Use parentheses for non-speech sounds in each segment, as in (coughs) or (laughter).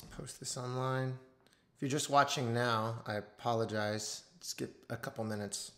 post this online. If you're just watching now, I apologize. Skip a couple minutes.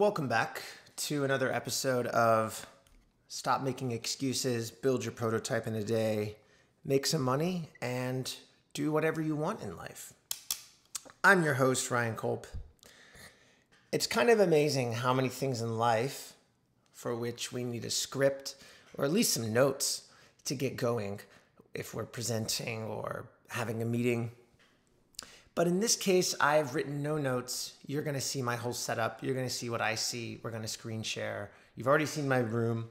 Welcome back to another episode of Stop Making Excuses, Build Your Prototype in a Day, Make Some Money, and Do Whatever You Want in Life. I'm your host, Ryan Kulp. It's kind of amazing how many things in life for which we need a script or at least some notes to get going if we're presenting or having a meeting but in this case, I've written no notes. You're going to see my whole setup. You're going to see what I see. We're going to screen share. You've already seen my room.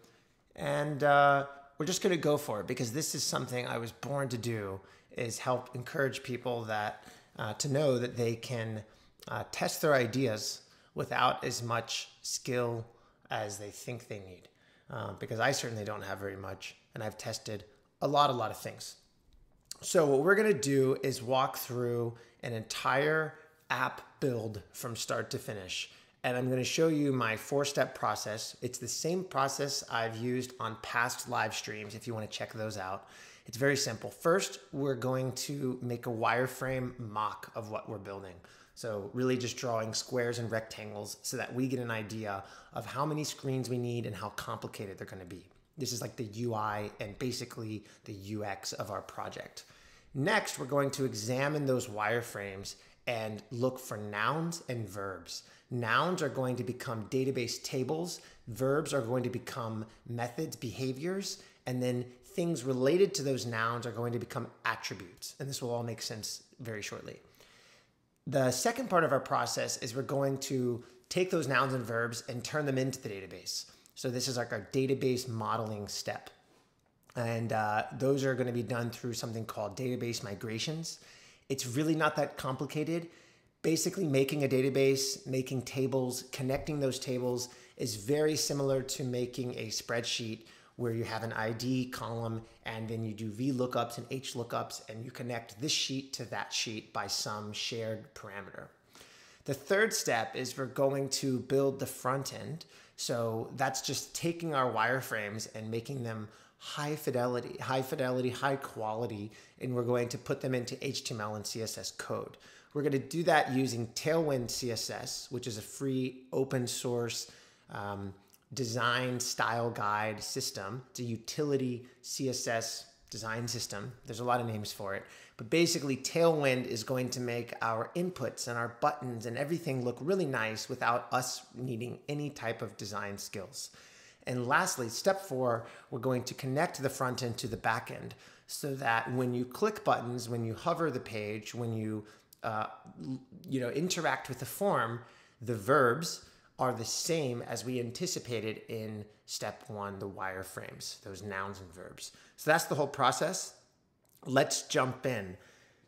And uh, we're just going to go for it because this is something I was born to do is help encourage people that uh, to know that they can uh, test their ideas without as much skill as they think they need. Uh, because I certainly don't have very much, and I've tested a lot, a lot of things. So, what we're going to do is walk through an entire app build from start to finish. And I'm going to show you my four step process. It's the same process I've used on past live streams if you want to check those out. It's very simple. First, we're going to make a wireframe mock of what we're building. So, really just drawing squares and rectangles so that we get an idea of how many screens we need and how complicated they're going to be. This is like the UI and basically the UX of our project. Next, we're going to examine those wireframes and look for nouns and verbs. Nouns are going to become database tables, verbs are going to become methods, behaviors, and then things related to those nouns are going to become attributes. And this will all make sense very shortly. The second part of our process is we're going to take those nouns and verbs and turn them into the database. So this is like our database modeling step. And uh, those are going to be done through something called database migrations. It's really not that complicated. Basically, making a database, making tables, connecting those tables is very similar to making a spreadsheet where you have an ID column and then you do VLOOKUPs and HLOOKUPs and you connect this sheet to that sheet by some shared parameter. The third step is we're going to build the front end. So that's just taking our wireframes and making them high fidelity, high fidelity, high quality, and we're going to put them into HTML and CSS code. We're going to do that using Tailwind CSS, which is a free open source um, design style guide system. It's a utility CSS design system. There's a lot of names for it. But basically, Tailwind is going to make our inputs and our buttons and everything look really nice without us needing any type of design skills. And lastly, step four, we're going to connect the front end to the back end so that when you click buttons, when you hover the page, when you uh, you know interact with the form, the verbs are the same as we anticipated in step one, the wireframes, those nouns and verbs. So that's the whole process. Let's jump in.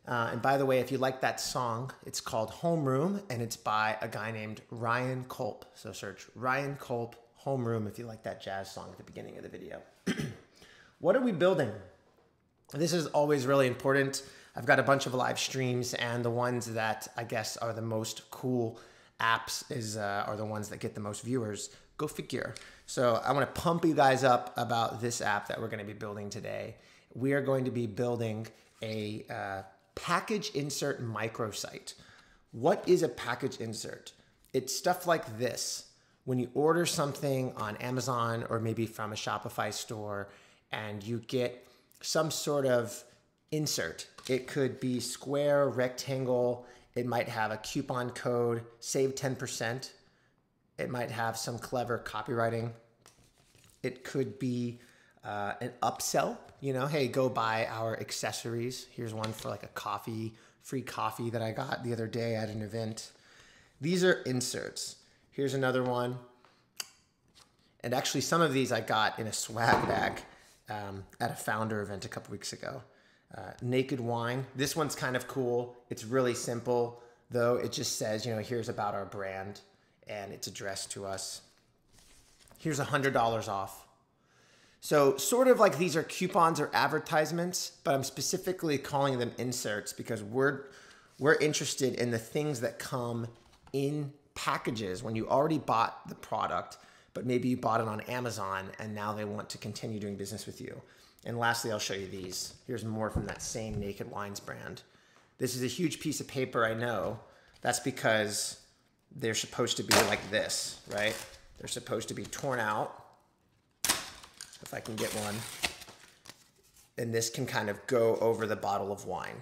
Uh, and by the way, if you like that song, it's called Homeroom and it's by a guy named Ryan Kulp. So search Ryan Kulp Homeroom if you like that jazz song at the beginning of the video. (clears throat) what are we building? This is always really important. I've got a bunch of live streams, and the ones that I guess are the most cool apps is uh, are the ones that get the most viewers. Go figure. So I want to pump you guys up about this app that we're going to be building today. We are going to be building a uh, package insert microsite. What is a package insert? It's stuff like this. When you order something on Amazon or maybe from a Shopify store and you get some sort of insert, it could be square, rectangle, it might have a coupon code, save 10%. It might have some clever copywriting. It could be uh, an upsell. You know, hey, go buy our accessories. Here's one for like a coffee, free coffee that I got the other day at an event. These are inserts. Here's another one. And actually, some of these I got in a swag bag um, at a founder event a couple weeks ago. Uh, naked wine. This one's kind of cool. It's really simple, though. It just says, you know, here's about our brand, and it's addressed to us. Here's a $100 off. So, sort of like these are coupons or advertisements, but I'm specifically calling them inserts because we're we're interested in the things that come in packages when you already bought the product, but maybe you bought it on Amazon and now they want to continue doing business with you. And lastly, I'll show you these. Here's more from that same Naked Wines brand. This is a huge piece of paper, I know. That's because they're supposed to be like this, right? They're supposed to be torn out if I can get one. And this can kind of go over the bottle of wine,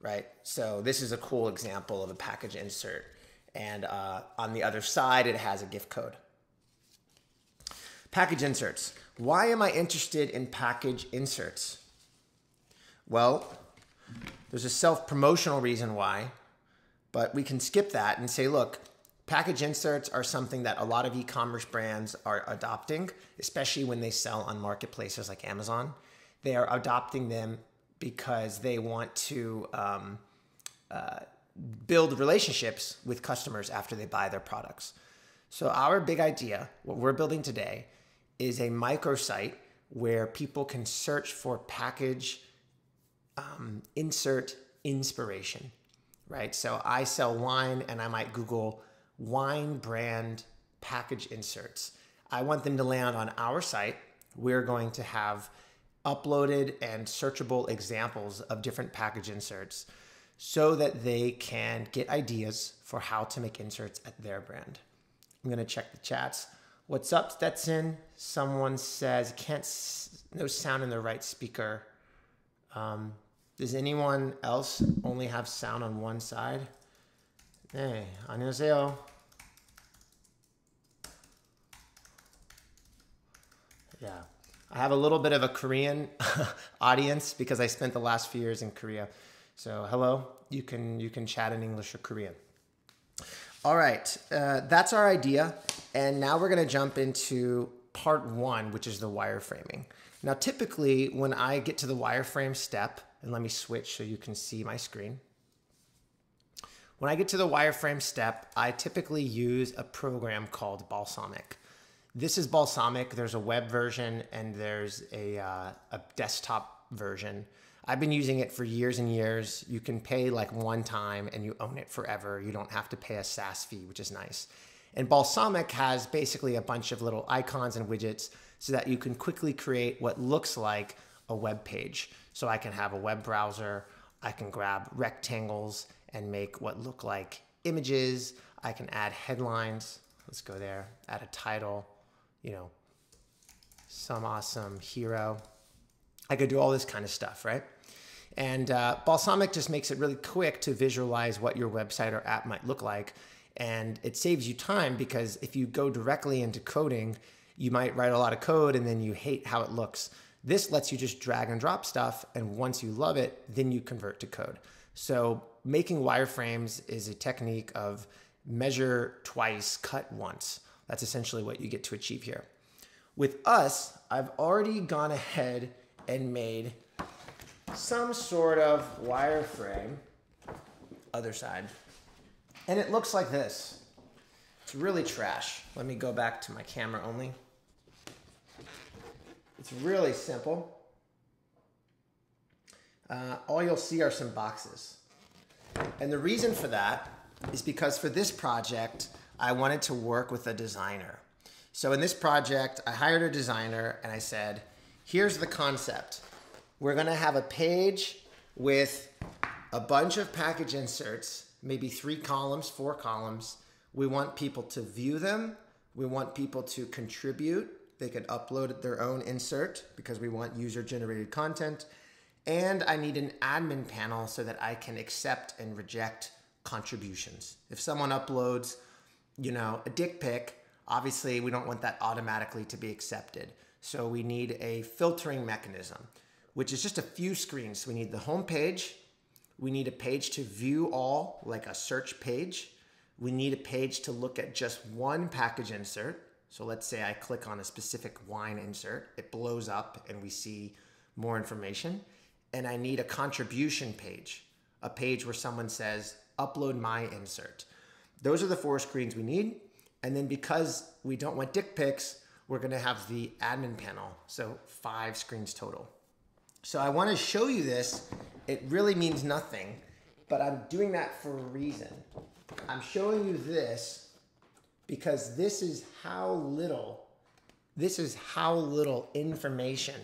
right? So this is a cool example of a package insert. And uh, on the other side, it has a gift code. Package inserts. Why am I interested in package inserts? Well, there's a self promotional reason why, but we can skip that and say, look, Package inserts are something that a lot of e-commerce brands are adopting, especially when they sell on marketplaces like Amazon. They are adopting them because they want to um, uh, build relationships with customers after they buy their products. So our big idea, what we're building today, is a microsite where people can search for package um, insert inspiration, right? So I sell wine and I might Google wine brand package inserts. I want them to land on our site. We're going to have uploaded and searchable examples of different package inserts so that they can get ideas for how to make inserts at their brand. I'm going to check the chats. What's up, Stetson? Someone says can't no sound in the right speaker. Um, does anyone else only have sound on one side? Hey, 안녕하세요. Yeah. I have a little bit of a Korean (laughs) audience because I spent the last few years in Korea. So hello, you can you can chat in English or Korean. All right, uh, that's our idea, and now we're going to jump into part one, which is the wireframing. Now, typically, when I get to the wireframe step, and let me switch so you can see my screen. When I get to the wireframe step, I typically use a program called Balsamiq. This is Balsamiq. There's a web version and there's a, uh, a desktop version. I've been using it for years and years. You can pay like one time and you own it forever. You don't have to pay a SaaS fee, which is nice. And Balsamiq has basically a bunch of little icons and widgets so that you can quickly create what looks like a web page. So I can have a web browser, I can grab rectangles and make what look like images. I can add headlines. Let's go there, add a title, you know, some awesome hero. I could do all this kind of stuff, right? And uh, Balsamiq just makes it really quick to visualize what your website or app might look like. And it saves you time because if you go directly into coding, you might write a lot of code and then you hate how it looks. This lets you just drag and drop stuff. And once you love it, then you convert to code. So making wireframes is a technique of measure twice, cut once. That's essentially what you get to achieve here. With us, I've already gone ahead and made some sort of wireframe, other side, and it looks like this. It's really trash. Let me go back to my camera only. It's really simple. Uh, all you'll see are some boxes. And the reason for that is because for this project, I wanted to work with a designer. So in this project, I hired a designer and I said, here's the concept. We're gonna have a page with a bunch of package inserts, maybe three columns, four columns. We want people to view them. We want people to contribute. They could upload their own insert because we want user generated content. And I need an admin panel so that I can accept and reject contributions. If someone uploads, you know, a dick pic, obviously we don't want that automatically to be accepted. So we need a filtering mechanism, which is just a few screens. We need the home page. We need a page to view all, like a search page. We need a page to look at just one package insert. So let's say I click on a specific wine insert, it blows up and we see more information. And I need a contribution page, a page where someone says, upload my insert. Those are the four screens we need. And then because we don't want dick pics, we're gonna have the admin panel. So five screens total. So I wanna show you this. It really means nothing, but I'm doing that for a reason. I'm showing you this because this is how little, this is how little information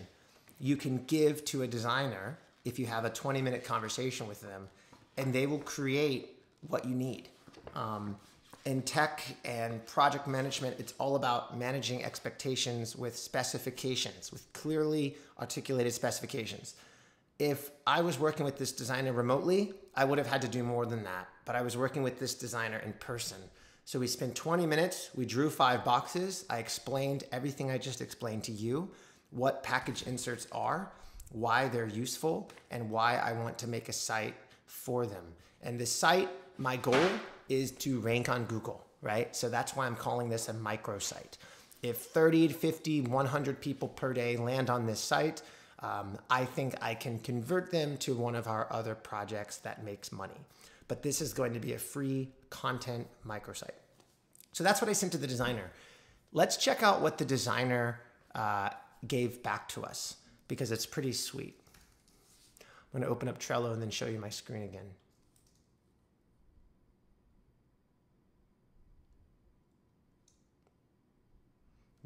you can give to a designer if you have a 20 minute conversation with them and they will create what you need. Um, in tech and project management, it's all about managing expectations with specifications, with clearly articulated specifications. If I was working with this designer remotely, I would have had to do more than that. But I was working with this designer in person. So we spent 20 minutes, we drew five boxes. I explained everything I just explained to you, what package inserts are, why they're useful, and why I want to make a site for them. And the site, my goal is to rank on Google, right? So that's why I'm calling this a microsite. If 30 to 50, 100 people per day land on this site, um, I think I can convert them to one of our other projects that makes money. But this is going to be a free content microsite. So that's what I sent to the designer. Let's check out what the designer uh, gave back to us because it's pretty sweet. I'm going to open up Trello and then show you my screen again.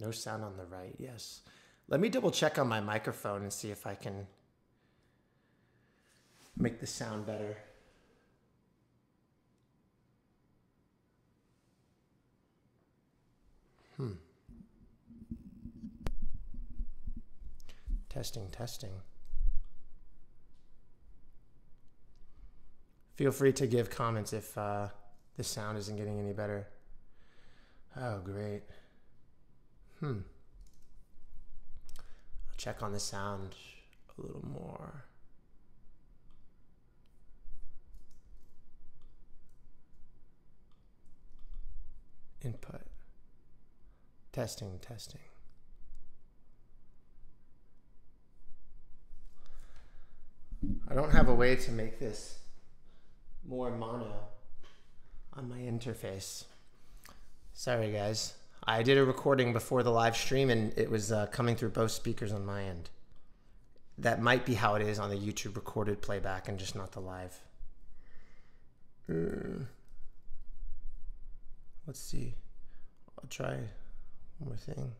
No sound on the right, yes. Let me double check on my microphone and see if I can make the sound better. Hmm. Testing, testing. Feel free to give comments if uh, the sound isn't getting any better. Oh, great. Hmm. I'll check on the sound a little more. Input. Testing, testing. I don't have a way to make this more mono on my interface. Sorry, guys. I did a recording before the live stream and it was uh, coming through both speakers on my end. That might be how it is on the YouTube recorded playback and just not the live. Mm. Let's see. I'll try one more thing.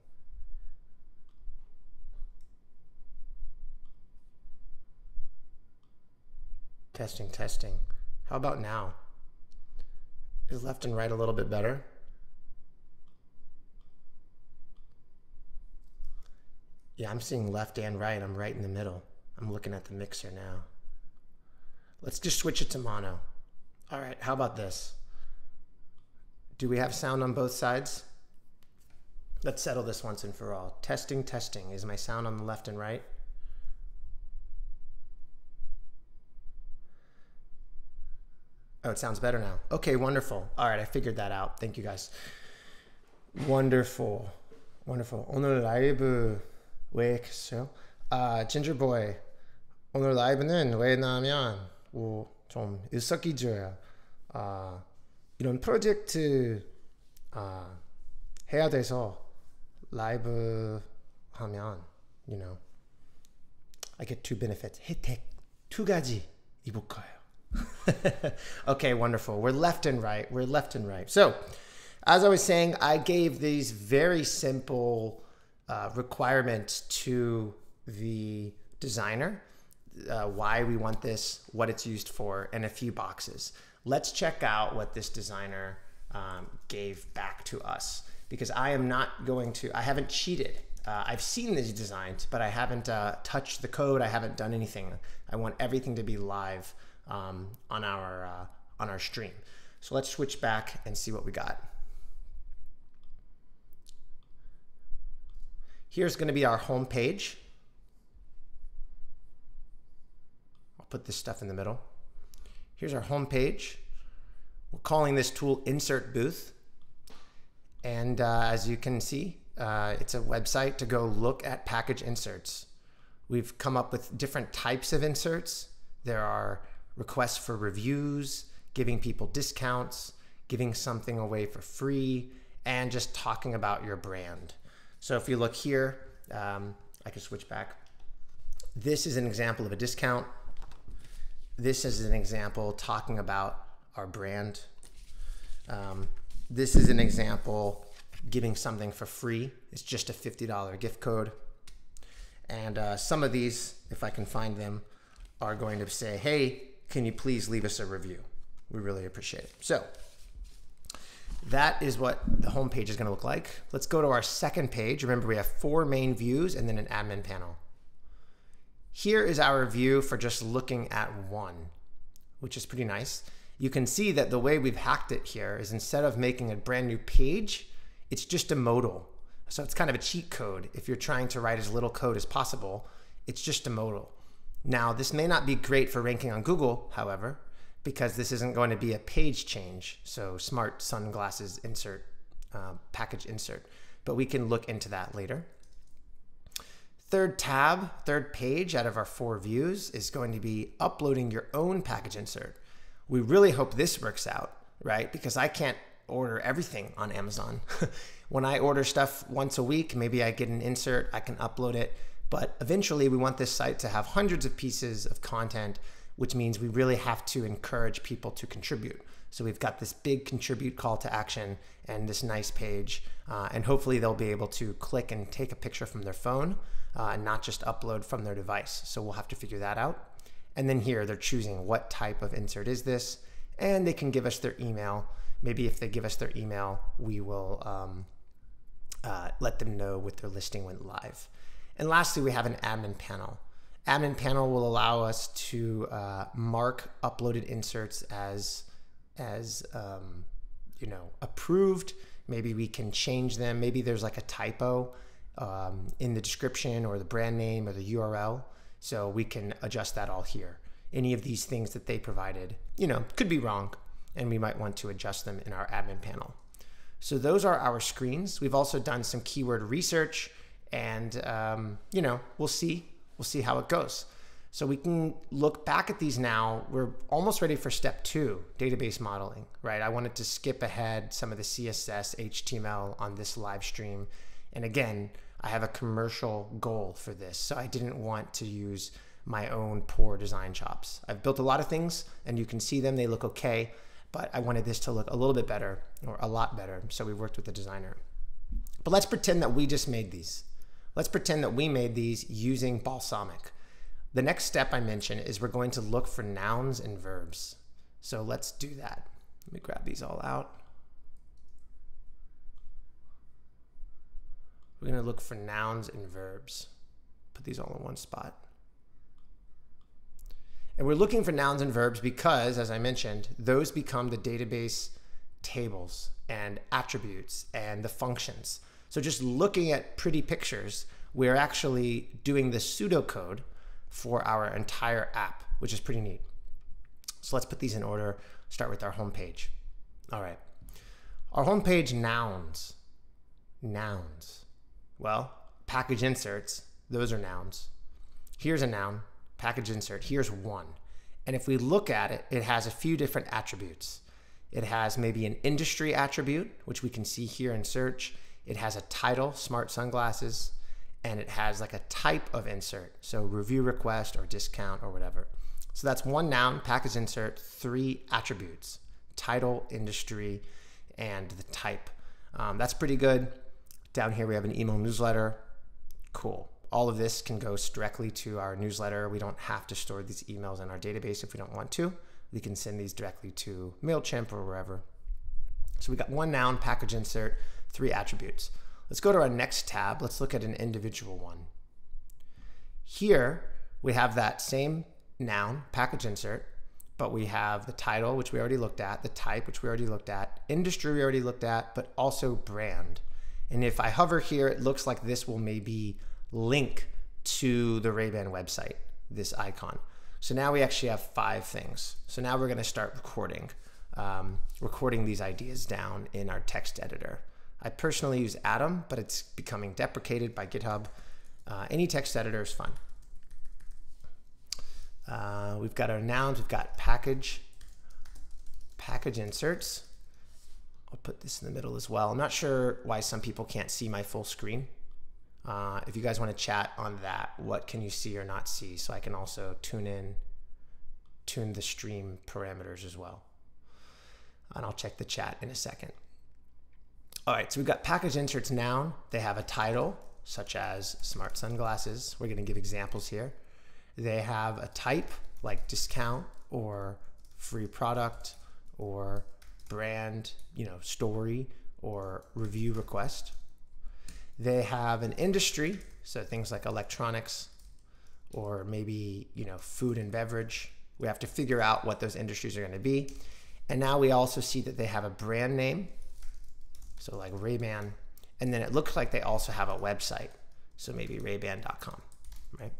Testing, testing. How about now? Is left and right a little bit better? Yeah, I'm seeing left and right. I'm right in the middle. I'm looking at the mixer now. Let's just switch it to mono. All right, how about this? Do we have sound on both sides? Let's settle this once and for all. Testing, testing. Is my sound on the left and right? Oh, it sounds better now. Okay, wonderful. All right, I figured that out. Thank you guys. Wonderful. Wonderful. 오늘 라이브 왜 했어요? 아, 진저보이. 오늘 라이브는 왜냐면 좀 일석이조예요. 아, 이런 프로젝트 아, 해야 돼서 라이브 하면 you know I get two benefits. 혜택 두 가지 입을 거예요. okay, wonderful. We're left and right. We're left and right. So, as I was saying, I gave these very simple uh, requirements to the designer uh, why we want this, what it's used for, and a few boxes. Let's check out what this designer um, gave back to us because I am not going to, I haven't cheated. Uh, I've seen these designs, but I haven't uh, touched the code. I haven't done anything. I want everything to be live um, on our uh, on our stream. So let's switch back and see what we got. Here's going to be our home page. I'll put this stuff in the middle. Here's our home page. We're calling this tool Insert Booth. And uh, as you can see, uh, it's a website to go look at package inserts. We've come up with different types of inserts. There are requests for reviews, giving people discounts, giving something away for free, and just talking about your brand. So if you look here, um, I can switch back. This is an example of a discount. This is an example talking about our brand. Um, this is an example giving something for free. It's just a $50 gift code. And uh, some of these, if I can find them, are going to say, hey, can you please leave us a review? We really appreciate it. So that is what the home page is going to look like. Let's go to our second page. Remember, we have four main views and then an admin panel. Here is our view for just looking at one, which is pretty nice. You can see that the way we've hacked it here is instead of making a brand new page, it's just a modal. So it's kind of a cheat code. If you're trying to write as little code as possible, it's just a modal. Now, this may not be great for ranking on Google, however, because this isn't going to be a page change. So smart sunglasses insert, uh, package insert, but we can look into that later. Third tab, third page out of our four views is going to be uploading your own package insert. We really hope this works out, right? Because I can't order everything on Amazon. (laughs) when I order stuff once a week, maybe I get an insert, I can upload it. But eventually, we want this site to have hundreds of pieces of content, which means we really have to encourage people to contribute. So we've got this big contribute call to action and this nice page. Uh, and hopefully, they'll be able to click and take a picture from their phone uh, and not just upload from their device. So we'll have to figure that out. And then here, they're choosing what type of insert is this, and they can give us their email. Maybe if they give us their email, we will um, uh, let them know what their listing went live. And lastly, we have an admin panel. Admin panel will allow us to uh, mark uploaded inserts as as um, you know approved. Maybe we can change them. Maybe there's like a typo um, in the description or the brand name or the URL. So we can adjust that all here. Any of these things that they provided, you know, could be wrong, and we might want to adjust them in our admin panel. So those are our screens. We've also done some keyword research and um, you know we'll see we'll see how it goes. So we can look back at these now. We're almost ready for step two database modeling right? I wanted to skip ahead some of the css html on this live stream. And again i have a commercial goal for this. So i didn't want to use my own poor design chops. I've built a lot of things and you can see them. They look okay but i wanted this to look a little bit better or a lot better. So we worked with the designer. But let's pretend that we just made these Let's pretend that we made these using Balsamiq. The next step I mentioned is we're going to look for nouns and verbs. So let's do that. Let me grab these all out. We're going to look for nouns and verbs. Put these all in one spot. And we're looking for nouns and verbs because, as I mentioned, those become the database tables and attributes and the functions. So just looking at pretty pictures, we're actually doing the pseudocode for our entire app, which is pretty neat. So let's put these in order. Start with our home page. All right. Our home page nouns. Nouns. Well, package inserts, those are nouns. Here's a noun, package insert. Here's one. And if we look at it, it has a few different attributes. It has maybe an industry attribute, which we can see here in search. It has a title, smart sunglasses, and it has like a type of insert. So review request or discount or whatever. So that's one noun, package insert, three attributes, title, industry, and the type. Um, that's pretty good. Down here we have an email newsletter. Cool. All of this can go directly to our newsletter. We don't have to store these emails in our database if we don't want to. We can send these directly to MailChimp or wherever. So we got one noun, package insert, three attributes. Let's go to our next tab. Let's look at an individual one. Here we have that same noun, package insert, but we have the title, which we already looked at, the type, which we already looked at, industry we already looked at, but also brand. And if I hover here, it looks like this will maybe link to the Ray-Ban website, this icon. So now we actually have five things. So now we're gonna start recording, um, recording these ideas down in our text editor. I personally use Atom, but it's becoming deprecated by GitHub. Uh, any text editor is fine. Uh, we've got our nouns, we've got package, package inserts. I'll put this in the middle as well. I'm not sure why some people can't see my full screen. Uh, if you guys want to chat on that, what can you see or not see? So I can also tune in, tune the stream parameters as well. And I'll check the chat in a second. All right, so we've got package inserts noun. They have a title, such as smart sunglasses. We're going to give examples here. They have a type, like discount or free product or brand, you know, story or review request. They have an industry, so things like electronics or maybe, you know, food and beverage. We have to figure out what those industries are going to be. And now we also see that they have a brand name so like Ray-Ban. And then it looks like they also have a website. So maybe rayban.com, right?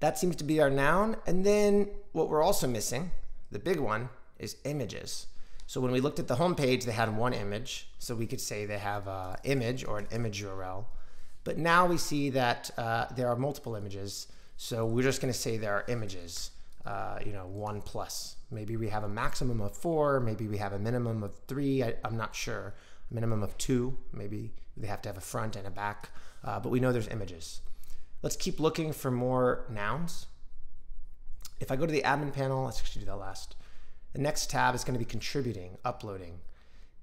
That seems to be our noun. And then what we're also missing, the big one, is images. So when we looked at the homepage, they had one image. So we could say they have an image or an image URL. But now we see that uh, there are multiple images. So we're just going to say there are images, uh, you know, one plus. Maybe we have a maximum of four, maybe we have a minimum of three, I, am not sure. A minimum of two, maybe they have to have a front and a back, uh, but we know there's images. Let's keep looking for more nouns. If I go to the admin panel, let's actually do that last. The next tab is going to be contributing, uploading.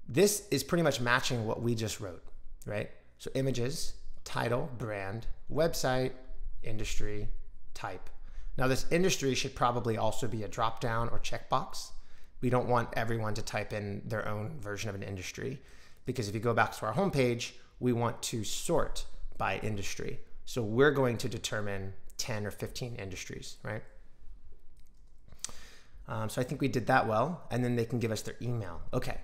This is pretty much matching what we just wrote, right? So images, title, brand, website, industry, type. Now, this industry should probably also be a drop down or checkbox. We don't want everyone to type in their own version of an industry because if you go back to our homepage, we want to sort by industry. So we're going to determine 10 or 15 industries, right? Um, so I think we did that well. And then they can give us their email. Okay.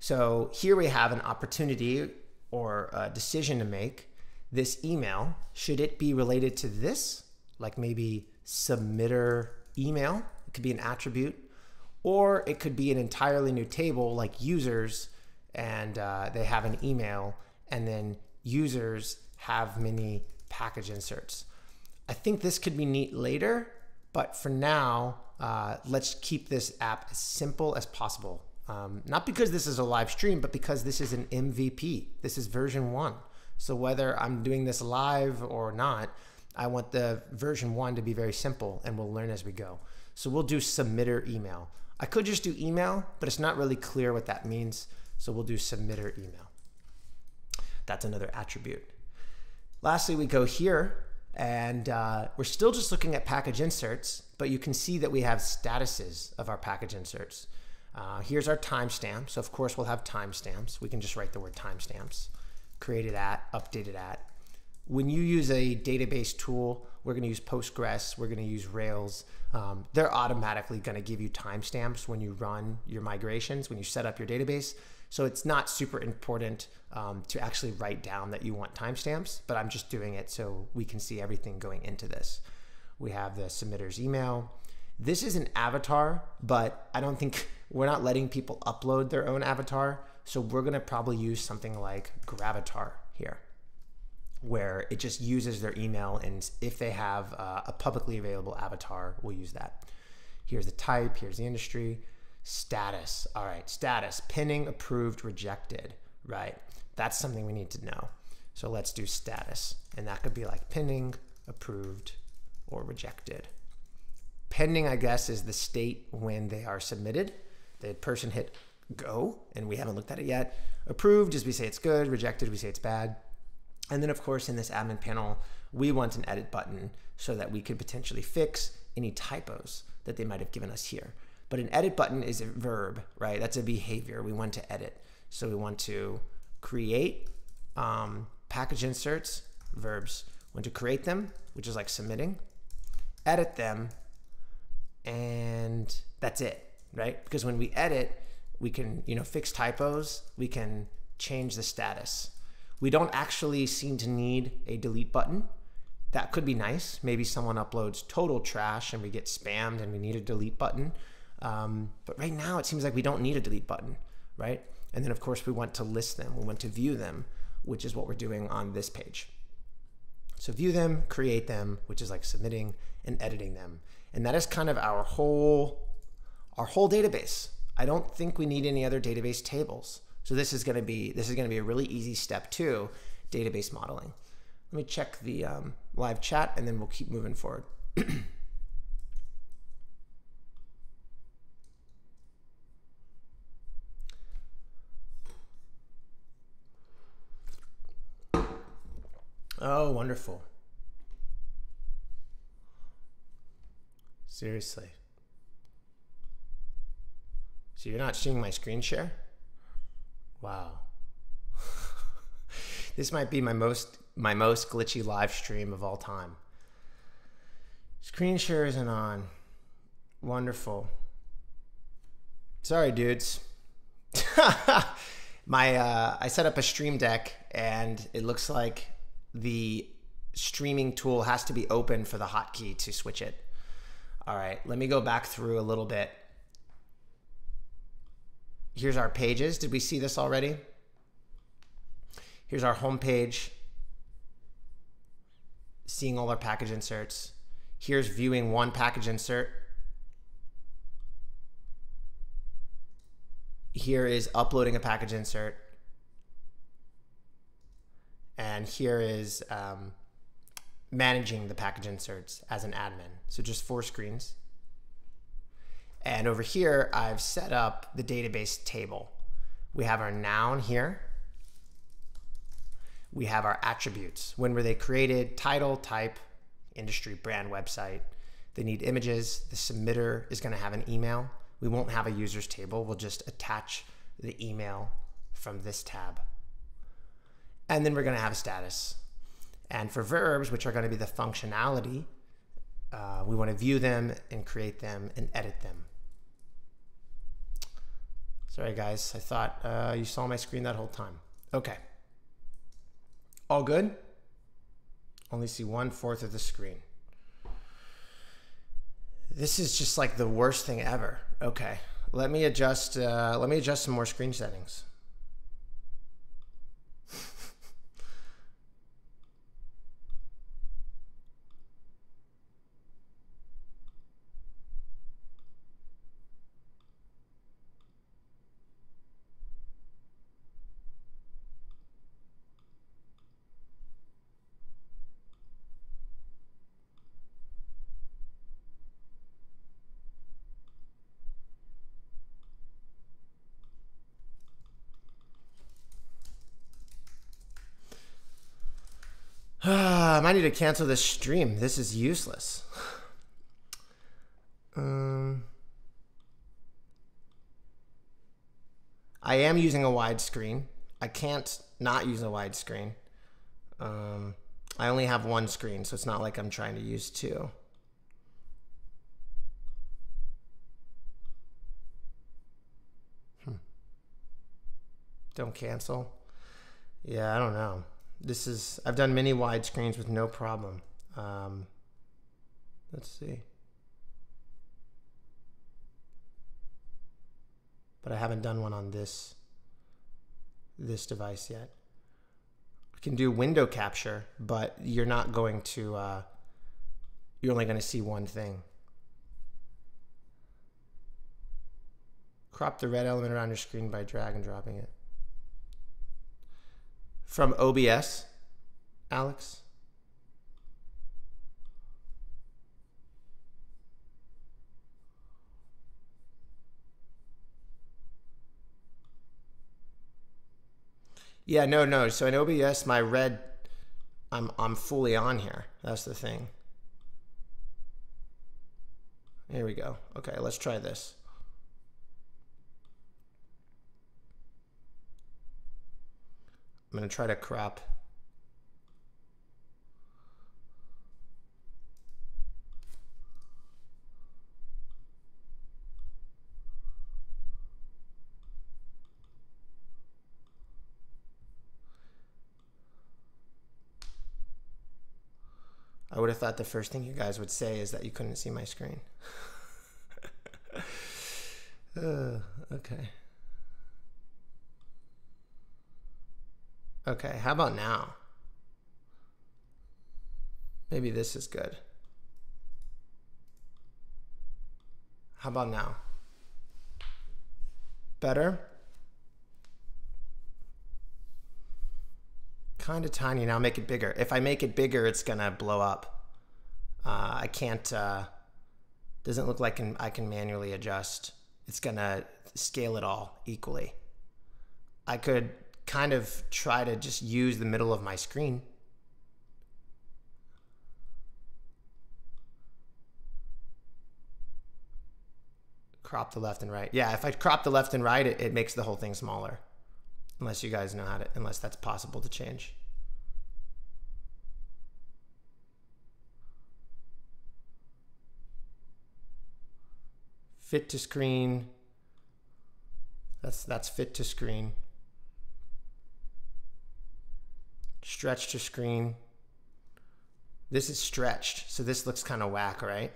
So here we have an opportunity or a decision to make. This email, should it be related to this? Like maybe submitter email. It could be an attribute, or it could be an entirely new table like users, and uh, they have an email, and then users have many package inserts. I think this could be neat later, but for now, uh, let's keep this app as simple as possible. Um, not because this is a live stream, but because this is an MVP. This is version one. So whether I'm doing this live or not, I want the version one to be very simple and we'll learn as we go. So we'll do submitter email. I could just do email, but it's not really clear what that means. So we'll do submitter email. That's another attribute. Lastly, we go here and uh, we're still just looking at package inserts, but you can see that we have statuses of our package inserts. Uh, here's our timestamp. So of course we'll have timestamps. We can just write the word timestamps. Created at, updated at when you use a database tool, we're going to use Postgres, we're going to use Rails. Um, they're automatically going to give you timestamps when you run your migrations, when you set up your database. So it's not super important um, to actually write down that you want timestamps, but I'm just doing it so we can see everything going into this. We have the submitter's email, This is an avatar, but I don't think (laughs) we're not letting people upload their own avatar. So we're going to probably use something like Gravatar here, where it just uses their email. And if they have uh, a publicly available avatar, we'll use that. Here's the type, here's the industry, status. All right, status, pinning, approved, rejected, right? That's something we need to know. So let's do status. And that could be like pinning, approved, or rejected. Pending, I guess, is the state when they are submitted. The person hit go and we haven't looked at it yet. Approved is we say it's good, rejected, we say it's bad. And then, of course, in this admin panel, we want an edit button so that we could potentially fix any typos that they might have given us here. But an edit button is a verb, right? That's a behavior. We want to edit. So we want to create um, package inserts, verbs. We want to create them, which is like submitting, edit them, and that's it, right? Because when we edit, we can, you know, fix typos, we can change the status. We don't actually seem to need a delete button. That could be nice. Maybe someone uploads total trash and we get spammed and we need a delete button. Um, but right now it seems like we don't need a delete button, right? And then of course we want to list them, we want to view them, which is what we're doing on this page. So view them, create them, which is like submitting and editing them. And that is kind of our whole our whole database. I don't think we need any other database tables. So this is going to be this is going to be a really easy step two, database modeling. Let me check the um, live chat and then we'll keep moving forward. oh, wonderful. Seriously. So you're not seeing my screen share? Wow. (laughs) this might be my most my most glitchy live stream of all time. Screen share isn't on. Wonderful. Sorry, dudes. (laughs) my uh, I set up a stream deck and it looks like the streaming tool has to be open for the hotkey to switch it. All right, let me go back through a little bit here's our pages. Did we see this already? Here's our home page. Seeing all our package inserts. Here's viewing one package insert. Here is uploading a package insert. And here is um, managing the package inserts as an admin. So just four screens. And over here, I've set up the database table. We have our noun here. We have our attributes. When were they created? Title, type, industry, brand, website. They need images. The submitter is going to have an email. We won't have a users table. We'll just attach the email from this tab. And then we're going to have a status. And for verbs, which are going to be the functionality, uh, we want to view them and create them and edit them. Sorry, guys. I thought uh, you saw my screen that whole time. Okay. All good? Only see one fourth of the screen. This is just like the worst thing ever. Okay. Let me adjust. Uh, let me adjust some more screen settings. I need to cancel this stream. This is useless. Um, I am using a widescreen. I can't not use a widescreen. Um, I only have one screen, so it's not like I'm trying to use two. Hmm. Don't cancel. Yeah, I don't know this is I've done many widescreens with no problem. Um, let's see. But I haven't done one on this this device yet. I can do window capture, but you're not going to uh, you're only going to see one thing. Crop the red element around your screen by drag and dropping it. From OBS, Alex. Yeah, no, no. So in OBS, my red, I'm I'm fully on here. That's the thing. Here we go. Okay, let's try this. I'm going to try to crop I would have thought the first thing you guys would say is that you couldn't see my screen. (laughs) uh, okay. Okay, how about now? Maybe this is good. How about now? Better? kind of tiny. Now make it bigger. If I make it bigger, it's gonna blow up. Uh, I can't. Uh, doesn't look like I can manually adjust. It's gonna scale it all equally. I could kind of try to just use the middle of my screen. Crop the left and right. Yeah, if I crop the left and right, it, it makes the whole thing smaller. Unless you guys know how to, unless that's possible to change. Fit to screen. That's, that's fit to screen. Stretch to screen. This is stretched, so this looks kind of whack, right?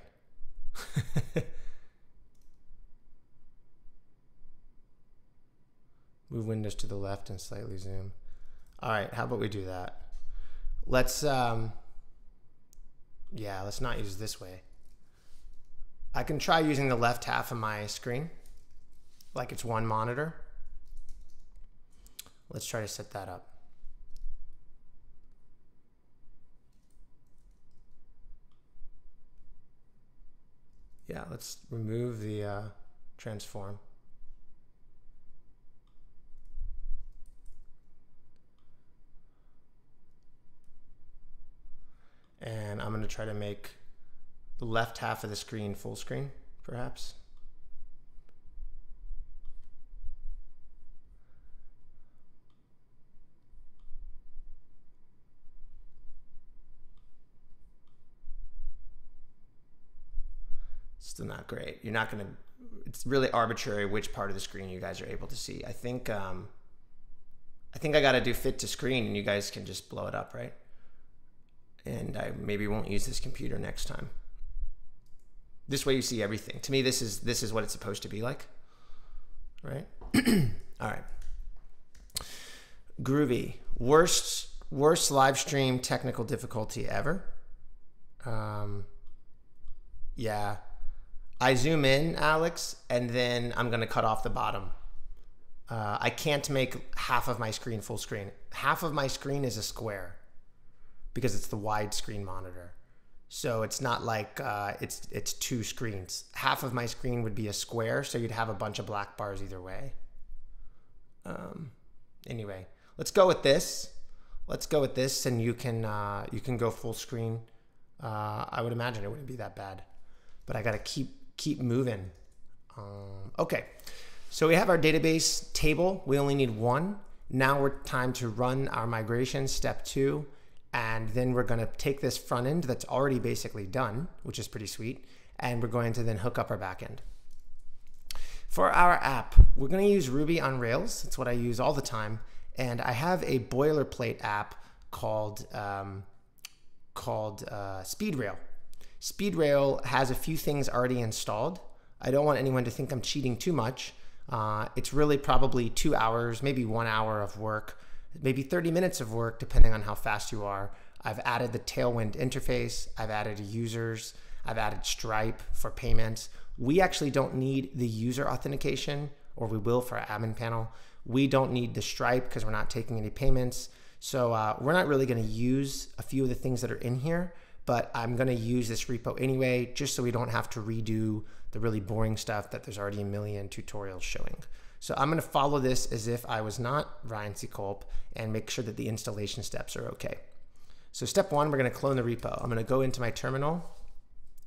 (laughs) Move windows to the left and slightly zoom. All right, how about we do that? Let's, um, yeah, let's not use this way. I can try using the left half of my screen, like it's one monitor. Let's try to set that up. Yeah, let's remove the uh, transform. And I'm going to try to make the left half of the screen full screen, perhaps. Still not great. You're not going to, it's really arbitrary which part of the screen you guys are able to see. I think, um, I think I got to do fit to screen and you guys can just blow it up, right? and I maybe won't use this computer next time. This way you see everything. To me, this is this is what it's supposed to be like, right? (clears throat) All right. Groovy worst worst live stream technical difficulty ever. Um, yeah, I zoom in, Alex, and then I'm gonna cut off the bottom. Uh, I can't make half of my screen full screen. Half of my screen is a square because it's the widescreen monitor. So it's not like uh, it's it's two screens. Half of my screen would be a square, so you'd have a bunch of black bars either way. Um, anyway, let's go with this. Let's go with this, and you can uh, you can go full screen. Uh, I would imagine it wouldn't be that bad, but I got to keep keep moving. Um, okay, so we have our database table. We only need one. Now we're time to run our migration. Step two and then we're going to take this front end that's already basically done, which is pretty sweet. And we're going to then hook up our back end. For our app, we're going to use Ruby on Rails. That's what I use all the time. And I have a boilerplate app called, um, called uh, SpeedRail. SpeedRail has a few things already installed. I don't want anyone to think I'm cheating too much. Uh, it's really probably two hours, maybe one hour of work, maybe 30 minutes of work, depending on how fast you are. I've added the Tailwind interface, I've added users, I've added Stripe for payments. We actually don't need the user authentication, or we will for our admin panel. We don't need the Stripe because we're not taking any payments. So uh, we're not really going to use a few of the things that are in here, but I'm going to use this repo anyway, just so we don't have to redo the really boring stuff that there's already a million tutorials showing. So I'm going to follow this as if I was not Ryan C. Kulp and make sure that the installation steps are okay. So step one, we're going to clone the repo. I'm going to go into my terminal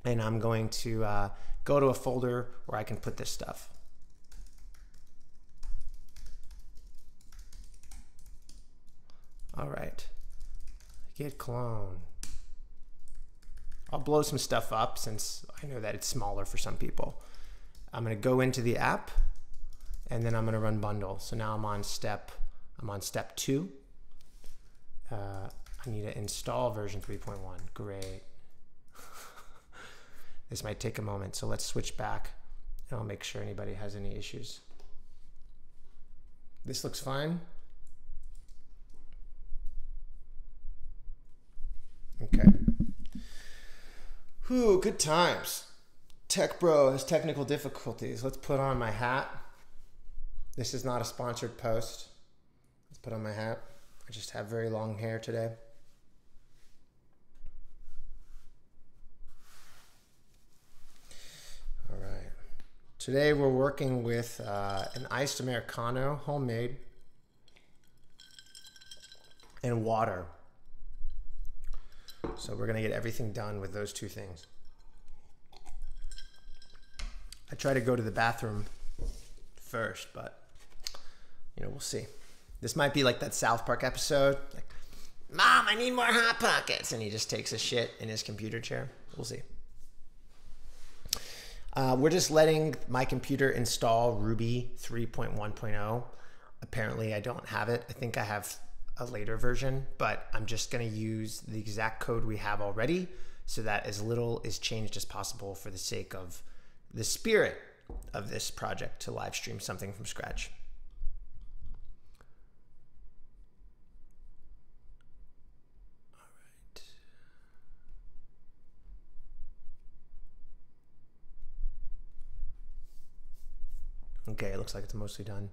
and I'm going to uh, go to a folder where I can put this stuff. All right, git clone. I'll blow some stuff up since I know that it's smaller for some people. I'm gonna go into the app and then I'm gonna run bundle. So now I'm on step, I'm on step two. Uh, I need to install version 3.1, great. (laughs) this might take a moment, so let's switch back and I'll make sure anybody has any issues. This looks fine. Okay. Whew, good times. Tech Bro has technical difficulties. Let's put on my hat. This is not a sponsored post. Let's put on my hat. I just have very long hair today. All right. Today we're working with uh, an iced Americano, homemade, and water. So we're gonna get everything done with those two things. I try to go to the bathroom first, but you know, we'll see. This might be like that South Park episode, like, Mom, I need more hot pockets, and he just takes a shit in his computer chair. We'll see. Uh, we're just letting my computer install Ruby 3.1.0. Apparently, I don't have it. I think I have a later version, but I'm just going to use the exact code we have already so that as little is changed as possible for the sake of the spirit of this project to live stream something from scratch. All right. Okay, it looks like it's mostly done.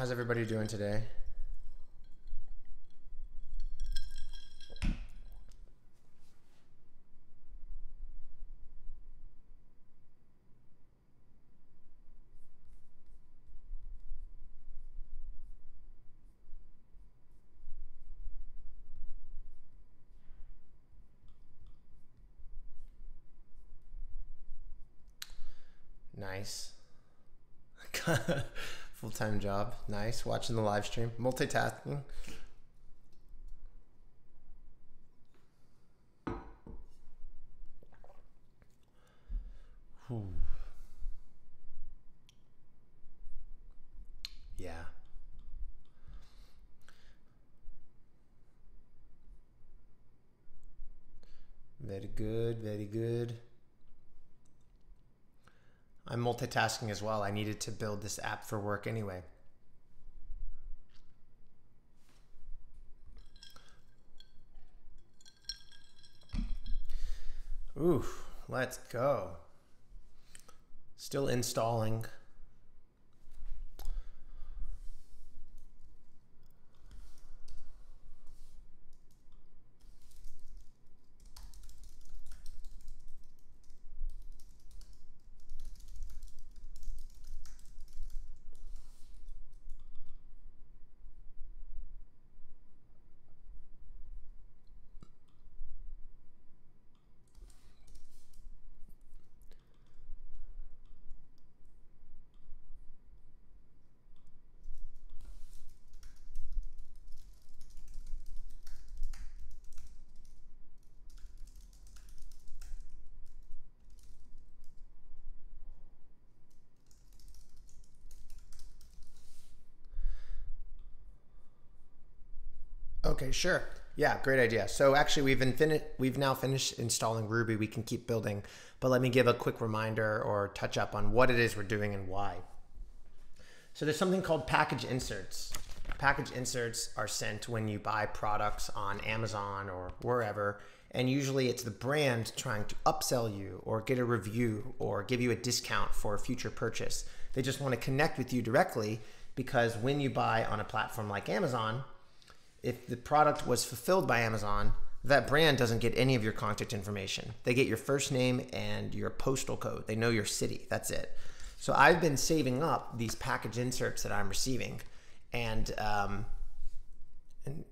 How's everybody doing today? Nice. Full-time job. Nice. Watching the live stream. Multitasking. Yeah. Very good, very good. I'm multitasking as well. I needed to build this app for work anyway. Ooh, let's go. Still installing. Okay, sure. Yeah, great idea. So actually, we've been fin- we've now finished installing Ruby. We can keep building, but let me give a quick reminder or touch up on what it is we're doing and why. So there's something called package inserts. Package inserts are sent when you buy products on Amazon or wherever, and usually it's the brand trying to upsell you or get a review or give you a discount for a future purchase. They just want to connect with you directly because when you buy on a platform like Amazon, if the product was fulfilled by Amazon, that brand doesn't get any of your contact information. They get your first name and your postal code. They know your city. That's it. So I've been saving up these package inserts that I'm receiving, and um, and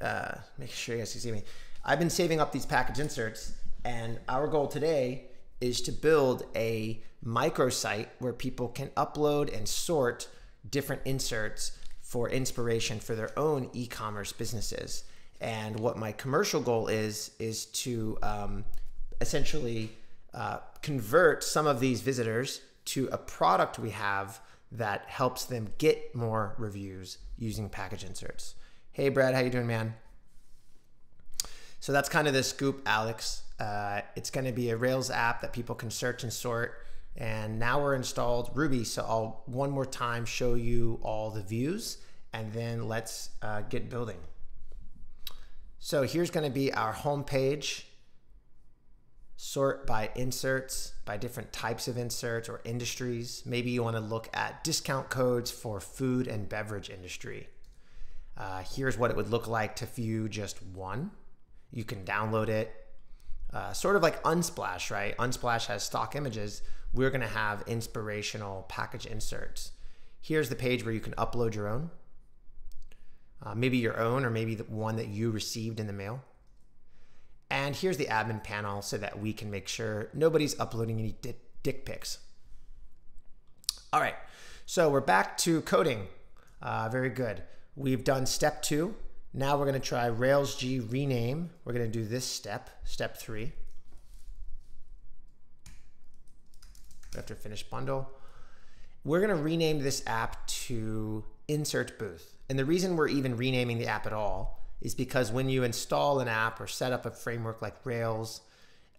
uh, make sure you guys can see me. I've been saving up these package inserts, and our goal today is to build a microsite where people can upload and sort different inserts for inspiration for their own e-commerce businesses. And what my commercial goal is is to um, essentially uh, convert some of these visitors to a product we have that helps them get more reviews using package inserts. Hey Brad, how you doing, man? So that's kind of the scoop, Alex. Uh, it's going to be a Rails app that people can search and sort. And now we're installed Ruby. So I'll one more time show you all the views and then let's uh, get building. So here's going to be our home page. Sort by inserts, by different types of inserts or industries. Maybe you want to look at discount codes for food and beverage industry. Uh, here's what it would look like to view just one. You can download it. Uh, sort of like Unsplash, right? Unsplash has stock images. We're going to have inspirational package inserts. Here's the page where you can upload your own. Uh, maybe your own or maybe the one that you received in the mail. And here's the admin panel so that we can make sure nobody's uploading any dick pics. All right, so we're back to coding. Uh, very good. We've done step two. Now we're going to try Rails G rename. We're going to do this step, step three. After finish bundle. We're going to rename this app to Insert Booth. And the reason we're even renaming the app at all is because when you install an app or set up a framework like Rails,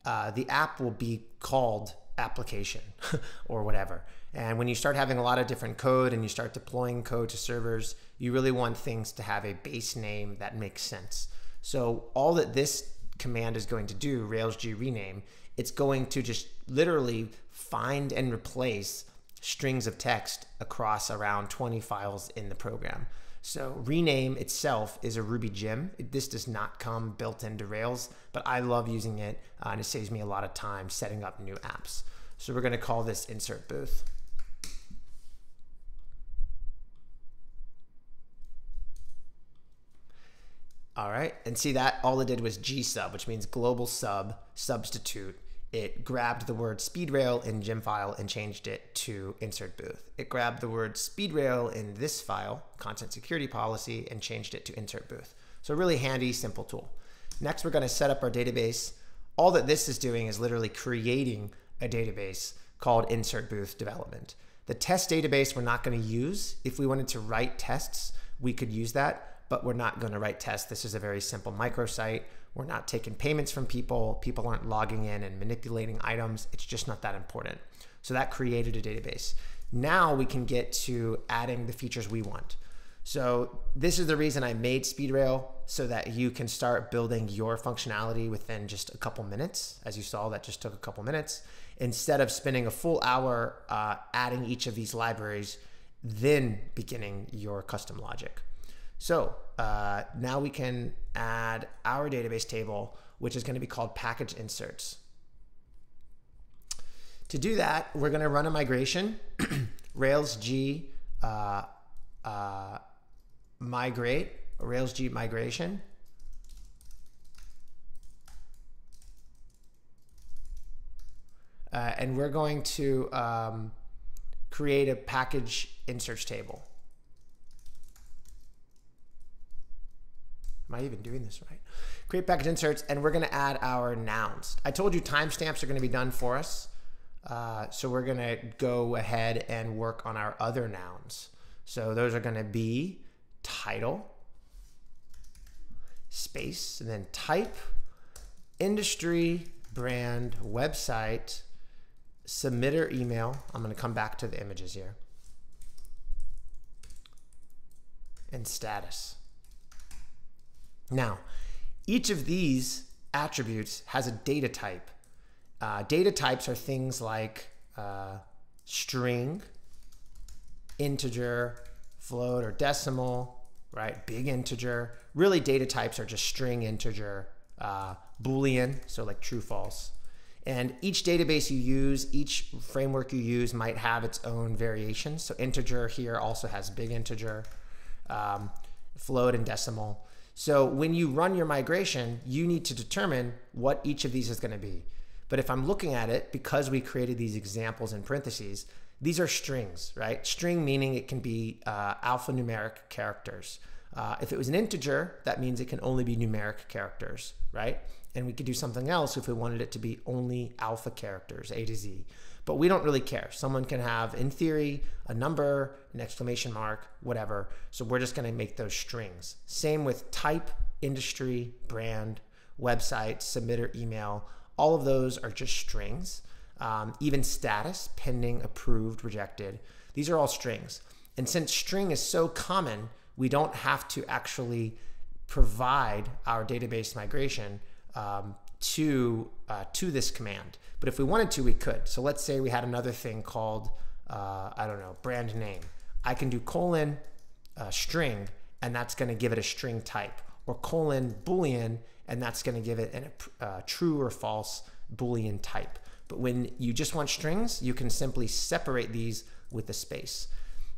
uh, the app will be called application (laughs) or whatever. And when you start having a lot of different code and you start deploying code to servers, you really want things to have a base name that makes sense. So all that this command is going to do, railsg rename, it's going to just literally find and replace strings of text across around 20 files in the program. So rename itself is a Ruby gem. This does not come built into Rails, but I love using it uh, and it saves me a lot of time setting up new apps. So we're going to call this insert booth. All right, and see that all it did was G sub, which means global sub substitute. It grabbed the word speedrail in gem file and changed it to insert booth. It grabbed the word speedrail in this file, content security policy, and changed it to insert booth. So really handy, simple tool. Next, we're going to set up our database. All that this is doing is literally creating a database called insert booth development. The test database we're not going to use. If we wanted to write tests, we could use that but we're not going to write tests. This is a very simple microsite. We're not taking payments from people. People aren't logging in and manipulating items. It's just not that important. So that created a database. Now we can get to adding the features we want. So this is the reason I made SpeedRail so that you can start building your functionality within just a couple minutes. As you saw, that just took a couple minutes. Instead of spending a full hour uh, adding each of these libraries, then beginning your custom logic. So uh, now we can add our database table, which is going to be called package inserts. To do that, we're going to run a migration, (clears throat) Rails G uh, uh, migrate, Rails G migration. Uh, and we're going to um, create a package inserts table. Am I even doing this right? Create package inserts, and we're going to add our nouns. I told you timestamps are going to be done for us. Uh, so we're going to go ahead and work on our other nouns. So those are going to be title, space, and then type, industry, brand, website, submitter email. I'm going to come back to the images here. And status. Now, each of these attributes has a data type. Uh, data types are things like uh, string, integer, float or decimal, right? Big integer. Really, data types are just string, integer, uh, Boolean, so like true, false. And each database you use, each framework you use might have its own variations. So integer here also has big integer, um, float, and decimal. So when you run your migration, you need to determine what each of these is going to be. But if I'm looking at it, because we created these examples in parentheses, these are strings, right? String meaning it can be uh, alphanumeric characters. Uh, if it was an integer, that means it can only be numeric characters, right? And we could do something else if we wanted it to be only alpha characters, A to Z. But we don't really care. Someone can have, in theory, a number, an exclamation mark, whatever. So we're just going to make those strings. Same with type, industry, brand, website, submitter, email. All of those are just strings. Um, even status, pending, approved, rejected. These are all strings. And since string is so common, we don't have to actually provide our database migration um, to uh, to this command. But if we wanted to, we could. So let's say we had another thing called uh, I don't know brand name. I can do colon uh, string, and that's going to give it a string type, or colon boolean, and that's going to give it a uh, true or false boolean type. But when you just want strings, you can simply separate these with a space.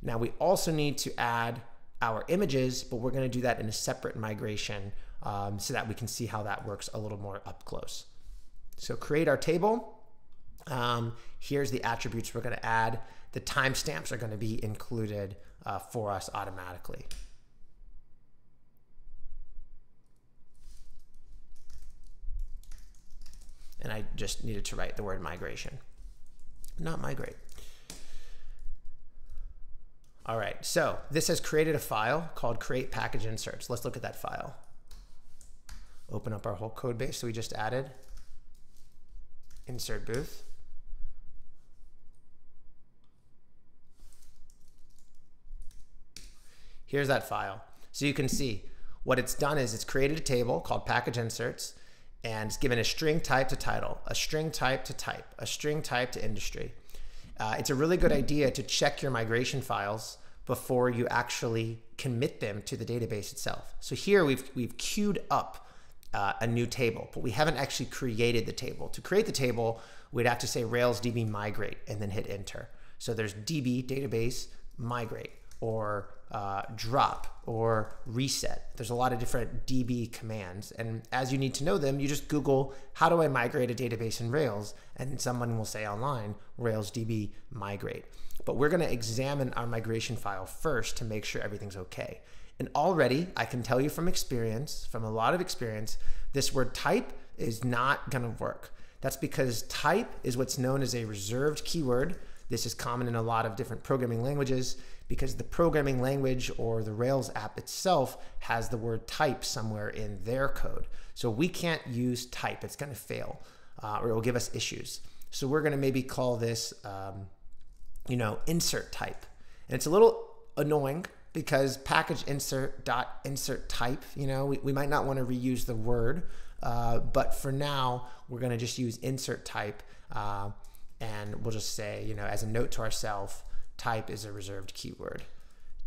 Now we also need to add our images, but we're going to do that in a separate migration um, so that we can see how that works a little more up close. So create our table. Um, here's the attributes we're going to add. The timestamps are going to be included uh, for us automatically. And I just needed to write the word migration, not migrate. All right, so this has created a file called create package inserts. Let's look at that file. Open up our whole code base. So we just added insert booth. Here's that file. So you can see what it's done is it's created a table called package inserts and it's given a string type to title, a string type to type, a string type to industry. Uh, it's a really good idea to check your migration files before you actually commit them to the database itself. So here we've, we've queued up uh, a new table, but we haven't actually created the table. To create the table, we'd have to say Rails DB migrate and then hit enter. So there's DB database migrate or uh, drop or reset. There's a lot of different DB commands. And as you need to know them, you just Google, how do I migrate a database in Rails? And someone will say online, Rails DB migrate. But we're gonna examine our migration file first to make sure everything's okay. And already I can tell you from experience, from a lot of experience, this word type is not gonna work. That's because type is what's known as a reserved keyword. This is common in a lot of different programming languages because the programming language or the Rails app itself has the word type somewhere in their code. So we can't use type, it's gonna fail uh, or it will give us issues. So we're gonna maybe call this, um, you know, insert type. And it's a little annoying because package insert dot insert type, you know, we, we might not want to reuse the word, uh, but for now, we're going to just use insert type. Uh, and we'll just say, you know, as a note to ourselves, type is a reserved keyword.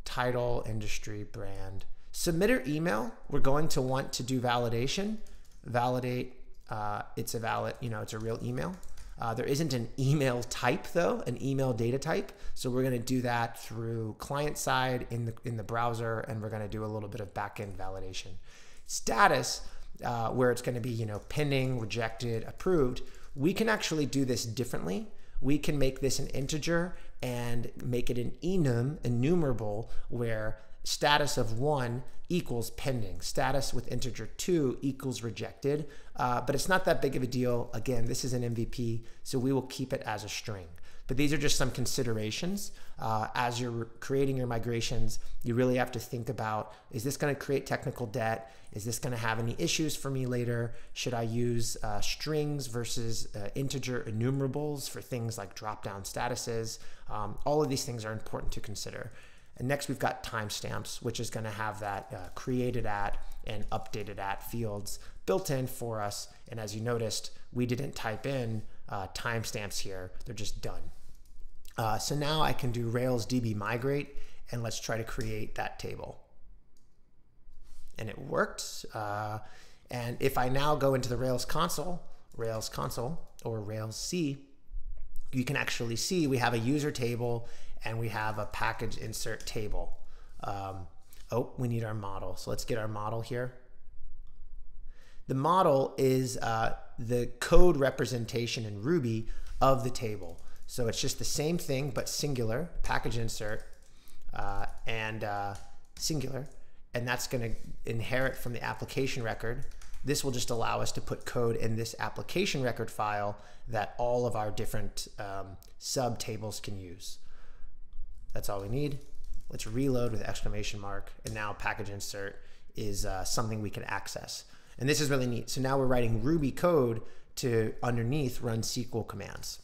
Title, industry, brand. Submitter email, we're going to want to do validation. Validate, uh, it's a valid, you know, it's a real email. Uh, there isn't an email type though, an email data type. So we're going to do that through client side in the in the browser, and we're going to do a little bit of backend validation. Status, uh, where it's going to be you know pending, rejected, approved. We can actually do this differently. We can make this an integer and make it an enum, enumerable, where status of one equals pending. Status with integer two equals rejected, uh, but it's not that big of a deal. Again, this is an MVP, so we will keep it as a string. But these are just some considerations. Uh, as you're creating your migrations, you really have to think about is this going to create technical debt? Is this going to have any issues for me later? Should I use uh, strings versus uh, integer enumerables for things like drop down statuses? Um, all of these things are important to consider. And next, we've got timestamps, which is going to have that uh, created at and updated at fields built in for us. And as you noticed, we didn't type in uh, timestamps here, they're just done. Uh, so now I can do Rails DB migrate, and let's try to create that table. And it worked. Uh, and if I now go into the Rails console, Rails console or Rails C, you can actually see we have a user table and we have a package insert table. Um, oh, we need our model. So let's get our model here. The model is uh, the code representation in Ruby of the table. So it's just the same thing, but singular, package insert, uh, and uh, singular. And that's going to inherit from the application record. This will just allow us to put code in this application record file that all of our different um, sub tables can use. That's all we need. Let's reload with exclamation mark. And now package insert is uh, something we can access. And this is really neat. So now we're writing Ruby code to underneath run SQL commands.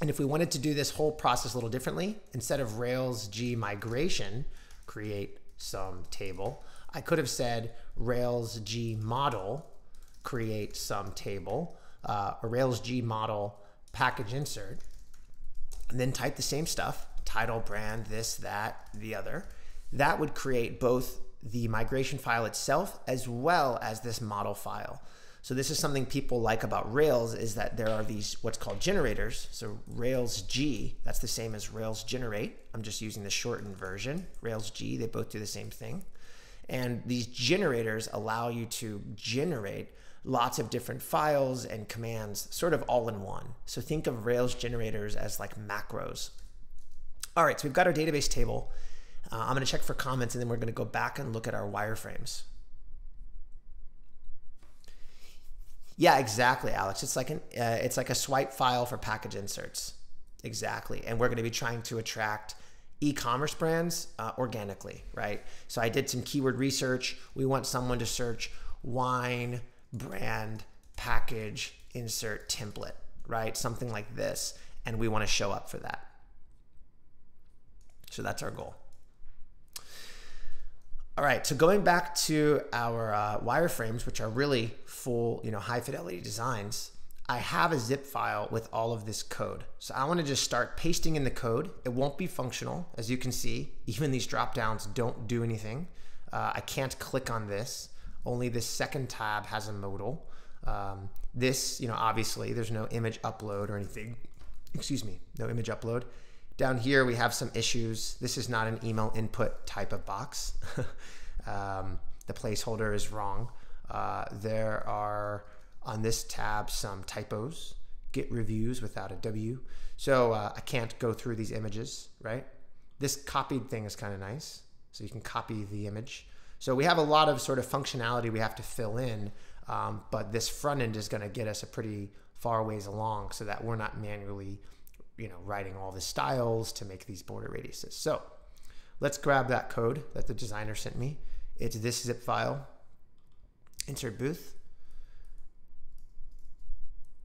And if we wanted to do this whole process a little differently, instead of Rails G migration, create some table, I could have said Rails G model, create some table, uh, a Rails G model package insert, and then type the same stuff, title, brand, this, that, the other. That would create both the migration file itself as well as this model file. So this is something people like about Rails is that there are these what's called generators. So Rails G, that's the same as Rails generate. I'm just using the shortened version. Rails G, they both do the same thing. And these generators allow you to generate lots of different files and commands sort of all in one. So think of Rails generators as like macros. All right, so we've got our database table. Uh, I'm going to check for comments and then we're going to go back and look at our wireframes. Yeah, exactly, Alex. It's like an uh, it's like a swipe file for package inserts. Exactly, and we're going to be trying to attract e-commerce brands uh, organically, right? So I did some keyword research. We want someone to search wine brand package insert template, right? Something like this, and we want to show up for that. So that's our goal. All right, so going back to our uh, wireframes, which are really full, you know, high fidelity designs, I have a zip file with all of this code. So I want to just start pasting in the code. It won't be functional, as you can see. Even these drop downs don't do anything. Uh, I can't click on this. Only this second tab has a modal. Um, this, you know, obviously there's no image upload or anything. Excuse me, no image upload. Down here, we have some issues. This is not an email input type of box. (laughs) um, the placeholder is wrong. Uh, there are on this tab some typos, get reviews without a W. So uh, I can't go through these images, right? This copied thing is kind of nice. So you can copy the image. So we have a lot of sort of functionality we have to fill in, um, but this front end is going to get us a pretty far ways along so that we're not manually you know, writing all the styles to make these border radiuses. So let's grab that code that the designer sent me. It's this zip file, insert booth.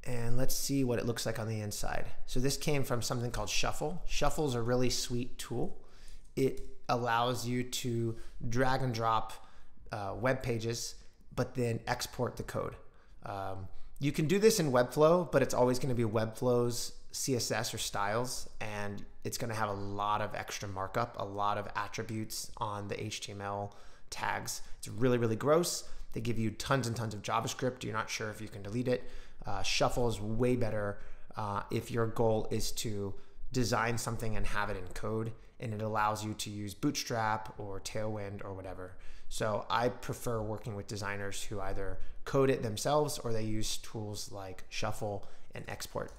And let's see what it looks like on the inside. So this came from something called Shuffle. Shuffle is a really sweet tool. It allows you to drag and drop uh, web pages, but then export the code. Um, you can do this in Webflow, but it's always going to be Webflow's CSS or styles, and it's going to have a lot of extra markup, a lot of attributes on the HTML tags. It's really, really gross. They give you tons and tons of JavaScript. You're not sure if you can delete it. Uh, Shuffle is way better uh, if your goal is to design something and have it in code, and it allows you to use Bootstrap or Tailwind or whatever. So I prefer working with designers who either code it themselves or they use tools like Shuffle and Export.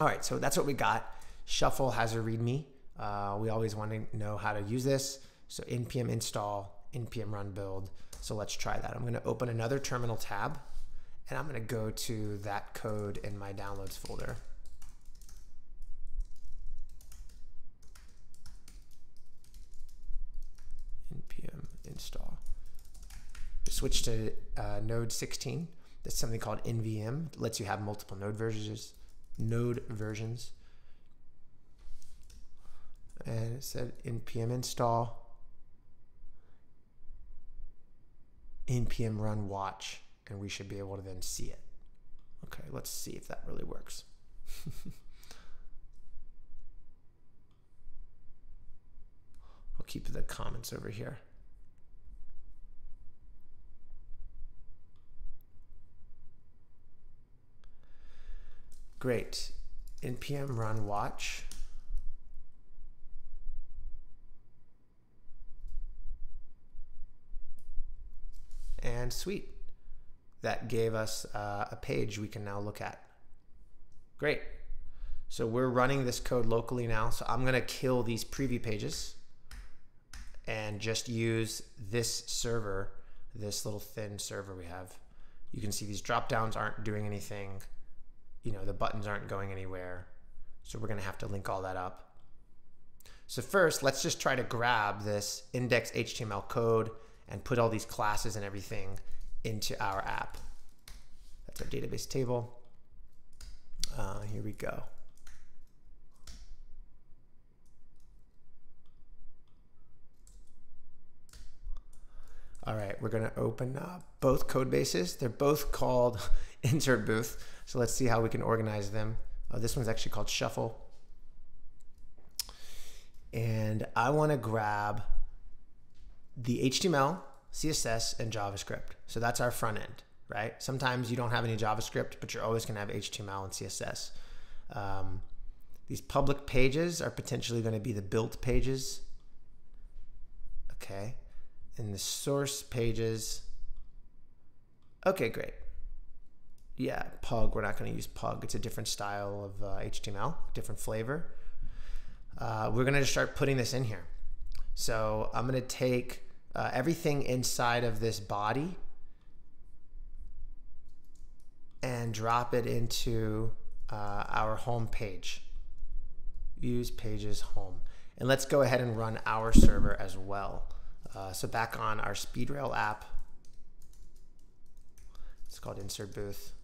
All right, so that's what we got. Shuffle has a README. Uh, we always want to know how to use this. So npm install, npm run build. So let's try that. I'm going to open another terminal tab, and I'm going to go to that code in my downloads folder. npm install. Switch to uh, node 16. That's something called NVM. It lets you have multiple node versions Node versions. And it said npm install npm run watch, and we should be able to then see it. Okay, let's see if that really works. (laughs) I'll keep the comments over here. Great. npm run watch. And sweet. That gave us uh, a page we can now look at. Great. So we're running this code locally now. So I'm going to kill these preview pages and just use this server, this little thin server we have. You can see these drop downs aren't doing anything. You know, the buttons aren't going anywhere. So we're going to have to link all that up. So first, let's just try to grab this index HTML code and put all these classes and everything into our app. That's our database table. Uh, here we go. All right, we're gonna open up both code bases. They're both called (laughs) insert booth. So let's see how we can organize them. Oh, this one's actually called shuffle. And I wanna grab the HTML, CSS, and JavaScript. So that's our front end, right? Sometimes you don't have any JavaScript, but you're always gonna have HTML and CSS. Um, these public pages are potentially gonna be the built pages. Okay and the source pages. Okay, great. Yeah, Pug, we're not going to use Pug. It's a different style of uh, HTML, different flavor. Uh, we're going to start putting this in here. So I'm going to take uh, everything inside of this body and drop it into uh, our home page. Use pages home. And let's go ahead and run our server as well. Uh, so back on our SpeedRail app, it's called Insert Booth.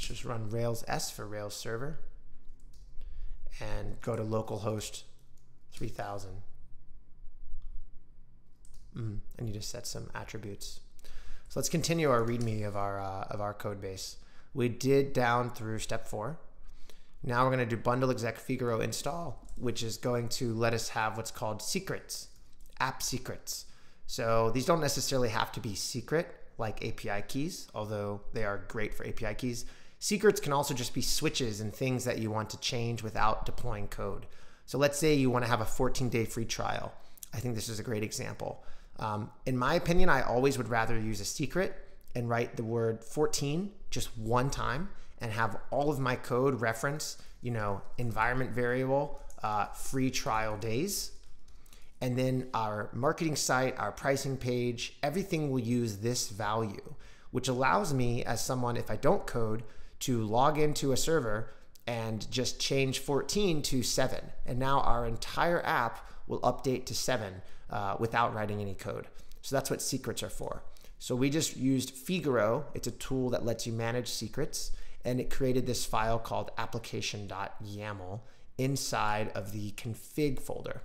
Let's just run Rails S for Rails server and go to localhost 3000. Mm, I need to set some attributes. So let's continue our README of our uh, of our code base. We did down through step four. Now we're going to do bundle exec Figaro install, which is going to let us have what's called secrets, app secrets. So these don't necessarily have to be secret like API keys, although they are great for API keys. Secrets can also just be switches and things that you want to change without deploying code. So let's say you want to have a 14 day free trial. I think this is a great example. Um, in my opinion, I always would rather use a secret and write the word 14 just one time and have all of my code reference, you know, environment variable, uh, free trial days. And then our marketing site, our pricing page, everything will use this value, which allows me as someone, if I don't code, to log into a server and just change 14 to 7. And now our entire app will update to 7 uh, without writing any code. So that's what secrets are for. So we just used Figaro. It's a tool that lets you manage secrets and it created this file called application.yaml inside of the config folder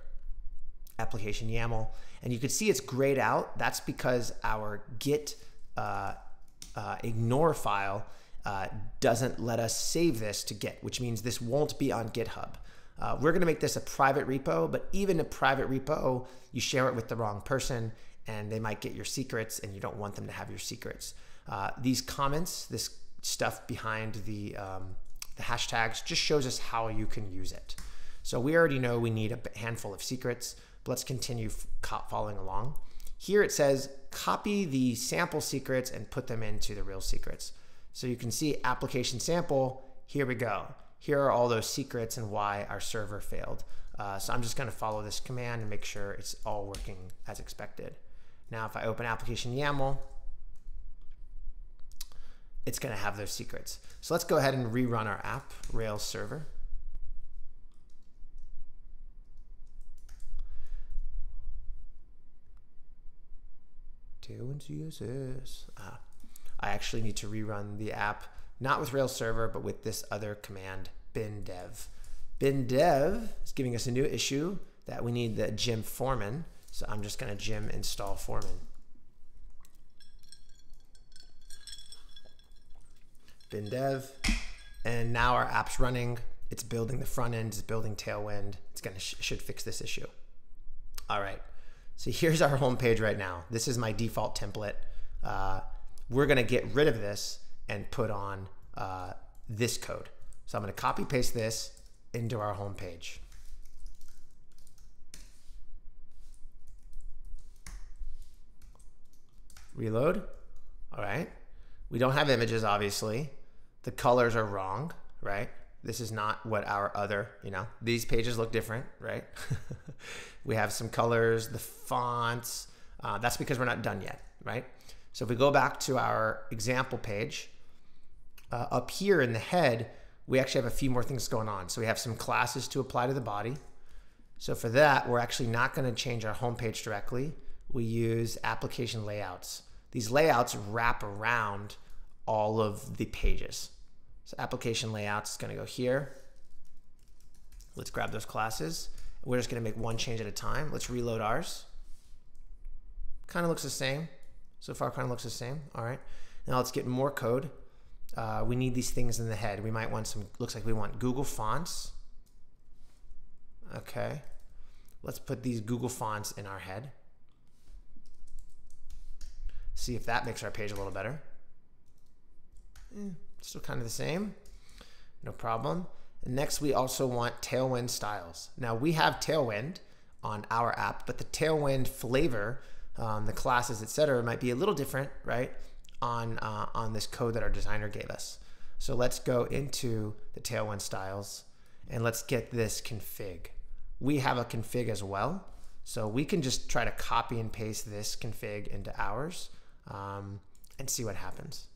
application YAML. And you can see it's grayed out. That's because our git uh, uh, ignore file uh, doesn't let us save this to Git, which means this won't be on GitHub. Uh, we're going to make this a private repo, but even a private repo, you share it with the wrong person and they might get your secrets and you don't want them to have your secrets. Uh, these comments, this stuff behind the, um, the hashtags just shows us how you can use it. So we already know we need a handful of secrets, but let's continue following along. Here it says copy the sample secrets and put them into the real secrets. So you can see application sample, here we go. Here are all those secrets and why our server failed. Uh, so I'm just gonna follow this command and make sure it's all working as expected. Now if I open application YAML, it's gonna have those secrets. So let's go ahead and rerun our app, Rails server. Tailwinds uses. Ah. I actually need to rerun the app, not with Rails server, but with this other command, bin dev. Bin dev is giving us a new issue that we need the gem foreman. So I'm just going to gem install foreman. bin dev. And now our app's running. It's building the front end, it's building Tailwind. It's gonna sh should fix this issue. All right. So here's our home page right now. This is my default template. Uh, we're gonna get rid of this and put on uh, this code. So I'm gonna copy paste this into our home page. Reload. All right. We don't have images, obviously. The colors are wrong, right? This is not what our other, you know, these pages look different, right? (laughs) we have some colors, the fonts. Uh, that's because we're not done yet, right? So if we go back to our example page, uh, up here in the head, we actually have a few more things going on. So we have some classes to apply to the body. So for that, we're actually not going to change our home page directly. We use application layouts. These layouts wrap around all of the pages. So application layouts is going to go here. Let's grab those classes. We're just going to make one change at a time. Let's reload ours. Kind of looks the same. So far, kind of looks the same. All right. Now let's get more code. Uh, we need these things in the head. We might want some, looks like we want Google Fonts. Okay. Let's put these Google Fonts in our head. See if that makes our page a little better. Eh, still kind of the same. No problem. next, we also want Tailwind styles. Now, we have Tailwind on our app, but the Tailwind flavor, um, the classes, etc., might be a little different, right, on, uh, on this code that our designer gave us. So let's go into the Tailwind styles and let's get this config. We have a config as well. So we can just try to copy and paste this config into ours um, and see what happens.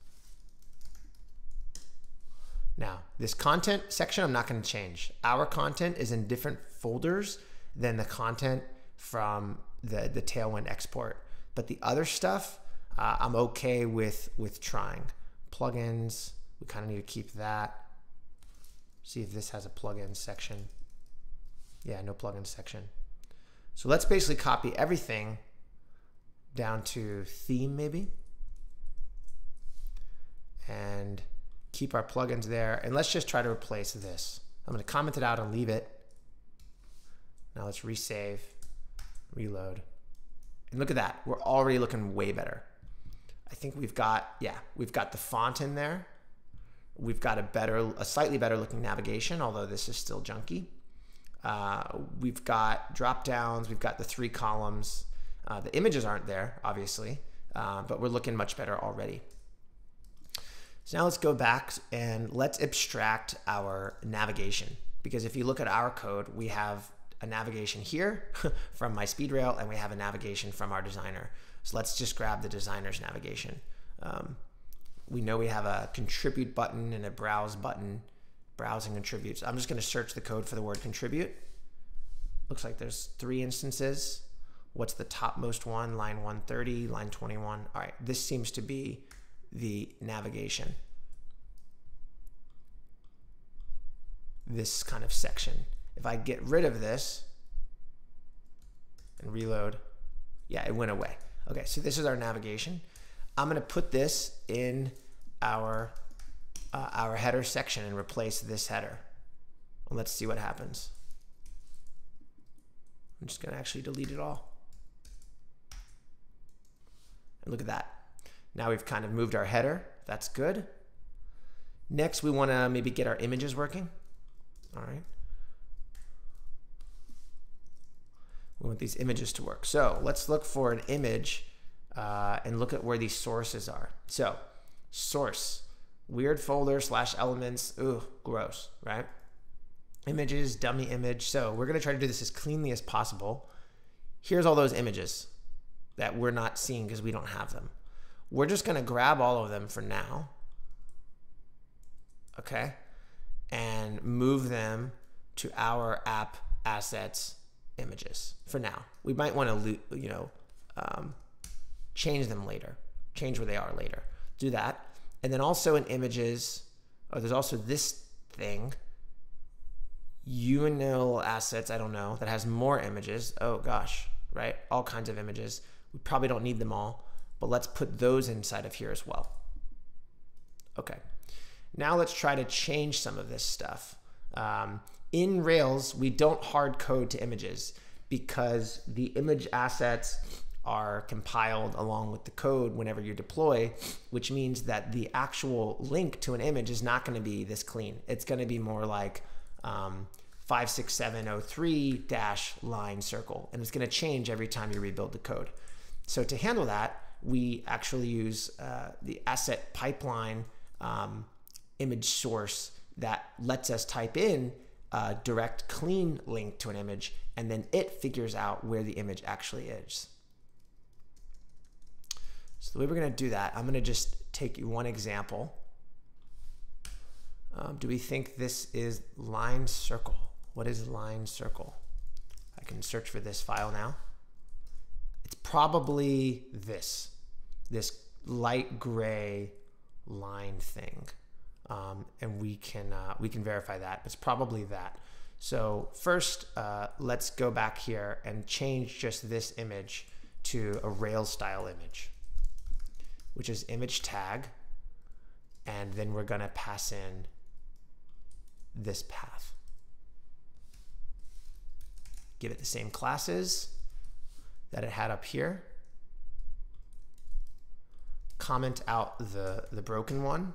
Now, this content section, I'm not going to change. Our content is in different folders than the content from the, the Tailwind export. But the other stuff, uh, I'm okay with, with trying. Plugins, we kind of need to keep that. See if this has a plugin section. Yeah, no plugin section. So let's basically copy everything down to theme maybe. And keep our plugins there. And let's just try to replace this. I'm going to comment it out and leave it. Now let's resave, reload. And look at that. We're already looking way better. I think we've got, yeah, we've got the font in there. We've got a better, a slightly better looking navigation, although this is still junky. Uh, we've got drop downs. We've got the three columns. Uh, the images aren't there, obviously, uh, but we're looking much better already. So now let's go back and let's abstract our navigation. Because if you look at our code, we have a navigation here (laughs) from my Speedrail and we have a navigation from our designer. So let's just grab the designer's navigation. Um, we know we have a contribute button and a browse button, browse and contribute. I'm just gonna search the code for the word contribute. Looks like there's three instances. What's the topmost one? Line 130, line 21. All right, this seems to be the navigation. This kind of section. If I get rid of this and reload, yeah, it went away. Okay, so this is our navigation. I'm gonna put this in our, uh, our header section and replace this header. let's see what happens. I'm just gonna actually delete it all. And look at that. Now we've kind of moved our header. That's good. Next, we want to maybe get our images working. All right. We want these images to work. So let's look for an image uh, and look at where these sources are. So source, weird folder slash elements. Ooh, gross, right? Images, dummy image. So we're going to try to do this as cleanly as possible. Here's all those images that we're not seeing because we don't have them. We're just going to grab all of them for now. Okay. And move them to our app assets images for now. We might want to, you know, um, change them later, change where they are later. Do that. And then also in images, oh, there's also this thing, UNIL assets, I don't know, that has more images. Oh gosh, right? All kinds of images. We probably don't need them all, but let's put those inside of here as well. Okay. Now let's try to change some of this stuff. Um, in Rails, we don't hard code to images because the image assets are compiled along with the code whenever you deploy, which means that the actual link to an image is not going to be this clean. It's going to be more like um, 56703 dash line circle, and it's going to change every time you rebuild the code. So to handle that, we actually use uh, the asset pipeline um, image source that lets us type in direct clean link to an image and then it figures out where the image actually is. So the way we're going to do that, I'm going to just take you one example. Um, do we think this is line circle? What is line circle? I can search for this file now. It's probably this, this light gray line thing. Um, and we can uh, we can verify that. It's probably that. So first, uh, let's go back here and change just this image to a Rails style image, which is image tag, and then we're gonna pass in this path. Give it the same classes that it had up here. Comment out the, the broken one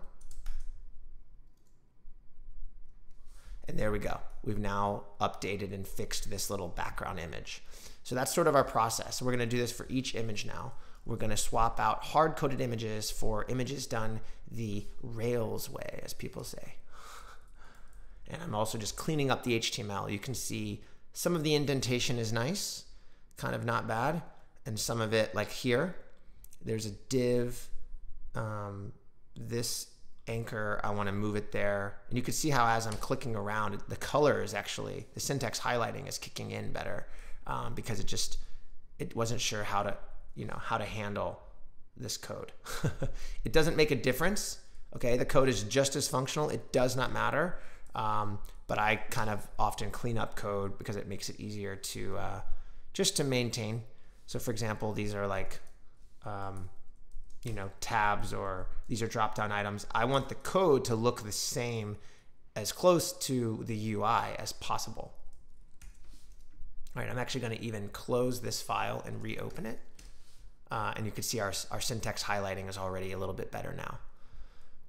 And there we go. We've now updated and fixed this little background image. So that's sort of our process. We're gonna do this for each image now. We're gonna swap out hard-coded images for images done the Rails way, as people say. And I'm also just cleaning up the HTML. You can see some of the indentation is nice, kind of not bad. And some of it, like here, there's a div. Um, this anchor, I want to move it there. And you can see how as I'm clicking around, the color is actually, the syntax highlighting is kicking in better um, because it just, it wasn't sure how to, you know, how to handle this code. (laughs) it doesn't make a difference. Okay, the code is just as functional. It does not matter. Um, but I kind of often clean up code because it makes it easier to uh, just to maintain. So for example, these are like um, you know, tabs or these are drop down items. I want the code to look the same as close to the UI as possible. All right, I'm actually going to even close this file and reopen it. Uh, and you can see our, our syntax highlighting is already a little bit better now.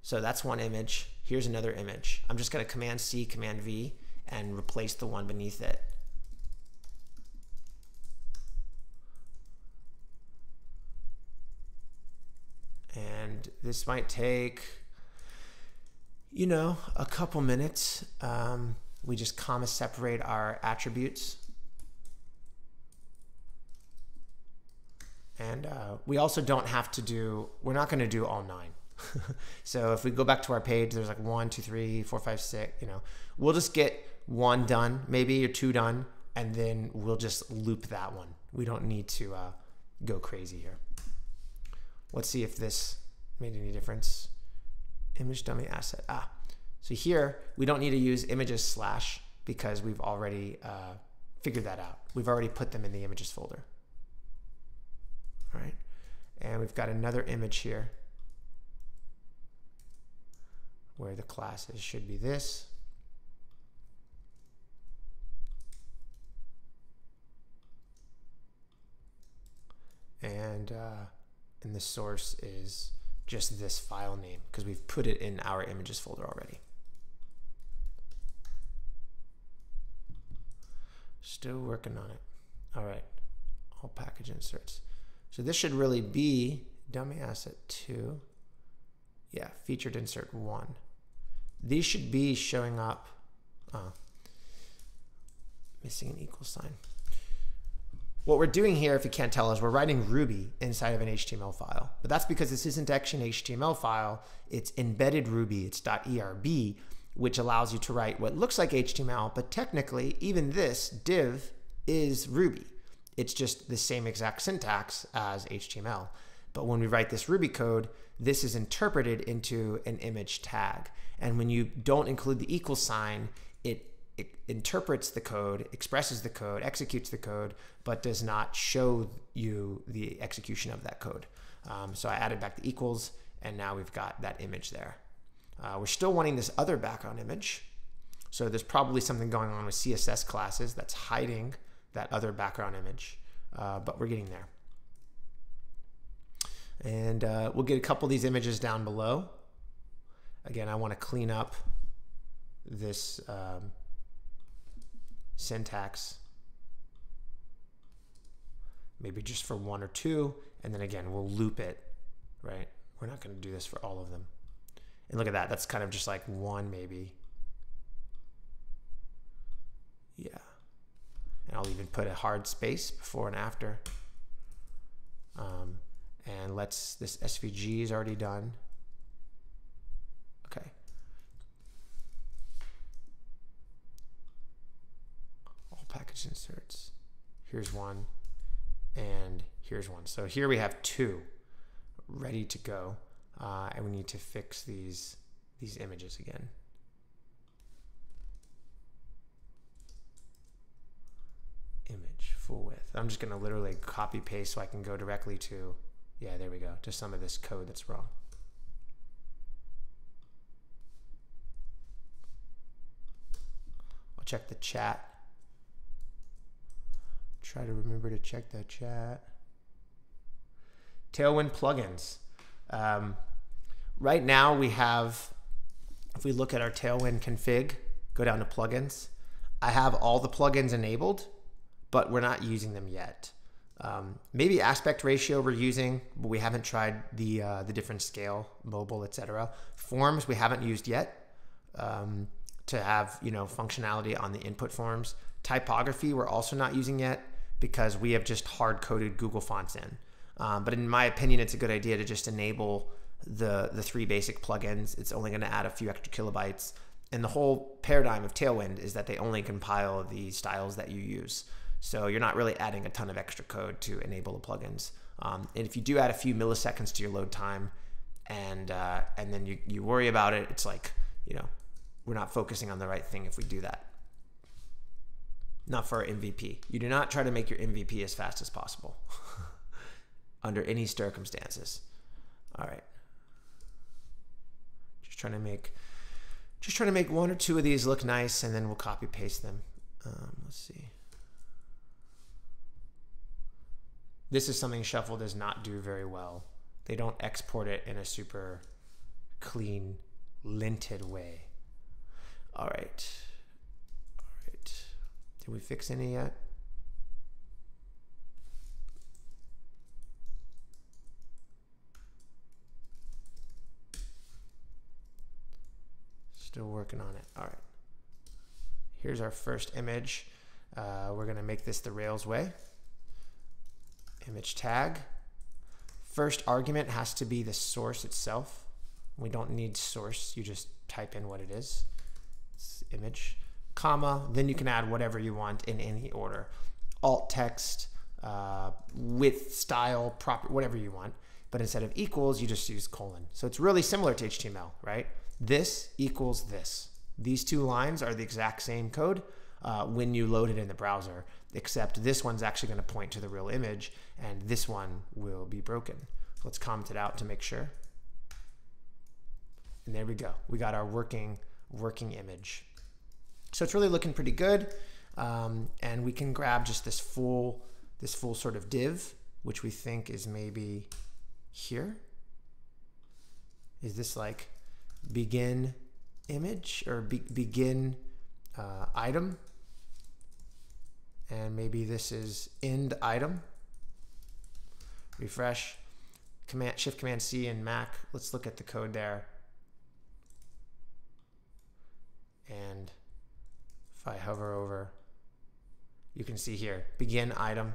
So that's one image. Here's another image. I'm just going to Command C, Command V, and replace the one beneath it. And this might take you know a couple minutes. Um, we just comma separate our attributes. And uh, we also don't have to do we're not going to do all nine. (laughs) So if we go back to our page there's like one two three four five six you know we'll just get one done maybe or two done and then we'll just loop that one. We don't need to uh, go crazy here Let's see if this made any difference. Image dummy asset. Ah, so here we don't need to use images slash because we've already uh, figured that out. We've already put them in the images folder. All right, and we've got another image here where the classes should be this. And uh, and the source is just this file name because we've put it in our images folder already. Still working on it. All right, all package inserts. So this should really be dummy asset two. Yeah, featured insert one. These should be showing up. Uh, missing an equal sign. What we're doing here, if you can't tell, is we're writing Ruby inside of an HTML file. But that's because this isn't actually an HTML file. It's embedded Ruby. It's .erb, which allows you to write what looks like HTML, but technically, even this div is Ruby. It's just the same exact syntax as HTML. But when we write this Ruby code, this is interpreted into an image tag. And when you don't include the equal sign, it, it interprets the code, expresses the code, executes the code, but does not show you the execution of that code. Um, so I added back the equals, and now we've got that image there. Uh, we're still wanting this other background image. So there's probably something going on with CSS classes that's hiding that other background image, uh, but we're getting there. And uh, we'll get a couple of these images down below. Again, I want to clean up this um, syntax, maybe just for one or two, and then again, we'll loop it, right? We're not going to do this for all of them. And look at that. That's kind of just like one maybe. Yeah. And I'll even put a hard space before and after. Um, and let's, this SVG is already done. Okay. All package inserts. Here's one and here's one. So here we have two ready to go. Uh, and we need to fix these, these images again. Image full width. I'm just going to literally copy paste so I can go directly to, yeah, there we go, to some of this code that's wrong. I'll check the chat. Try to remember to check that chat. Tailwind plugins. Um, right now we have, if we look at our Tailwind config, go down to plugins, I have all the plugins enabled, but we're not using them yet. Um, maybe aspect ratio we're using, but we haven't tried the uh, the different scale, mobile, etc. Forms we haven't used yet um, to have you know functionality on the input forms. Typography we're also not using yet because we have just hard coded Google Fonts in. Um, but in my opinion, it's a good idea to just enable the the three basic plugins. It's only going to add a few extra kilobytes. And the whole paradigm of Tailwind is that they only compile the styles that you use. So you're not really adding a ton of extra code to enable the plugins. Um, and if you do add a few milliseconds to your load time, and uh, and then you, you worry about it, it's like you know we're not focusing on the right thing if we do that. Not for MVP. You do not try to make your MVP as fast as possible. (laughs) under any circumstances. All right. Just trying to make just trying to make one or two of these look nice and then we'll copy paste them. Um, let's see. This is something Shuffle does not do very well. They don't export it in a super clean, linted way. All right. Did we fix any yet? Still working on it. All right. Here's our first image. Uh, we're going to make this the Rails way. Image tag. First argument has to be the source itself. We don't need source. You just type in what it is. It's image, comma. Then you can add whatever you want in any order. Alt text, uh, width, style, proper, whatever you want. But instead of equals, you just use colon. So it's really similar to HTML, right? This equals this. These two lines are the exact same code uh, when you load it in the browser, except this one's actually going to point to the real image, and this one will be broken. let's comment it out to make sure. And there we go. We got our working working image. So it's really looking pretty good. Um, and we can grab just this full this full sort of div, which we think is maybe here. Is this like begin image or be, begin uh, item. And maybe this is end item. Refresh. Command Shift Command C in Mac. Let's look at the code there. And if I hover over, you can see here, begin item,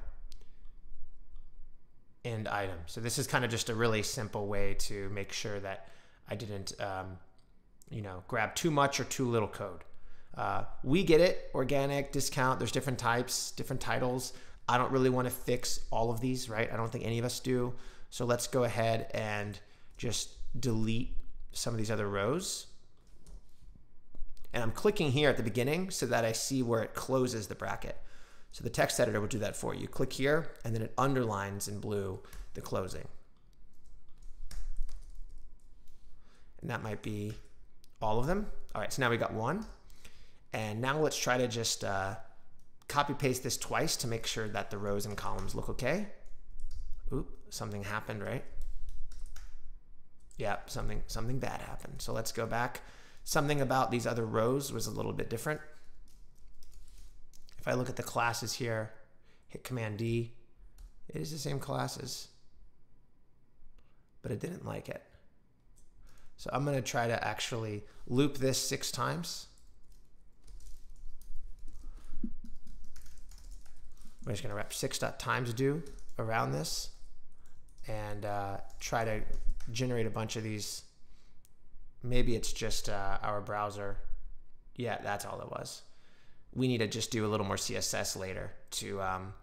end item. So this is kind of just a really simple way to make sure that I didn't, um, you know, grab too much or too little code. Uh, we get it, organic, discount. There's different types, different titles. I don't really want to fix all of these, right? I don't think any of us do. So let's go ahead and just delete some of these other rows. And I'm clicking here at the beginning so that I see where it closes the bracket. So the text editor will do that for you. Click here, and then it underlines in blue the closing. And that might be all of them. All right, so now we got one. And now let's try to just uh, copy paste this twice to make sure that the rows and columns look okay. Oop, something happened, right? Yeah, something something bad happened. So let's go back. Something about these other rows was a little bit different. If I look at the classes here, hit Command D, it is the same classes, but it didn't like it. So I'm going to try to actually loop this six times. We're just going to wrap six dot times do around this and uh, try to generate a bunch of these. Maybe it's just uh, our browser. Yeah, that's all it was. We need to just do a little more CSS later to um,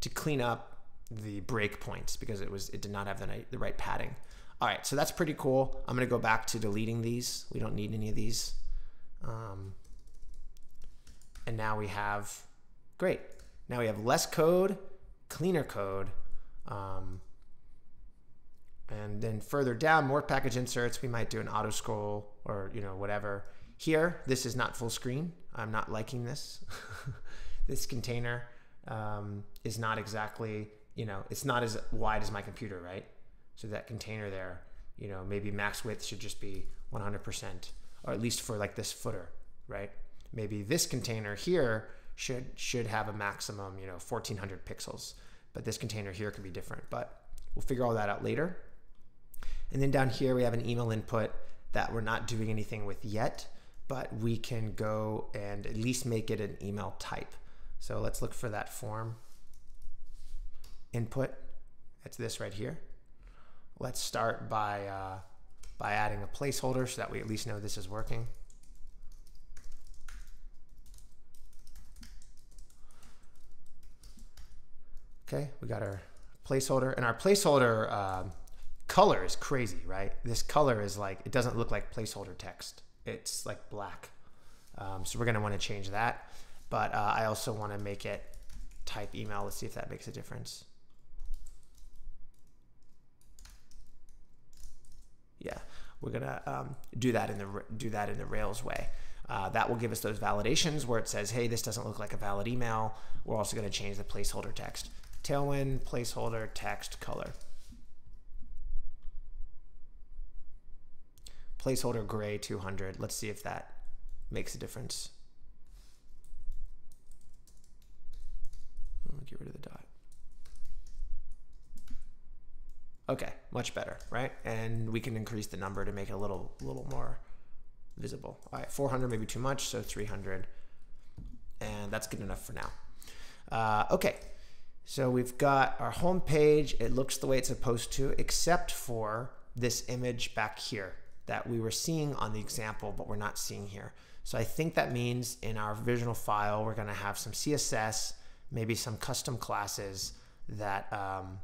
to clean up the breakpoints because it was it did not have the, the right padding. All right, so that's pretty cool. I'm gonna go back to deleting these. We don't need any of these. Um, and now we have, great. Now we have less code, cleaner code. Um, and then further down, more package inserts. We might do an auto scroll or you know whatever. Here, this is not full screen. I'm not liking this. (laughs) this container um, is not exactly you know it's not as wide as my computer, right? So that container there, you know, maybe max width should just be 100%, or at least for like this footer, right? Maybe this container here should should have a maximum, you know, 1400 pixels, but this container here could be different. But we'll figure all that out later. And then down here we have an email input that we're not doing anything with yet, but we can go and at least make it an email type. So let's look for that form input. That's this right here. Let's start by, uh, by adding a placeholder so that we at least know this is working. Okay, we got our placeholder and our placeholder um, color is crazy, right? This color is like, it doesn't look like placeholder text. It's like black. Um, so we're gonna wanna change that. But uh, I also wanna make it type email. Let's see if that makes a difference. Yeah, we're gonna um, do that in the do that in the Rails way. Uh, that will give us those validations where it says, hey, this doesn't look like a valid email. We're also to change the placeholder text. Tailwind, placeholder, text, color. Placeholder gray 200. Let's see if that makes a difference. Get rid of the dot. Okay, much better, right? And we can increase the number to make it a little, little more visible. All right, 400 maybe too much, so 300. And that's good enough for now. Uh, okay, so we've got our home page. It looks the way it's supposed to, except for this image back here that we were seeing on the example, but we're not seeing here. So I think that means in our visual file, we're gonna have some CSS, maybe some custom classes that, um,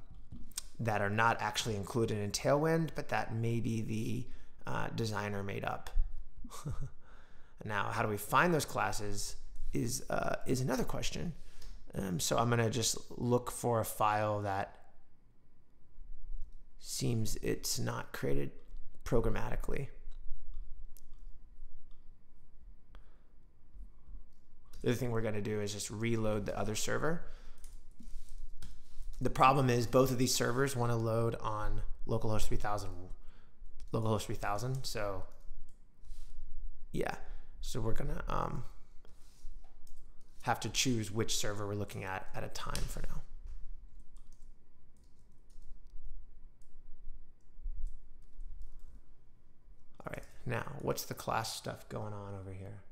that are not actually included in Tailwind, but that maybe the uh, designer made up. (laughs) now, how do we find those classes is, uh, is another question. Um, so I'm gonna just look for a file that seems it's not created programmatically. The other thing we're going to do is just reload the other server. The problem is both of these servers want to load on localhost 3000 localhost 3000 so yeah so we're gonna um, have to choose which server we're looking at at a time for now Now, what's the class stuff going on over here?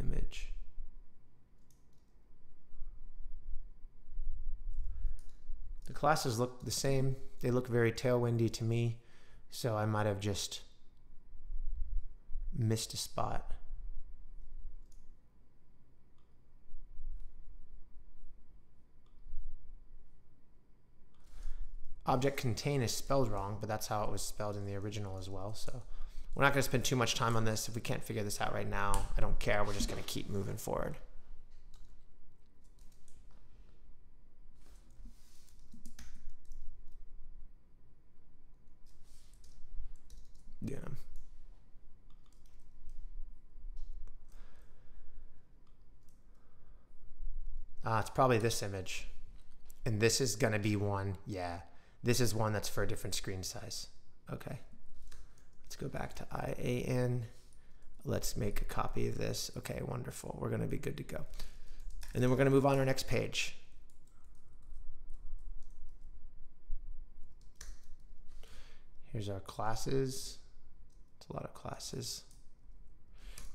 Image. The classes look the same. They look very tailwindy to me, so I might have just missed a spot. Object contain is spelled wrong, but that's how it was spelled in the original as well. So we're not going to spend too much time on this. If we can't figure this out right now, I don't care. We're just going to keep moving forward. Yeah. Ah, it's probably this image. And this is going to be one. Yeah. This is one that's for a different screen size. Okay. Let's go back to IAN. Let's make a copy of this. Okay, wonderful. We're going to be good to go. And then we're going to move on to our next page. Here's our classes. It's a lot of classes.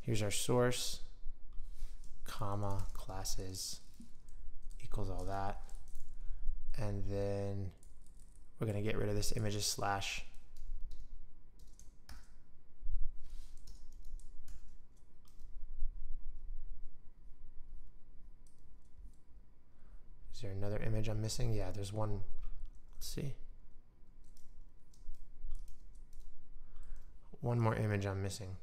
Here's our source, comma, classes, equals all that. And then we're going to get rid of this images slash Is there another image I'm missing? Yeah, there's one. Let's see. One more image I'm missing.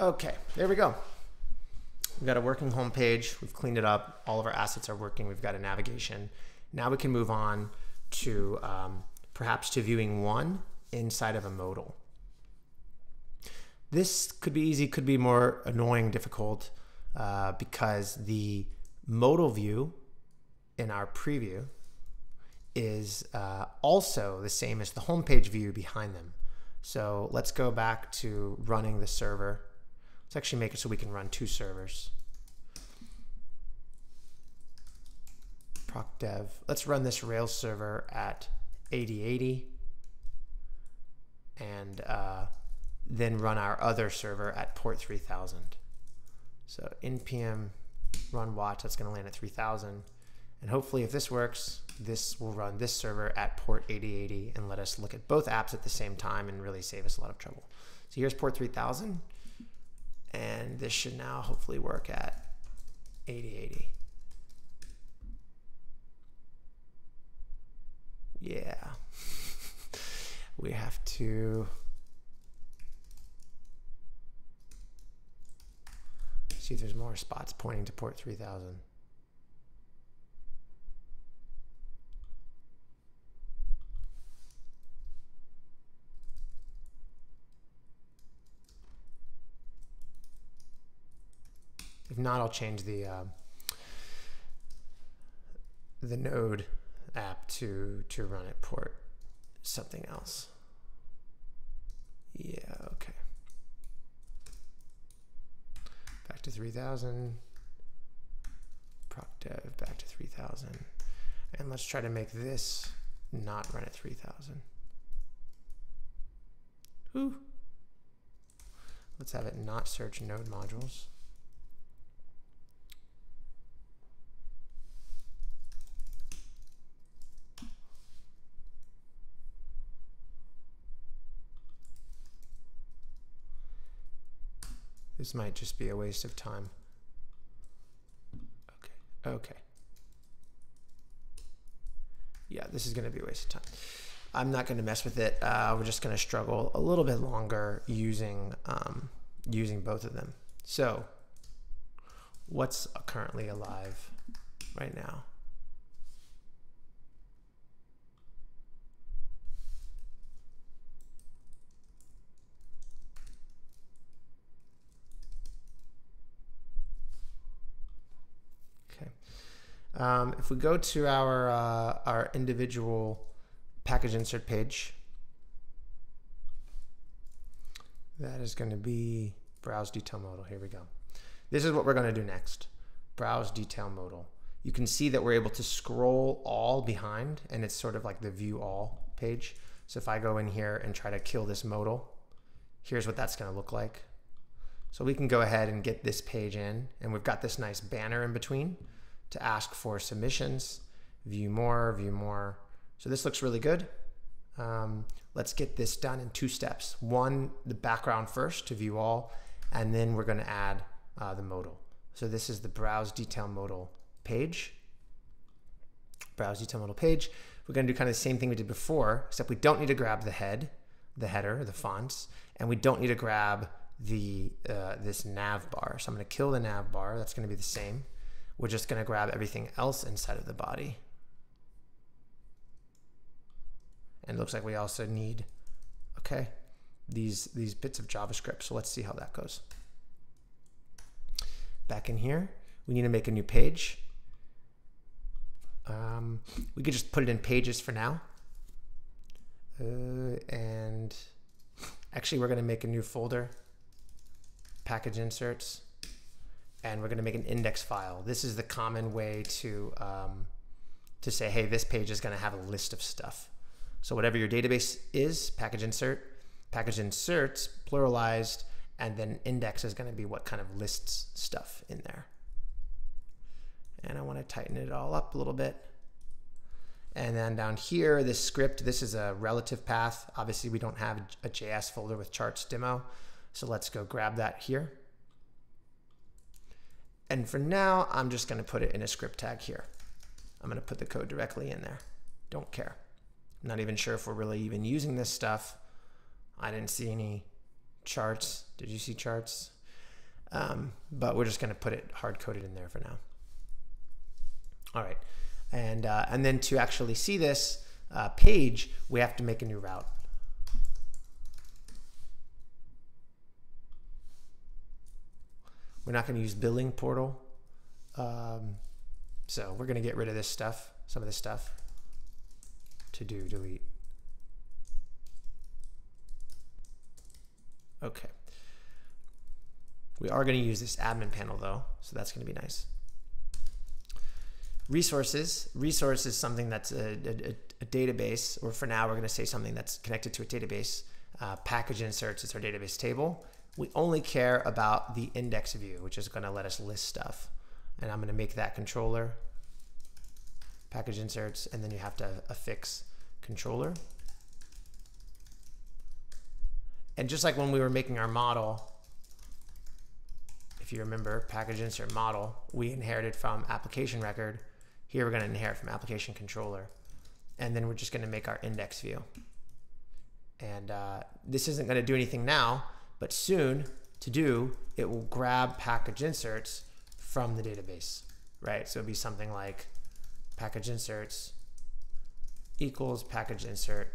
Okay, there we go. We've got a working home page. We've cleaned it up. All of our assets are working. We've got a navigation. Now we can move on to um, perhaps to viewing one inside of a modal. This could be easy, could be more annoying, difficult, uh, because the modal view in our preview is uh, also the same as the homepage view behind them. So let's go back to running the server. Let's actually make it so we can run two servers. proc dev. Let's run this Rails server at 8080 and uh, then run our other server at port 3000. So npm run watch, that's going to land at 3000. And hopefully if this works, this will run this server at port 8080 and let us look at both apps at the same time and really save us a lot of trouble. So here's port 3000 and this should now hopefully work at 8080. Yeah. (laughs) we have to see if there's more spots pointing to port 3000. If not, I'll change the uh, the node app to to run at port something else. Yeah, okay. Back to 3000. Proc dev back to 3000. And let's try to make this not run at 3000. Ooh. Let's have it not search node modules. This might just be a waste of time. Okay, okay. Yeah, this is gonna be a waste of time. I'm not gonna mess with it. Uh, we're just gonna struggle a little bit longer using, um, using both of them. So what's currently alive right now? Um, if we go to our, uh, our individual package insert page, that is going to be browse detail modal. Here we go. This is what we're going to do next. Browse detail modal. You can see that we're able to scroll all behind and it's sort of like the view all page. So if I go in here and try to kill this modal, here's what that's going to look like. So we can go ahead and get this page in and we've got this nice banner in between to ask for submissions, view more, view more. So this looks really good. Um, let's get this done in two steps. One, the background first to view all, and then we're going to add uh, the modal. So this is the browse detail modal page. Browse detail modal page. We're going to do kind of the same thing we did before, except we don't need to grab the head, the header, the fonts, and we don't need to grab the uh, this nav bar. So I'm to kill the nav bar. That's going to be the same. We're just going to grab everything else inside of the body. And it looks like we also need, okay, these, these bits of JavaScript. So let's see how that goes. Back in here, we need to make a new page. Um, we could just put it in pages for now. Uh, and actually, we're going to make a new folder, package inserts, and we're going to make an index file. This is the common way to, um, to say, hey, this page is going to have a list of stuff. So whatever your database is, package insert, package inserts, pluralized, and then index is going to be what kind of lists stuff in there. And I want to tighten it all up a little bit. And then down here, this script, this is a relative path. Obviously, we don't have a JS folder with charts demo. So let's go grab that here. And for now, I'm just going to put it in a script tag here. I'm going to put the code directly in there. Don't care. I'm not even sure if we're really even using this stuff. I didn't see any charts. Did you see charts? Um, but we're just going to put it hard coded in there for now. All right. And, uh, and then to actually see this uh, page, we have to make a new route. We're not going to use billing portal. Um, so we're going to get rid of this stuff, some of this stuff. To do, delete. Okay. We are going to use this admin panel though, so that's going to be nice. Resources. Resource is something that's a, a, a database, or for now we're going to say something that's connected to a database. Uh, package inserts is our database table. We only care about the index view, which is going to let us list stuff. And I'm going to make that controller package inserts, and then you have to affix controller. And just like when we were making our model, if you remember package insert model, we inherited from application record. Here we're going to inherit from application controller. And then we're just going to make our index view. And uh, this isn't going to do anything now, but soon to do, it will grab package inserts from the database, right? So it'd be something like package inserts equals package insert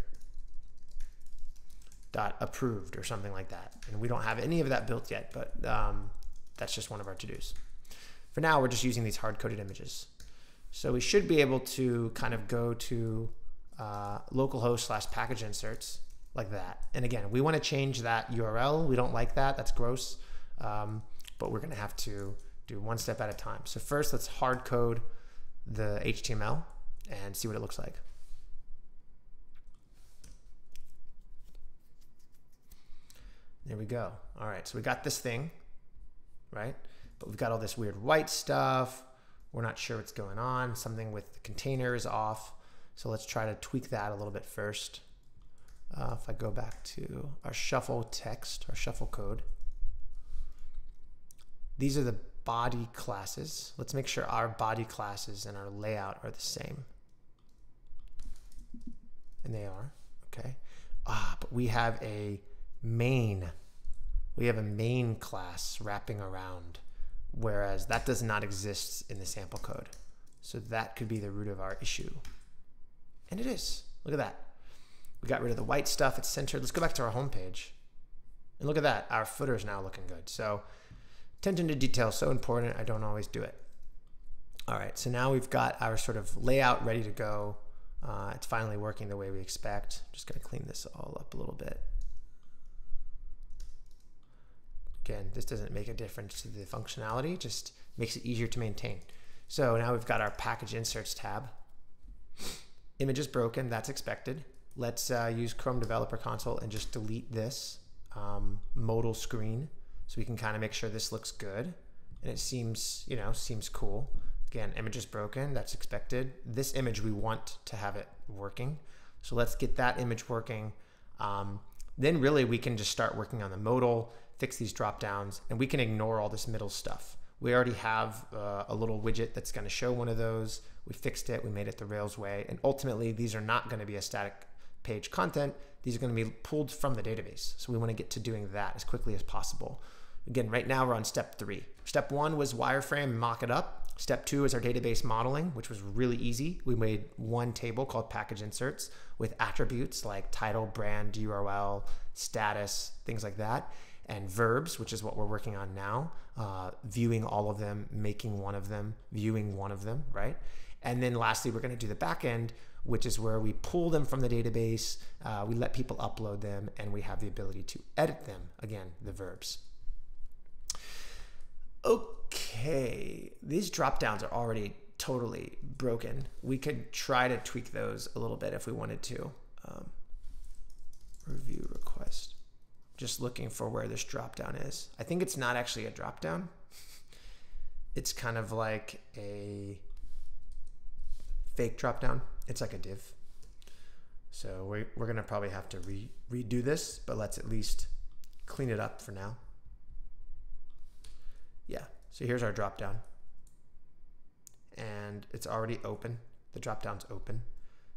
dot approved or something like that. And we don't have any of that built yet, but um, that's just one of our to-dos. For now, we're just using these hard-coded images. So we should be able to kind of go to uh, localhost slash package inserts like that. And again, we want to change that URL. We don't like that. That's gross. Um, but we're going to have to do one step at a time. So first, let's hard code the HTML and see what it looks like. There we go. All right, so we got this thing, right? But we've got all this weird white stuff. We're not sure what's going on. Something with the container is off. So let's try to tweak that a little bit first. Uh, if I go back to our shuffle text, our shuffle code, these are the body classes. Let's make sure our body classes and our layout are the same. And they are, okay. Ah, but we have a main. We have a main class wrapping around, whereas that does not exist in the sample code. So that could be the root of our issue. And it is. Look at that. We got rid of the white stuff. It's centered. Let's go back to our homepage. And look at that. Our footer is now looking good. So attention to detail so important. I don't always do it. All right. So now we've got our sort of layout ready to go. Uh, it's finally working the way we expect. Just going to clean this all up a little bit. Again, this doesn't make a difference to the functionality, just makes it easier to maintain. So now we've got our package inserts tab. Image is broken, that's expected. Let's uh, use Chrome Developer Console and just delete this um, modal screen so we can kind of make sure this looks good. And it seems, you know, seems cool. Again, image is broken, that's expected. This image, we want to have it working. So let's get that image working. Um, then really we can just start working on the modal, fix these drop downs, and we can ignore all this middle stuff. We already have uh, a little widget that's going to show one of those. We fixed it. We made it the Rails way. And ultimately, these are not going to be a static page content. These are going to be pulled from the database. So we want to get to doing that as quickly as possible. Again, right now we're on step three. Step one was wireframe, mock it up. Step two is our database modeling, which was really easy. We made one table called package inserts with attributes like title, brand, URL, status, things like that, and verbs, which is what we're working on now, uh, viewing all of them, making one of them, viewing one of them, right? And then lastly, we're going to do the back end, which is where we pull them from the database, uh, we let people upload them, and we have the ability to edit them, again, the verbs. Okay, these drop downs are already totally broken. We could try to tweak those a little bit if we wanted to. Um, review request. Just looking for where this drop down is. I think it's not actually a drop down. It's kind of like a fake drop down. It's like a div. So we're, we're going to probably have to re, redo this, but let's at least clean it up for now. Yeah, so here's our drop down. And it's already open. The drop down's open.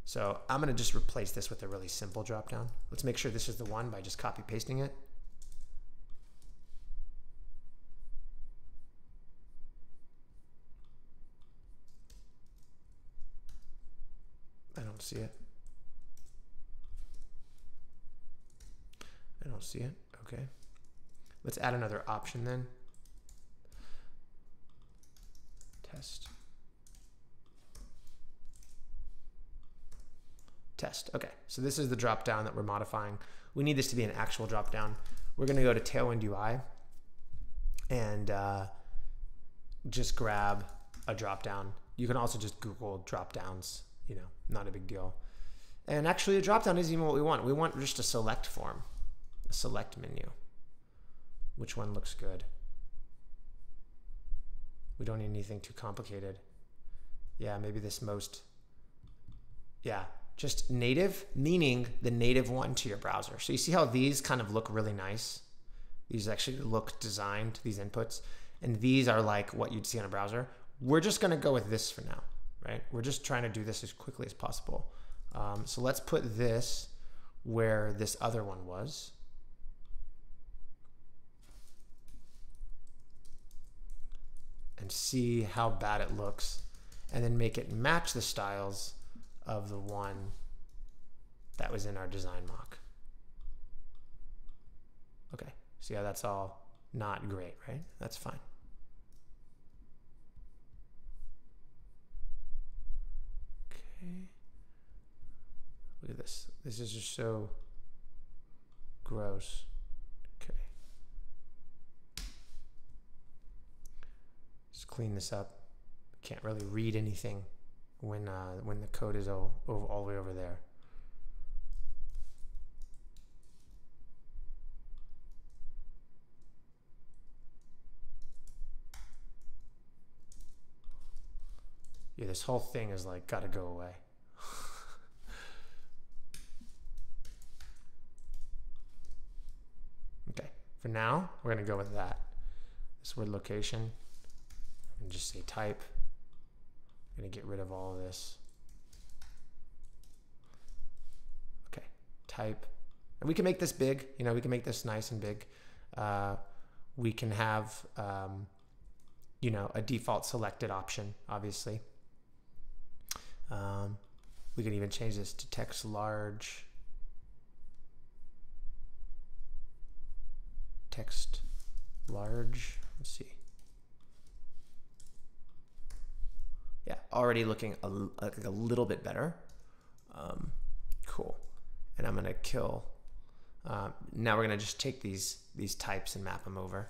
So I'm going to just replace this with a really simple drop down. Let's make sure this is the one by just copy pasting it. I don't see it. I don't see it. Okay. Let's add another option then. Test. Test. Okay, so this is the drop down that we're modifying. We need this to be an actual drop down. We're going to go to Tailwind UI and uh, just grab a drop down. You can also just Google drop downs, you know, not a big deal. And actually, a drop down isn't even what we want. We want just a select form, a select menu. Which one looks good? We don't need anything too complicated. Yeah, maybe this most, yeah, just native, meaning the native one to your browser. So you see how these kind of look really nice? These actually look designed, these inputs. And these are like what you'd see on a browser. We're just gonna go with this for now, right? We're just trying to do this as quickly as possible. Um, so let's put this where this other one was. and see how bad it looks and then make it match the styles of the one that was in our design mock. Okay, see how that's all not great, right? That's fine. Okay. Look at this. This is just so gross. Okay. Just clean this up. Can't really read anything when uh, when the code is all, all the way over there. Yeah, this whole thing is like gotta go away. (laughs) okay, for now, we're gonna go with that. This word location and just say type. I'm to get rid of all of this. Okay, type. And we can make this big, you know, we can make this nice and big. Uh, we can have, um, you know, a default selected option, obviously. Um, we can even change this to text large. Text large, let's see. yeah, already looking a, like a little bit better. Um, cool. And I'm gonna kill. Uh, now we're gonna just take these these types and map them over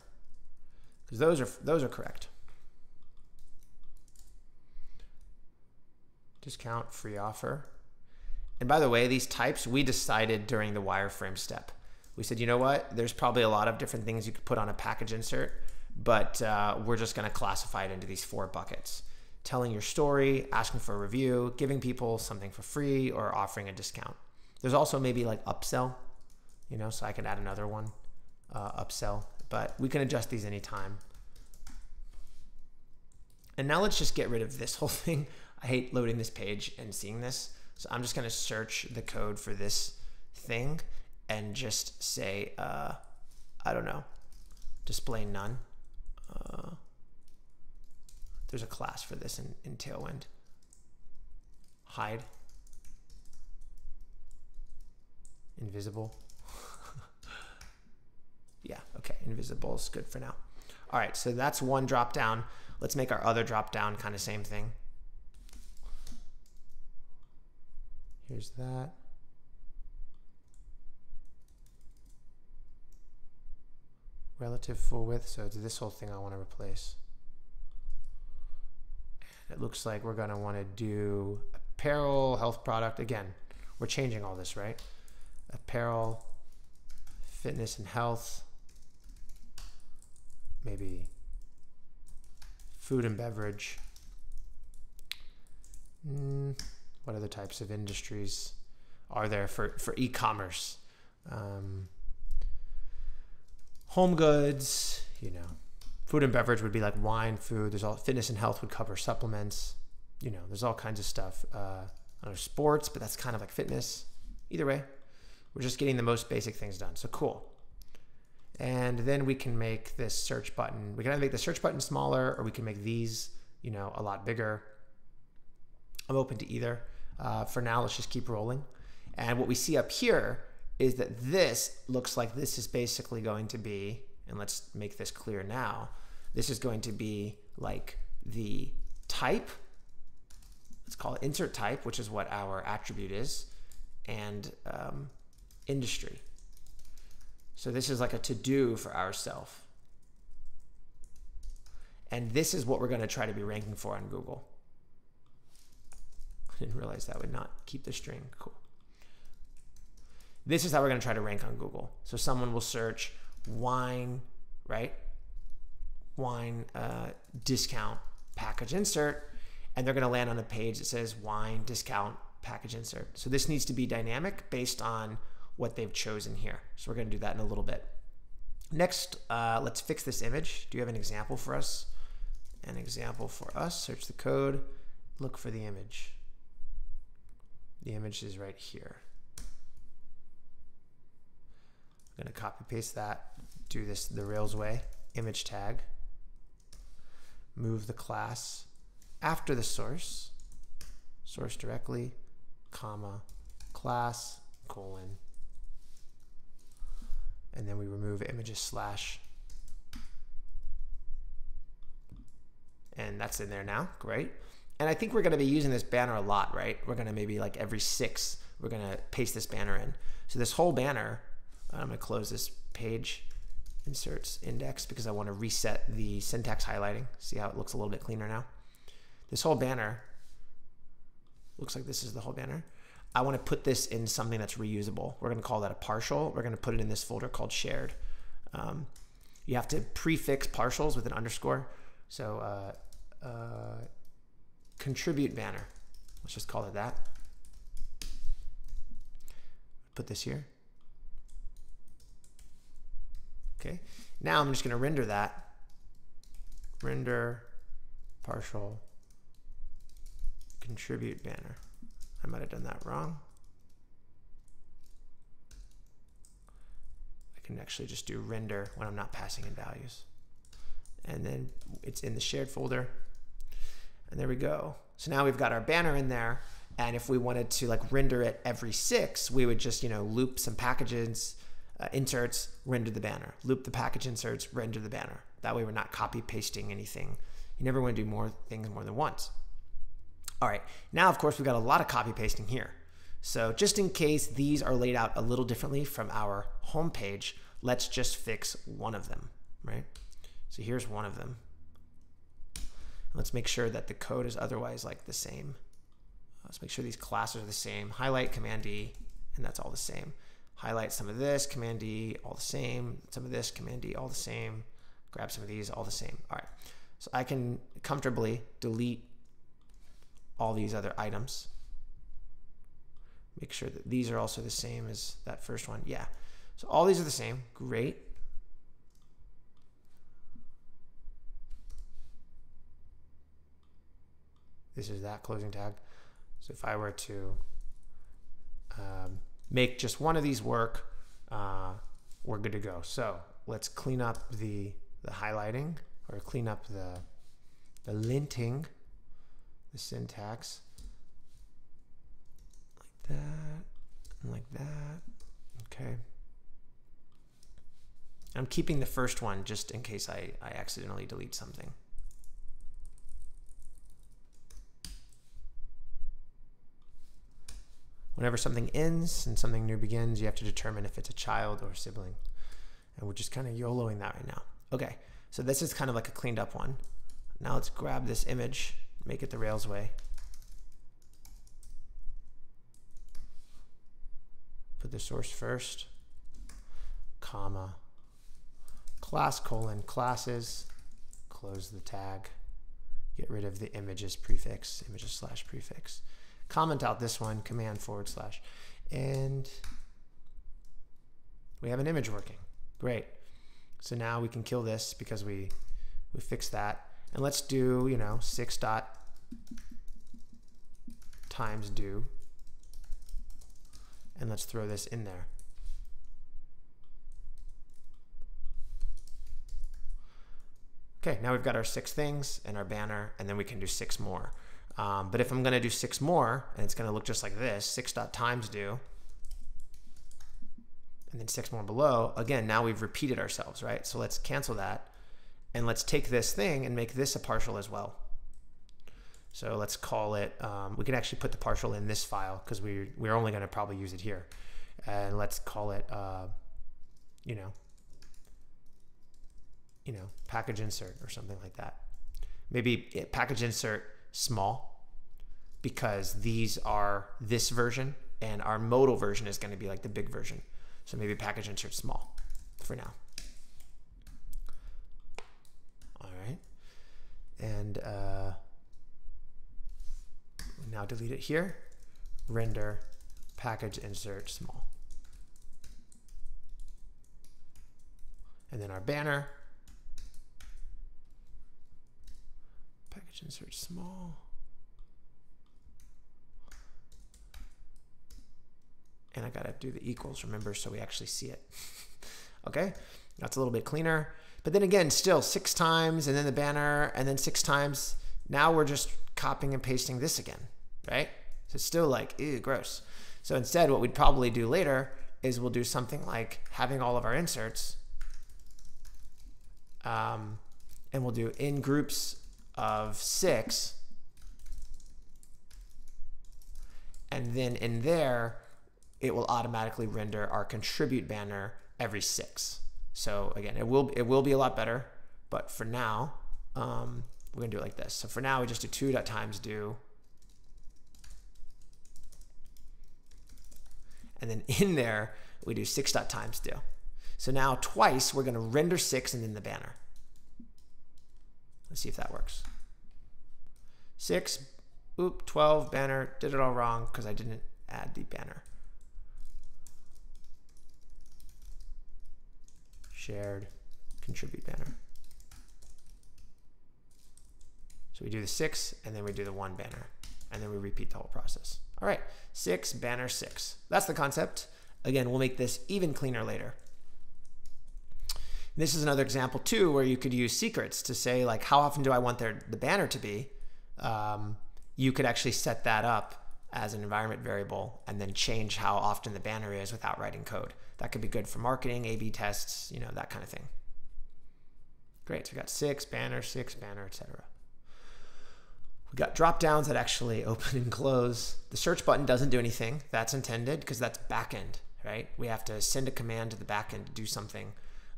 because those are those are correct. Discount free offer. And by the way, these types we decided during the wireframe step. We said, you know what? There's probably a lot of different things you could put on a package insert, but uh, we're just going to classify it into these four buckets telling your story, asking for a review, giving people something for free, or offering a discount. There's also maybe like upsell, you know, so I can add another one, uh, upsell, but we can adjust these anytime. And now let's just get rid of this (laughs) whole thing. I hate loading this page and seeing this. So I'm just going to search the code for this thing and just say, uh, I don't know, display none. Uh, there's a class for this in, in Tailwind. Hide. Invisible. (laughs) yeah, okay, invisible is good for now. All right, so that's one drop down. Let's make our other drop down kind of same thing. Here's that. Relative full width, so it's this whole thing I want to replace. It looks like we're going to want to do apparel, health product. Again, we're changing all this, right? Apparel, fitness and health, maybe food and beverage. Mm, what other types of industries are there for, for e-commerce? Um, home goods, you know, food and beverage would be like wine, food. There's all fitness and health would cover supplements. You know, there's all kinds of stuff. Uh, know sports, but that's kind of like fitness. Either way, we're just getting the most basic things done. So cool. And then we can make this search button. We can either make the search button smaller or we can make these, you know, a lot bigger. I'm open to either. Uh, for now, let's just keep rolling. And what we see up here is that this looks like this is basically going to be, and let's make this clear now, this is going to be like the type, let's call it insert type, which is what our attribute is, and um, industry. So this is like a to-do for ourself. And this is what we're going to try to be ranking for on Google. I didn't realize that would not keep the string. Cool. This is how we're going to try to rank on Google. So someone will search wine, right? Wine uh, discount package insert, and they're going to land on a page that says wine discount package insert. So this needs to be dynamic based on what they've chosen here. So we're going to do that in a little bit. Next, uh, let's fix this image. Do you have an example for us? An example for us. Search the code, look for the image. The image is right here. I'm going to copy paste that, do this the Rails way, image tag, move the class after the source, source directly, comma, class, colon, and then we remove images slash and that's in there now great and I think we're going to be using this banner a lot right we're going to maybe like every six we're going to paste this banner in so this whole banner I'm going to close this page inserts index because I want to reset the syntax highlighting see how it looks a little bit cleaner now this whole banner looks like this is the whole banner I want to put this in something that's reusable. We're going to call that a partial. We're going to put it in this folder called shared. Um, you have to prefix partials with an underscore. So uh, uh, contribute banner. Let's just call it that. Put this here. Okay. Now I'm just going to render that. Render partial contribute banner. I might have done that wrong. I can actually just do render when I'm not passing in values. And then it's in the shared folder. And there we go. So now we've got our banner in there. And if we wanted to like render it every six, we would just, you know, loop some packages, uh, inserts, render the banner. Loop the package inserts, render the banner. That way we're not copy pasting anything. You never want to do more things more than once. All right, now of course we've got a lot of copy pasting here. So just in case these are laid out a little differently from our home page, let's just fix one of them, right? So here's one of them. Let's make sure that the code is otherwise like the same. Let's make sure these classes are the same. Highlight Command D, and that's all the same. Highlight some of this, Command D, all the same. Some of this, Command D, all the same. Grab some of these, all the same. All right. So I can comfortably delete all these other items. make sure that these are also the same as that first one. Yeah. So all these are the same. Great. This is that closing tag. So if I were to um, make just one of these work, uh, we're good to go. So let's clean up the, the highlighting or clean up the, the linting, the syntax like that and like that. Okay. I'm keeping the first one just in case I, I accidentally delete something. Whenever something ends and something new begins, you have to determine if it's a child or a sibling. And we're just kind of YOLOing that right now. Okay, so this is kind of like a cleaned up one. Now let's grab this image, make it the Rails way. Put the source first, comma, class colon classes, close the tag, get rid of the images prefix, images slash prefix comment out this one, command forward slash, and we have an image working. Great. So now we can kill this because we we fixed that. And let's do, you know, six dot times do. And let's throw this in there. Okay, now we've got our six things and our banner, and then we can do six more. Um, but if I'm going to do six more, and it's going to look just like this, six dot times do, and then six more below, again, now we've repeated ourselves, right? So let's cancel that, and let's take this thing and make this a partial as well. So let's call it, um, we can actually put the partial in this file because we, we're only going to probably use it here. And let's call it, uh, you know, you know, package insert or something like that. Maybe package insert small because these are this version and our modal version is going to be like the big version. So maybe package insert small for now. All right. And uh, now delete it here. Render package insert small. And then our banner package insert small. And I gotta do the equals, remember, so we actually see it. (laughs) okay, that's a little bit cleaner. But then again, still six times, and then the banner, and then six times. Now we're just copying and pasting this again, right? So it's still like, ew, gross. So instead, what we'd probably do later is we'll do something like having all of our inserts, um, and we'll do in groups of six. And then in there, it will automatically render our contribute banner every six. So again, it will it will be a lot better, but for now, um, we're gonna do it like this. So for now, we just do two dot times do, and then in there we do six dot times do. So now twice we're gonna render six and then the banner. Let's see if that works. Six, oop, 12 banner, did it all wrong because I didn't add the banner. Shared, contribute banner. So we do the six and then we do the one banner and then we repeat the whole process. All right, six, banner six. That's the concept. Again, we'll make this even cleaner later. This is another example too, where you could use secrets to say like, how often do I want their, the banner to be? Um, you could actually set that up as an environment variable and then change how often the banner is without writing code. That could be good for marketing, A-B tests, you know, that kind of thing. Great, so we got six banner, six banner, etc. We got drop downs that actually (laughs) open and close. The search button doesn't do anything. That's intended because that's backend, right? We have to send a command to the backend to do something.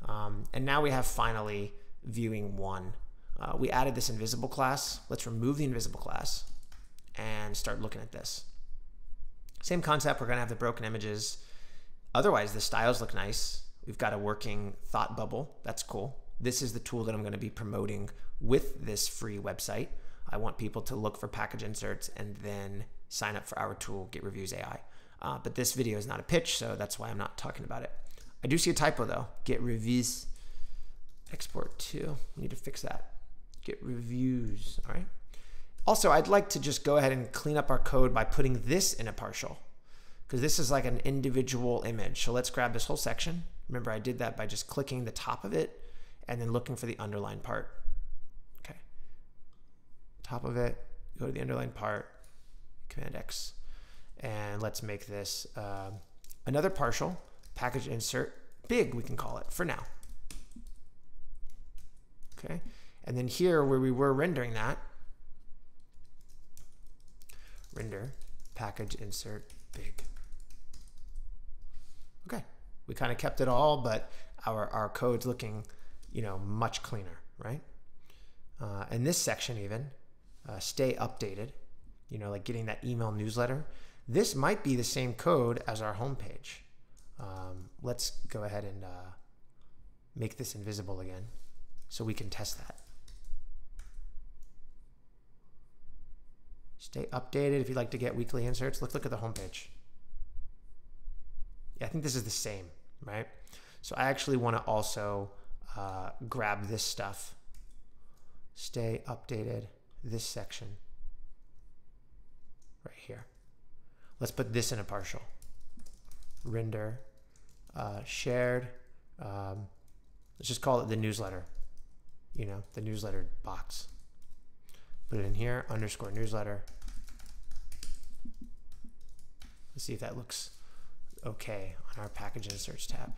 Um, and now we have finally viewing one. Uh, we added this invisible class. Let's remove the invisible class and start looking at this. Same concept, we're gonna have the broken images. Otherwise, the styles look nice. We've got a working thought bubble, that's cool. This is the tool that I'm gonna be promoting with this free website. I want people to look for package inserts and then sign up for our tool, Get Reviews AI. Uh, but this video is not a pitch, so that's why I'm not talking about it. I do see a typo though. Get reviews, export to. We need to fix that. Get reviews, all right? Also, I'd like to just go ahead and clean up our code by putting this in a partial because this is like an individual image. So let's grab this whole section. Remember, I did that by just clicking the top of it and then looking for the underlined part. Okay. Top of it, go to the underlined part, Command X. And let's make this uh, another partial, package insert, big we can call it for now. Okay. And then here where we were rendering that, render, package insert, big. Okay. We kind of kept it all, but our, our code's looking, you know, much cleaner, right? Uh, and this section even, uh, stay updated, you know, like getting that email newsletter. This might be the same code as our homepage. Um, let's go ahead and uh, make this invisible again so we can test that. Stay updated if you'd like to get weekly inserts. Let's look at the homepage. Yeah, I think this is the same, right? So I actually want to also uh, grab this stuff. Stay updated, this section right here. Let's put this in a partial. Render, uh, shared. Um, let's just call it the newsletter. You know, the newsletter box. Put it in here, underscore newsletter. Let's see if that looks okay on our package inserts tab.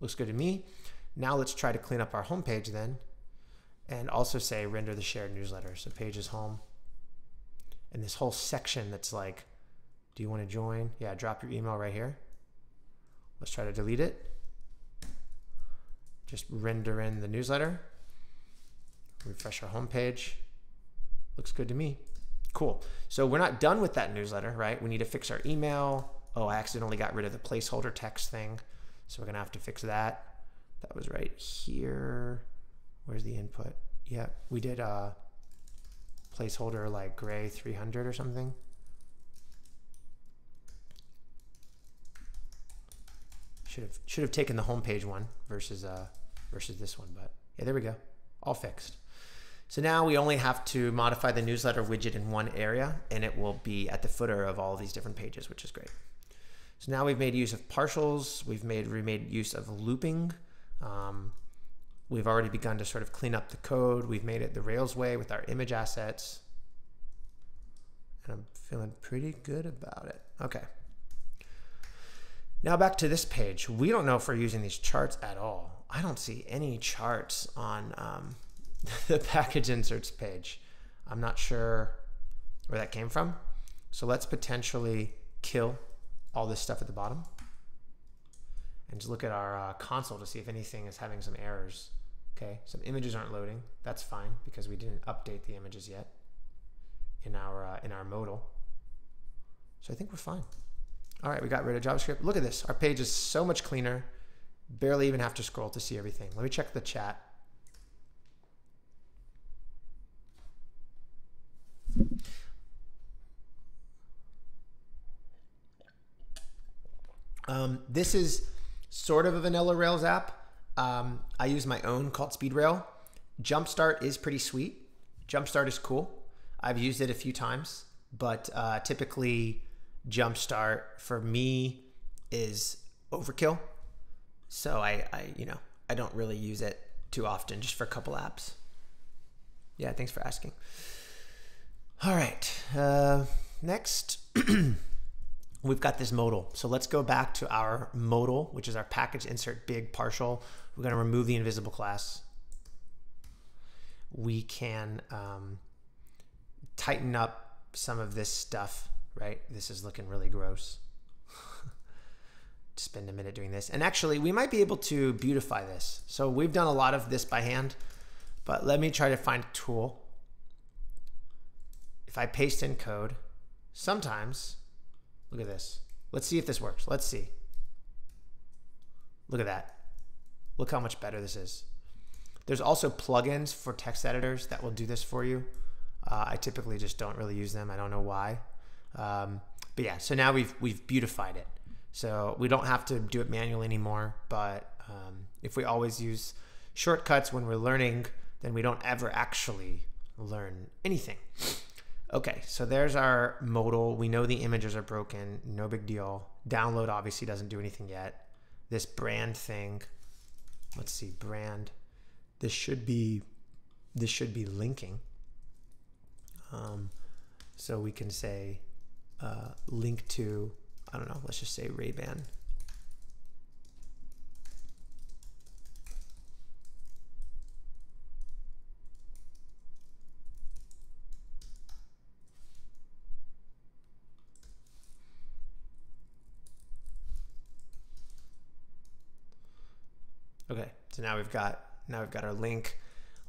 Looks good to me. Now let's try to clean up our homepage then and also say render the shared newsletter. So page is home. And this whole section that's like, do you want to join? Yeah, drop your email right here. Let's try to delete it. Just render in the newsletter. Refresh our homepage. Looks good to me. Cool. So we're not done with that newsletter, right? We need to fix our email. Oh, I accidentally got rid of the placeholder text thing. So we're going to have to fix that. That was right here. Where's the input? Yeah, we did a placeholder like gray 300 or something. Should have should have taken the homepage one versus uh versus this one, but yeah, there we go. All fixed. So now we only have to modify the newsletter widget in one area and it will be at the footer of all these different pages, which is great. So now we've made use of partials. We've made remade use of looping. Um, we've already begun to sort of clean up the code. We've made it the Rails way with our image assets. And I'm feeling pretty good about it. Okay. Now back to this page. We don't know if we're using these charts at all. I don't see any charts on um, (laughs) the package inserts page. I'm not sure where that came from. So let's potentially kill all this stuff at the bottom and just look at our uh, console to see if anything is having some errors. Okay, some images aren't loading. That's fine because we didn't update the images yet in our uh, in our modal. So I think we're fine. All right, we got rid of JavaScript. Look at this. Our page is so much cleaner. Barely even have to scroll to see everything. Let me check the chat. Um, this is sort of a vanilla Rails app. Um, I use my own called Speedrail. Jumpstart is pretty sweet. Jumpstart is cool. I've used it a few times, but uh, typically Jumpstart for me is overkill. So I, I, you know, I don't really use it too often, just for a couple apps. Yeah, thanks for asking. All right, uh, next. (clears throat) we've got this modal. So let's go back to our modal, which is our package insert big partial. We're going to remove the invisible class. We can um, tighten up some of this stuff, right? This is looking really gross. (laughs) Spend a minute doing this. And actually, we might be able to beautify this. So we've done a lot of this by hand, but let me try to find a tool. If I paste in code, sometimes Look at this. Let's see if this works. Let's see. Look at that. Look how much better this is. There's also plugins for text editors that will do this for you. Uh, I typically just don't really use them. I don't know why. Um, but yeah, so now we've we've beautified it. So we don't have to do it manually anymore. But um, if we always use shortcuts when we're learning, then we don't ever actually learn anything. Okay, so there's our modal. We know the images are broken. No big deal. Download obviously doesn't do anything yet. This brand thing, let's see, brand. This should be, this should be linking. Um, so we can say uh, link to, I don't know, let's just say Ray-Ban. Okay, so now we've got now we've got our link.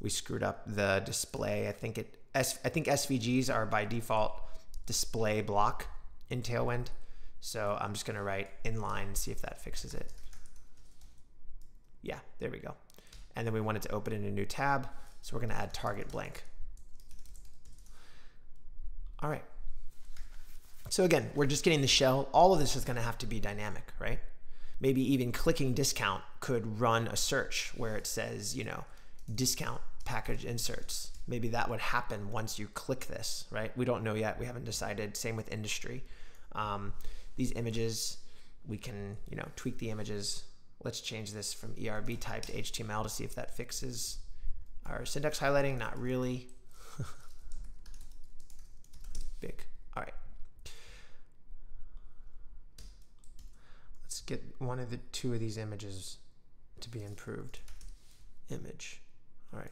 We screwed up the display. I think it S, I think SVGs are by default display block in Tailwind. So I'm just gonna write inline see if that fixes it. Yeah, there we go. And then we want it to open in a new tab. So we're gonna add target blank. All right. So again, we're just getting the shell. All of this is gonna have to be dynamic, right? maybe even clicking discount could run a search where it says, you know, discount package inserts. Maybe that would happen once you click this, right? We don't know yet. We haven't decided. Same with industry. Um, these images, we can, you know, tweak the images. Let's change this from ERB type to HTML to see if that fixes our syntax highlighting. Not really. (laughs) Big. All right. let's get one of the two of these images to be improved. Image. All right.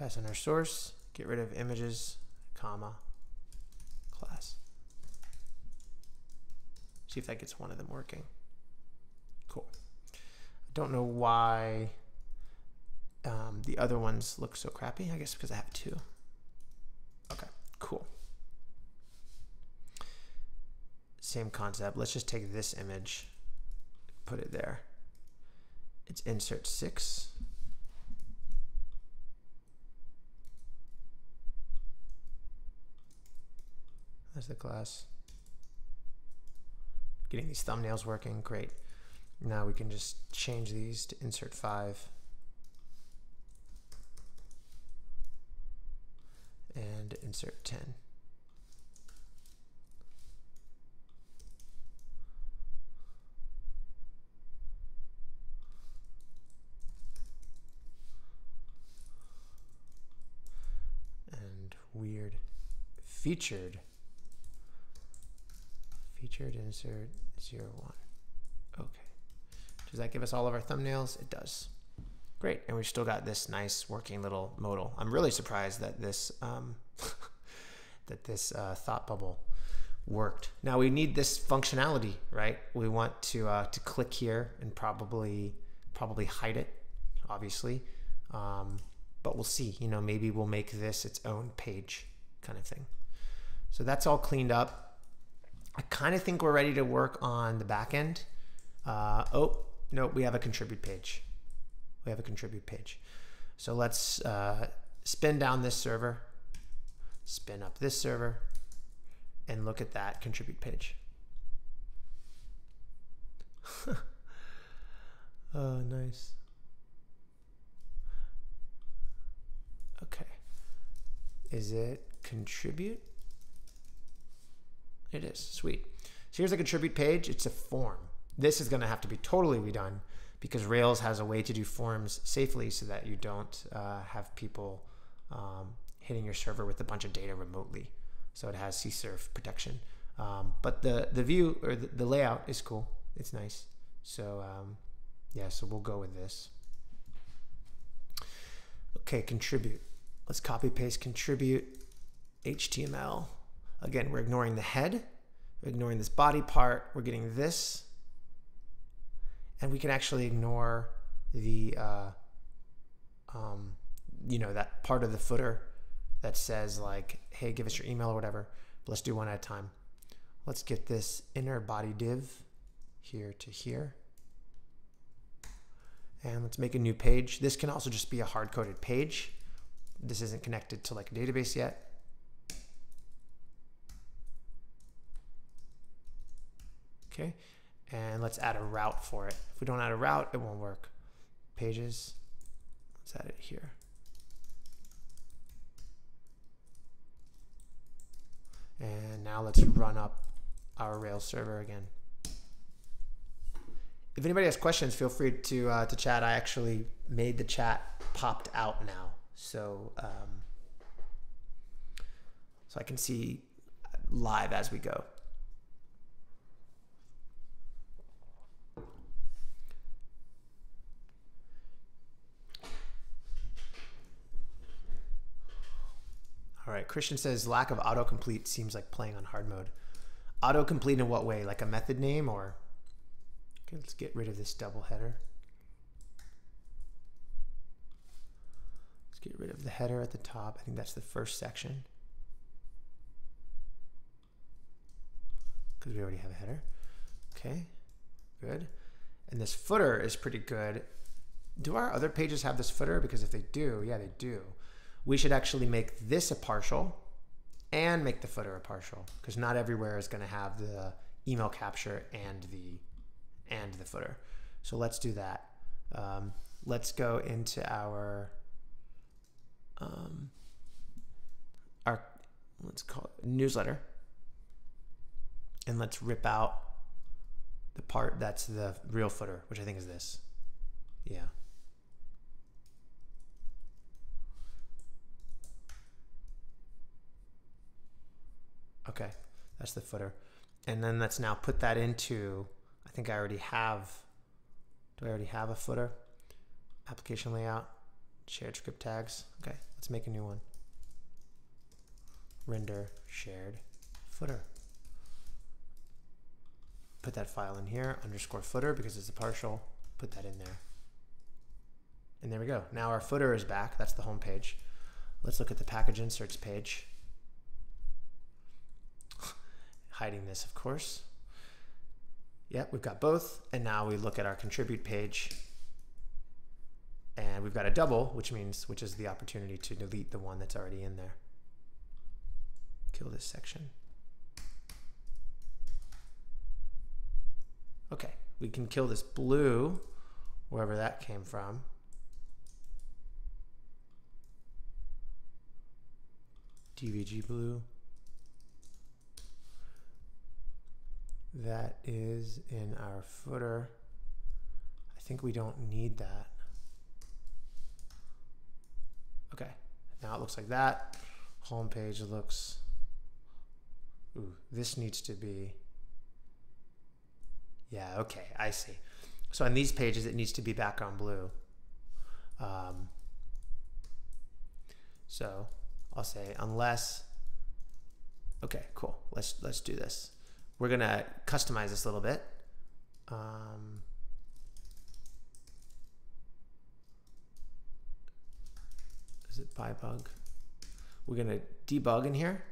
Pass in our source, get rid of images, comma, class. See if that gets one of them working. Cool. I don't know why um, the other ones look so crappy. I guess because I have two. Okay, cool. Same concept. Let's just take this image, put it there. It's insert six. That's the class. Getting these thumbnails working, great. Now we can just change these to insert five. and insert 10. And weird featured featured insert 0 1 okay does that give us all of our thumbnails it does Great, and we've still got this nice working little modal. I'm really surprised that this um, (laughs) that this uh, thought bubble worked. Now we need this functionality, right? We want to uh, to click here and probably probably hide it, obviously. Um, but we'll see. You know, maybe we'll make this its own page, kind of thing. So that's all cleaned up. I kind of think we're ready to work on the back end. Uh, oh, no, we have a contribute page we have a contribute page. So let's uh, spin down this server, spin up this server, and look at that contribute page. (laughs) oh, nice. Okay. Is it contribute? It is. Sweet. So here's a contribute page. It's a form. This is going to have to be totally redone because Rails has a way to do forms safely so that you don't uh, have people um, hitting your server with a bunch of data remotely. So it has CSRF protection. Um, but the, the view or the, the, layout is cool. It's nice. So um, yeah, so we'll go with this. Okay, contribute. Let's copy paste contribute HTML. Again, we're ignoring the head. We're ignoring this body part. We're getting this and we can actually ignore the uh, um, you know that part of the footer that says like hey give us your email or whatever but let's do one at a time let's get this inner body div here to here And let's make a new page. This can also just be a hard-coded page. This isn't connected to like a database yet. Okay, and let's add a route for it. If we don't add a route, it won't work. Pages, let's add it here. And now let's run up our Rails server again. If anybody has questions, feel free to uh, to chat. I actually made the chat popped out now, so um, so I can see live as we go. All right, Christian says lack of autocomplete seems like playing on hard mode. Autocomplete in what way? Like a method name or? Okay, let's get rid of this double header. Let's get rid of the header at the top. I think that's the first section. Because we already have a header. Okay, good. And this footer is pretty good. Do our other pages have this footer? Because if they do, yeah, they do we should actually make this a partial and make the footer a partial because not everywhere is going to have the email capture and the and the footer. So let's do that. Um, let's go into our um, our let's call it newsletter and let's rip out the part that's the real footer, which I think is this. Yeah. Okay, that's the footer. And then let's now put that into, I think I already have, do I already have a footer? Application layout, shared script tags. Okay, let's make a new one. Render shared footer. Put that file in here, underscore footer, because it's a partial. Put that in there. And there we go. Now our footer is back. That's the home page. Let's look at the package inserts page hiding this, of course. Yep, we've got both. And now we look at our contribute page and we've got a double, which means, which is the opportunity to delete the one that's already in there. Kill this section. Okay, we can kill this blue, wherever that came from. DVG blue. That is in our footer. I think we don't need that. Okay, now it looks like that. Home page looks, ooh, this needs to be, yeah, okay, I see. So on these pages, it needs to be background blue. Um, so I'll say unless, okay, cool. Let's, let's do this. We're going to customize this a little bit. Um, is it byebug? We're going to debug in here.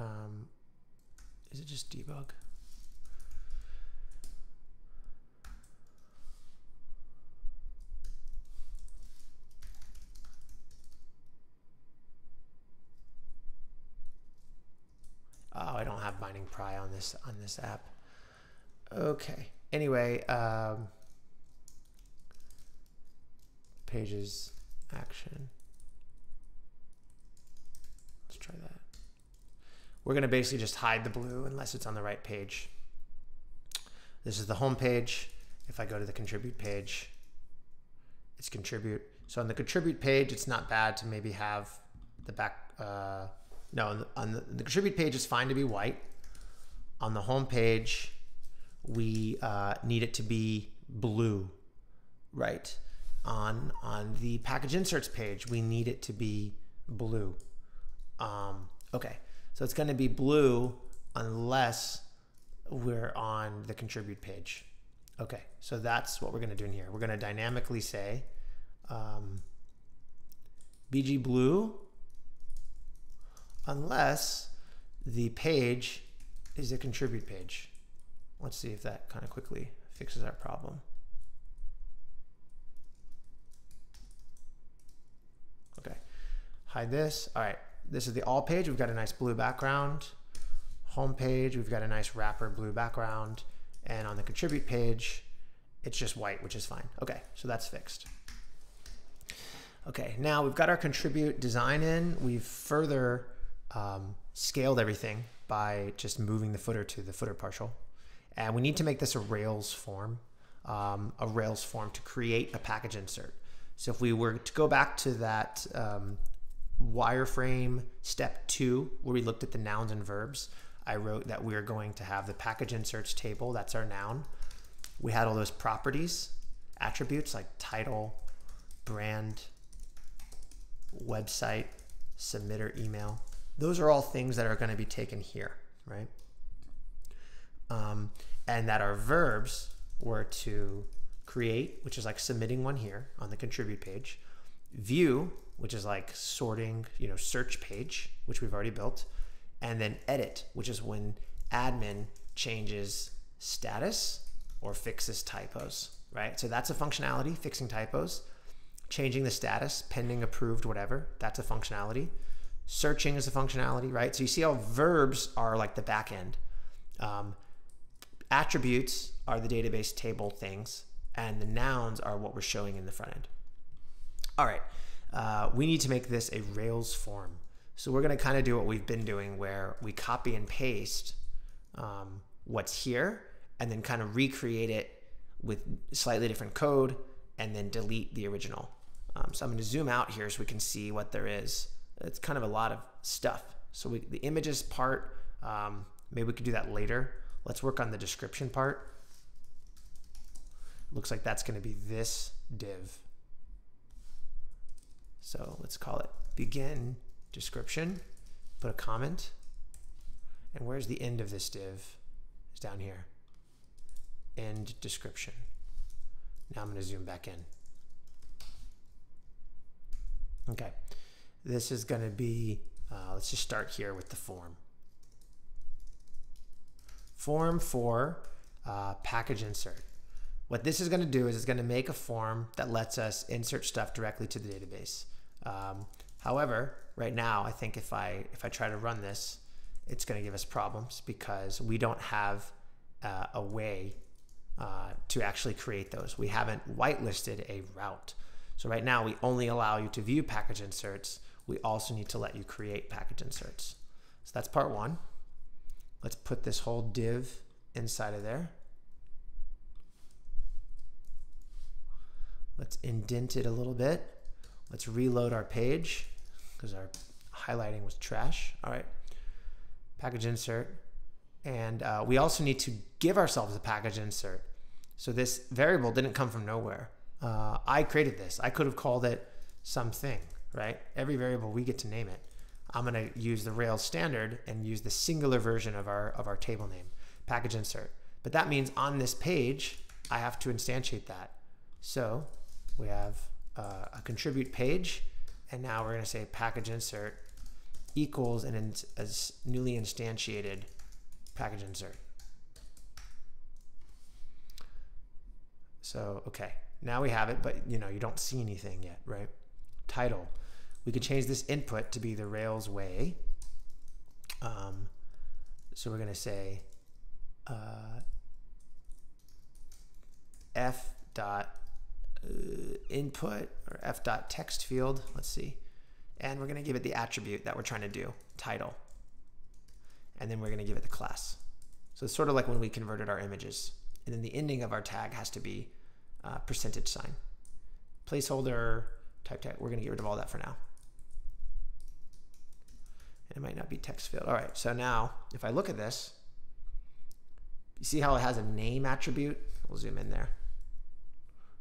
Um, is it just debug? Oh, I don't have binding pry on this on this app. Okay. Anyway, um, pages action. Let's try that. We're going to basically just hide the blue unless it's on the right page. This is the home page. If I go to the contribute page, it's contribute. So on the contribute page, it's not bad to maybe have the back, uh, no, on the, the, contribute page, it's fine to be white. On the home page, we uh, need it to be blue, right? On on the package inserts page, we need it to be blue. Um, okay, so it's going to be blue unless we're on the contribute page. Okay, so that's what we're going to do in here. We're going to dynamically say um, BG blue unless the page is the contribute page. Let's see if that kind of quickly fixes our problem. Okay, hide this. All right, this is the all page. We've got a nice blue background. Home page, we've got a nice wrapper blue background. And on the contribute page, it's just white, which is fine. Okay, so that's fixed. Okay, now we've got our contribute design in. We've further um, scaled everything by just moving the footer to the footer partial. And we need to make this a Rails form, um, a Rails form to create a package insert. So if we were to go back to that um, wireframe step two, where we looked at the nouns and verbs, I wrote that we are going to have the package inserts table, that's our noun. We had all those properties, attributes like title, brand, website, submitter email. Those are all things that are going to be taken here, right? Um, and that our verbs were to create, which is like submitting one here on the contribute page, view, which is like sorting, you know, search page, which we've already built, and then edit, which is when admin changes status or fixes typos, right? So that's a functionality, fixing typos. Changing the status, pending, approved, whatever, that's a functionality. Searching is a functionality, right? So you see how verbs are like the back end. Um, attributes are the database table things, and the nouns are what we're showing in the front end. All right, uh, we need to make this a Rails form. So we're going to kind of do what we've been doing where we copy and paste um, what's here and then kind of recreate it with slightly different code and then delete the original. Um, so I'm going to zoom out here so we can see what there is. It's kind of a lot of stuff. So we, the images part, um, maybe we could do that later. Let's work on the description part. Looks like that's going to be this div. So let's call it begin description, put a comment. And where's the end of this div? It's down here. End description. Now I'm to zoom back in. Okay, this is going to be, uh, let's just start here with the form. Form for uh, package insert. What this is going to do is it's going to make a form that lets us insert stuff directly to the database. Um, however, right now, I think if I if I try to run this, it's going to give us problems because we don't have uh, a way uh, to actually create those. We haven't whitelisted a route. So right now, we only allow you to view package inserts. We also need to let you create package inserts. So that's part one. Let's put this whole div inside of there. Let's indent it a little bit. Let's reload our page because our highlighting was trash. All right, package insert. And uh, we also need to give ourselves a package insert. So this variable didn't come from nowhere. Uh, I created this. I could have called it something, right? Every variable, we get to name it. I'm going to use the Rails standard and use the singular version of our, of our table name, package insert. But that means on this page, I have to instantiate that. So we have uh, a contribute page and now we're going to say package insert equals an as newly instantiated package insert. So, okay, now we have it, but you know, you don't see anything yet, right? Title. We could change this input to be the Rails way. Um, so we're going to say uh, f dot uh, input or f dot text field. Let's see. And we're going to give it the attribute that we're trying to do, title. And then we're going to give it the class. So it's sort of like when we converted our images. And then the ending of our tag has to be uh, percentage sign. Placeholder, type tag. We're going to get rid of all that for now. And it might not be text field. All right, so now if I look at this, you see how it has a name attribute? We'll zoom in there.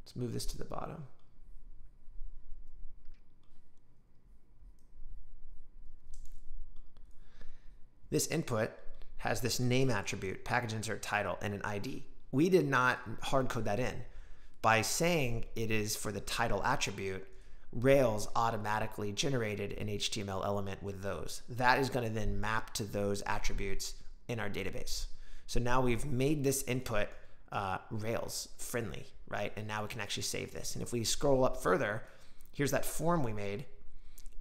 Let's move this to the bottom. This input has this name attribute, package insert title, and an ID. We did not hard code that in. By saying it is for the title attribute, Rails automatically generated an HTML element with those. That is going to then map to those attributes in our database. So now we've made this input uh, Rails friendly, right? And now we can actually save this. And if we scroll up further, here's that form we made.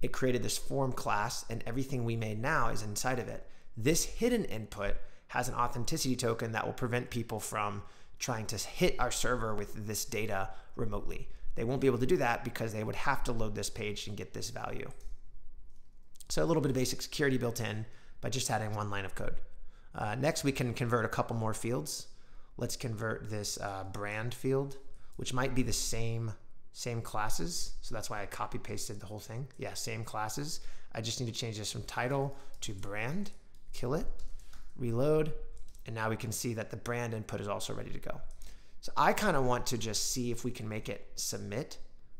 It created this form class and everything we made now is inside of it. This hidden input has an authenticity token that will prevent people from trying to hit our server with this data remotely. They won't be able to do that because they would have to load this page and get this value. So a little bit of basic security built in by just adding one line of code. Uh, next, we can convert a couple more fields. Let's convert this uh, brand field, which might be the same same classes. So that's why I copy pasted the whole thing. Yeah, same classes. I just need to change this from title to brand, kill it, reload, and now we can see that the brand input is also ready to go. So I kind of want to just see if we can make it submit.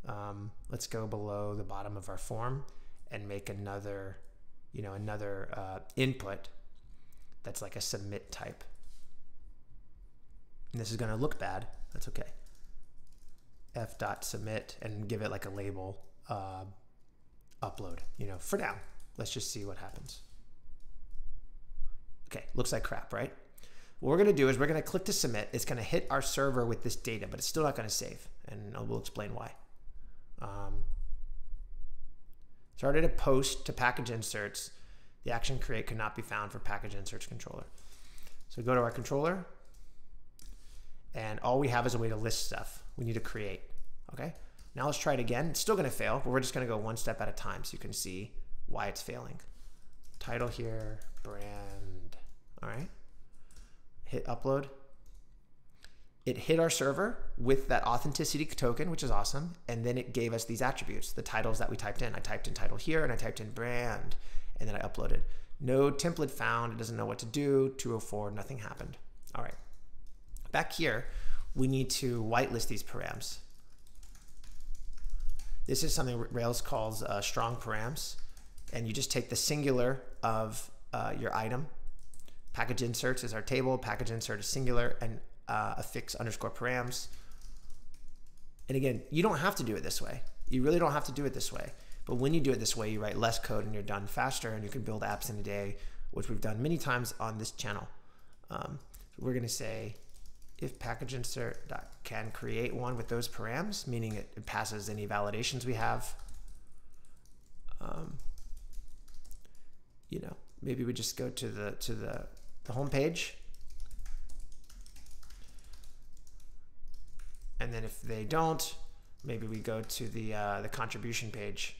Um, let's go below the bottom of our form and make another, you know, another uh, input that's like a submit type. And this is going to look bad. That's okay. F dot submit and give it like a label uh, upload, you know, for now. Let's just see what happens. Okay, looks like crap, right? What we're going to do is we're going to click to submit. It's going to hit our server with this data, but it's still not going to save. And we'll explain why. Um, started a post to package inserts. The action create could not be found for package inserts controller. So go to our controller, and all we have is a way to list stuff. We need to create. Okay. Now let's try it again. It's still going to fail, but we're just going to go one step at a time so you can see why it's failing. Title here, brand. All right hit upload. It hit our server with that authenticity token, which is awesome. And then it gave us these attributes, the titles that we typed in. I typed in title here and I typed in brand and then I uploaded. No template found. It doesn't know what to do. 204, nothing happened. All right. Back here, we need to whitelist these params. This is something Rails calls uh, strong params. And you just take the singular of uh, your item Package inserts is our table. Package insert is singular and uh, affix underscore params. And again, you don't have to do it this way. You really don't have to do it this way. But when you do it this way, you write less code and you're done faster and you can build apps in a day, which we've done many times on this channel. Um, so we're going to say if package insert can create one with those params, meaning it, it passes any validations we have. Um, you know, maybe we just go to the to the the home page. And then if they don't, maybe we go to the, uh, the contribution page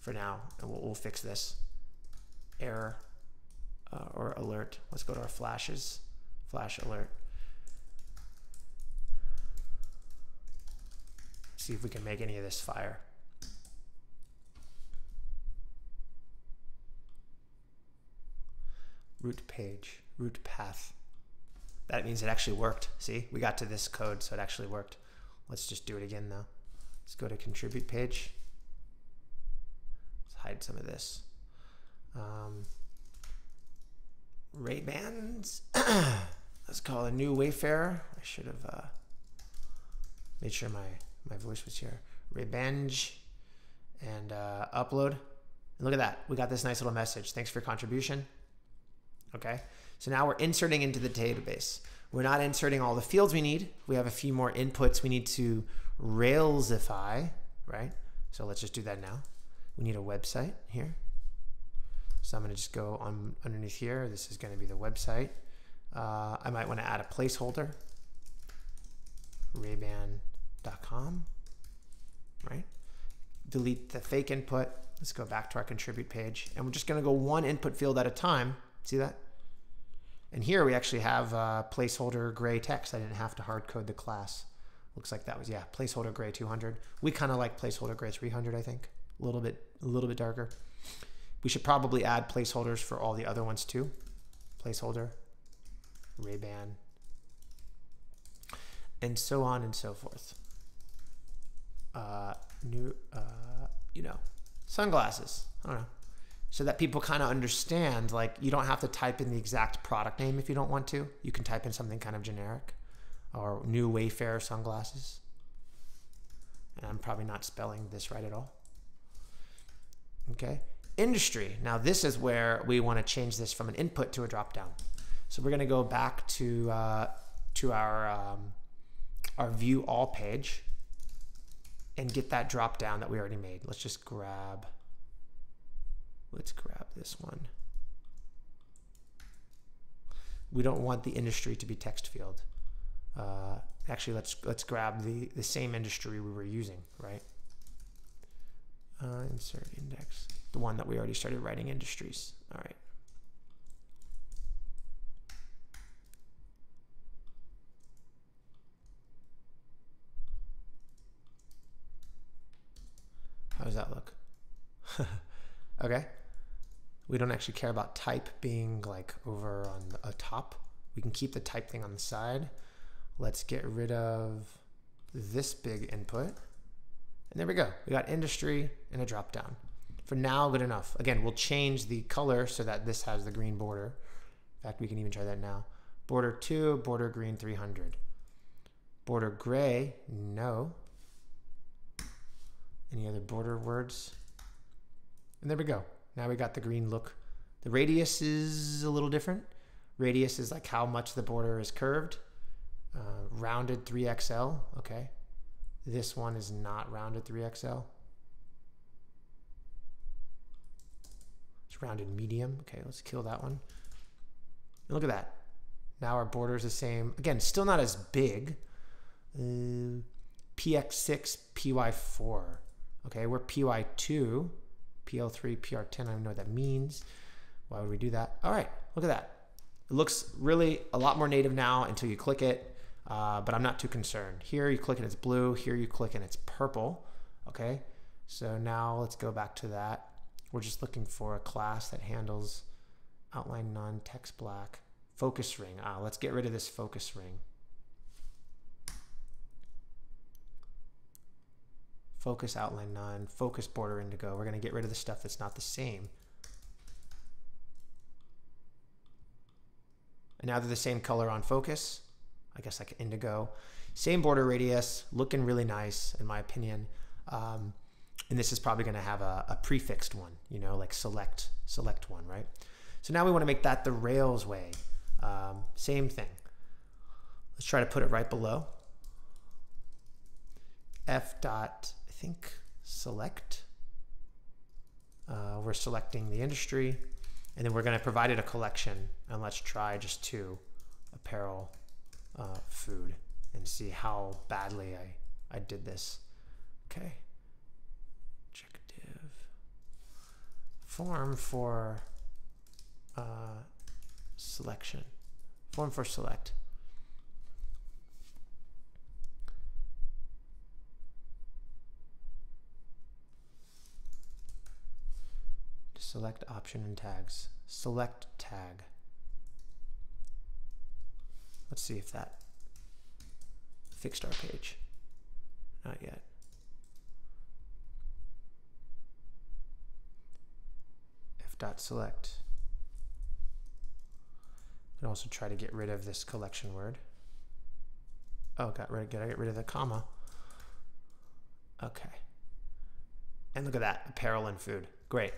for now, and we'll, we'll fix this error uh, or alert. Let's go to our flashes, flash alert. See if we can make any of this fire. Root page, root path. That means it actually worked. See, we got to this code, so it actually worked. Let's just do it again though. Let's go to contribute page. Let's hide some of this. Um, Ray Bans. (clears throat) Let's call a new Wayfarer. I should have uh, made sure my my voice was here. Revenge and uh, upload. And look at that. We got this nice little message. Thanks for your contribution. Okay. So now we're inserting into the database. We're not inserting all the fields we need. We have a few more inputs we need to Railsify, right? So let's just do that now. We need a website here. So I'm going to just go on underneath here. This is going to be the website. Uh, I might want to add a placeholder, rayban.com, right? Delete the fake input. Let's go back to our contribute page. And we're just going to go one input field at a time. See that? And here we actually have uh, placeholder gray text. I didn't have to hard code the class. Looks like that was, yeah, placeholder gray 200. We kind of like placeholder gray 300, I think. A little bit, a little bit darker. We should probably add placeholders for all the other ones too. Placeholder, Ray-Ban, and so on and so forth. Uh, new, uh, you know, sunglasses. I don't know so that people kind of understand like you don't have to type in the exact product name if you don't want to. You can type in something kind of generic or new Wayfarer sunglasses. And I'm probably not spelling this right at all. Okay. industry. Now this is where we want to change this from an input to a drop down. So we're going to go back to uh, to our um, our view all page and get that drop down that we already made. Let's just grab let's grab this one. We don't want the industry to be text field. Uh, actually, let's let's grab the the same industry we were using, right? Uh, insert index, the one that we already started writing industries. All right. How does that look? (laughs) okay. We don't actually care about type being like over on the top. We can keep the type thing on the side. Let's get rid of this big input. And there we go. We got industry and a drop down. For now, good enough. Again, we'll change the color so that this has the green border. In fact, we can even try that now. Border 2, border green 300. Border gray, no. Any other border words? And there we go. Now we got the green look. The radius is a little different. Radius is like how much the border is curved. Uh, rounded 3XL, okay. This one is not rounded 3XL. It's rounded medium. Okay, let's kill that one. And look at that. Now our border is the same. Again, still not as big. Uh, PX6, PY4. Okay, we're PY2, PL3, PR10. I don't know what that means. Why would we do that? All right, look at that. It looks really a lot more native now until you click it, uh, but I'm not too concerned. Here you click and it's blue. Here you click and it's purple. Okay, so now let's go back to that. We're just looking for a class that handles outline non-text black, focus ring. Ah, let's get rid of this focus ring. Focus outline none, focus border indigo. We're going to get rid of the stuff that's not the same. And now they're the same color on focus, I guess like indigo. Same border radius, looking really nice in my opinion. Um, and this is probably going to have a, a, prefixed one, you know, like select, select one, right? So now we want to make that the Rails way. Um, same thing. Let's try to put it right below. F dot think select. Uh, we're selecting the industry and then we're going to provide it a collection and let's try just two apparel uh, food and see how badly I, I did this. Okay. Check div. Form for uh, selection. Form for select. Select option and tags. Select tag. Let's see if that fixed our page. Not yet. F dot select. can also try to get rid of this collection word. Oh, got rid. Got to get rid of the comma. Okay. And look at that, apparel and food. Great.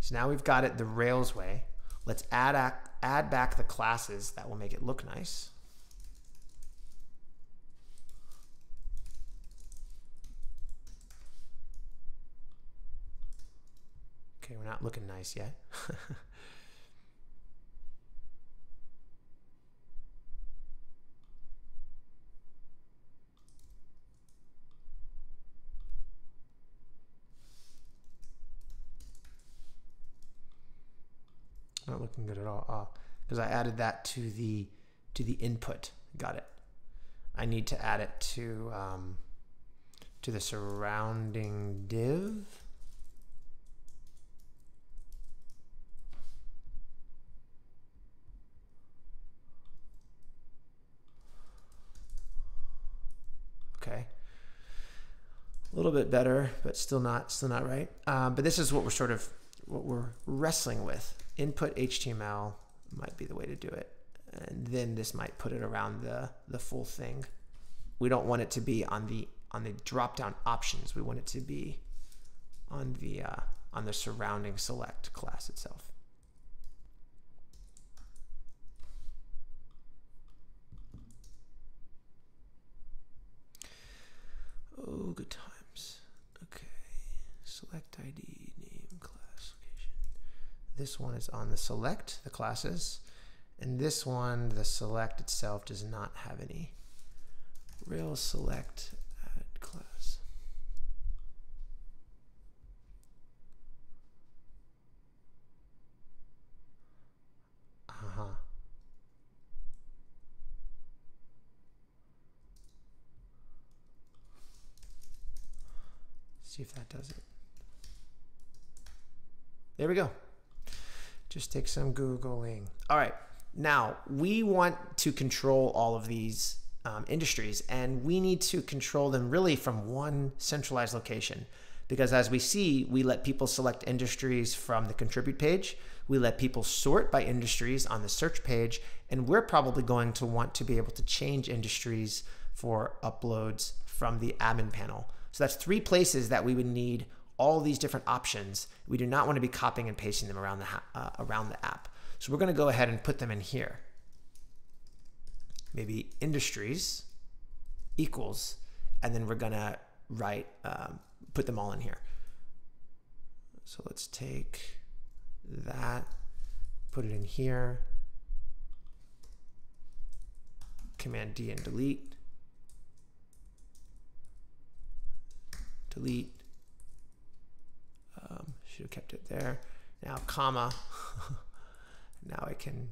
So now we've got it the Rails way. Let's add, add back the classes that will make it look nice. Okay, we're not looking nice yet. (laughs) looking good at all. Because uh, I added that to the to the input. Got it. I need to add it to um, to the surrounding div. Okay. A little bit better, but still not still not right. Um, but this is what we're sort of what we're wrestling with input HTML might be the way to do it. And then this might put it around the, the full thing. We don't want it to be on the on the drop down options. We want it to be on the uh, on the surrounding select class itself. Oh, good times. Okay. Select ID. This one is on the select, the classes. And this one, the select itself does not have any. Real select add class. Uh-huh. See if that does it. There we go. Just take some Googling. All right. Now, we want to control all of these um, industries, and we need to control them really from one centralized location. Because as we see, we let people select industries from the contribute page, we let people sort by industries on the search page, and we're probably going to want to be able to change industries for uploads from the admin panel. So that's three places that we would need all these different options. We do not want to be copying and pasting them around the, uh, around the app. So we're going to go ahead and put them in here. Maybe industries equals, and then we're going to write, um, put them all in here. So let's take that, put it in here, Command D and delete. Delete. Should have kept it there. Now, comma. (laughs) Now I can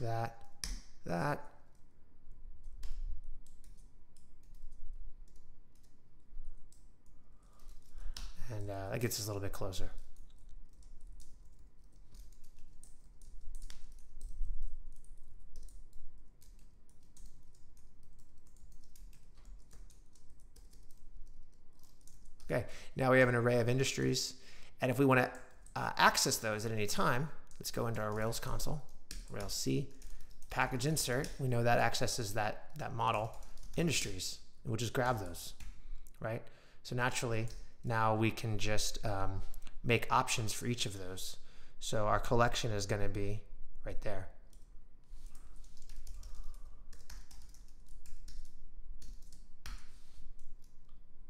that, that. And uh, that gets us a little bit closer. Okay, now we have an array of industries. And if we want to uh, access those at any time, let's go into our Rails console, Rails C, package insert. We know that accesses that, that model industries. We'll just grab those, right? So naturally, now we can just um, make options for each of those. So our collection is going to be right there.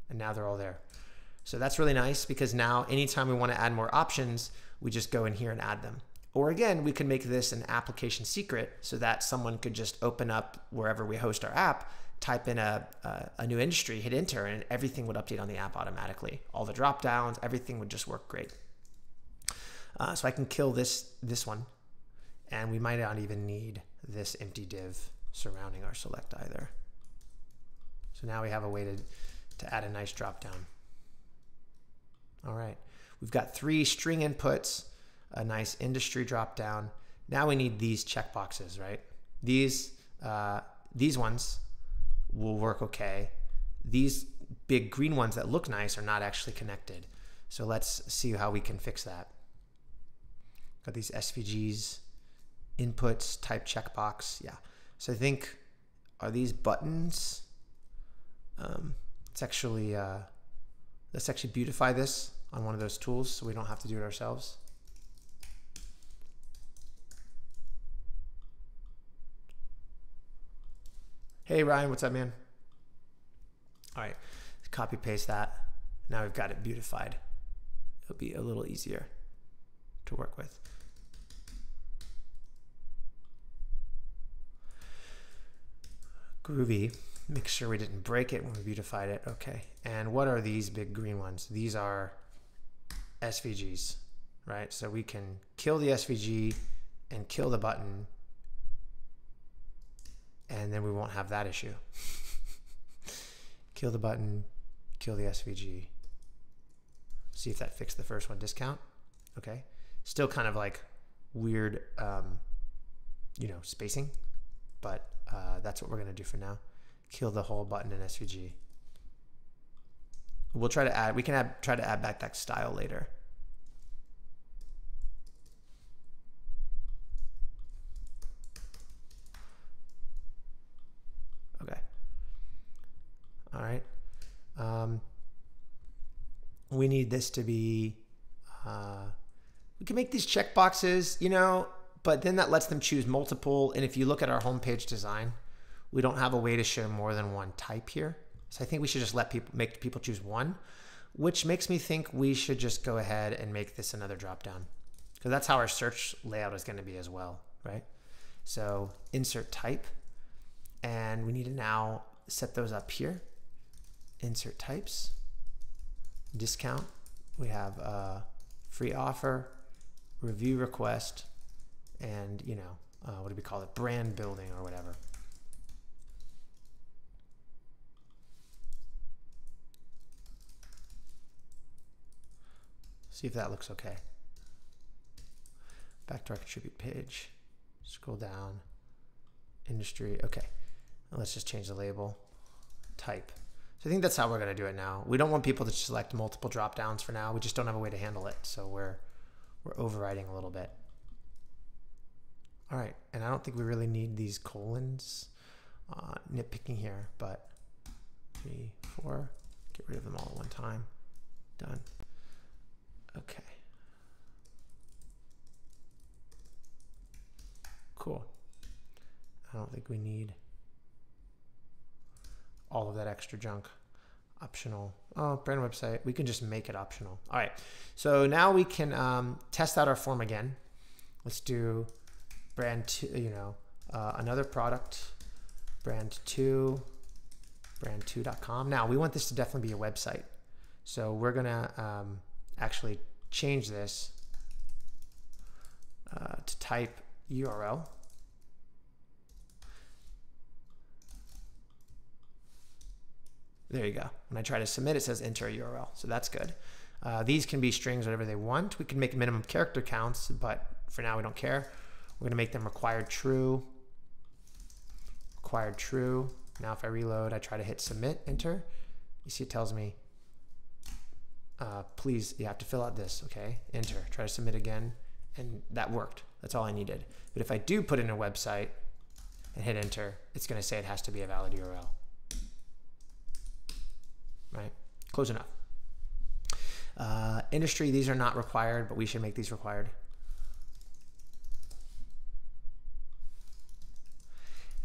And now they're all there. So that's really nice because now anytime we want to add more options, we just go in here and add them. Or again, we can make this an application secret so that someone could just open up wherever we host our app, type in a, a, a new industry, hit enter, and everything would update on the app automatically. All the drop downs, everything would just work great. Uh, so I can kill this, this one, and we might not even need this empty div surrounding our select either. So now we have a way to, to add a nice drop down. All right, we've got three string inputs, a nice industry drop down. Now we need these checkboxes, right? These, uh, these ones will work okay. These big green ones that look nice are not actually connected. So let's see how we can fix that. Got these SVGs, inputs, type checkbox. Yeah. So I think, are these buttons? Um, it's actually, uh, Let's actually beautify this on one of those tools so we don't have to do it ourselves. Hey Ryan, what's up, man? All right, copy paste that. Now we've got it beautified. It'll be a little easier to work with. Groovy. Make sure we didn't break it when we beautified it. Okay. And what are these big green ones? These are SVGs, right? So we can kill the SVG and kill the button and then we won't have that issue. (laughs) kill the button, kill the SVG. See if that fixed the first one. Discount. Okay. Still kind of like weird, um, you know, spacing, but uh, that's what we're going to do for now kill the whole button in SVG. We'll try to add, we can add, try to add back that style later. Okay. All right. Um, we need this to be, uh, we can make these checkboxes, you know, but then that lets them choose multiple. And if you look at our homepage design, we don't have a way to show more than one type here. So I think we should just let people make people choose one, which makes me think we should just go ahead and make this another drop down because that's how our search layout is going to be as well, right? So insert type, and we need to now set those up here. Insert types, discount. We have a free offer, review request, and you know, uh, what do we call it? Brand building or whatever. See if that looks okay. Back to our contribute page. Scroll down. Industry. Okay. Let's just change the label. Type. So I think that's how we're going to do it now. We don't want people to select multiple drop downs for now. We just don't have a way to handle it. So we're we're overriding a little bit. All right. And I don't think we really need these colons uh, nitpicking here, but three, four, get rid of them all at one time. Done. Okay. Cool. I don't think we need all of that extra junk. Optional. Oh, brand website. We can just make it optional. All right. So now we can um, test out our form again. Let's do brand two, you know, uh, another product, brand two, brand2.com. Now we want this to definitely be a website. So we're going to um, actually change this uh, to type URL. There you go. When I try to submit, it says enter a URL. So that's good. Uh, these can be strings, whatever they want. We can make minimum character counts, but for now we don't care. We're going to make them required true. Required true. Now if I reload, I try to hit submit, enter. You see it tells me uh, please, you have to fill out this, okay? Enter, try to submit again, and that worked. That's all I needed. But if I do put in a website and hit enter, it's gonna say it has to be a valid URL. Right, close enough. Uh, industry, these are not required, but we should make these required.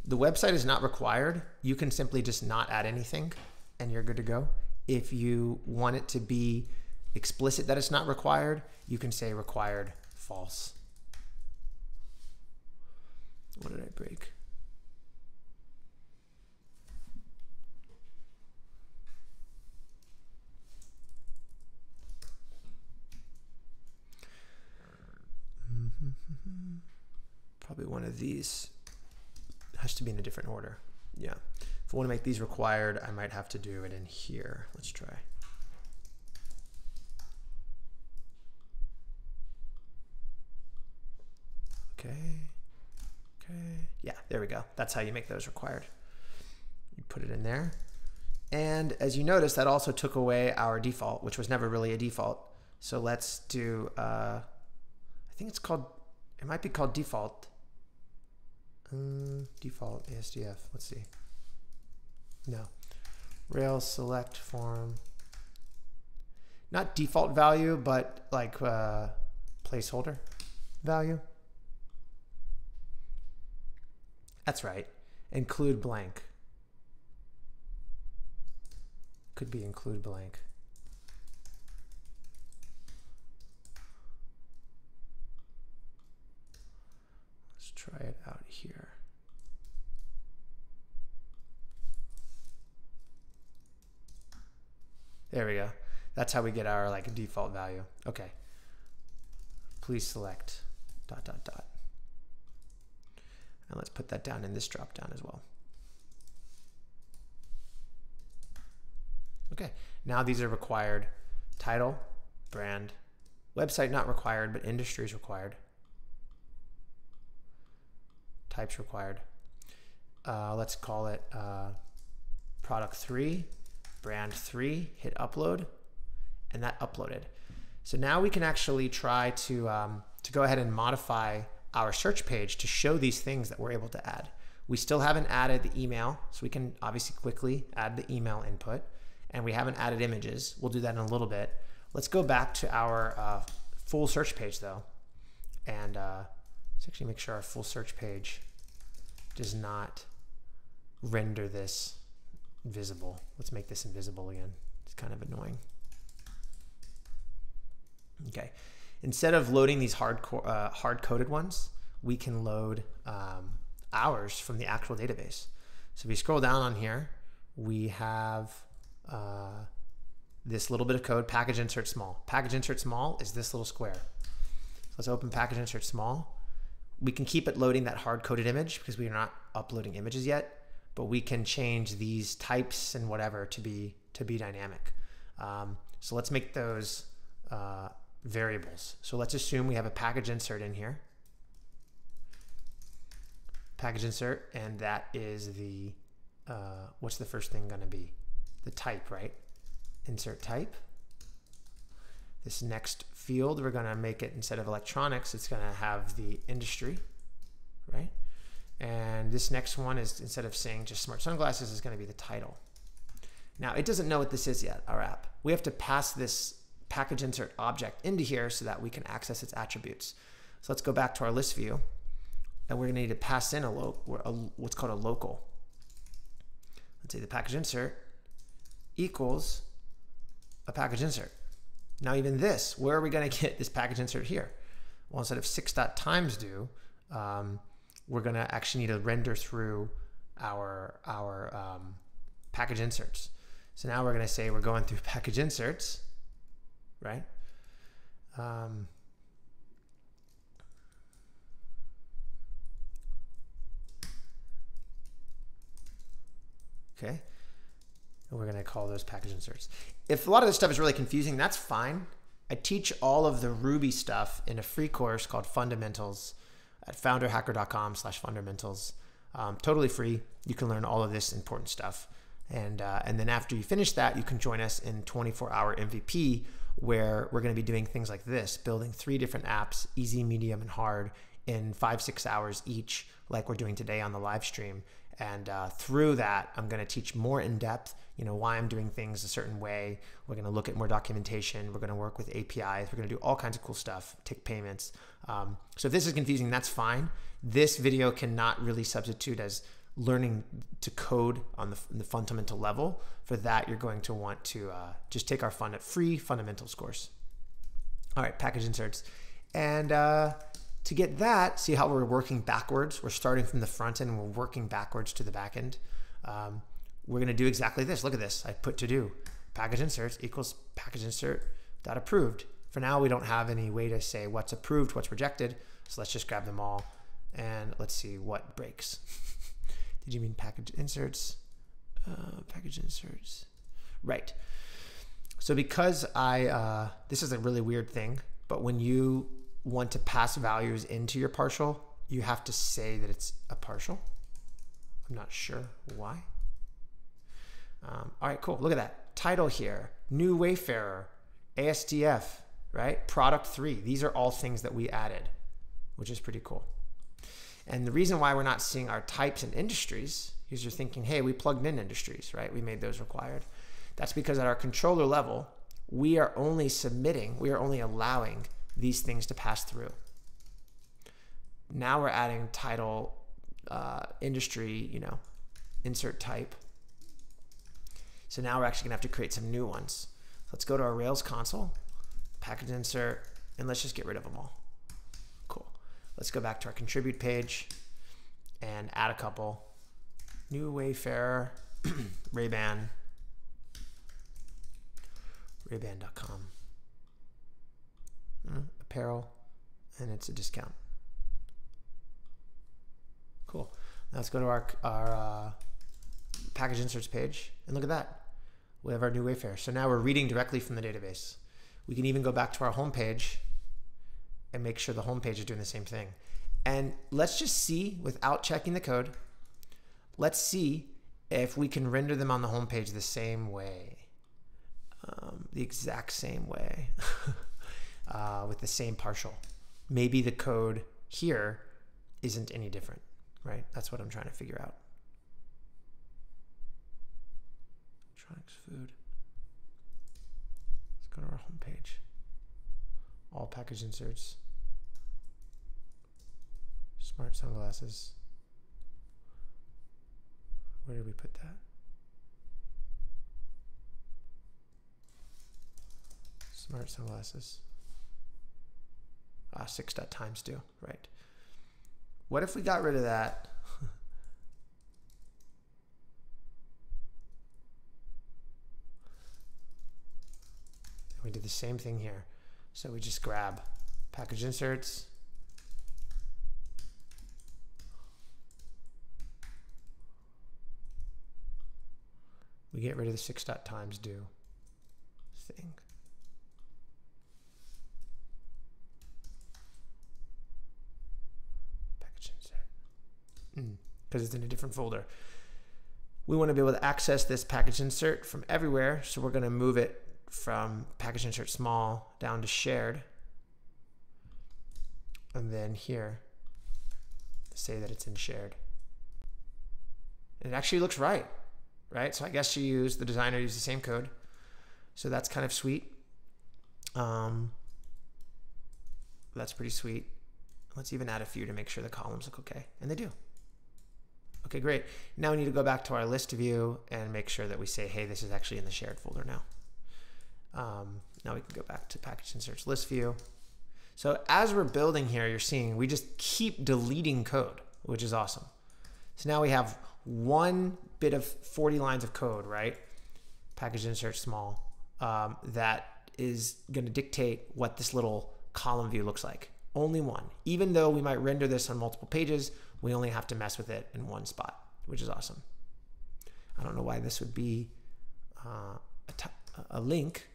The website is not required. You can simply just not add anything and you're good to go. If you want it to be explicit that it's not required, you can say required false. What did I break? Mm-hmm. Probably one of these has to be in a different order. Yeah. I want to make these required, I might have to do it in here. Let's try. Okay. Okay. Yeah, there we go. That's how you make those required. You put it in there. And as you notice, that also took away our default, which was never really a default. So let's do, uh, I think it's called, it might be called default. Um, default ASDF. Let's see. No. Rails select form. Not default value, but like uh, placeholder value. That's right. Include blank. Could be include blank. Let's try it out here. There we go. That's how we get our like default value. Okay. Please select dot dot dot. And let's put that down in this drop down as well. Okay, now these are required. Title, brand, website not required, but industry is required. Types required. Uh, let's call it uh, product three brand three, hit upload, and that uploaded. So now we can actually try to, um, to go ahead and modify our search page to show these things that we're able to add. We still haven't added the email, so we can obviously quickly add the email input, and we haven't added images. We'll do that in a little bit. Let's go back to our uh, full search page though. And uh, let's actually make sure our full search page does not render this visible. Let's make this invisible again. It's kind of annoying. Okay. Instead of loading these hard, uh, hard coded ones, we can load um, ours from the actual database. So if we scroll down on here, we have uh, this little bit of code, package insert small. Package insert small is this little square. So let's open package insert small. We can keep it loading that hard coded image because we are not uploading images yet, but we can change these types and whatever to be to be dynamic. Um, so let's make those uh, variables. So let's assume we have a package insert in here. Package insert, and that is the, uh, what's the first thing gonna be? The type, right? Insert type. This next field, we're gonna make it, instead of electronics, it's gonna have the industry, right? And this next one is, instead of saying just smart sunglasses, is gonna be the title. Now, it doesn't know what this is yet, our app. We have to pass this package insert object into here so that we can access its attributes. So let's go back to our list view and we're going to need to pass in a, lo a what's called a local. Let's say the package insert equals a package insert. Now even this, where are we going (laughs) to get this package insert here? Well, instead of six dot times do, um, we're going to actually need to render through our our um, package inserts. So now we're going to say we're going through (laughs) package inserts right? Um, okay. And we're going to call those package inserts. If a lot of this stuff is really confusing, that's fine. I teach all of the Ruby stuff in a free course called Fundamentals at founderhacker.com slash fundamentals. Um, totally free. You can learn all of this important stuff. And, uh, and then after you finish that, you can join us in 24 hour MVP where we're going to be doing things like this, building three different apps, easy, medium, and hard, in five, six hours each, like we're doing today on the live stream. And uh, through that, I'm going to teach more in depth, you know, why I'm doing things a certain way. We're going to look at more documentation. We're going to work with APIs. We're going to do all kinds of cool stuff, take payments. Um, so if this is confusing, that's fine. This video cannot really substitute as learning to code on the, the, fundamental level, for that you're going to want to uh, just take our fun free fundamentals course. All right, package inserts. And uh, to get that, see how we're working backwards. We're starting from the front end and we're working backwards to the back end. Um, we're gonna do exactly this. Look at this, I put to do. Package inserts equals package insert dot approved. For now, we don't have any way to say what's approved, what's rejected. So let's just grab them all and let's see what breaks. (laughs) Did you mean package inserts? Uh, package inserts. Right. So because I, uh, this is a really weird thing, but when you want to pass values into your partial, you have to say that it's a partial. I'm not sure why. Um, all right, cool. Look at that. Title here, new Wayfarer, ASDF, right? Product three. These are all things that we added, which is pretty cool. And the reason why we're not seeing our types and industries is you're thinking, hey, we plugged in industries, right? We made those required. That's because at our controller level, we are only submitting, we are only allowing these things to pass through. Now we're adding title, uh, industry, you know, insert type. So now we're actually gonna have to create some new ones. Let's go to our Rails console, package insert, and let's just get rid of them all. Cool. Let's go back to our contribute page and add a couple. New Wayfarer, (clears throat) Ray-Ban, Rayban.com. Uh, apparel, and it's a discount. Cool. Now let's go to our, our uh, package inserts page and look at that. We have our new Wayfarer. So now we're reading directly from the database. We can even go back to our homepage and make sure the homepage is doing the same thing. And let's just see, without checking the code, let's see if we can render them on the homepage the same way, um, the exact same way, (laughs) uh, with the same partial. Maybe the code here isn't any different, right? That's what I'm trying to figure out. Electronics food. Let's Go to our home page. All package inserts. Smart sunglasses. Where did we put that? Smart sunglasses. Ah, six dot times two, right. What if we got rid of that? We do the same thing here. So we just grab package inserts. We get rid of the six dot times do thing. Package insert. Because mm, it's in a different folder. We want to be able to access this package insert from everywhere. So we're going to move it from package insert small down to shared. And then here, say that it's in shared. And it actually looks right, right? So I guess you use, the designer used the same code. So that's kind of sweet. Um, that's pretty sweet. Let's even add a few to make sure the columns look okay. And they do. Okay, great. Now we need to go back to our list view and make sure that we say, hey, this is actually in the shared folder now. Um, now we can go back to package insert list view. So as we're building here, you're seeing we just keep deleting code, which is awesome. So now we have one bit of 40 lines of code, right? Package insert small, um, that is going to dictate what this little column view looks like. Only one. Even though we might render this on multiple pages, we only have to mess with it in one spot, which is awesome. I don't know why this would be uh, a, a link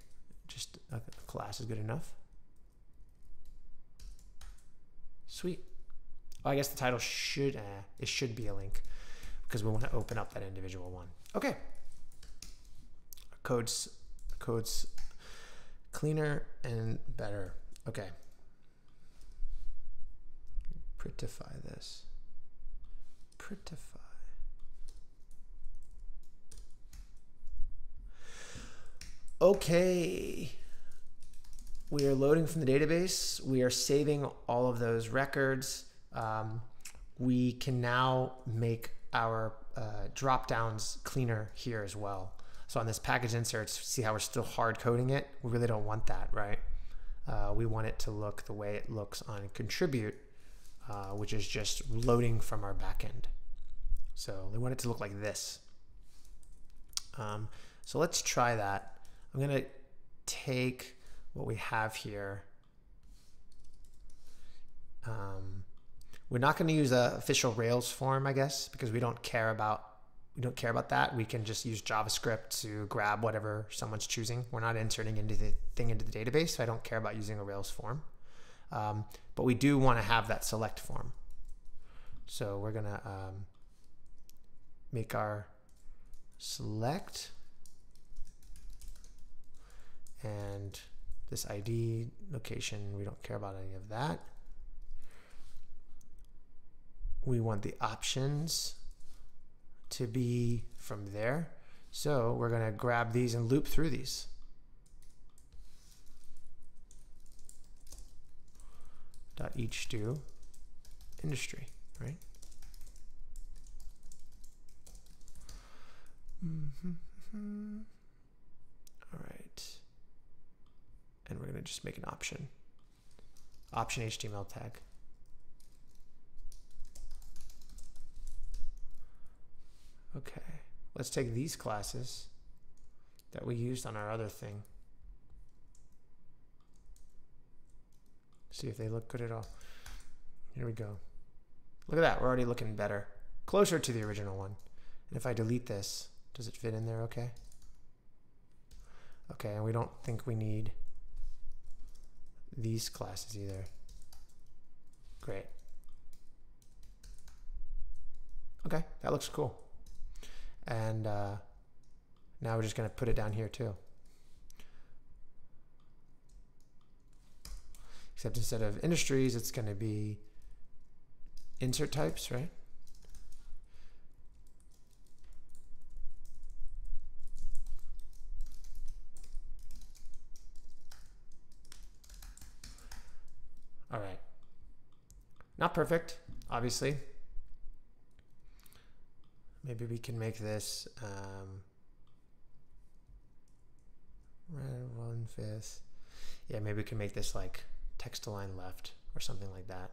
just a class is good enough. Sweet. I guess the title should, uh, it should be a link because we want to open up that individual one. Okay. Codes, codes cleaner and better. Okay. Prettify this. Prettify. Okay. We are loading from the database. We are saving all of those records. Um, we can now make our uh, drop downs cleaner here as well. So on this package inserts, see how we're still hard coding it? We really don't want that, right? Uh, we want it to look the way it looks on contribute, uh, which is just loading from our backend. So we want it to look like this. Um, so let's try that. I'm going to take what we have here. Um, we're not going to use a official Rails form, I guess, because we don't care about we don't care about that. We can just use JavaScript to grab whatever someone's choosing. We're not inserting into the thing into the database, so I don't care about using a Rails form. Um, but we do want to have that select form. So we're going to um, make our select and this ID location, we don't care about any of that. We want the options to be from there. So we're going to grab these and loop through these. Dot each do industry, right? Mm -hmm. All right and we're going to just make an option. Option HTML tag. Okay, let's take these classes that we used on our other thing. See if they look good at all. Here we go. Look at that, we're already looking better. Closer to the original one. And if I delete this, does it fit in there okay? Okay, and we don't think we need these classes either. Great. Okay, that looks cool. And uh, now we're just going to put it down here too. Except instead of industries, it's going to be insert types, right? Not perfect, obviously. Maybe we can make this um, one fifth. Yeah, maybe we can make this like text align left or something like that.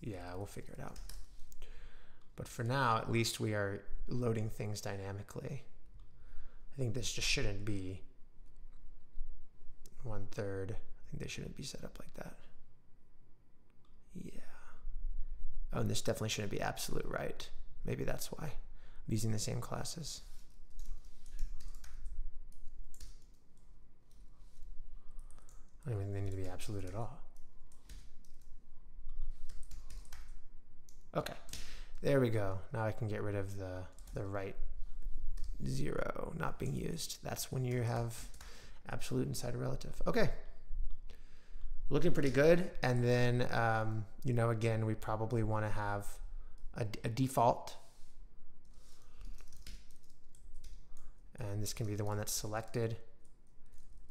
Yeah, we'll figure it out. But for now, at least we are loading things dynamically. I think this just shouldn't be one third. I think they shouldn't be set up like that. Yeah. Oh, and this definitely shouldn't be absolute right. Maybe that's why. I'm using the same classes. I don't even think they need to be absolute at all. Okay, there we go. Now I can get rid of the, the right zero not being used. That's when you have absolute inside a relative. Okay, looking pretty good. And then, um, you know, again, we probably want to have a, a default. And this can be the one that's selected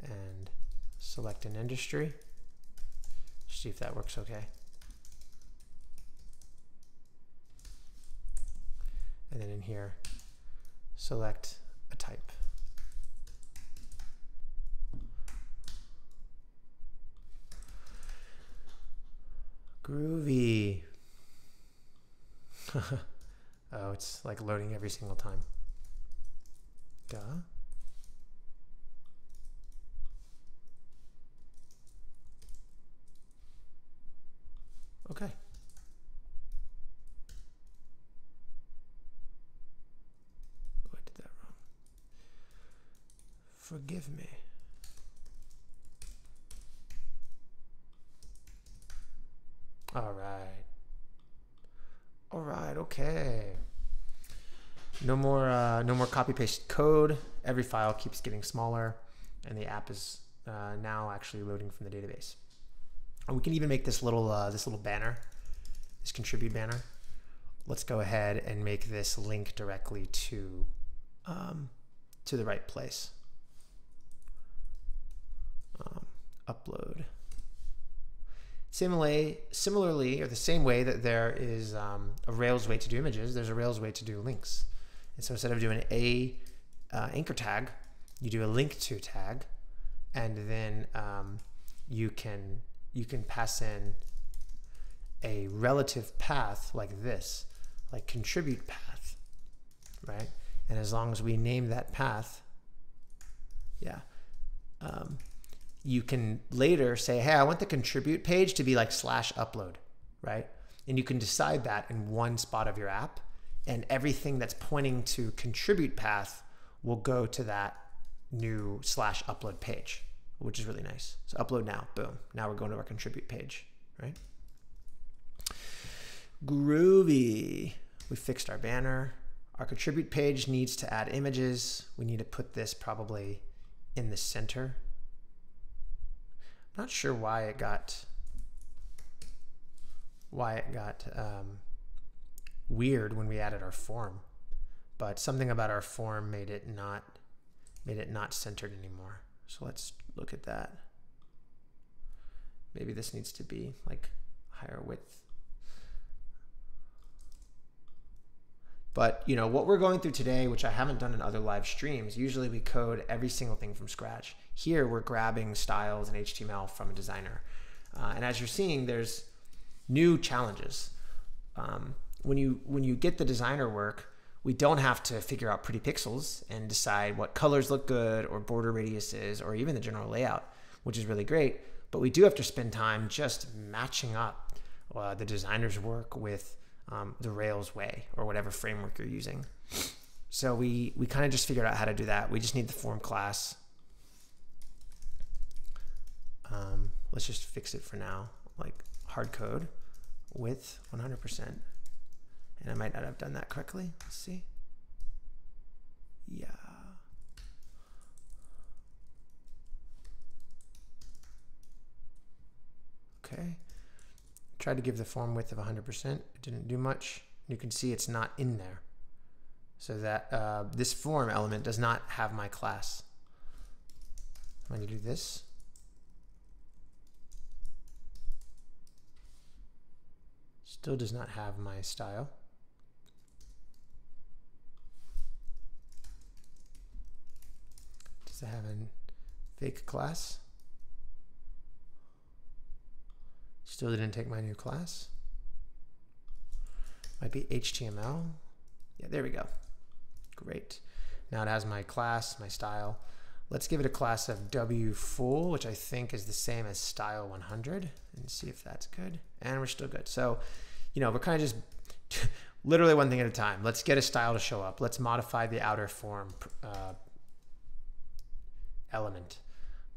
and select an industry. See if that works okay. And then in here, select a type. Groovy. (laughs) oh, it's like loading every single time. Duh. Okay. Forgive me. All right. All right. Okay. No more. Uh, no more copy paste code. Every file keeps getting smaller, and the app is uh, now actually loading from the database. And we can even make this little uh, this little banner, this contribute banner. Let's go ahead and make this link directly to um, to the right place um, upload. Similarly, similarly, or the same way that there is um, a Rails way to do images, there's a Rails way to do links. And so instead of doing a uh, anchor tag, you do a link to tag, and then um, you can you can pass in a relative path like this, like contribute path, right? And as long as we name that path, yeah, um, you can later say, hey, I want the contribute page to be like slash upload, right? And you can decide that in one spot of your app. And everything that's pointing to contribute path will go to that new slash upload page, which is really nice. So upload now, boom. Now we're going to our contribute page, right? Groovy. We fixed our banner. Our contribute page needs to add images. We need to put this probably in the center not sure why it got why it got um, weird when we added our form, but something about our form made it not made it not centered anymore. So let's look at that. Maybe this needs to be like higher width. But you know what we're going through today, which I haven't done in other live streams. Usually we code every single thing from scratch. Here we're grabbing styles and HTML from a designer. Uh, and as you're seeing, there's new challenges. Um, when you when you get the designer work, we don't have to figure out pretty pixels and decide what colors look good or border radiuses or even the general layout, which is really great. But we do have to spend time just matching up uh, the designer's work with um, the Rails way or whatever framework you're using. So we we kind of just figured out how to do that. We just need the form class um, let's just fix it for now, like hard code width 100%. And I might not have done that correctly. Let's see. Yeah. Okay. Tried to give the form width of 100%. It didn't do much. You can see it's not in there. So that uh, this form element does not have my class. When you do this, still does not have my style. Does it have a fake class? Still didn't take my new class. Might be HTML. Yeah, there we go. Great. Now it has my class, my style. Let's give it a class of W full, which I think is the same as style 100 and see if that's good. And we're still good. So, you know, we're kind of just (laughs) literally one thing at a time. Let's get a style to show up. Let's modify the outer form uh, element.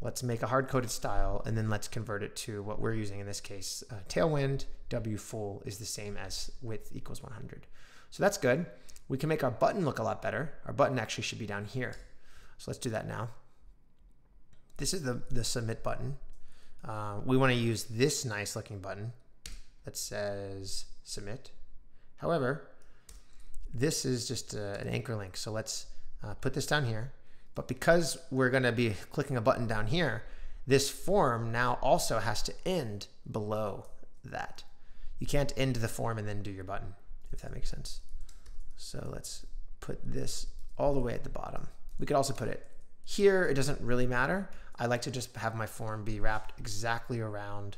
Let's make a hard-coded style and then let's convert it to what we're using in this case. Uh, tailwind W full is the same as width equals 100. So that's good. We can make our button look a lot better. Our button actually should be down here. So let's do that now. This is the, the submit button. Uh, we want to use this nice looking button that says submit. However, this is just a, uh, an anchor link. So let's uh, put this down here. But because we're going to be clicking a button down here, this form now also has to end below that. You can't end the form and then do your button, if that makes sense. So let's put this all the way at the bottom. We could also put it here. It doesn't really matter. I like to just have my form be wrapped exactly around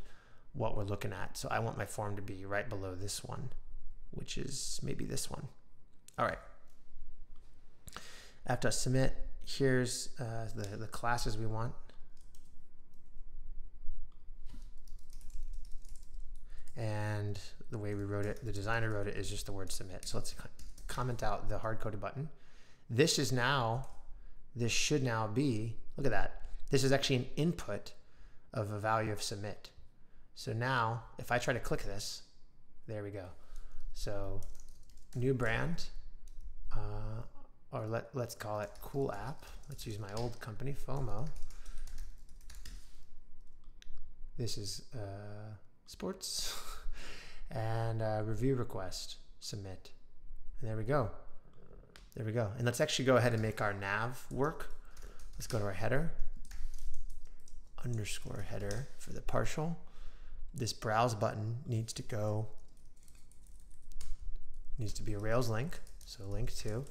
what we're looking at. So I want my form to be right below this one, which is maybe this one. All right. After submit, here's uh, the, the classes we want. And the way we wrote it, the designer wrote it, is just the word submit. So let's comment out the hard-coded button. This is now, this should now be, look at that. This is actually an input of a value of submit. So now, if I try to click this, there we go. So new brand, uh, or let, let's call it cool app. Let's use my old company, FOMO. This is uh, sports (laughs) and uh, review request, submit. And there we go. There we go. And let's actually go ahead and make our nav work. Let's go to our header, underscore header for the partial. This browse button needs to go, needs to be a Rails link. So link to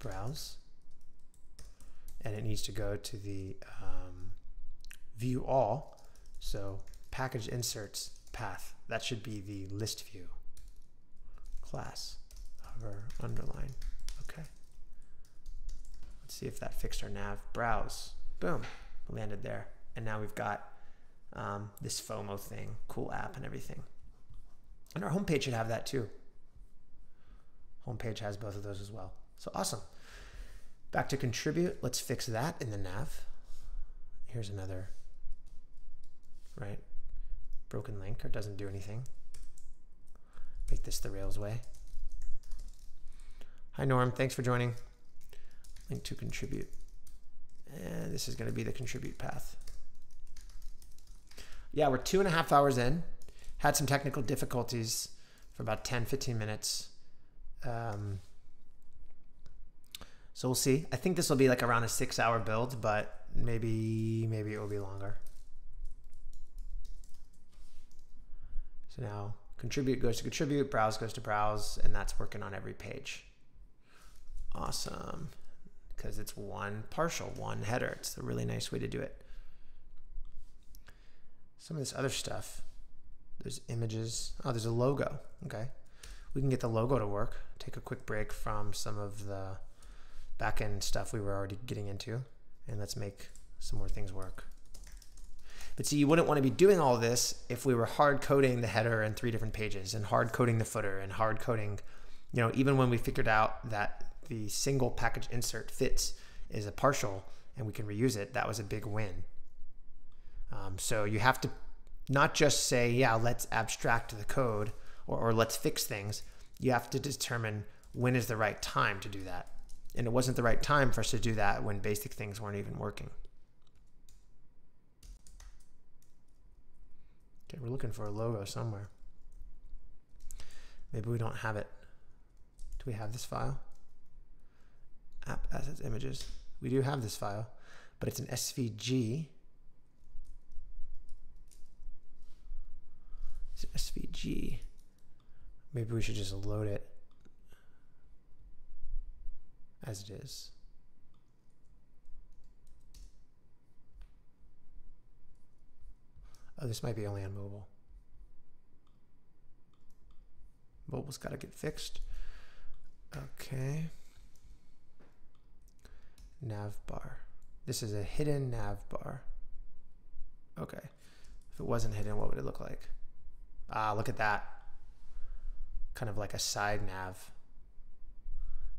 browse. And it needs to go to the um, view all. So package inserts path. That should be the list view class hover underline. Okay. Let's see if that fixed our nav. Browse. Boom. Landed there. And now we've got um, this FOMO thing, cool app and everything. And our homepage should have that too. Homepage has both of those as well. So awesome. Back to contribute. Let's fix that in the nav. Here's another, right? Broken link or doesn't do anything. Make this the Rails way. Hi, Norm. Thanks for joining. Link to contribute. And this is going to be the contribute path. Yeah, we're two and a half hours in. Had some technical difficulties for about 10, 15 minutes. Um, so we'll see. I think this will be like around a six hour build, but maybe, maybe it will be longer. So now contribute goes to contribute, browse goes to browse, and that's working on every page. Awesome. Because it's one partial, one header. It's a really nice way to do it. Some of this other stuff, there's images. Oh, there's a logo. Okay. We can get the logo to work. Take a quick break from some of the backend stuff we were already getting into. And let's make some more things work. But see, you wouldn't want to be doing all this if we were hard coding the header in three different pages and hard coding the footer and hard coding, you know, even when we figured out that the single package insert fits is a partial and we can reuse it, that was a big win. Um, so you have to not just say, yeah, let's abstract the code or, or let's fix things. You have to determine when is the right time to do that. And it wasn't the right time for us to do that when basic things weren't even working. Okay, we're looking for a logo somewhere. Maybe we don't have it. Do we have this file? App assets images. We do have this file, but it's an SVG. It's SVG. Maybe we should just load it as it is. Oh, this might be only on mobile. Mobile's got to get fixed. Okay. Nav bar. This is a hidden nav bar. Okay. If it wasn't hidden, what would it look like? Ah, look at that. Kind of like a side nav.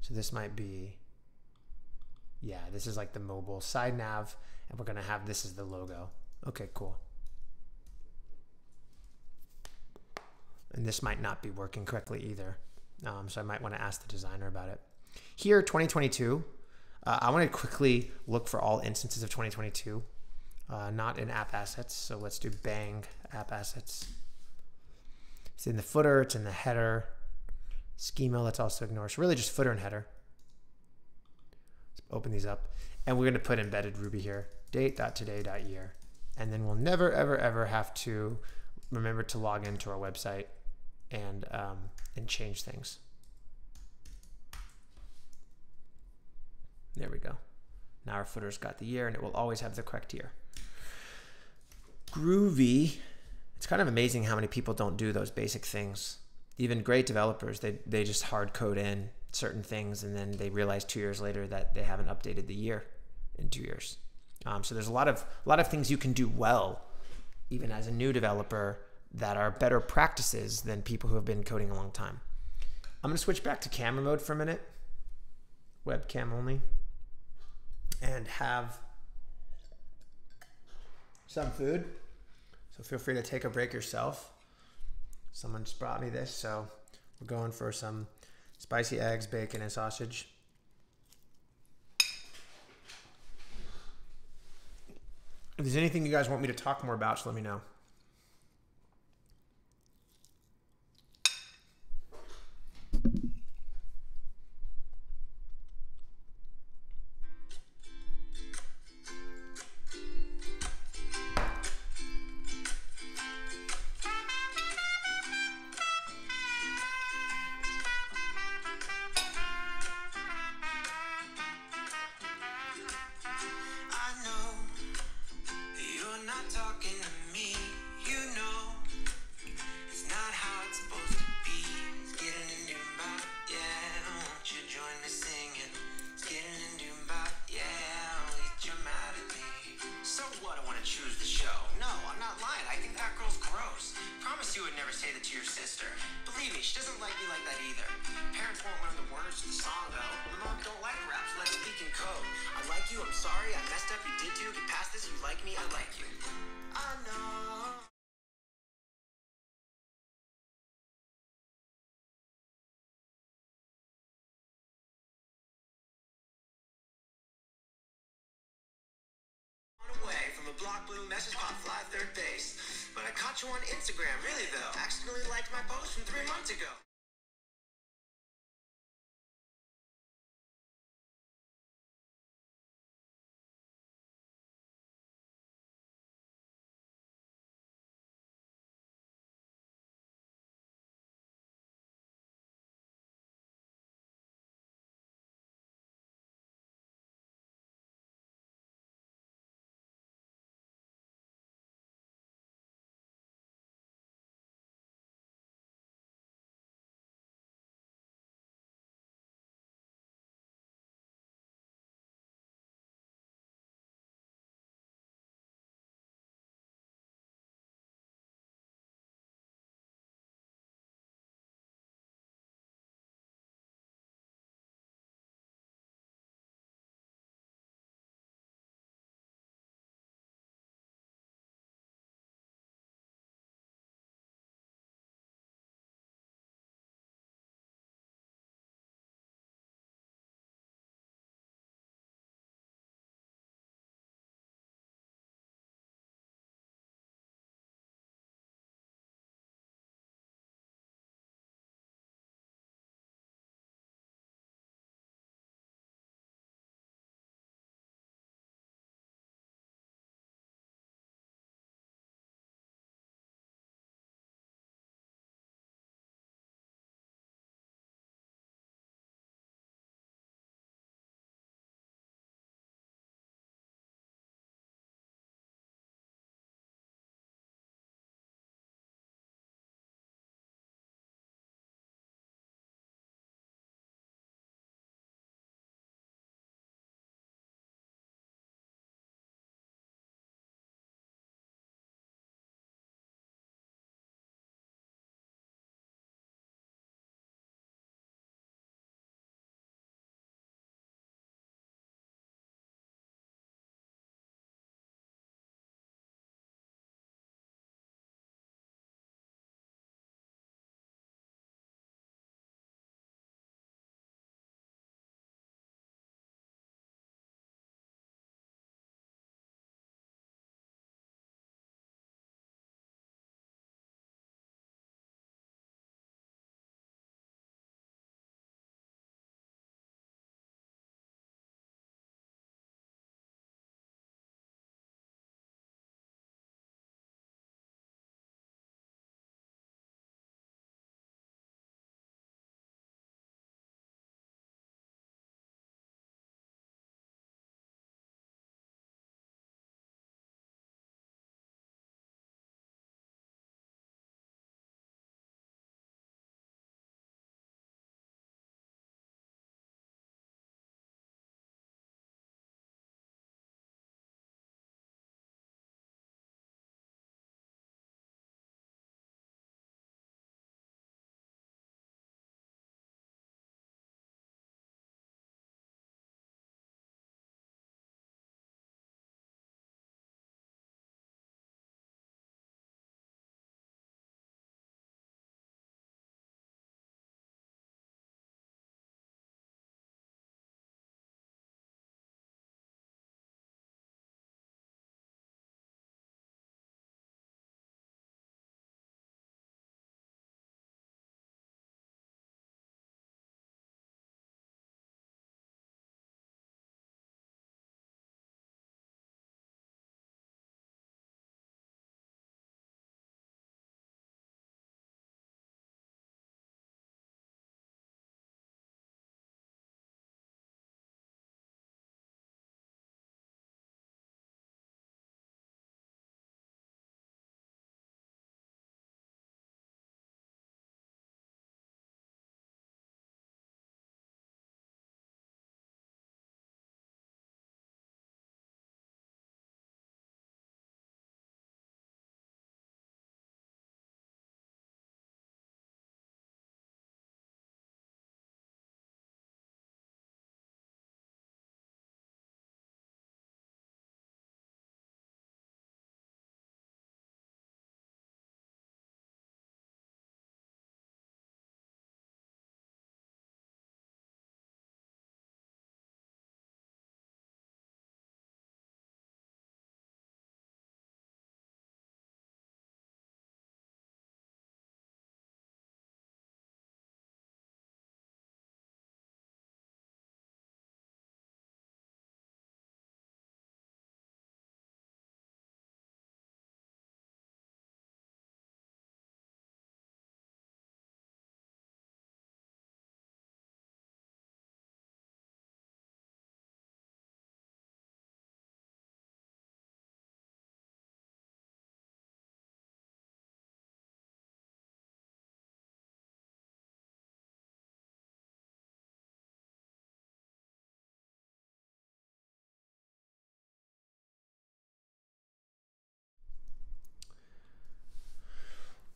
So this might be, yeah, this is like the mobile side nav, and we're gonna have this as the logo. Okay, cool. And this might not be working correctly either. Um, so I might want to ask the designer about it. Here, 2022, uh, I want to quickly look for all instances of 2022, uh, not in app assets. So let's do bang app assets. It's in the footer, it's in the header. Schema, let's also ignore. So really just footer and header. Let's open these up. And we're going to put embedded Ruby here, date.today.year. And then we'll never, ever, ever have to remember to log into our website and um, and change things. There we go. Now our footer's got the year and it will always have the correct year. Groovy, it's kind of amazing how many people don't do those basic things. Even great developers, they, they just hard code in certain things and then they realize two years later that they haven't updated the year in two years. Um, so there's a lot of a lot of things you can do well, even as a new developer, that are better practices than people who have been coding a long time. I'm going to switch back to camera mode for a minute, webcam only, and have some food. So feel free to take a break yourself. Someone just brought me this, so we're going for some spicy eggs, bacon, and sausage. If there's anything you guys want me to talk more about, just let me know. Instagram, really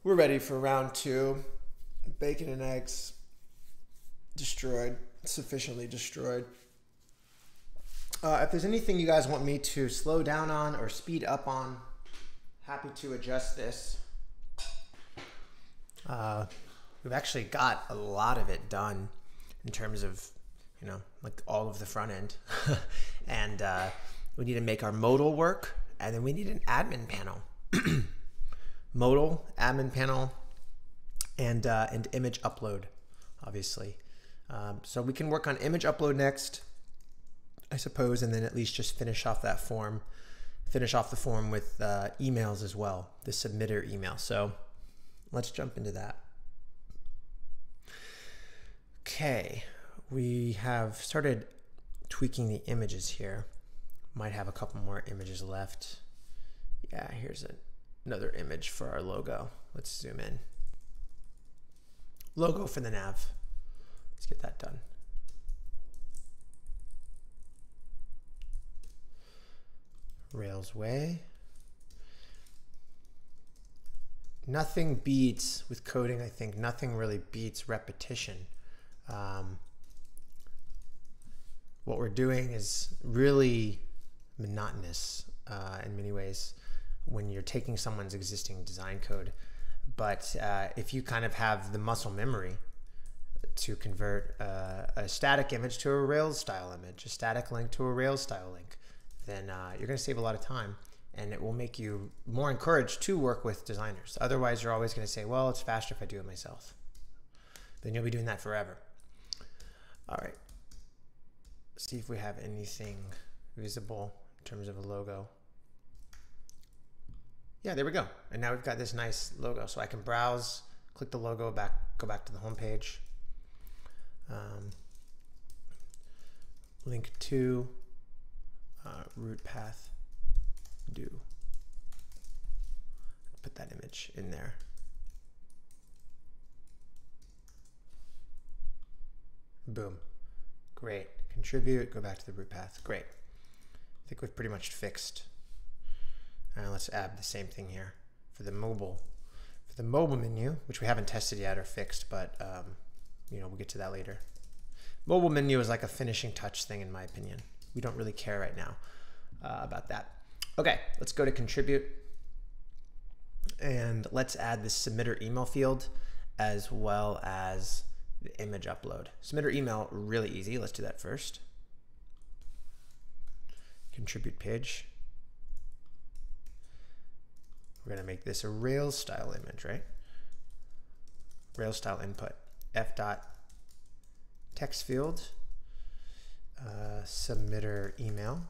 We're ready for round two. Bacon and eggs destroyed, sufficiently destroyed. Uh, if there's anything you guys want me to slow down on or speed up on, happy to adjust this. Uh, we've actually got a lot of it done in terms of, you know, like all of the front end. (laughs) and uh, we need to make our modal work, and then we need an admin panel. (clears throat) modal, admin panel, and, uh, and image upload, obviously. Um, so we can work on image upload next, I suppose, and then at least just finish off that form, finish off the form with uh, emails as well, the submitter email. So let's jump into that. Okay, we have started tweaking the images here. Might have a couple more images left. Yeah, here's a, another image for our logo. Let's zoom in. Logo for the nav. Let's get that done. Rails way. Nothing beats with coding, I think, nothing really beats repetition. Um, what we're doing is really monotonous uh, in many ways when you're taking someone's existing design code. But uh, if you kind of have the muscle memory to convert uh, a static image to a Rails style image, a static link to a Rails style link, then uh, you're going to save a lot of time and it will make you more encouraged to work with designers. Otherwise, you're always going to say, well, it's faster if I do it myself. Then you'll be doing that forever. All right. See if we have anything visible in terms of a logo. Yeah, there we go. And now we've got this nice logo. So I can browse, click the logo, back, go back to the home page. Um, link to uh, root path do. Put that image in there. Boom. Great. Contribute, go back to the root path. Great. I think we've pretty much fixed. And let's add the same thing here for the mobile. For the mobile menu, which we haven't tested yet or fixed, but um, you know, we'll get to that later. Mobile menu is like a finishing touch thing in my opinion. We don't really care right now uh, about that. Okay, let's go to contribute. And let's add the submitter email field as well as the image upload. Submitter email, really easy. Let's do that first. Contribute page. We're going to make this a Rails style image, right? Rails style input. F dot text field, uh, submitter email.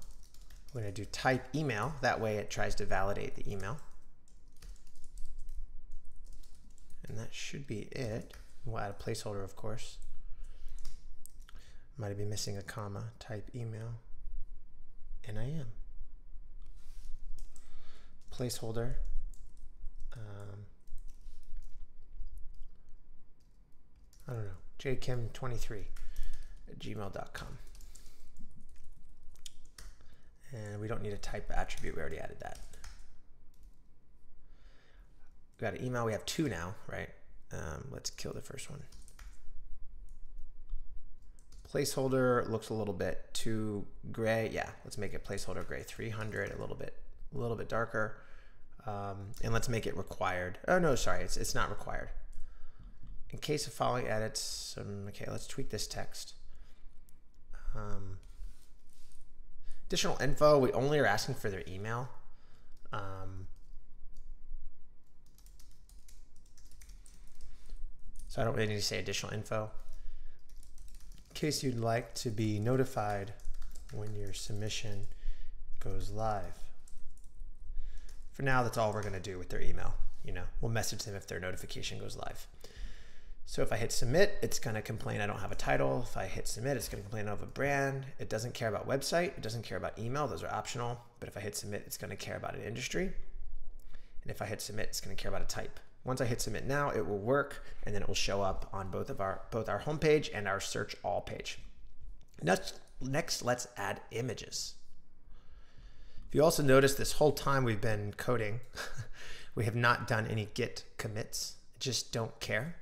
We're going to do type email. That way it tries to validate the email. And that should be it. We'll add a placeholder, of course. Might be missing a comma. Type email. And I am. Placeholder. Um, I don't know. jkim23 at gmail.com. And we don't need a type attribute. We already added that. We got an email. We have two now, right? Um, let's kill the first one. Placeholder looks a little bit too gray. Yeah, let's make it placeholder gray 300, a little bit, a little bit darker. Um, and let's make it required. Oh no, sorry, it's, it's not required. In case of following edits, um, okay, let's tweak this text. Um, additional info, we only are asking for their email. Um, so I don't really need to say additional info. In case you'd like to be notified when your submission goes live. For now, that's all we're going to do with their email. You know, we'll message them if their notification goes live. So if I hit submit, it's going to complain I don't have a title. If I hit submit, it's going to complain I have a brand. It doesn't care about website. It doesn't care about email. Those are optional. But if I hit submit, it's going to care about an industry. And if I hit submit, it's going to care about a type. Once I hit submit now, it will work and then it will show up on both of our both our homepage and our search all page. Next, next let's add images. You also notice this whole time we've been coding, (laughs) We have not done any git commits. Just don't care.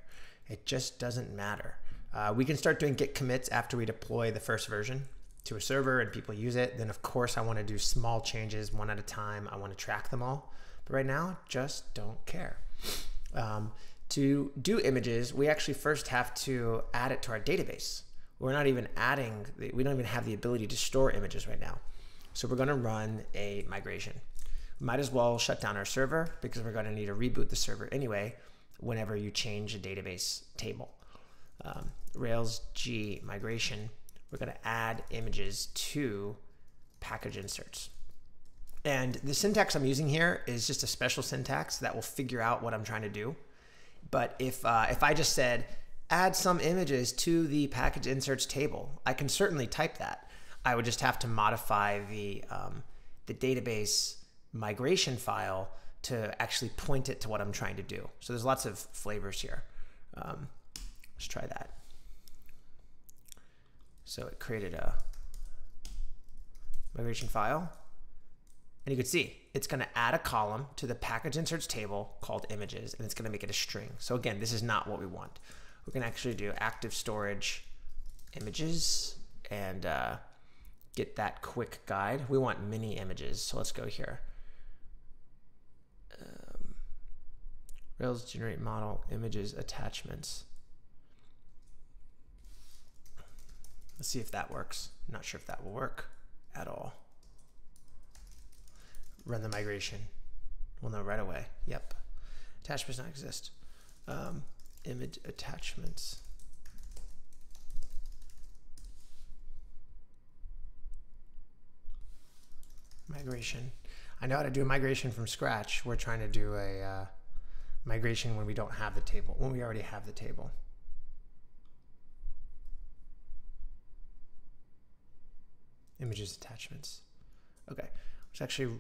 It just doesn't matter. Uh, we can start doing git commits after we deploy the first version to a server and people use it. Then of course I want to do small changes one at a time. I want to track them all. But right now, just don't care. Um, to do images, we actually first have to add it to our database. We're not even adding, we don't even have the ability to store images right now. So we're going to run a migration. Might as well shut down our server because we're going to need to reboot the server anyway whenever you change a database table. Um, Rails G migration, we're going to add images to package inserts. And the syntax I'm using here is just a special syntax that will figure out what I'm trying to do. But if, uh, if I just said, add some images to the package inserts table, I can certainly type that. I would just have to modify the, um, the database migration file to actually point it to what I'm trying to do. So there's lots of flavors here. Um, let's try that. So it created a migration file. And you can see it's going to add a column to the package inserts table called images, and it's going to make it a string. So again, this is not what we want. We can actually do active storage images and uh, get that quick guide. We want mini images, so let's go here. Um, Rails generate model images attachments. Let's see if that works. not sure if that will work at all. Run the migration. We'll know right away. Yep. Attachments not exist. Um, image attachments. Migration. I know how to do a migration from scratch. We're trying to do a uh, migration when we don't have the table, when we already have the table. Images attachments. Okay, let's actually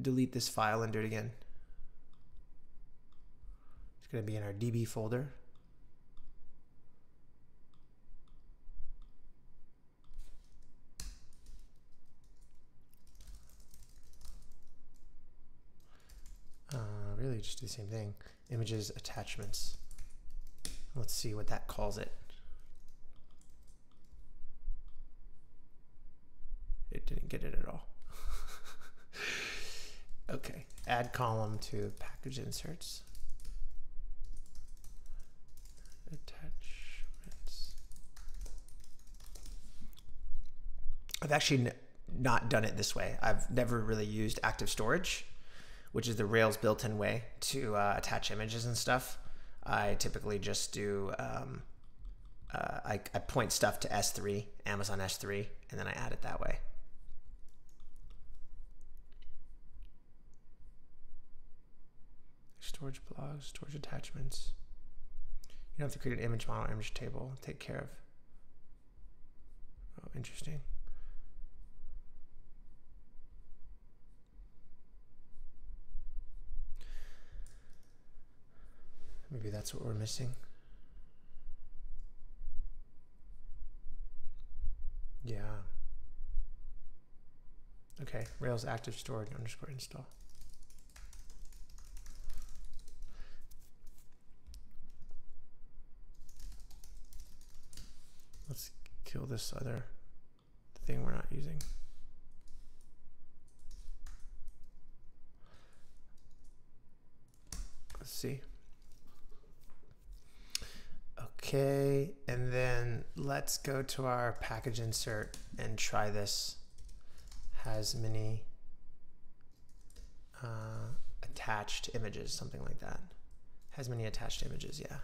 delete this file and do it again. It's going to be in our DB folder. Uh, really just do the same thing. Images, attachments. Let's see what that calls it. It didn't get it at all. (laughs) okay, add column to package inserts. Attachments. I've actually not done it this way. I've never really used active storage, which is the Rails built-in way to uh, attach images and stuff. I typically just do um, uh, I, I point stuff to S3, Amazon S3, and then I add it that way. storage blobs, storage attachments. You don't have to create an image model, image table. Take care of. Oh, interesting. Maybe that's what we're missing. Yeah. Okay, Rails active storage underscore install. Let's kill this other thing we're not using. Let's see. Okay, and then let's go to our package insert and try this. Has many uh, attached images, something like that. Has many attached images, yeah.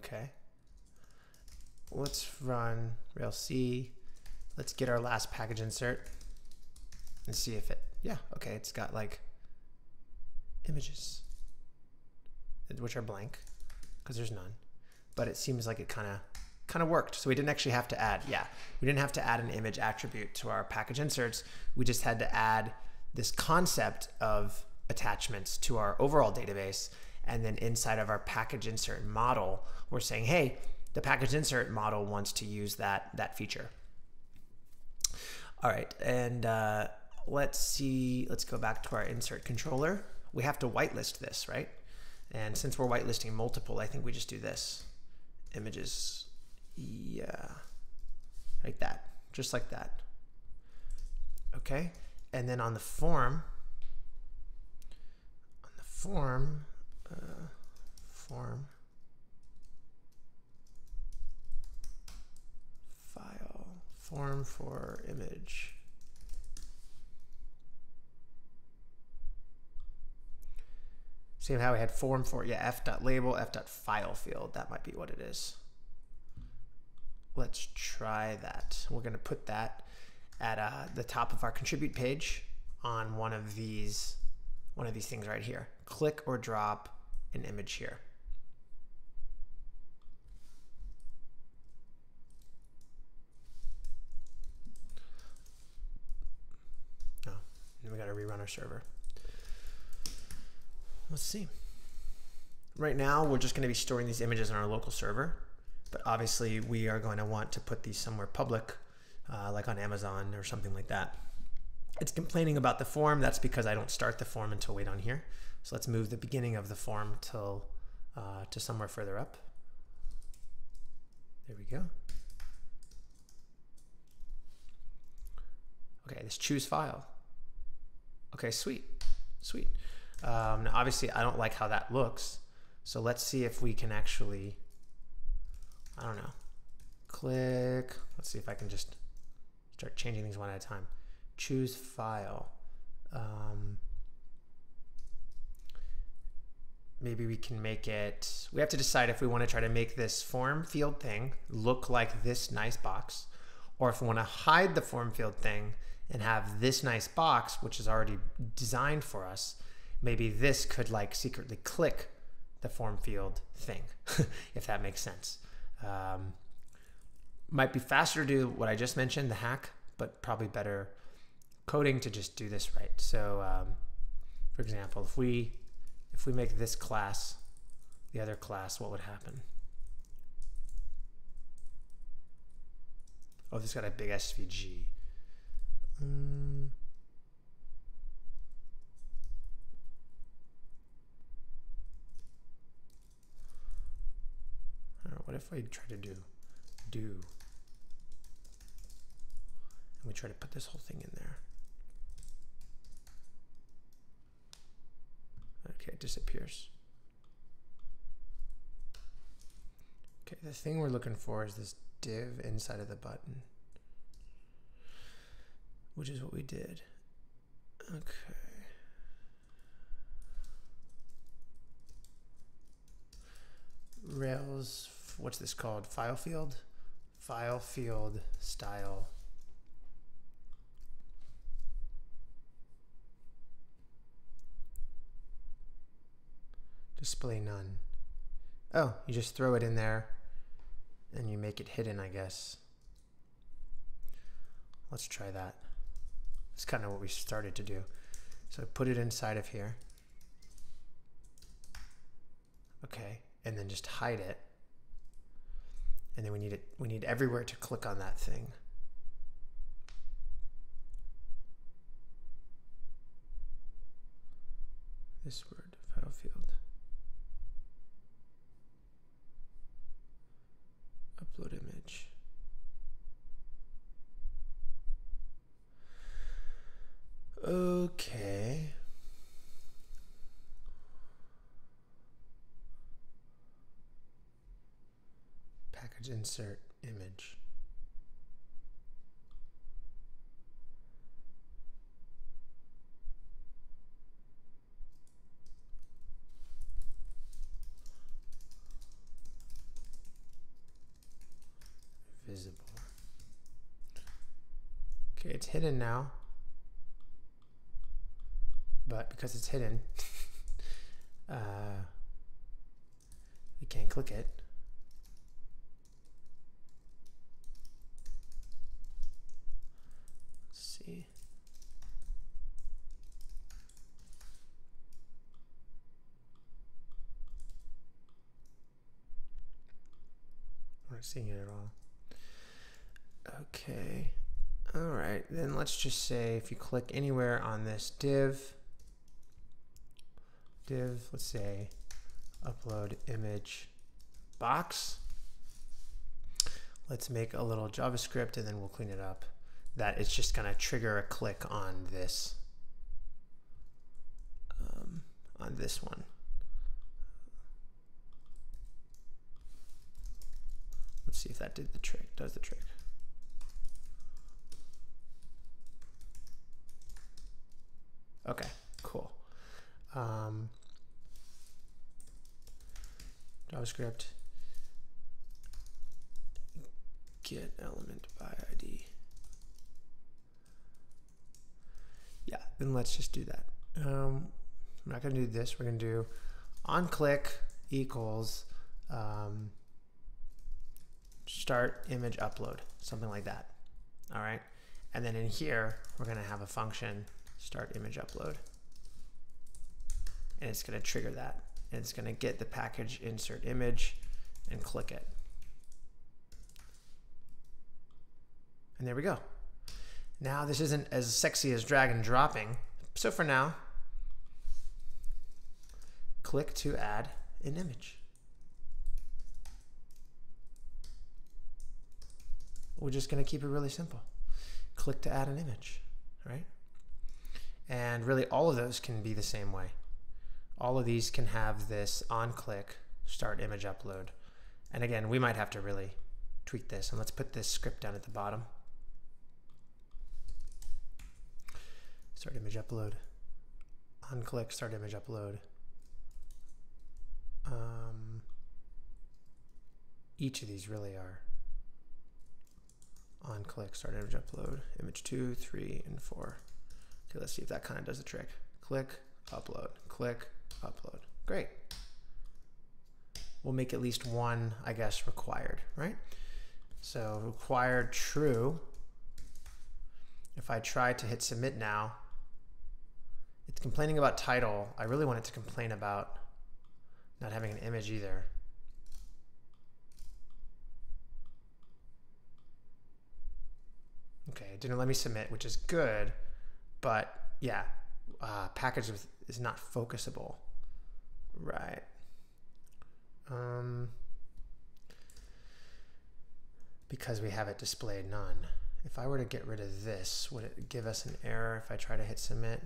Okay. Let's run Rail C. Let's get our last package insert and see if it, yeah, okay, it's got like images, which are blank because there's none, but it seems like it kind of kind of worked. So we didn't actually have to add, yeah, we didn't have to add an image attribute to our package inserts. We just had to add this concept of attachments to our overall database and then inside of our package insert model, we're saying, hey, the package insert model wants to use that, that feature. All right, and uh, let's see, let's go back to our insert controller. We have to whitelist this, right? And since we're whitelisting multiple, I think we just do this. Images, yeah, like that, just like that. Okay, and then on the form, on the form, uh, form, file, form for image. Same how we had form for, yeah, f.label, f.file field. That might be what it is. Let's try that. We're going to put that at uh, the top of our contribute page on one of these one of these things right here. Click or drop an image here. Oh, and we got to rerun our server. Let's see. Right now, we're just going to be storing these images on our local server, but obviously we are going to want to put these somewhere public, uh, like on Amazon or something like that. It's complaining about the form. That's because I don't start the form until way down here. So let's move the beginning of the form till uh, to somewhere further up. There we go. Okay, this choose file. Okay, sweet, sweet. Um, obviously, I don't like how that looks. So let's see if we can actually, I don't know, click. Let's see if I can just start changing things one at a time. Choose file. Um, maybe we can make it, we have to decide if we want to try to make this form field thing look like this nice box, or if we want to hide the form field thing and have this nice box, which is already designed for us, maybe this could like secretly click the form field thing, (laughs) if that makes sense. Um, might be faster to do what I just mentioned, the hack, but probably better coding to just do this right. So, um, for example, if we if we make this class the other class, what would happen? Oh, this got a big SVG. Um, what if I try to do do? And we try to put this whole thing in there. Okay it disappears. Okay the thing we're looking for is this div inside of the button which is what we did. Okay. Rails what's this called? File field? File field style. Display none. Oh, you just throw it in there and you make it hidden, I guess. Let's try that. It's kind of what we started to do. So I put it inside of here. Okay, and then just hide it and then we need it we need everywhere to click on that thing. This word file field. Upload image. Okay insert image. Visible. Okay, it's hidden now. But because it's hidden, (laughs) uh, we can't click it. Not seeing it at all. Okay. All right, then let's just say if you click anywhere on this div, div, let's say upload image box. Let's make a little JavaScript and then we'll clean it up. That it's just gonna trigger a click on this, um, on this one. Let's see if that did the trick, does the trick. Okay, cool. Um, JavaScript get element by ID. Yeah, then let's just do that. Um, I'm not going to do this. We're going to do on click equals um, start image upload, something like that. All right. And then in here, we're going to have a function start image upload. And it's going to trigger that. And it's going to get the package insert image and click it. And there we go. Now this isn't as sexy as drag and dropping. So for now, click to add an image. We're just going to keep it really simple. Click to add an image, right? And really all of those can be the same way. All of these can have this on click start image upload. And again, we might have to really tweak this. And let's put this script down at the bottom. Start image upload. On click start image upload. Um, each of these really are on click start image upload image two three and four Okay, let's see if that kind of does the trick. Click, upload, click, upload. Great. We'll make at least one, I guess, required, right? So required true. If I try to hit submit now, it's complaining about title. I really want it to complain about not having an image either. Okay, it didn't let me submit, which is good but yeah, uh, package is not focusable. Right. Um, because we have it displayed none. If I were to get rid of this, would it give us an error if I try to hit submit?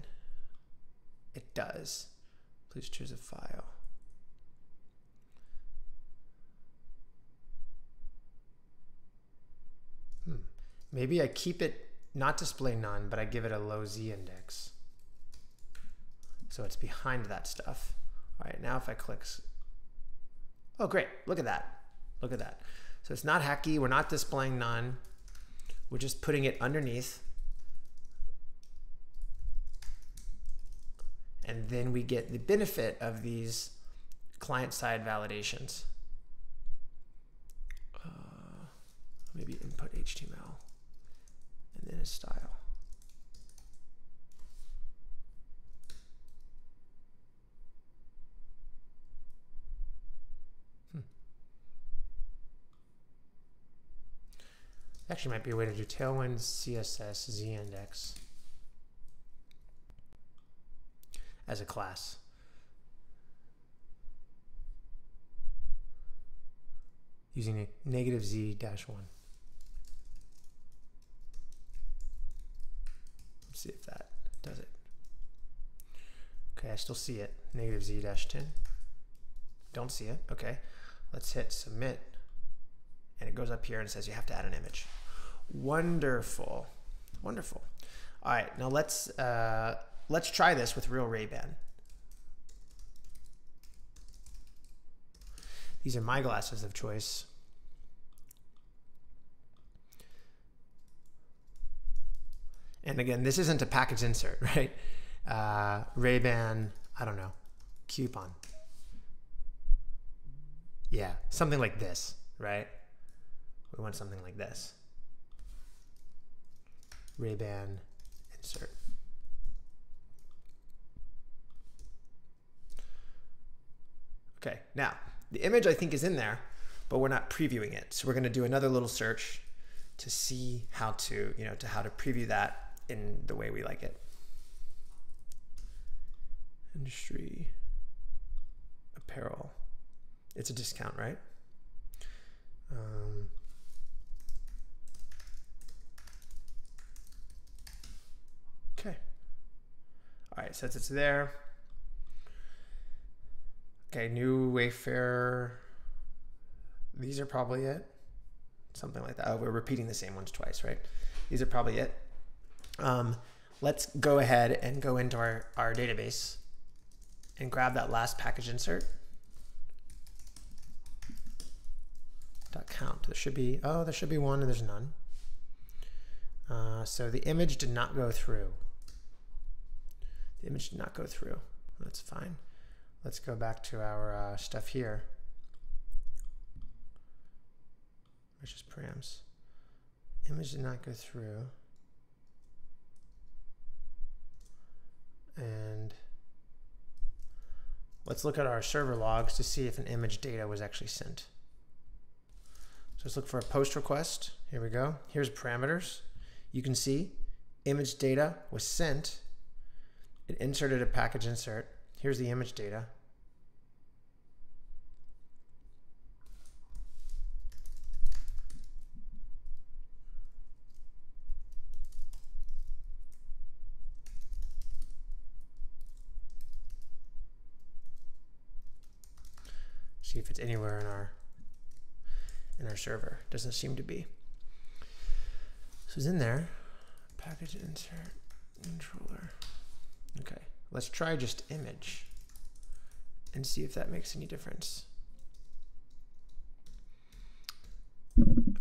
It does. Please choose a file. Maybe I keep it not display none, but I give it a low z index. So it's behind that stuff. All right, now if I click, oh great, look at that. Look at that. So it's not hacky, we're not displaying none. We're just putting it underneath. And then we get the benefit of these client-side validations. Uh, maybe input HTML in a style. Hmm. Actually, might be a way to do Tailwind CSS Z index as a class. using a negative z dash one. See if that does it. Okay, I still see it. Negative z dash 10. Don't see it. Okay, let's hit submit. And it goes up here and says you have to add an image. Wonderful. Wonderful. All right, now let's uh, let's try this with real Ray-Ban. These are my glasses of choice. And again, this isn't a package insert, (laughs) right? Uh, Ray-Ban, I don't know, coupon. Yeah, something like this, right? We want something like this. Ray-Ban insert. Okay, now the image I think is in there, but we're not previewing it. So we're going to do another little search to see how to, you know, to how to preview that in the way we like it. Industry apparel. It's a discount, right? Um, okay. All right, since it's there. Okay, new Wayfair. These are probably it. Something like that. Oh, we're repeating the same ones twice, right? These are probably it. Um, let's go ahead and go into our, our database and grab that last package insert. Dot count. There should be, oh, there should be one and there's none. Uh, so the image did not go through. The image did not go through. That's fine. Let's go back to our uh, stuff here. Which is params. Image did not go through. And let's look at our server logs to see if an image data was actually sent. So let's look for a post request. Here we go. Here's parameters. You can see image data was sent. It inserted a package insert. Here's the image data. See if it's anywhere in our in our server. Doesn't seem to be. So it's in there. Package insert controller. Okay, let's try just image and see if that makes any difference.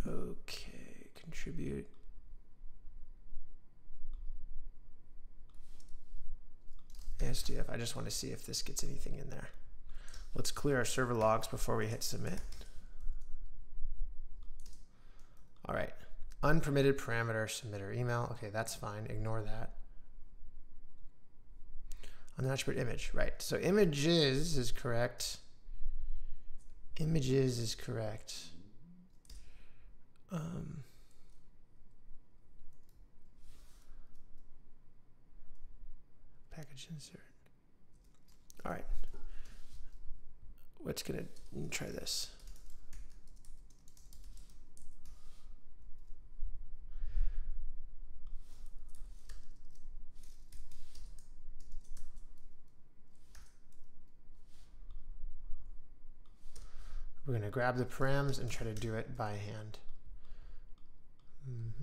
Okay, contribute. ASDF, I just want to see if this gets anything in there. Let's clear our server logs before we hit submit. All right, unpermitted parameter submitter email. Okay, that's fine, ignore that. Unattribute image, right. So images is correct. Images is correct. Um, package insert. All right. What's gonna try this? We're going to grab the params and try to do it by hand. Mm -hmm.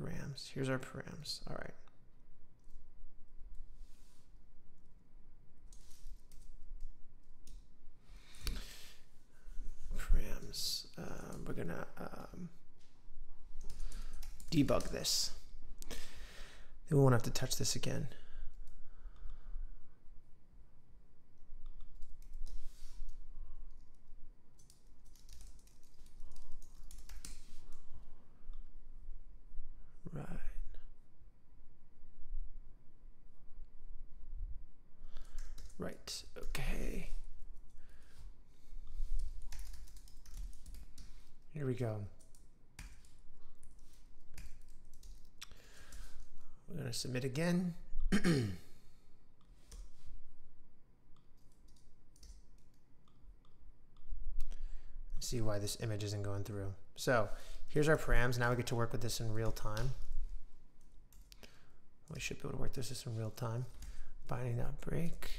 Params. Here's our params. All right. Params. Uh, we're going to... Um, debug this. Then we won't have to touch this again. Right. Right, okay. Here we go. We're going to submit again. (clears throat) See why this image isn't going through. So here's our params. Now we get to work with this in real time. We should be able to work this in real time. Binding dot break.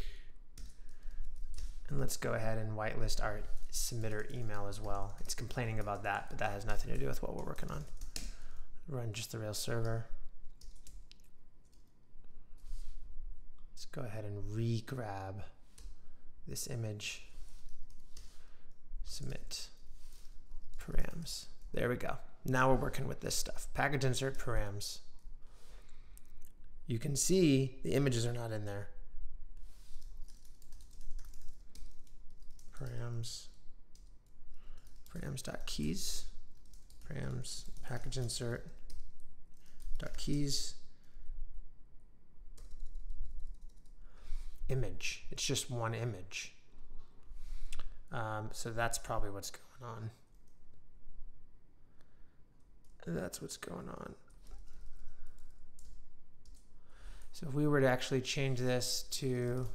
And let's go ahead and whitelist our submitter email as well. It's complaining about that, but that has nothing to do with what we're working on. Run just the Rails server. Let's go ahead and re-grab this image. Submit params. There we go. Now we're working with this stuff. Package insert params. You can see the images are not in there. Params params.keys, params package insert dot keys image. It's just one image. Um, so that's probably what's going on. That's what's going on. So if we were to actually change this to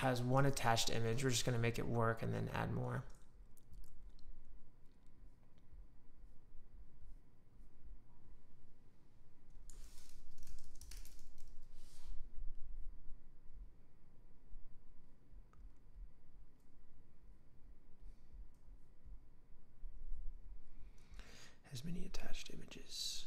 has one attached image, we're just going to make it work and then add more. Has many attached images.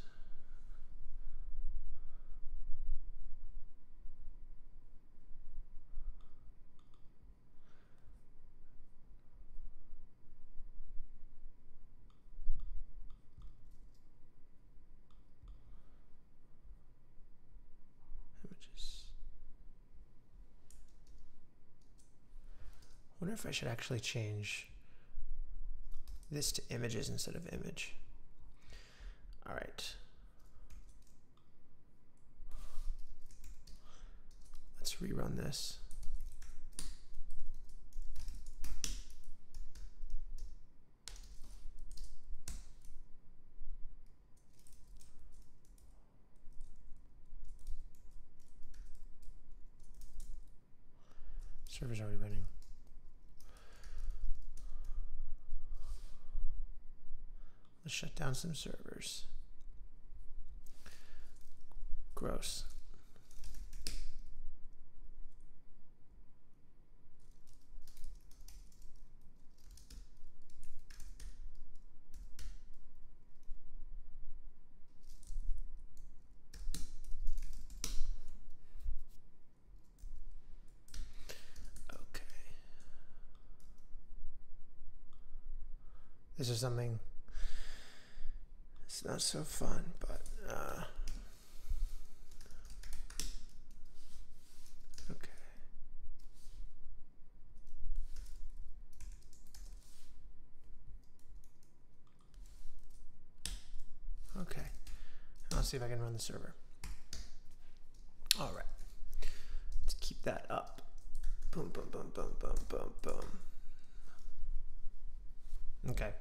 Images. Wonder if I should actually change this to images instead of image. All right. Let's rerun this. Server's already running. Let's shut down some servers. Gross. Okay. This is something not so fun, but uh, okay. Okay. I'll see if I can run the server. All right. Let's keep that up. Boom, boom, boom, boom, boom, boom, boom. Okay.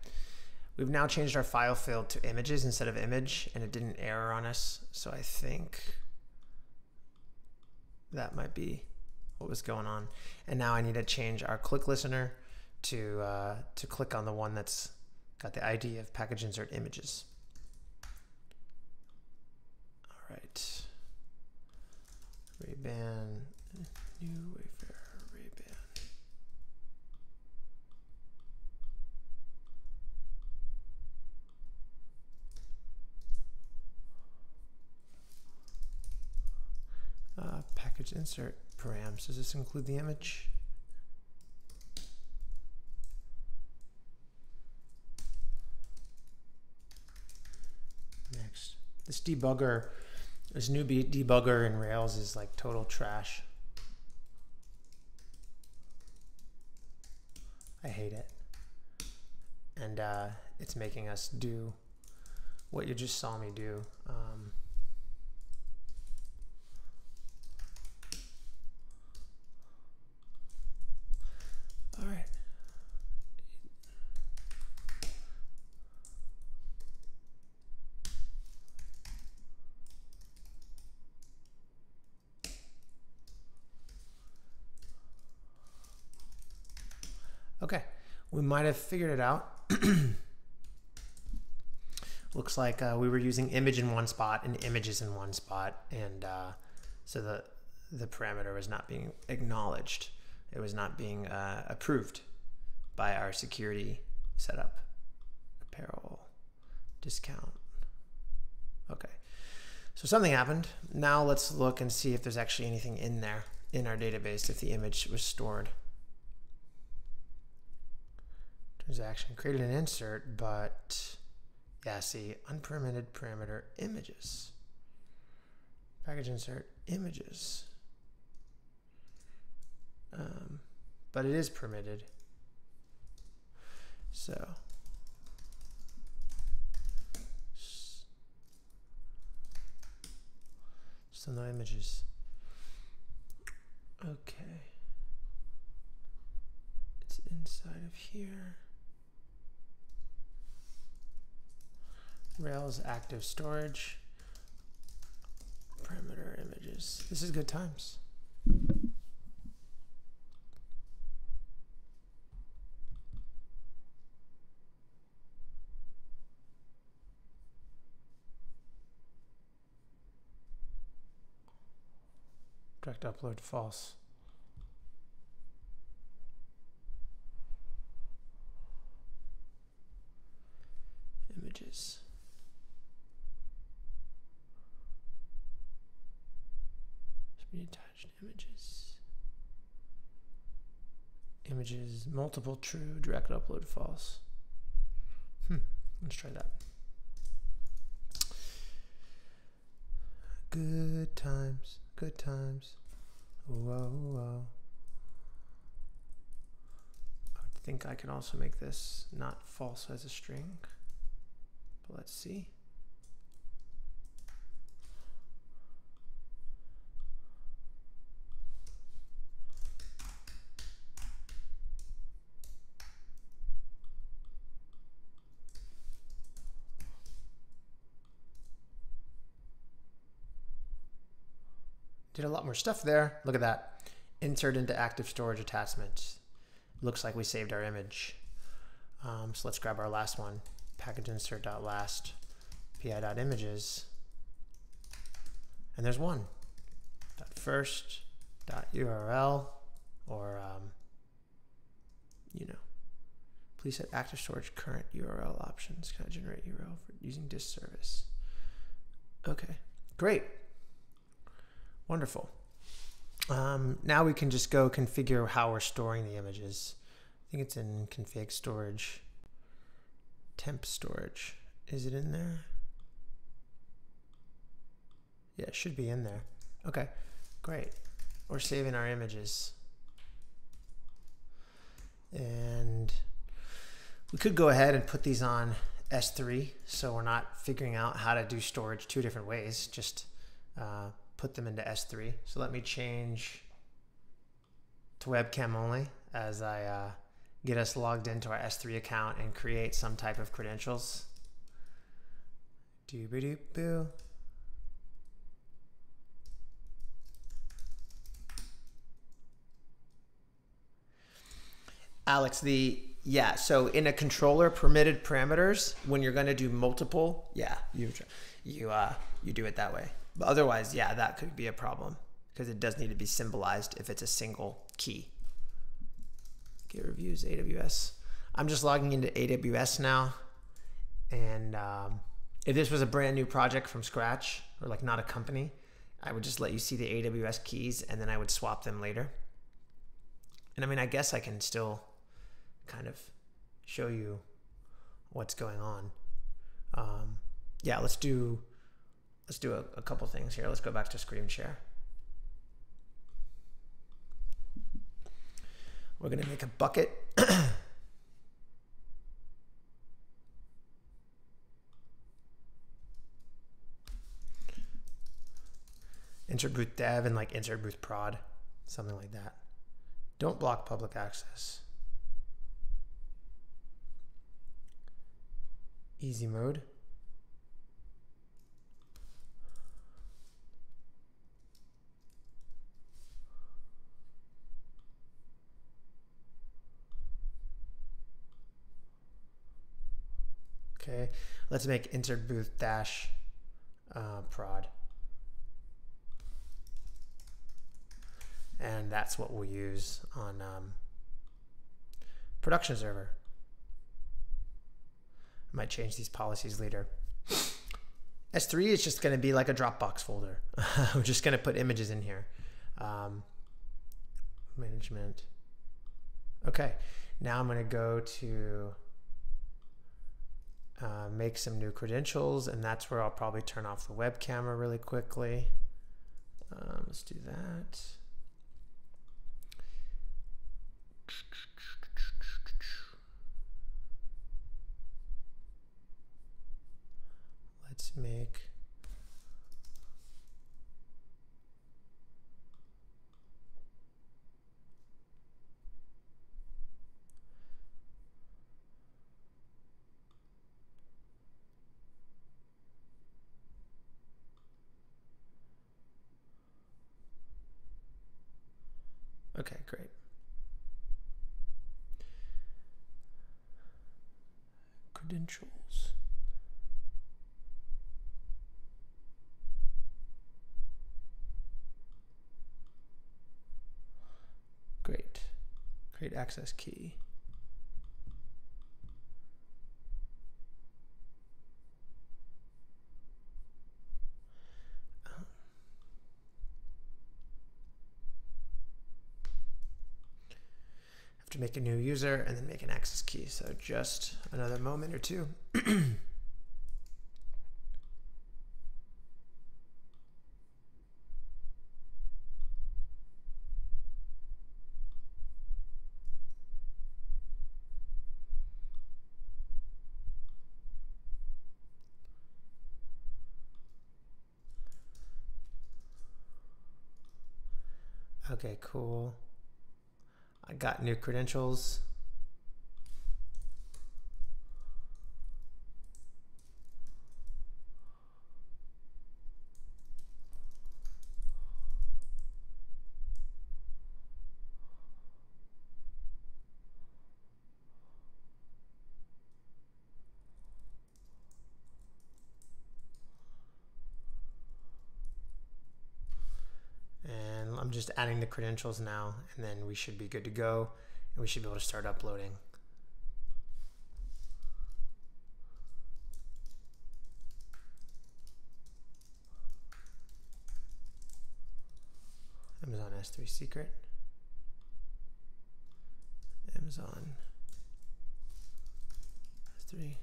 We've now changed our file field to images instead of image, and it didn't error on us. So I think that might be what was going on. And now I need to change our click listener to uh, to click on the one that's got the ID of package insert images. All right Wayfair, Ray-Ban. Uh, package insert params. Does this include the image? Next. This debugger, this new debugger in Rails is like total trash. I hate it. And uh, it's making us do what you just saw me do. Um, All right. Okay, we might have figured it out. (clears throat) Looks like uh, we were using image in one spot and images in one spot, and uh, so the the parameter was not being acknowledged it was not being uh, approved by our security setup. Apparel discount. Okay. So something happened. Now let's look and see if there's actually anything in there in our database if the image was stored. Transaction created an insert, but yeah, see, unpermitted parameter images. Package insert images. Um, but it is permitted. So Still no images. Okay. It's inside of here. Rails active storage. Parameter images. This is good times. Direct upload false. Images. Attached images. Images, multiple true, direct upload false. Hmm, let's try that. Good times, good times. Whoa, whoa. I think I can also make this not false as a string. But let's see. Did a lot more stuff there. Look at that. Insert into active storage attachments. Looks like we saved our image. Um, so let's grab our last one. Package insert dot last pi.images. And there's one. Dot first dot URL or um, you know. Please set active storage current URL options. Can I generate URL for using disk service? Okay, great. Wonderful. Um, now we can just go configure how we're storing the images. I think it's in config storage, temp storage. Is it in there? Yeah, it should be in there. Okay, great. We're saving our images. And we could go ahead and put these on S3 so we're not figuring out how to do storage two different ways. Just uh, put them into S3. So let me change to webcam only as I uh, get us logged into our S3 account and create some type of credentials. Doo boo. Alex, the yeah, so in a controller permitted parameters, when you're going to do multiple, yeah, you you uh you do it that way. But otherwise, yeah, that could be a problem because it does need to be symbolized if it's a single key. Get reviews, AWS. I'm just logging into AWS now. And um, if this was a brand new project from scratch or like not a company, I would just let you see the AWS keys and then I would swap them later. And I mean, I guess I can still kind of show you what's going on. Um, yeah, let's do let's do a, a couple things here. Let's go back to screen share. We're going to make a bucket. (coughs) insert booth dev and like insert booth prod, something like that. Don't block public access. Easy mode. Okay, let's make insert booth dash uh, prod. And that's what we'll use on um, production server. I might change these policies later. S3 is just going to be like a Dropbox folder. (laughs) I'm just going to put images in here. Um, management. Okay, now I'm going to go to uh, make some new credentials, and that's where I'll probably turn off the web camera really quickly. Um, let's do that. Let's make Okay, great. Credentials. Great. Create access key. Make a new user and then make an access key. So just another moment or two. (clears throat) Okay, cool. Got new credentials. I'm just adding the credentials now and then we should be good to go and we should be able to start uploading. Amazon S3 secret. Amazon S3.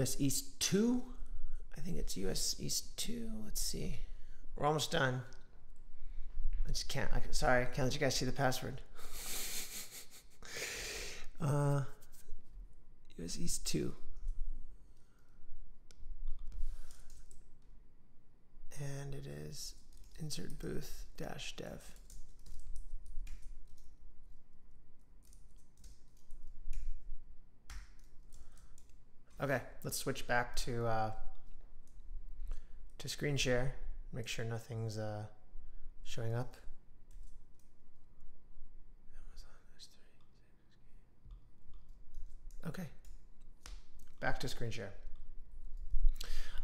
US East 2. I think it's US East 2. Let's see. We're almost done. I just can't. I, sorry, can't let you guys see the password. (laughs) uh, US East 2. And it is insert booth dash dev. Okay, let's switch back to uh, to screen share. Make sure nothing's uh, showing up. Okay, back to screen share.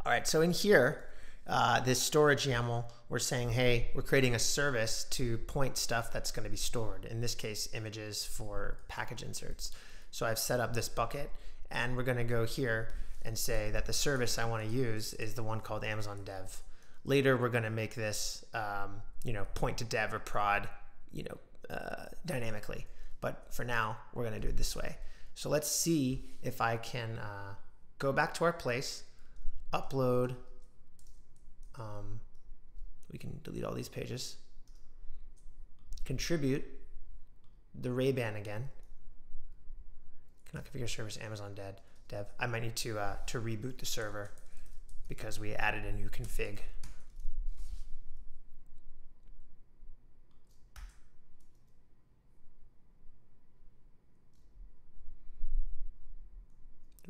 All right, so in here, uh, this storage YAML, we're saying, hey, we're creating a service to point stuff that's going to be stored. In this case, images for package inserts. So I've set up this bucket and we're going to go here and say that the service I want to use is the one called Amazon Dev. Later, we're going to make this, um, you know, point to dev or prod, you know, uh, dynamically. But for now, we're going to do it this way. So let's see if I can uh, go back to our place, upload. Um, we can delete all these pages. Contribute the Ray-Ban again cannot configure service Amazon dead dev. I might need to uh, to reboot the server because we added a new config.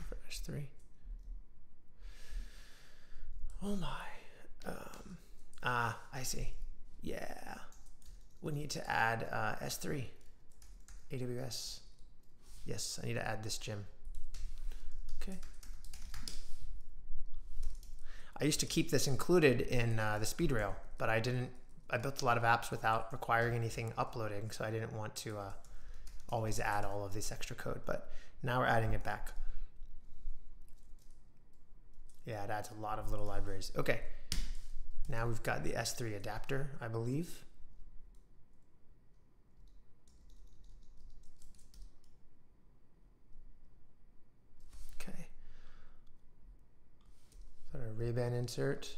For S3. Oh my. Um, ah, I see. Yeah. We need to add uh, S3. AWS. Yes, I need to add this gem. Okay. I used to keep this included in uh, the Speedrail, but I didn't. I built a lot of apps without requiring anything uploading, so I didn't want to uh, always add all of this extra code. But now we're adding it back. Yeah, it adds a lot of little libraries. Okay, now we've got the S3 adapter, I believe. Ray-Ban insert.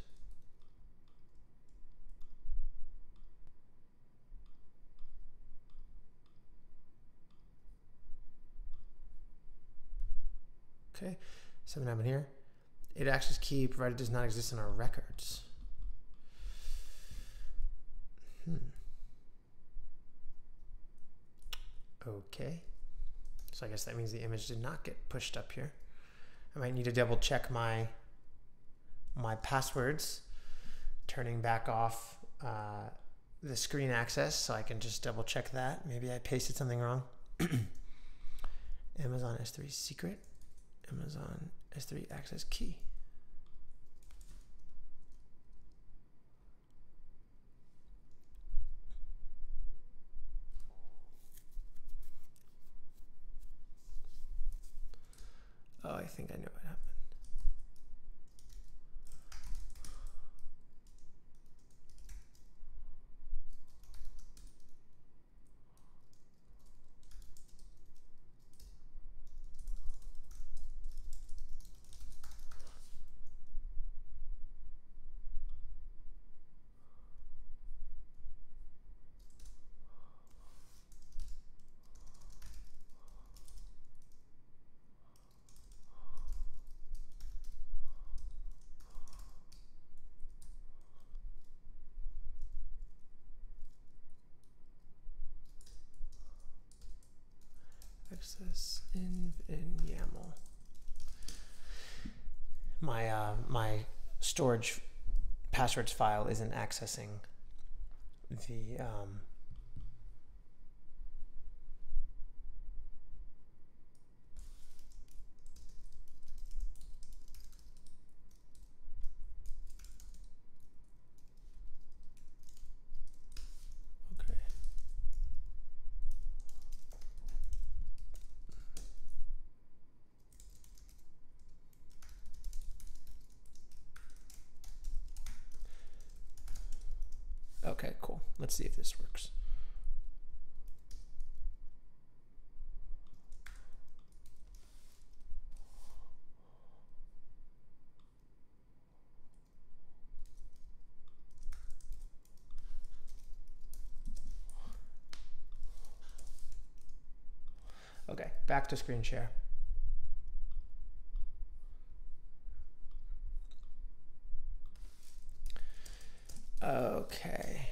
Okay, something happened here. It access key provided does not exist in our records. Hmm. Okay. So I guess that means the image did not get pushed up here. I might need to double check my my passwords, turning back off uh, the screen access so I can just double check that. Maybe I pasted something wrong. (clears throat) Amazon S3 secret, Amazon S3 access key. Oh, I think I know what happened. access in in YAML. My uh, my storage passwords file isn't accessing the um, okay. Okay, cool. Let's see if this works. Okay, back to screen share. Okay.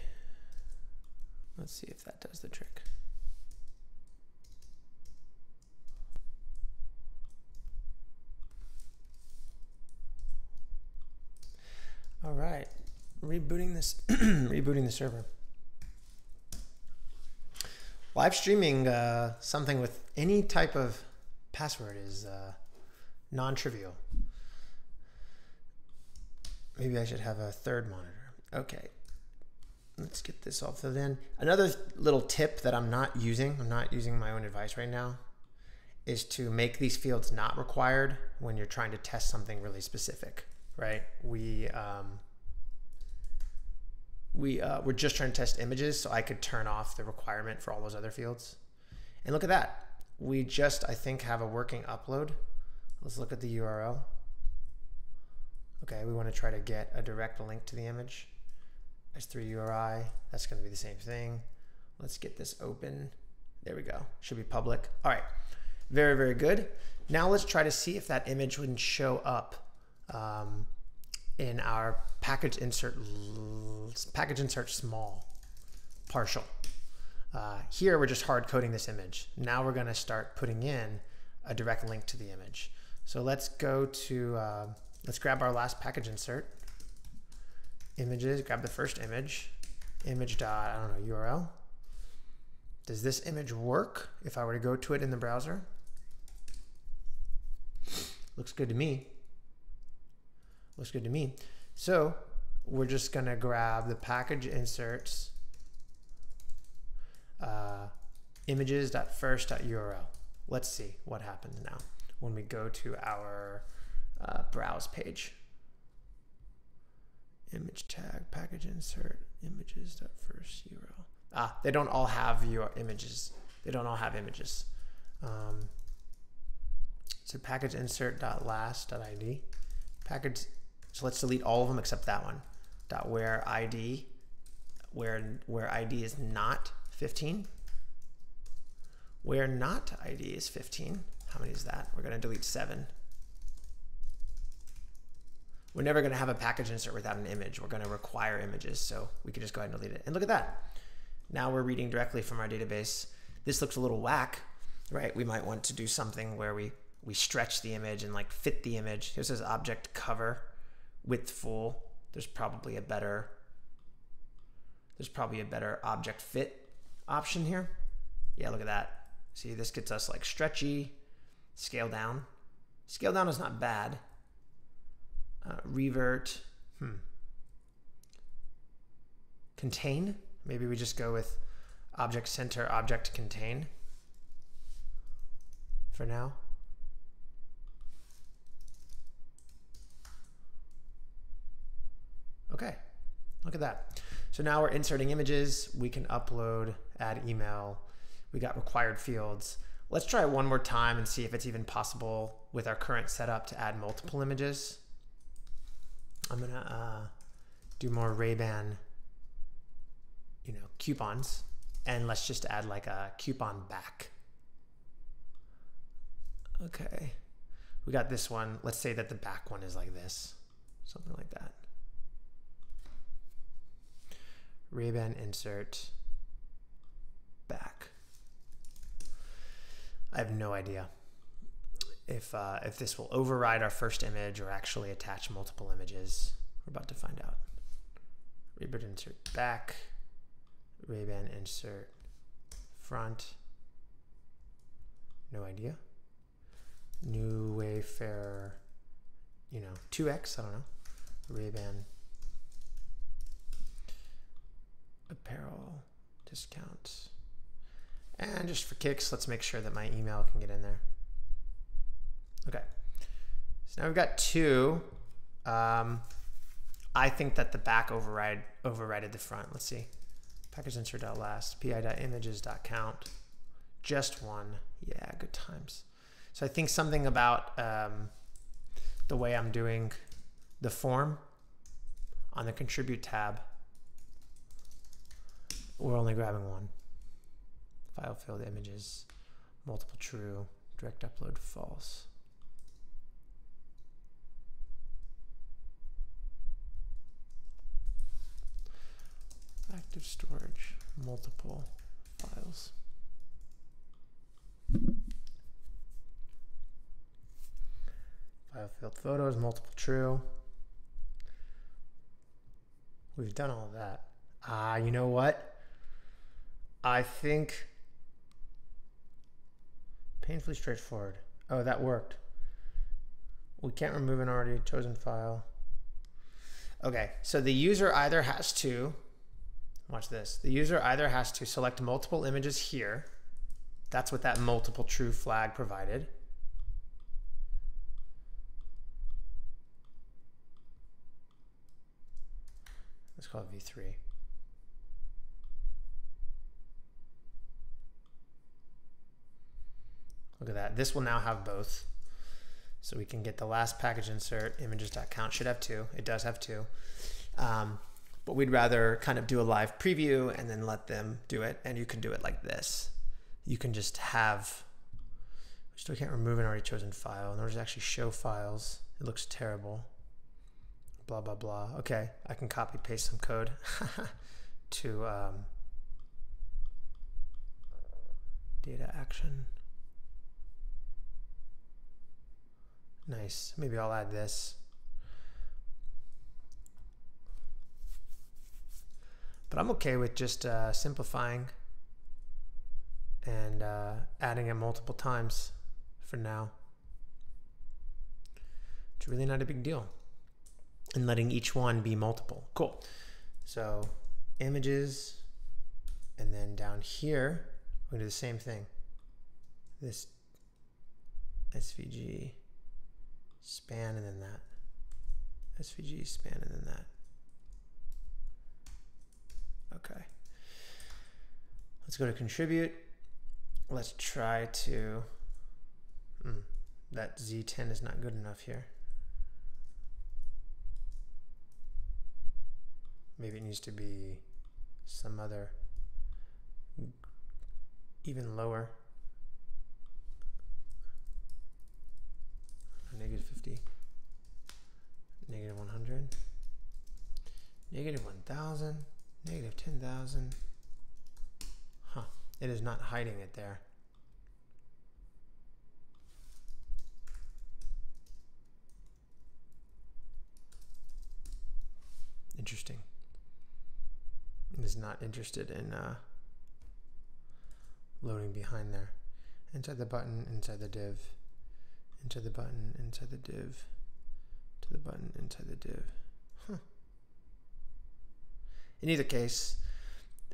Let's see if that does the trick. All right, rebooting this, (clears throat) rebooting the server. Live streaming uh, something with any type of password is uh, non-trivial. Maybe I should have a third monitor. Okay, let's get this off. filled in. Another little tip that I'm not using, I'm not using my own advice right now, is to make these fields not required when you're trying to test something really specific, right? We, um, we, uh, we're just trying to test images, so I could turn off the requirement for all those other fields. And look at that. We just, I think, have a working upload. Let's look at the URL. Okay, we want to try to get a direct link to the image. S3 URI, that's going to be the same thing. Let's get this open. There we go. Should be public. All right. Very, very good. Now let's try to see if that image wouldn't show up um, in our package insert, package insert small, partial. Uh, here we're just hard coding this image. Now we're going to start putting in a direct link to the image. So let's go to, uh, let's grab our last package insert images, grab the first image, image dot, I don't know, URL. Does this image work if I were to go to it in the browser? Looks good to me. Looks good to me. So we're just gonna grab the package inserts uh, images.first.url. Let's see what happens now when we go to our uh, browse page image tag, package insert, images first URL. Ah, they don't all have your images. They don't all have images. Um, so package insert dot last id package. So let's delete all of them except that one. Dot where id, where where id is not 15. Where not id is 15. How many is that? We're gonna delete seven. we're never going to have a package insert without an image. We're going to require images, so we can just go ahead and delete it. And look at that. Now we're reading directly from our database. This looks a little whack, right? We might want to do something where we, we stretch the image and like fit the image. Here says object cover width full. There's probably a better, there's probably a better object fit option here. Yeah, look at that. See, this gets us like stretchy, scale down. Scale down is not bad. Uh, revert, hmm. Contain, maybe we just go with object center, object contain for now. Okay, look at that. So now we're inserting images. We can upload, add email. We got required fields. Let's try it one more time and see if it's even possible with our current setup to add multiple images. I'm gonna uh, do more Ray-Ban, you know, coupons, and let's just add like a coupon back. Okay, we got this one. Let's say that the back one is like this, something like that. Ray-Ban insert back. I have no idea if uh, if this will override our first image or actually attach multiple images. We're about to find out. Ray-Ban insert back, Ray-Ban insert front. No idea. New Wayfarer, you know, 2x, I don't know. Ray-Ban apparel discounts. And just for kicks, let's make sure that my email can get in there. Okay. So now we've got two. Um, I think that the back override overrided the front. Let's see. Package insert last. pi.images.count. Just one. Yeah, good times. So I think something about um, the way I'm doing the form on the contribute tab. We're only grabbing one. File field images, multiple true, direct upload false. active storage, multiple files. File field photos, multiple true. We've done all that. Ah, uh, you know what? I think painfully straightforward. Oh, that worked. We can't remove an already chosen file. Okay, so the user either has to Watch this. The user either has to select multiple images here. That's what that multiple true flag provided. Let's call it V3. Look at that. This will now have both. So we can get the last package insert, images.count should have two. It does have two. Um, but we'd rather kind of do a live preview and then let them do it. And you can do it like this. You can just have, we still can't remove an already chosen file. In order to actually show files, it looks terrible. Blah, blah, blah. Okay, I can copy paste some code (laughs) to um, data action. Nice. Maybe I'll add this. But I'm okay with just uh, simplifying and uh, adding it multiple times for now. It's really not a big deal. And letting each one be multiple. Cool. So images, and then down here, we're gonna do the same thing. This SVG span and then that. SVG span and then that. Okay. Let's go to contribute. Let's try to, mm, that Z10 is not good enough here. Maybe it needs to be some other, even lower. Negative 50, negative 100. Negative 1,000, negative 10,000. Huh. It is not hiding it there. Interesting. It is not interested in uh, loading behind there. Inside the button, inside the div, into the button, inside the div, to the button, inside the div. Huh. In either case,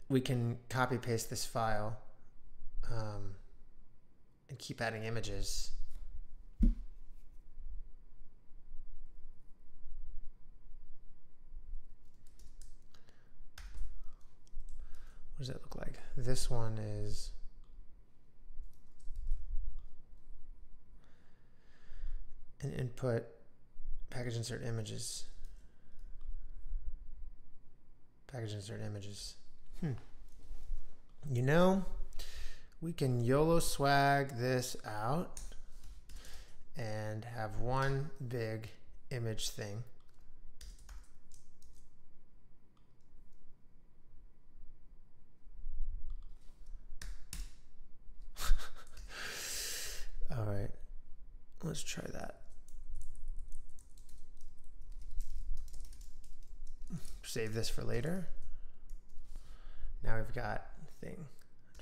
we can copy paste this file um, and keep adding images. What does it look like? This one is an input package insert images. Package insert images. Hmm. You know, we can YOLO swag this out and have one big image thing. (laughs) All right, let's try that. Save this for later. Now we've got thing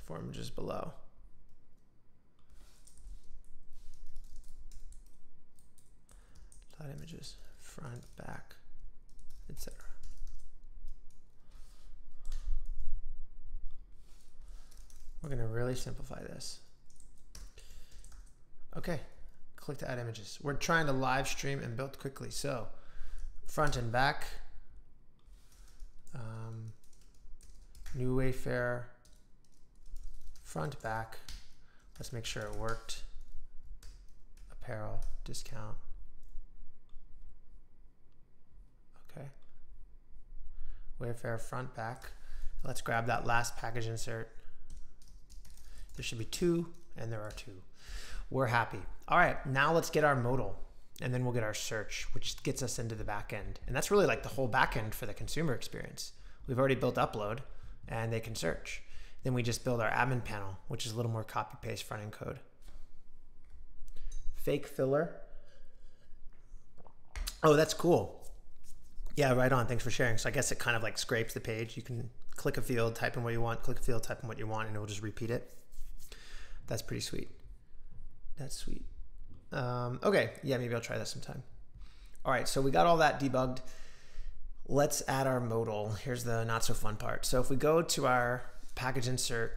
four images below. Dot images, front, back, etc. We're to really simplify this. Okay, click to add images. We're trying to live stream and build quickly. So front and back, um, new Wayfair, front, back. Let's make sure it worked. Apparel, discount. Okay. Wayfair, front, back. Let's grab that last package insert. There should be two, and there are two. We're happy. All right, now let's get our modal and then we'll get our search, which gets us into the back end. And that's really like the whole back end for the consumer experience. We've already built upload and they can search. Then we just build our admin panel, which is a little more copy paste front end code. Fake filler. Oh, that's cool. Yeah, right on. Thanks for sharing. So I guess it kind of like scrapes the page. You can click a field, type in what you want, click a field, type in what you want, and it will just repeat it. That's pretty sweet. That's sweet. Um, okay, yeah, maybe I'll try that sometime. All right, so we got all that debugged. Let's add our modal. Here's the not so fun part. So if we go to our package insert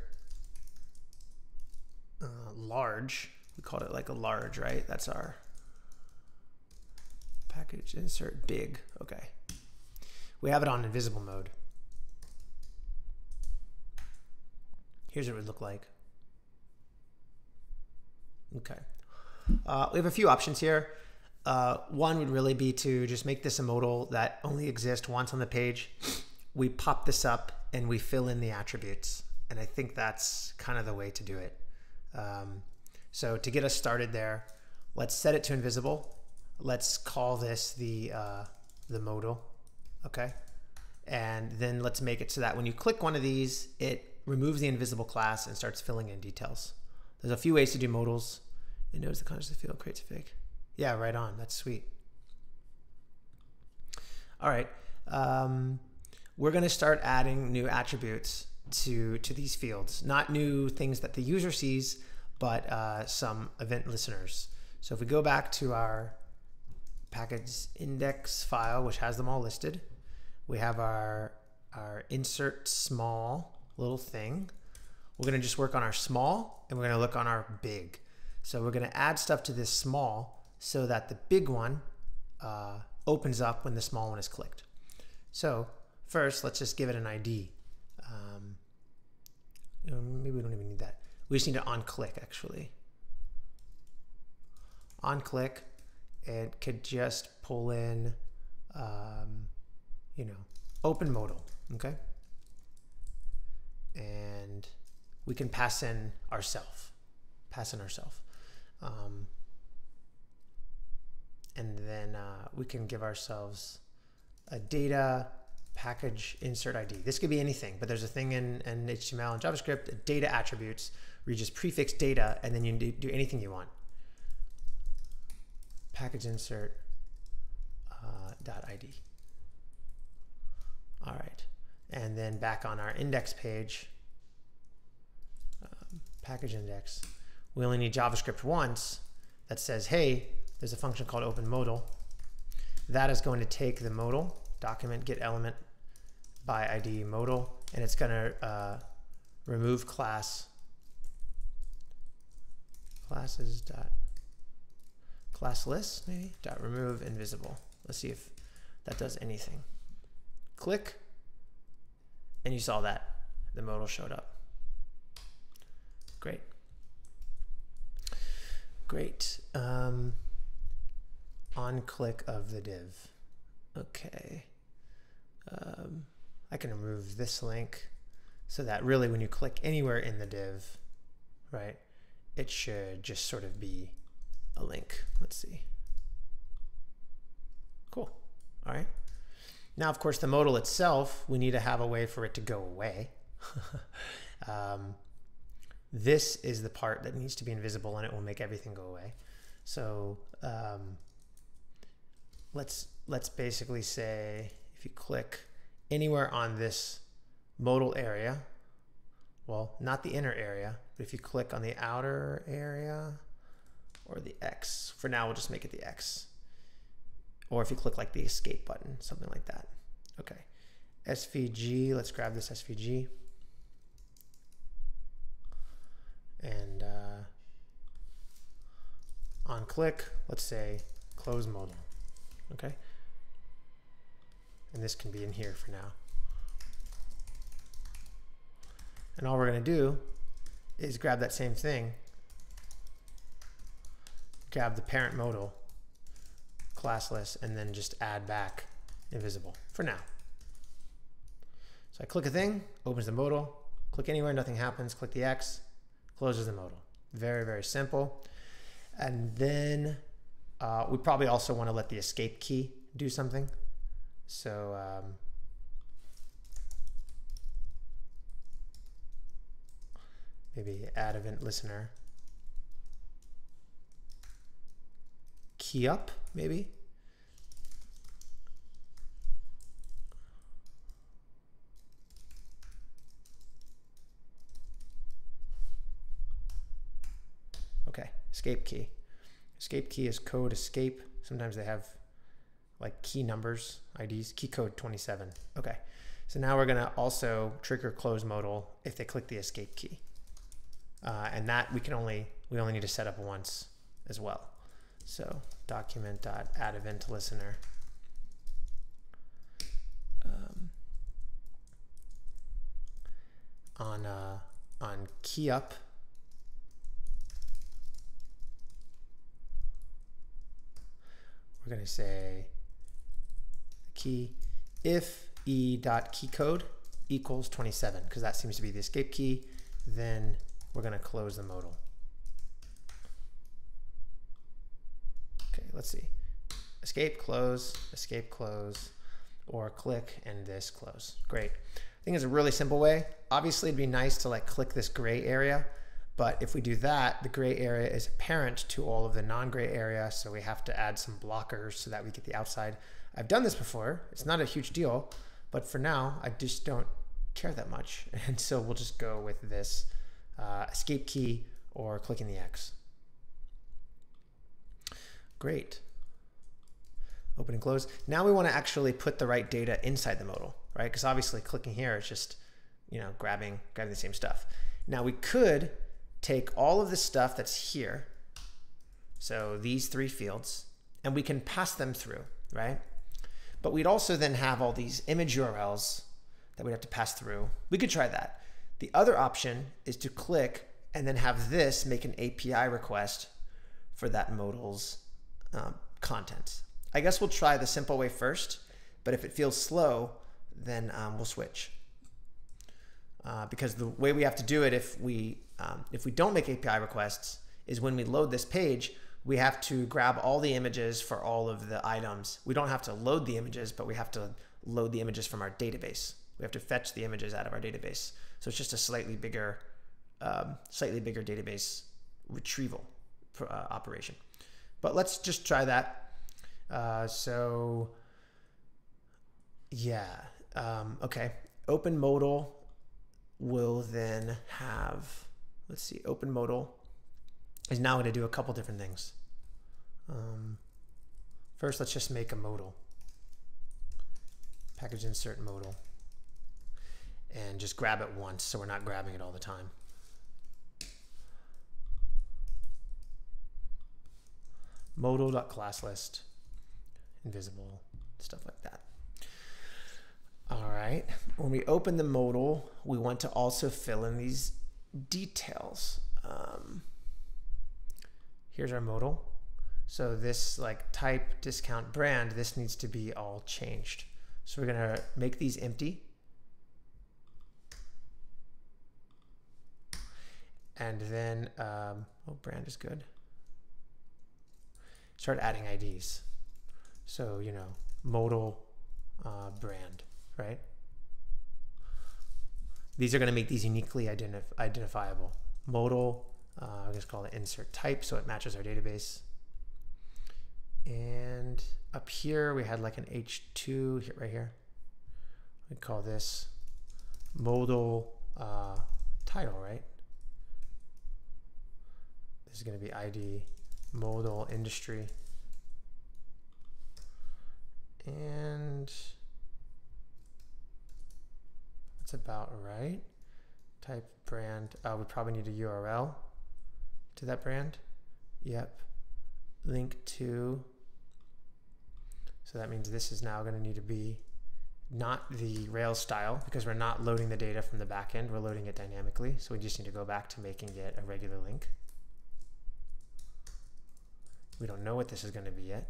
uh, large, we called it like a large, right? That's our package insert big. Okay. We have it on invisible mode. Here's what it would look like. Okay. Uh, we have a few options here. Uh, one would really be to just make this a modal that only exists once on the page. We pop this up and we fill in the attributes. And I think that's kind of the way to do it. Um, so to get us started there, let's set it to invisible. Let's call this the, uh, the modal, okay? And then let's make it so that when you click one of these, it removes the invisible class and starts filling in details. There's a few ways to do modals. It knows the the field, creates a fake. Yeah, right on. That's sweet. All right. Um, we're going to start adding new attributes to, to these fields. Not new things that the user sees, but uh, some event listeners. So if we go back to our package index file, which has them all listed, we have our, our insert small little thing. We're going to just work on our small and we're going to look on our big. So we're going to add stuff to this small so that the big one uh, opens up when the small one is clicked. So first, let's just give it an ID. Um, maybe we don't even need that. We just need to on click actually. On click, it could just pull in, um, you know, open modal, okay? And we can pass in ourself, pass in ourself. Um, and then uh, we can give ourselves a data package insert ID. This could be anything, but there's a thing in, in HTML and JavaScript, data attributes, where you just prefix data and then you do anything you want. Package insert uh, dot ID. All right. And then back on our index page, um, package index, we only need JavaScript once that says, hey, there's a function called open modal. That is going to take the modal document get element by ID modal, and it's going to uh, remove class classes dot class list maybe dot remove invisible. Let's see if that does anything. Click, and you saw that the modal showed up. Great. Great. Um, on click of the div. Okay. Um, I can remove this link so that really when you click anywhere in the div, right, it should just sort of be a link. Let's see. Cool. All right. Now, of course, the modal itself, we need to have a way for it to go away. (laughs) um, this is the part that needs to be invisible and it will make everything go away. So um, let's let's basically say if you click anywhere on this modal area, well, not the inner area, but if you click on the outer area or the X, for now we'll just make it the X. Or if you click like the escape button, something like that. Okay. SVG, let's grab this SVG. And uh, on click, let's say close modal. Okay. And this can be in here for now. And all we're going to do is grab that same thing, grab the parent modal classlist, and then just add back invisible for now. So I click a thing, opens the modal, click anywhere, nothing happens, click the X, closes the modal. Very, very simple. And then uh, we probably also want to let the escape key do something. So um, maybe add event listener. Key up, maybe. Okay, escape key. Escape key is code escape. Sometimes they have like key numbers, IDs, key code 27. Okay, so now we're gonna also trigger close modal if they click the escape key. Uh, and that we can only, we only need to set up once as well. So document dot add event listener. Um, on uh, on key up we're going to say key if e dot key code equals 27 because that seems to be the escape key then we're going to close the modal. Okay let's see. Escape close escape close or click and this close. Great. I think it's a really simple way. Obviously it'd be nice to like click this gray area but if we do that, the gray area is apparent to all of the non-gray area, so we have to add some blockers so that we get the outside. I've done this before. It's not a huge deal, but for now, I just don't care that much. (laughs) And so we'll just go with this uh, escape key or clicking the X. Great. Open and close. Now we want to actually put the right data inside the modal, right? Because obviously clicking here is just, you know, grabbing, grabbing the same stuff. Now we could take all of the stuff that's here, so these three fields, and we can pass them through, right? But we'd also then have all these image URLs that we'd have to pass through. We could try that. The other option is to click and then have this make an API request for that modal's um, content. I guess we'll try the simple way first, but if it feels slow, then um, we'll switch. Uh, because the way we have to do it if we um, if we don't make API requests is when we load this page, we have to grab all the images for all of the items. We don't have to load the images, but we have to load the images from our database. We have to fetch the images out of our database. So it's just a slightly bigger, um, slightly bigger database retrieval uh, operation. But let's just try that. Uh, so yeah, um, okay. Open modal will then have, let's see, open modal is now going to do a couple different things. Um, first, let's just make a modal. Package insert modal. And just grab it once so we're not grabbing it all the time. modal.classlist, invisible, stuff like that. All right, when we open the modal, we want to also fill in these details. Um, here's our modal. So this like type discount brand, this needs to be all changed. So we're gonna make these empty. And then, um, oh, brand is good. Start adding IDs. So, you know, modal uh, brand, right? These are going to make these uniquely identif identifiable. Modal, uh, I just call it insert type so it matches our database. And up here we had like an H2 hit right here. We call this modal uh, title, right? This is going to be ID modal industry. And that's about right. Type brand. Uh, we probably need a URL to that brand. Yep. Link to. So that means this is now going to need to be not the Rails style because we're not loading the data from the backend. We're loading it dynamically. So we just need to go back to making it a regular link. We don't know what this is going to be yet.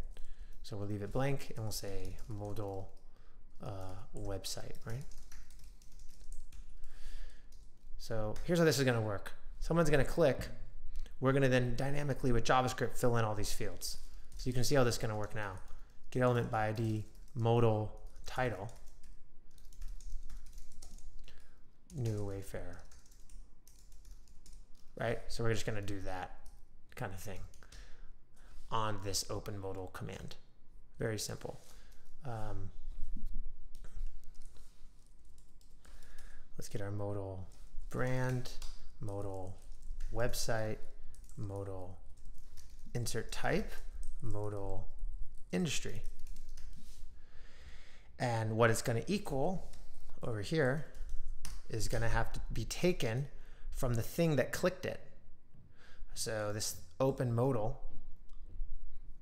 So we'll leave it blank and we'll say modal uh, website, right? So here's how this is going to work. Someone's going to click. We're going to then dynamically with JavaScript fill in all these fields. So you can see how this is going to work now. Get element by ID, modal title, new Wayfair. Right? So we're just going to do that kind of thing on this open modal command. Very simple. Um, let's get our modal brand, modal website, modal insert type, modal industry. And what it's going to equal over here is going to have to be taken from the thing that clicked it. So this open modal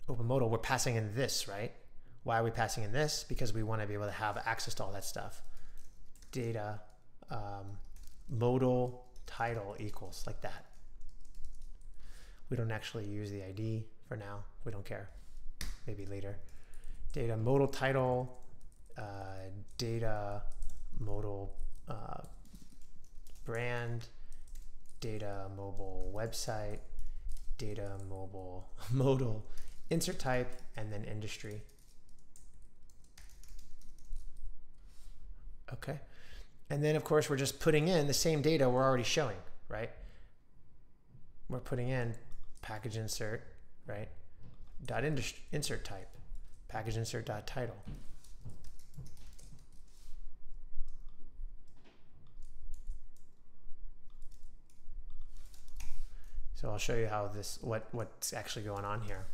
open modal, we're passing in this, right? Why are we passing in this? Because we want to be able to have access to all that stuff. Data, um, modal title equals like that. We don't actually use the ID for now. We don't care. Maybe later. Data modal title, uh, data modal uh, brand, data mobile website, data mobile (laughs) modal insert type, and then industry. Okay. And then, of course, we're just putting in the same data we're already showing, right? We're putting in package insert, right? Dot insert type, package insert dot title. So I'll show you how this, what, what's actually going on here.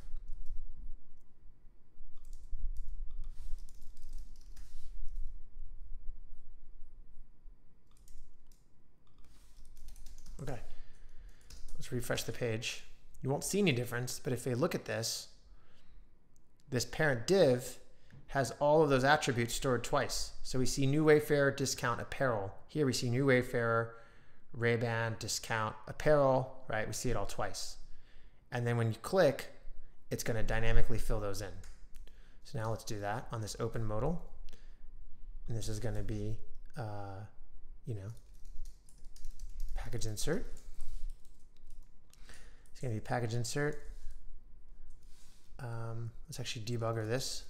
Okay, let's refresh the page. You won't see any difference, but if they look at this, this parent div has all of those attributes stored twice. So we see new Wayfarer discount apparel. Here we see new Wayfarer Ray-Ban discount apparel, right? We see it all twice. And then when you click, it's going to dynamically fill those in. So now let's do that on this open modal. And this is going to be, uh, you know, package insert. It's going to be package insert. Um, let's actually debugger this.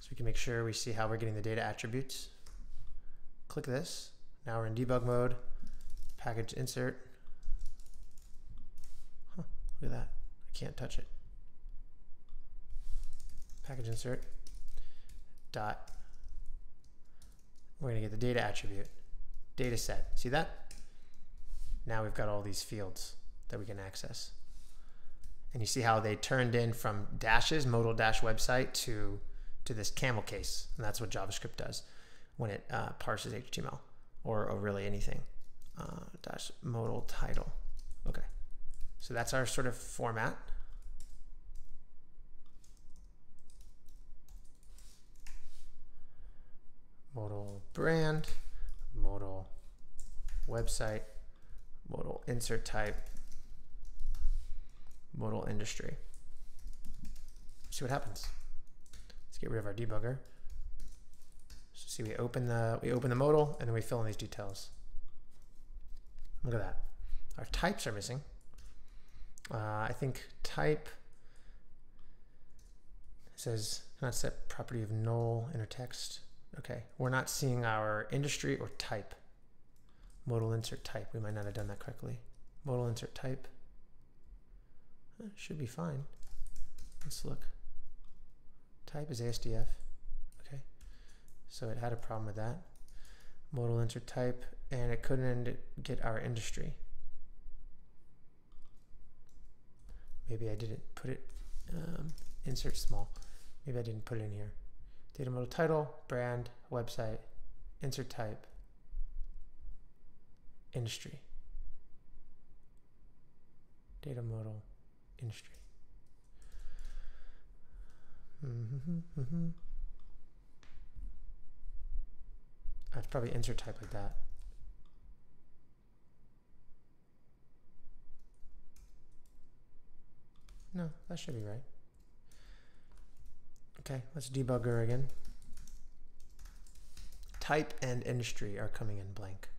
So we can make sure we see how we're getting the data attributes. Click this. Now we're in debug mode. Package insert. Huh, look at that. I can't touch it. Package insert. Dot. We're going to get the data attribute. Data set. See that? Now we've got all these fields that we can access. And you see how they turned in from dashes, modal dash website to, to this camel case. And that's what JavaScript does when it uh, parses HTML or, or really anything. Uh, dash modal title. Okay. So that's our sort of format. Modal brand, modal website, modal insert type, modal industry. See what happens. Let's get rid of our debugger. So see, we open the we open the modal and then we fill in these details. Look at that. Our types are missing. Uh, I think type says not set property of null inner text. Okay, we're not seeing our industry or type. Modal insert type. We might not have done that correctly. Modal insert type. Eh, should be fine. Let's look. Type is ASDF. Okay, so it had a problem with that. Modal insert type, and it couldn't get our industry. Maybe I didn't put it, um, insert small. Maybe I didn't put it in here. Data model title, brand, website, insert type, industry. Data model, industry. Mm-hmm, mm-hmm. That's probably insert type like that. No, that should be right. Okay, let's debugger again. Type and industry are coming in blank.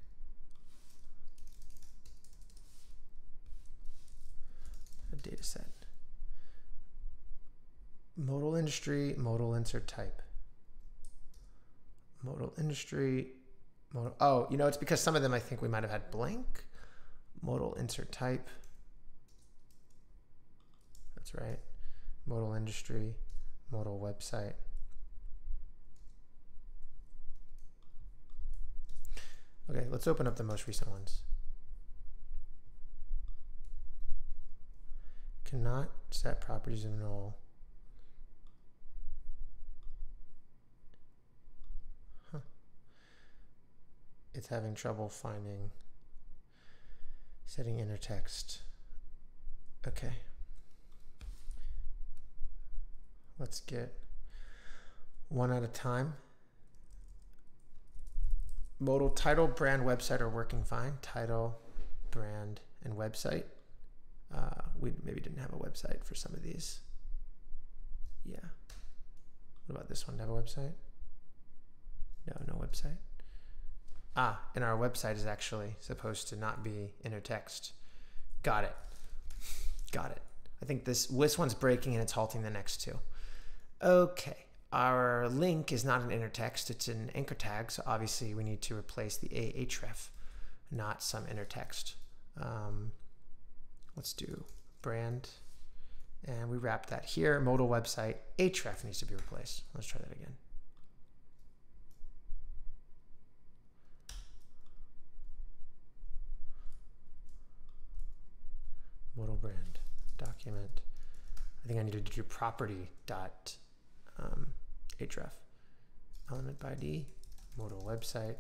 A data set. Modal industry, modal insert type. Modal industry, modal, oh, you know, it's because some of them I think we might have had blank. Modal insert type. That's right. Modal industry, modal website. Okay, let's open up the most recent ones. Cannot set properties of null. Huh. It's having trouble finding setting inner text. Okay. Let's get one at a time. Modal title, brand, website are working fine. Title, brand, and website. Uh, we maybe didn't have a website for some of these. Yeah. What about this one? Have a website? No, no website. Ah, and our website is actually supposed to not be inner text. Got it. Got it. I think this this one's breaking and it's halting the next two. Okay, our link is not an inner text, it's an anchor tag, so obviously we need to replace the ahref, not some inner text. Um, let's do brand, and we wrap that here. Modal website, href needs to be replaced. Let's try that again. Modal brand, document. I think I needed to do property dot um, href. Element by D, modal website.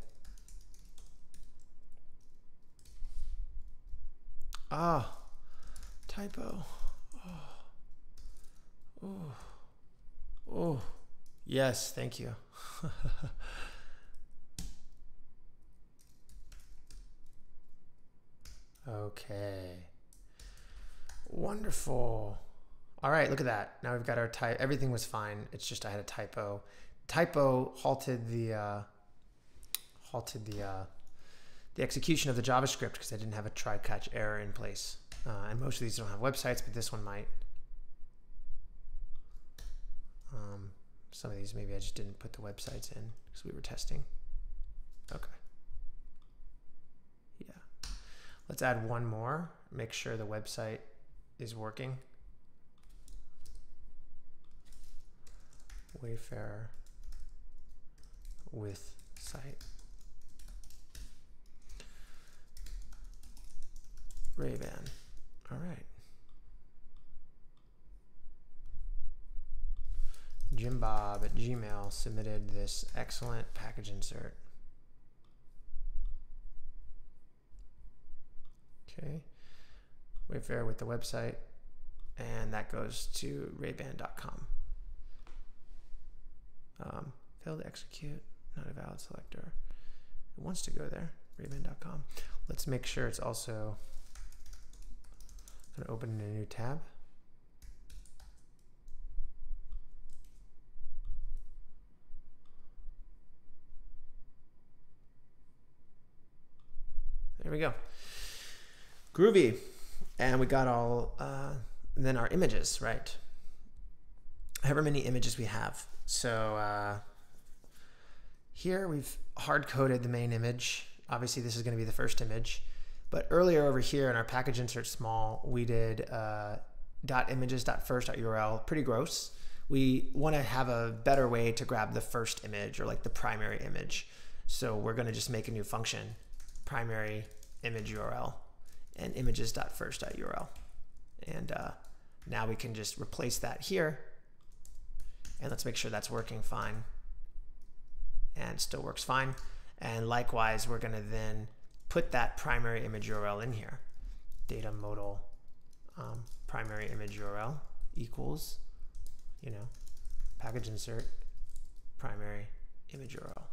Ah, typo. Oh, oh, oh. yes, thank you. (laughs) okay. Wonderful. All right, look at that. Now we've got our type. Everything was fine. It's just I had a typo. Typo halted the uh, halted the uh, the execution of the JavaScript because I didn't have a try catch error in place. Uh, and most of these don't have websites, but this one might. Um, Some of these maybe I just didn't put the websites in because we were testing. Okay. Yeah. Let's add one more. Make sure the website is working. Wayfair with site. Ray-Ban. All right. Jim Bob at Gmail submitted this excellent package insert. Okay. Wayfair with the website. And that goes to rayban.com. Um, failed to execute, not a valid selector. It wants to go there, rayban.com. Let's make sure it's also going to open in a new tab. There we go. Groovy. And we got all, uh, then our images, right? However many images we have. So uh, here we've hard coded the main image. Obviously this is gonna be the first image. But earlier over here in our package insert small, we did uh, dot images dot first dot URL. Pretty gross. We want to have a better way to grab the first image or like the primary image. So we're going to just make a new function, primary image URL and images.first.url. And uh, now we can just replace that here. And let's make sure that's working fine. And still works fine. And likewise, we're going to then put that primary image URL in here. Data modal um, primary image URL equals, you know, package insert primary image URL.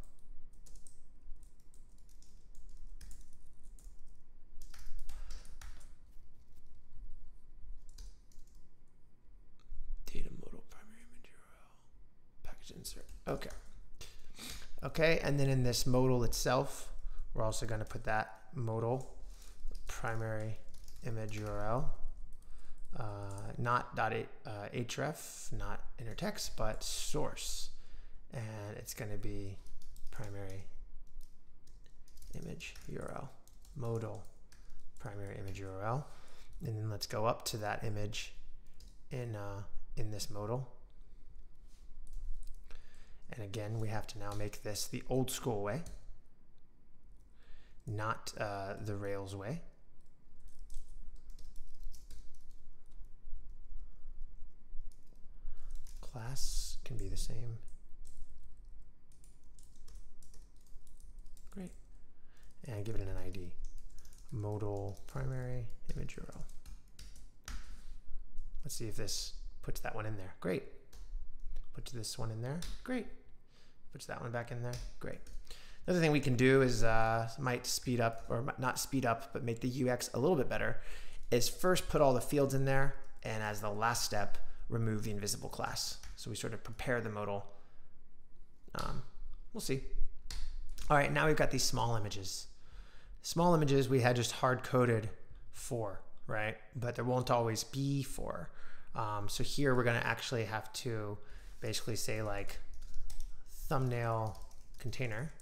Data modal primary image URL package insert. Okay. Okay, and then in this modal itself, we're also going to put that modal primary image URL, uh, not dot uh, href, not inner text, but source. And it's going to be primary image URL, modal primary image URL. And then let's go up to that image in, uh, in this modal. And again, we have to now make this the old school way not uh, the Rails way. Class can be the same. Great. And give it an ID. Modal primary image URL. Let's see if this puts that one in there. Great. Puts this one in there. Great. Puts that one back in there. Great. Another thing we can do is uh, might speed up or not speed up, but make the UX a little bit better is first put all the fields in there and as the last step, remove the invisible class. So we sort of prepare the modal. Um, we'll see. All right, now we've got these small images. Small images we had just hard coded for, right? But there won't always be for. Um, so here we're gonna actually have to basically say like thumbnail container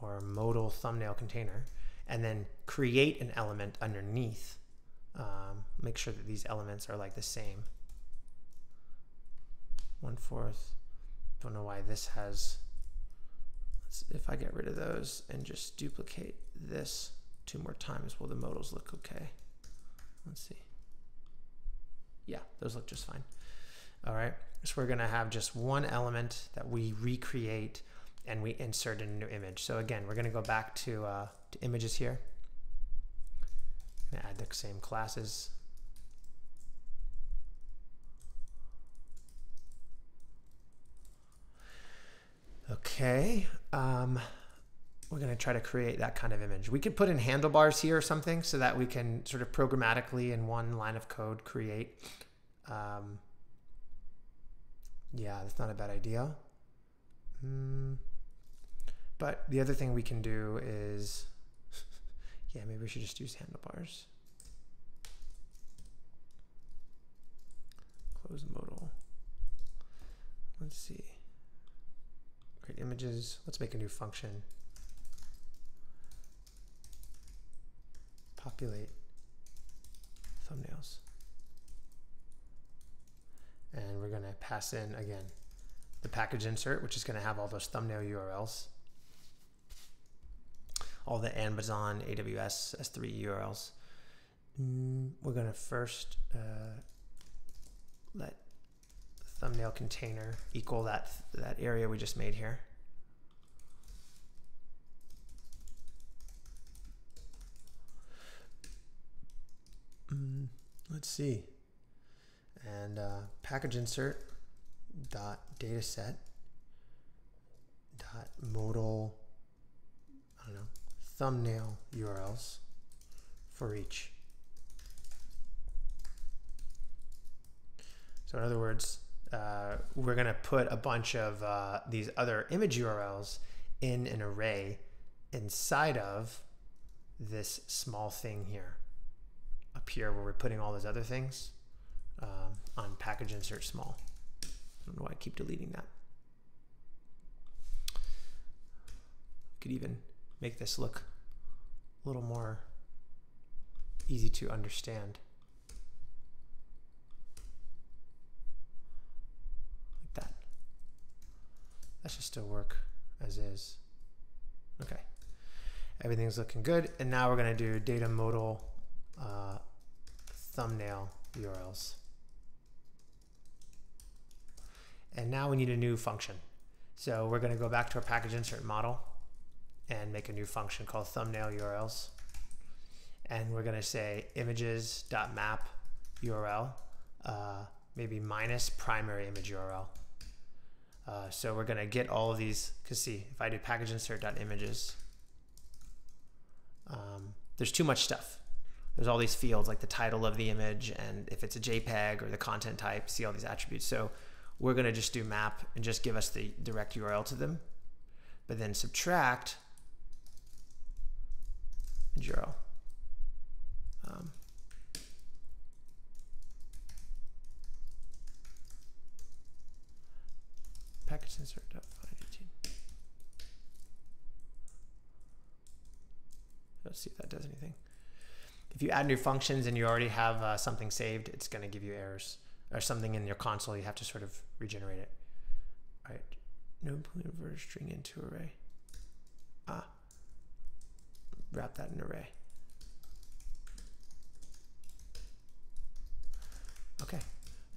or modal thumbnail container and then create an element underneath. Um, make sure that these elements are like the same. One fourth. Don't know why this has. if I get rid of those and just duplicate this two more times, will the modals look okay? Let's see. Yeah, those look just fine. All right, so we're gonna have just one element that we recreate and we insert a new image. So again, we're going to go back to, uh, to images here. add the same classes. Okay, um, we're going to try to create that kind of image. We could put in handlebars here or something so that we can sort of programmatically in one line of code create. Um, yeah, that's not a bad idea. Mm. But the other thing we can do is, (laughs) yeah, maybe we should just use handlebars. Close modal. Let's see. Create images. Let's make a new function. Populate thumbnails. And we're going to pass in again the package insert, which is going to have all those thumbnail URLs, all the Amazon AWS S3 URLs. Mm, we're going to first uh, let thumbnail container equal that that area we just made here. Mm, let's see. And uh, package insert dot data set dot modal I don't know thumbnail URLs for each. So in other words, uh, we're going to put a bunch of uh, these other image URLs in an array inside of this small thing here up here where we're putting all those other things um, on package insert small. I don't know why I keep deleting that. Could even make this look a little more easy to understand. Like that. That should still work as is. Okay. Everything's looking good. And now we're going to do data modal uh, thumbnail URLs. And now we need a new function. So we're going to go back to our package insert model and make a new function called thumbnail URLs. And we're going to say images.map URL, uh, maybe minus primary image URL. Uh, so we're going to get all of these, because see, if I do package insert dot images, um, there's too much stuff. There's all these fields like the title of the image and if it's a JPEG or the content type, see all these attributes. So we're going to just do map and just give us the direct URL to them, but then subtract URL. Um, package insert dot find 18. Let's see if that does anything. If you add new functions and you already have uh, something saved, it's going to give you errors or something in your console. You have to sort of regenerate it. All right. No reverse string into array. Ah. Wrap that in array. Okay.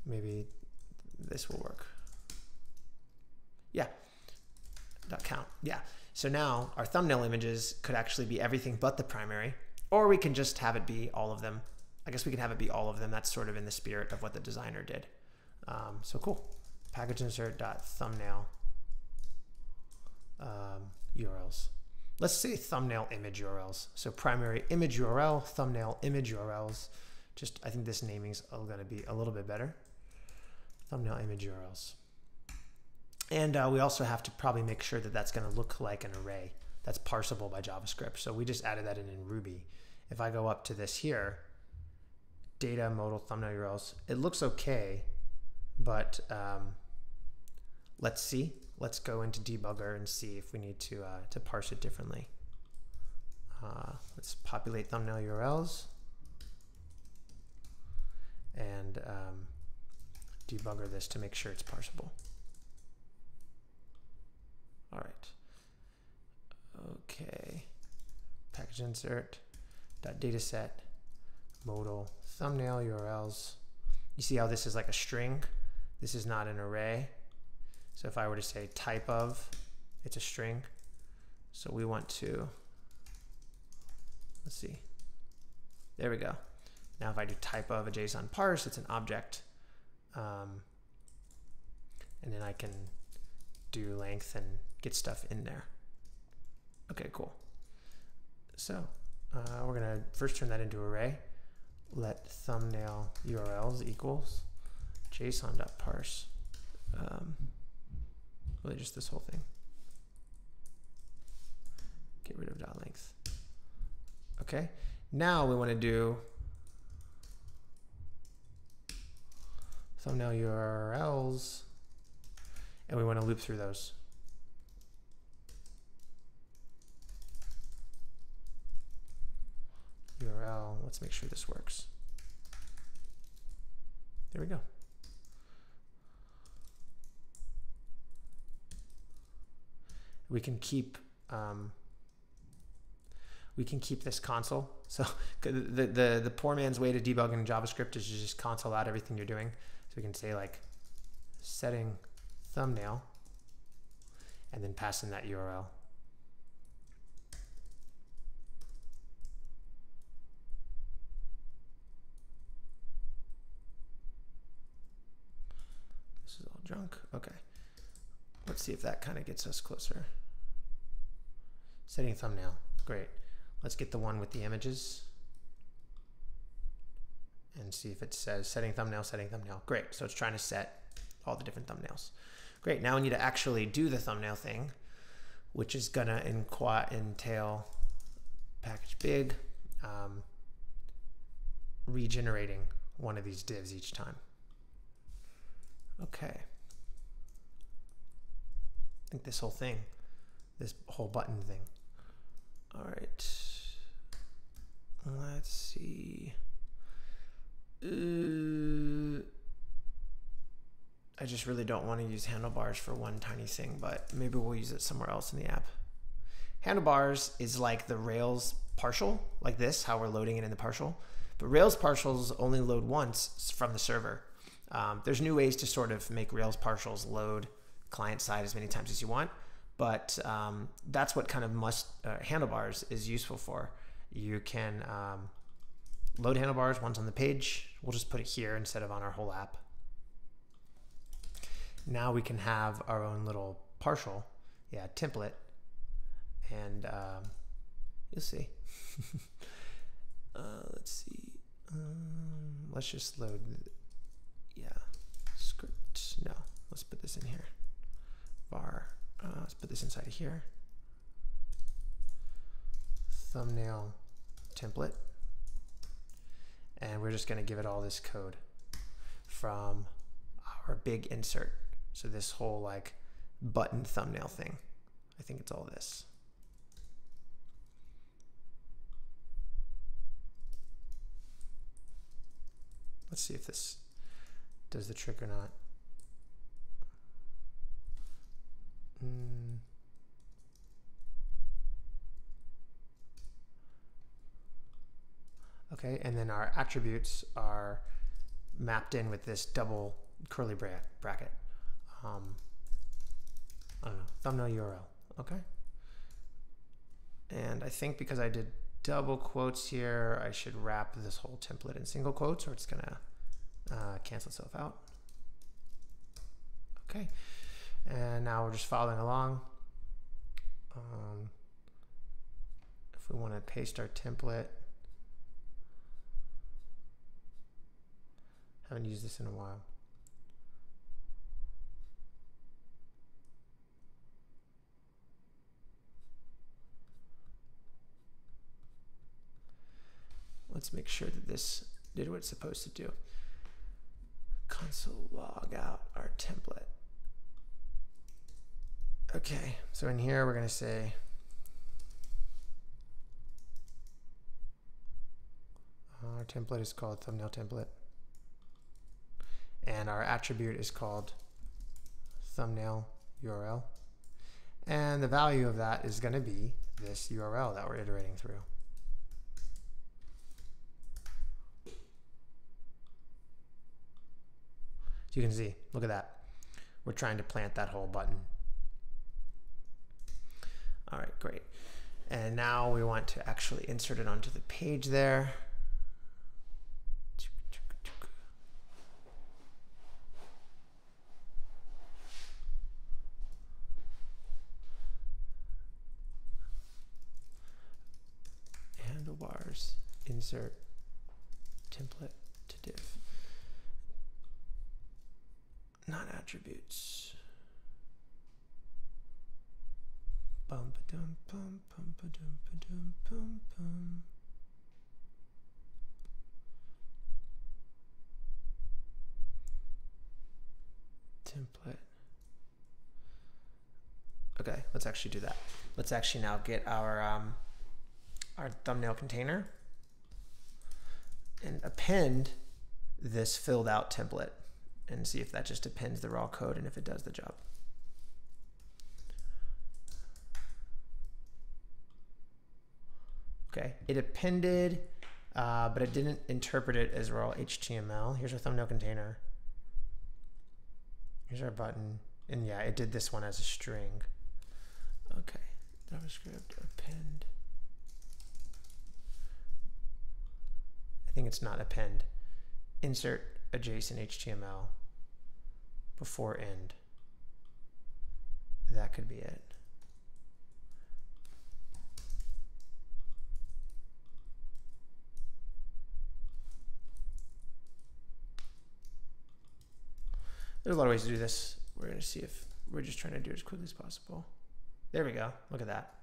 Maybe this will work. Yeah. Dot count. Yeah. So now our thumbnail images could actually be everything but the primary, or we can just have it be all of them. I guess we can have it be all of them. That's sort of in the spirit of what the designer did. Um, so cool. Package insert dot thumbnail um, URLs. Let's say thumbnail image URLs. So primary image URL, thumbnail image URLs. Just I think this naming is going to be a little bit better. Thumbnail image URLs. And uh, we also have to probably make sure that that's going to look like an array that's parsable by JavaScript. So we just added that in in Ruby. If I go up to this here, data modal thumbnail URLs, it looks okay, but um, let's see. Let's go into debugger and see if we need to, uh, to parse it differently. Uh, let's populate thumbnail URLs and um, debugger this to make sure it's parsable. All right. Okay. Package insert dot data set modal thumbnail URLs. You see how this is like a string? This is not an array. So if I were to say type of, it's a string. So we want to, let's see. There we go. Now if I do type of a JSON parse, it's an object. Um, and then I can do length and get stuff in there. Okay, cool. So uh, we're gonna first turn that into array. Let thumbnail URLs equals JSON.parse. Um, really just this whole thing. Get rid of dot length. Okay, now we want to do thumbnail URLs and we want to loop through those. URL. Let's make sure this works. There we go. We can keep um, we can keep this console. So (laughs) the, the, the poor man's way to debug in JavaScript is to just console out everything you're doing. So we can say like setting thumbnail and then pass in that URL. Junk. Okay. Let's see if that kind of gets us closer. Setting thumbnail. Great. Let's get the one with the images and see if it says setting thumbnail, setting thumbnail. Great. So it's trying to set all the different thumbnails. Great. Now we need to actually do the thumbnail thing, which is going to entail package big, um, regenerating one of these divs each time. Okay. Think this whole thing, this whole button thing. All right. Let's see. Uh, I just really don't want to use handlebars for one tiny thing, but maybe we'll use it somewhere else in the app. Handlebars is like the Rails partial, like this, how we're loading it in the partial. But Rails partials only load once from the server. Um, there's new ways to sort of make Rails partials load client side as many times as you want, but um, that's what kind of must uh, handlebars is useful for. You can um, load handlebars once on the page. We'll just put it here instead of on our whole app. Now we can have our own little partial, yeah, template, and um, you'll see. (laughs) uh, let's see. Um, let's just load, yeah, script. No, let's put this in here. Var. Uh, let's put this inside of here. Thumbnail template. And we're just going to give it all this code from our big insert. So this whole like button thumbnail thing. I think it's all this. Let's see if this does the trick or not. Mm. Okay, and then our attributes are mapped in with this double curly bra bracket. Um, I don't know, thumbnail URL, okay? And I think because I did double quotes here, I should wrap this whole template in single quotes or it's gonna uh, cancel itself out. Okay, and now we're just following along. Um, if we want to paste our template, haven't used this in a while. Let's make sure that this did what it's supposed to do. Console log out our template. Okay, so in here we're going to say our template is called thumbnail template and our attribute is called thumbnail URL and the value of that is going to be this URL that we're iterating through. So you can see, look at that. We're trying to plant that whole button. All right, great. And now we want to actually insert it onto the page there. Handlebars, insert template to div. Not attributes. Bum ba dum bum bum ba dum ba dum bum bum. Template. Okay, let's actually do that. Let's actually now get our um, our thumbnail container. and append this filled out template and see if that just appends the raw code and if it does the job. Okay, it appended, uh, but it didn't interpret it as raw HTML. Here's our thumbnail container. Here's our button. And yeah, it did this one as a string. Okay, JavaScript append. I think it's not append. Insert adjacent HTML before end. That could be it. There's a lot of ways to do this. We're going to see if we're just trying to do it as quickly as possible. There we go. Look at that.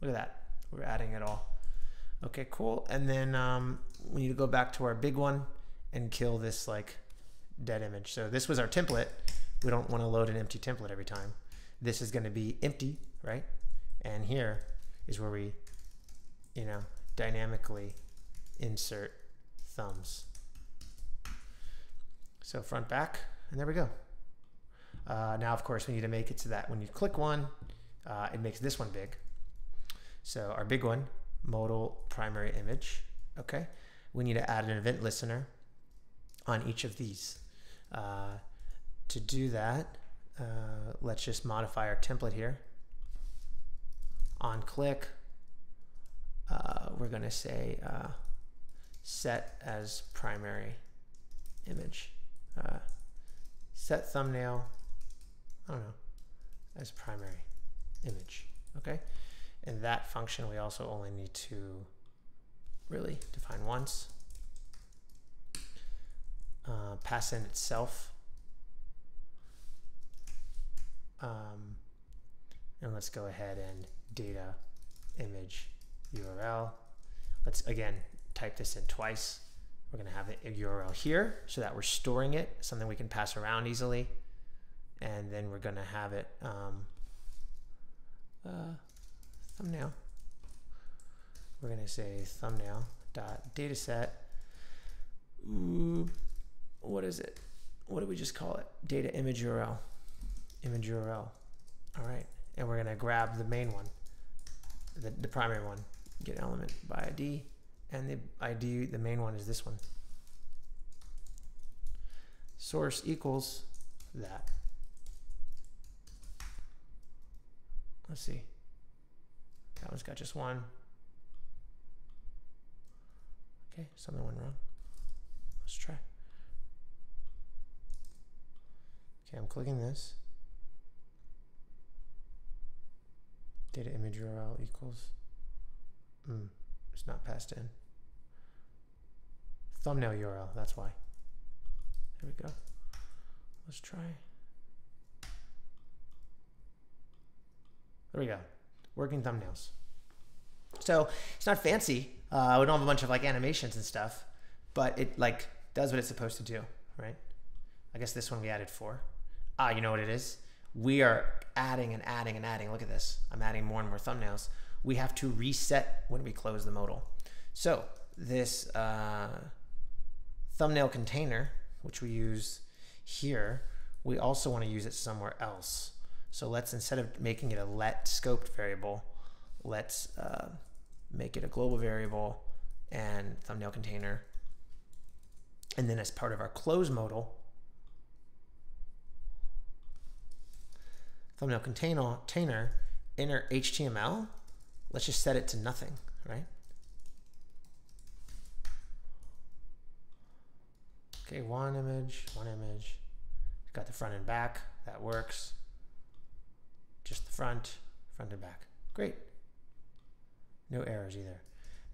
Look at that. We're adding it all. Okay, cool. And then um, we need to go back to our big one and kill this like dead image. So this was our template. We don't want to load an empty template every time. This is going to be empty, right? And here is where we, you know, dynamically insert thumbs. So front, back, and there we go. Uh, now, of course, we need to make it so that when you click one, uh, it makes this one big. So our big one, modal primary image, okay? We need to add an event listener on each of these. Uh, to do that, uh, let's just modify our template here. On click, uh, we're going to say uh, set as primary image uh, set thumbnail, I don't know, as primary image, okay? And that function we also only need to really define once. Uh, pass in itself. Um, and let's go ahead and data image URL. Let's again type this in twice. We're going to have a URL here so that we're storing it, something we can pass around easily. And then we're going to have it um, uh, thumbnail. We're going to say thumbnail dot dataset. Ooh, what is it? What do we just call it? Data image URL. Image URL. All right. And we're going to grab the main one, the, the primary one, get element by ID and the ID, the main one is this one. Source equals that. Let's see. That one's got just one. Okay, something went wrong. Let's try. Okay, I'm clicking this. Data image URL equals. Mm, it's not passed in. Thumbnail URL, that's why. There we go. Let's try. There we go. Working thumbnails. So it's not fancy. Uh, we don't have a bunch of like animations and stuff, but it like does what it's supposed to do, right? I guess this one we added four. Ah, you know what it is? We are adding and adding and adding. Look at this. I'm adding more and more thumbnails. We have to reset when we close the modal. So this uh, thumbnail container, which we use here, we also want to use it somewhere else. So let's, instead of making it a let scoped variable, let's uh, make it a global variable and thumbnail container. And then as part of our close modal, thumbnail container, inner HTML, let's just set it to nothing, right? Okay, one image, one image. Got the front and back, that works. Just the front, front and back. Great. No errors either.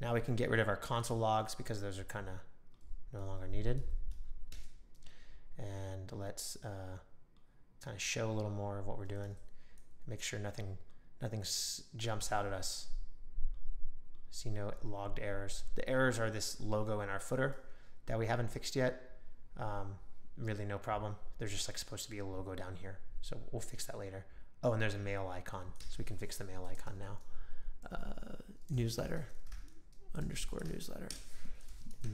Now we can get rid of our console logs because those are kind of no longer needed. And let's uh, kind of show a little more of what we're doing. Make sure nothing nothing jumps out at us. See no logged errors. The errors are this logo in our footer that we haven't fixed yet. Um, really no problem. There's just like supposed to be a logo down here. So we'll fix that later. Oh, and there's a mail icon. So we can fix the mail icon now. Uh, newsletter underscore newsletter.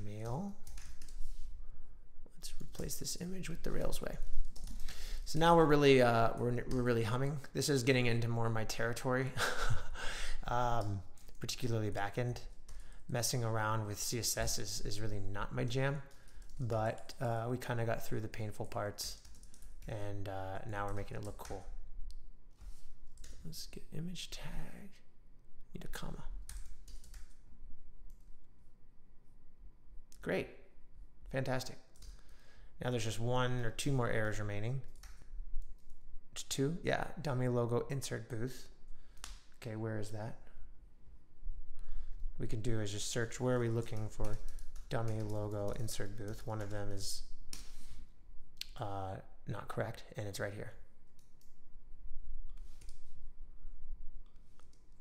mail. Let's replace this image with the Railsway. So now we're really uh, we're, we're really humming. This is getting into more of my territory, (laughs) um, particularly backend. Messing around with CSS is, is really not my jam, but uh, we kind of got through the painful parts, and uh, now we're making it look cool. Let's get image tag. Need a comma. Great. Fantastic. Now there's just one or two more errors remaining. two? Yeah, dummy logo insert booth. Okay, where is that? We can do is just search where are we looking for dummy logo insert booth. One of them is uh, not correct, and it's right here.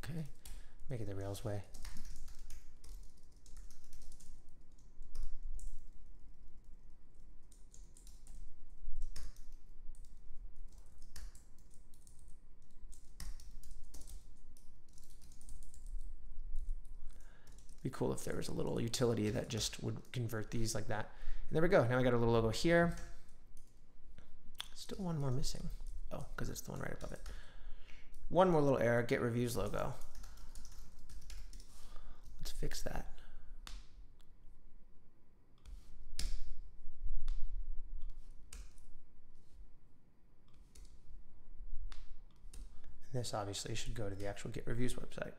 Okay, make it the Rails way. Cool if there was a little utility that just would convert these like that. And there we go. Now I got a little logo here. Still one more missing. Oh, because it's the one right above it. One more little error, get reviews logo. Let's fix that. And this obviously should go to the actual Get Reviews website.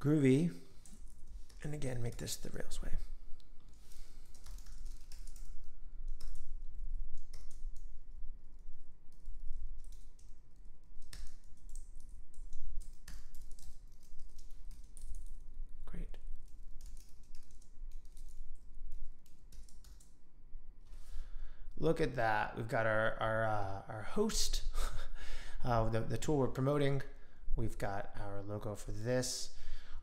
Groovy. And again, make this the Rails way. Great. Look at that. We've got our, our, uh, our host, (laughs) uh, the, the tool we're promoting. We've got our logo for this.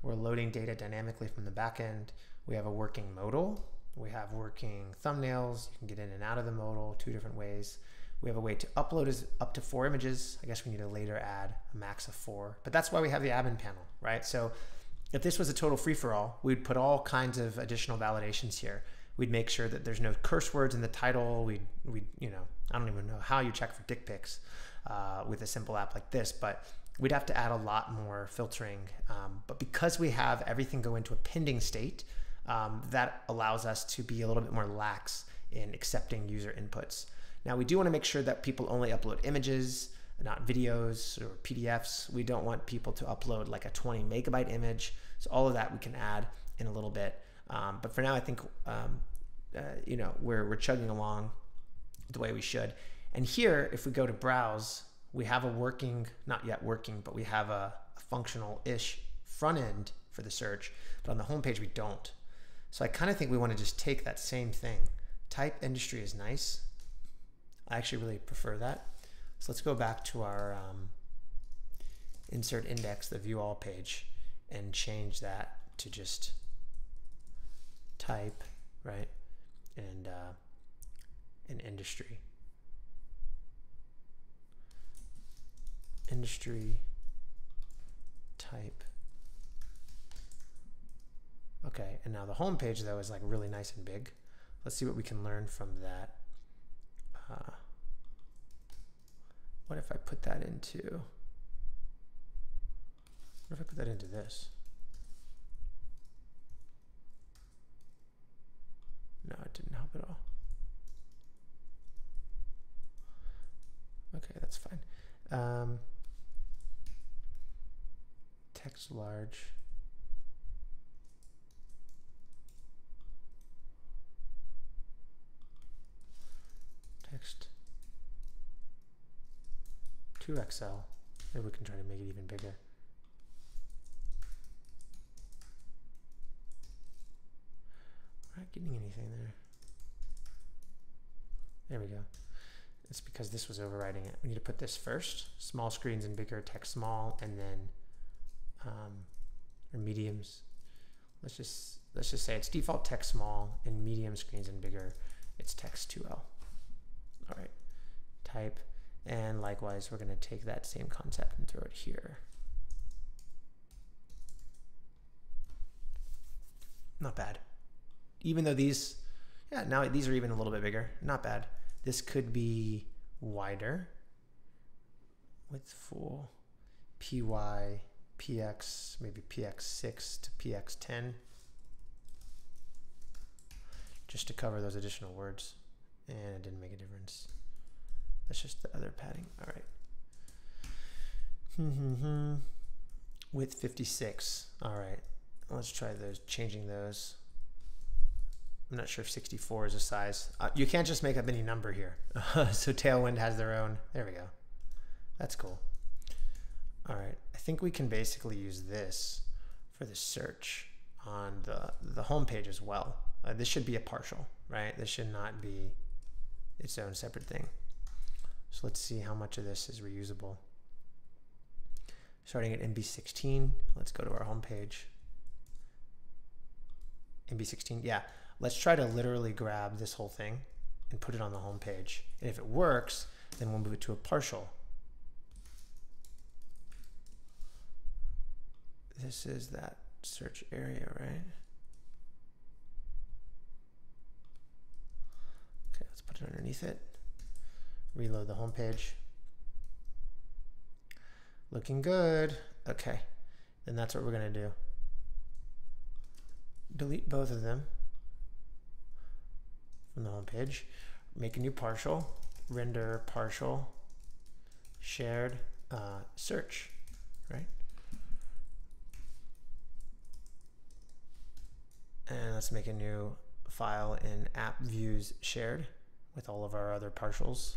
We're loading data dynamically from the backend. We have a working modal. We have working thumbnails. You can get in and out of the modal two different ways. We have a way to upload is up to four images. I guess we need to later add a max of four, but that's why we have the admin panel, right? So if this was a total free for all, we'd put all kinds of additional validations here. We'd make sure that there's no curse words in the title. We'd, we'd you know, I don't even know how you check for dick pics uh, with a simple app like this, but we'd have to add a lot more filtering. Um, but because we have everything go into a pending state, um, that allows us to be a little bit more lax in accepting user inputs. Now, we do want to make sure that people only upload images, not videos or PDFs. We don't want people to upload like a 20 megabyte image. So all of that we can add in a little bit. Um, but for now, I think um, uh, you know we're we're chugging along the way we should. And here, if we go to browse, we have a working, not yet working, but we have a, a functional-ish front end for the search. But on the homepage, we don't. So I kind of think we want to just take that same thing. Type industry is nice. I actually really prefer that. So let's go back to our um, insert index, the view all page, and change that to just type, right? And uh, an industry. Industry type. Okay, and now the home page though is like really nice and big. Let's see what we can learn from that. Uh, what if I put that into, what if I put that into this? No, it didn't help at all. Okay, that's fine. Um, text large. Text 2XL. Maybe we can try to make it even bigger. We're not getting anything there. There we go. It's because this was overriding it. We need to put this first. Small screens and bigger, text small, and then um, or mediums. Let's just let's just say it's default text small and medium screens and bigger. It's text 2L. All right, type. And likewise, we're going to take that same concept and throw it here. Not bad. Even though these, yeah, now these are even a little bit bigger. Not bad. This could be wider with full py PX, maybe PX6 to PX10 just to cover those additional words and it didn't make a difference. That's just the other padding. All right. (laughs) With 56. All right. Let's try those, changing those. I'm not sure if 64 is a size. Uh, you can't just make up any number here. (laughs) so Tailwind has their own. There we go. That's cool. All right. I think we can basically use this for the search on the, the home page as well. Uh, this should be a partial, right? This should not be its own separate thing. So let's see how much of this is reusable. Starting at MB16, let's go to our home page. MB16, yeah. Let's try to literally grab this whole thing and put it on the home page. And if it works, then we'll move it to a partial. This is that search area, right? Okay, let's put it underneath it. Reload the home page. Looking good. Okay, then that's what we're gonna do. Delete both of them from the home page. Make a new partial, render partial, shared, uh, search, right? And let's make a new file in app views shared with all of our other partials.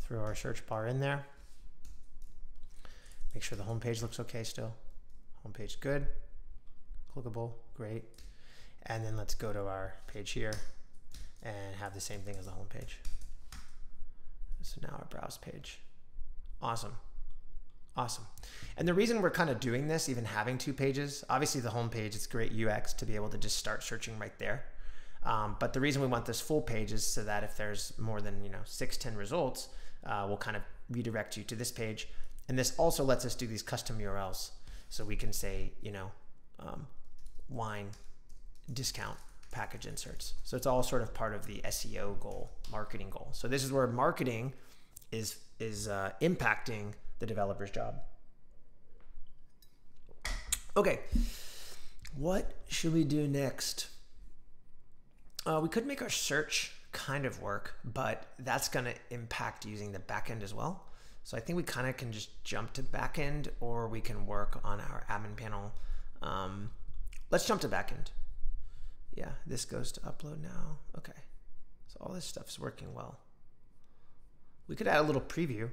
Throw our search bar in there. Make sure the home page looks okay still. Home page good. Clickable, great. And then let's go to our page here and have the same thing as the home page. So now our browse page. Awesome. Awesome. And the reason we're kind of doing this, even having two pages, obviously the home page, it's great UX to be able to just start searching right there. Um, but the reason we want this full page is so that if there's more than, you know, six, 10 results, uh, we'll kind of redirect you to this page. And this also lets us do these custom URLs. So we can say, you know, um, wine discount package inserts. So it's all sort of part of the SEO goal, marketing goal. So this is where marketing is is uh, impacting the developer's job. Okay, what should we do next? Uh, we could make our search kind of work, but that's going to impact using the backend as well. So I think we kind of can just jump to backend or we can work on our admin panel. Um, let's jump to backend. Yeah, this goes to upload now. Okay, so all this stuff's working well. We could add a little preview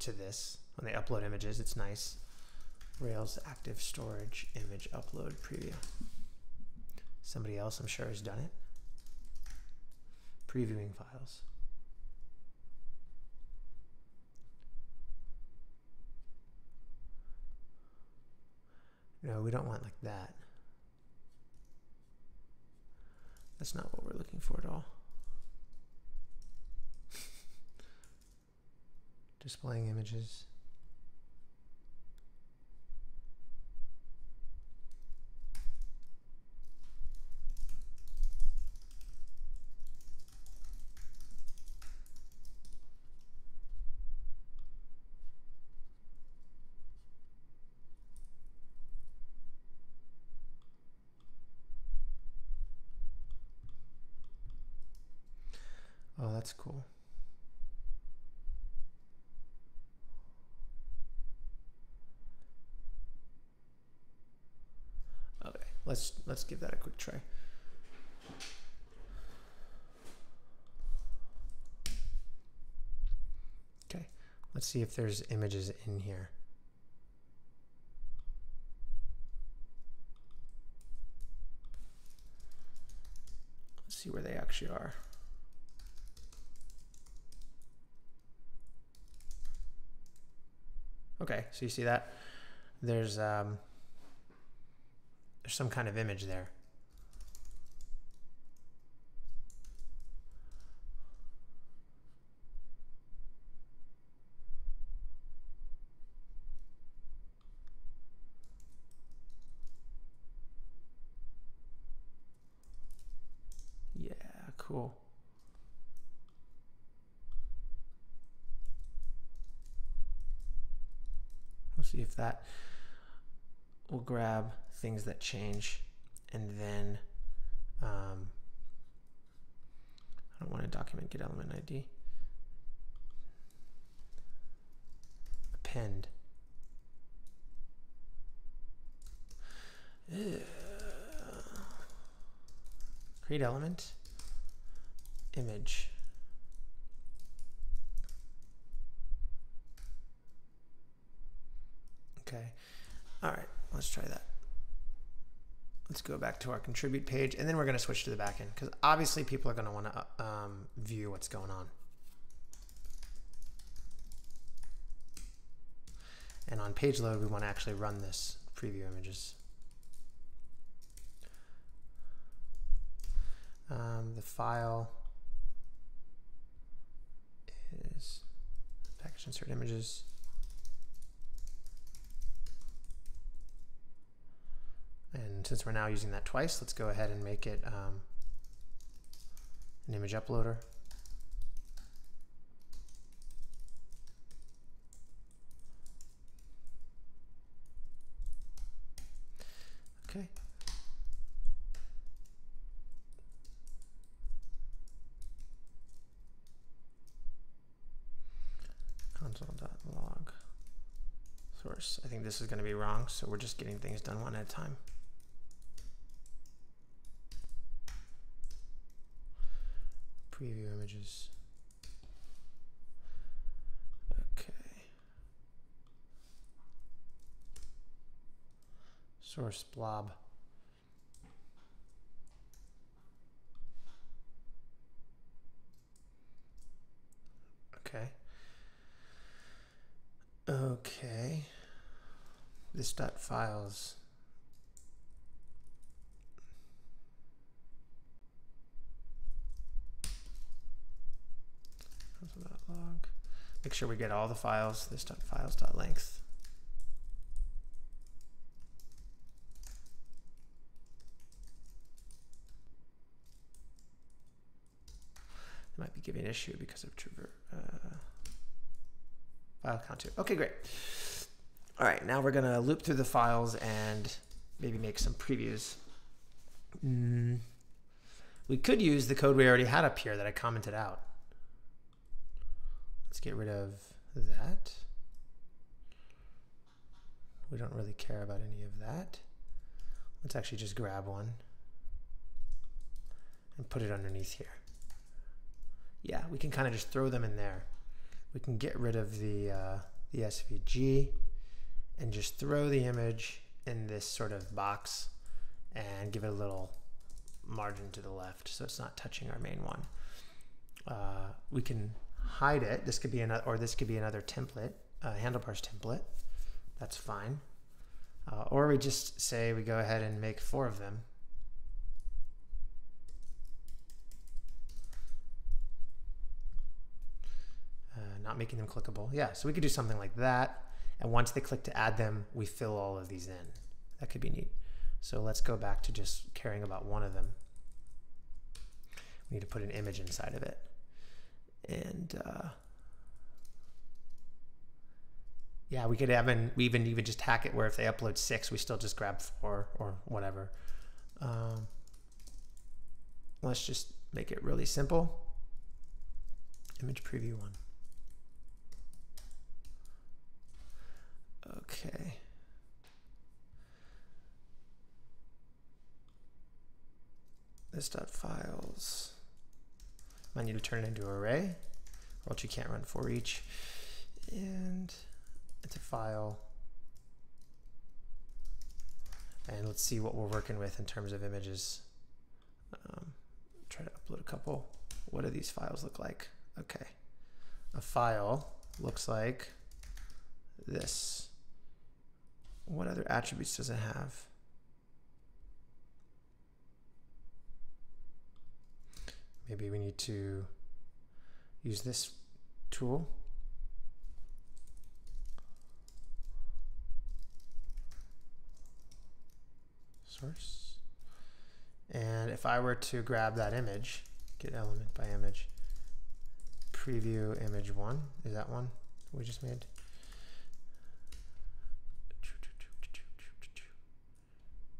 to this when they upload images. It's nice. Rails active storage image upload preview. Somebody else, I'm sure, has done it previewing files. No, we don't want like that. That's not what we're looking for at all. (laughs) Displaying images. that's cool. Okay, let's give that a quick try. Okay, let's see if there's images in here. Let's see where they actually are. Okay, so you see that? There's um, there's some kind of image there. Yeah, cool. We'll see if that will grab things that change and then um, I don't want to document get element ID. Append. Create element, image. Okay. All right, let's try that. Let's go back to our contribute page, and then we're going to switch to the backend because obviously people are going to want to um, view what's going on. And on page load, we want to actually run this preview images. Um, the file is package insert images. And since we're now using that twice, let's go ahead and make it um, an image uploader. Okay. console.log source. I think this is going to be wrong, so we're just getting things done one at a time. Preview images. Okay. Source blob. Okay. Okay. This dot files. Make sure we get all the files. This dot files dot length. It might be giving an issue because of Traver uh, file count two. Okay, great. All right, now we're gonna loop through the files and maybe make some previews. Mm. We could use the code we already had up here that I commented out. Let's get rid of that. We don't really care about any of that. Let's actually just grab one and put it underneath here. Yeah, we can kind of just throw them in there. We can get rid of the, uh, the SVG and just throw the image in this sort of box and give it a little margin to the left so it's not touching our main one. Uh, we can hide it. This could be another, or this could be another template, uh, handlebars template. That's fine. Uh, or we just say we go ahead and make four of them. Uh, not making them clickable. Yeah, so we could do something like that. And once they click to add them, we fill all of these in. That could be neat. So let's go back to just caring about one of them. We need to put an image inside of it and uh, yeah, we could even we even even just hack it where if they upload six, we still just grab four or whatever. Um, let's just make it really simple. Image preview one. Okay. This dot files. Might need to turn it into an array, or else you can't run for each. And it's a file. And let's see what we're working with in terms of images. Um, try to upload a couple. What do these files look like? Okay. A file looks like this. What other attributes does it have? Maybe we need to use this tool. Source. And if I were to grab that image, get element by image. Preview image one. Is that one we just made?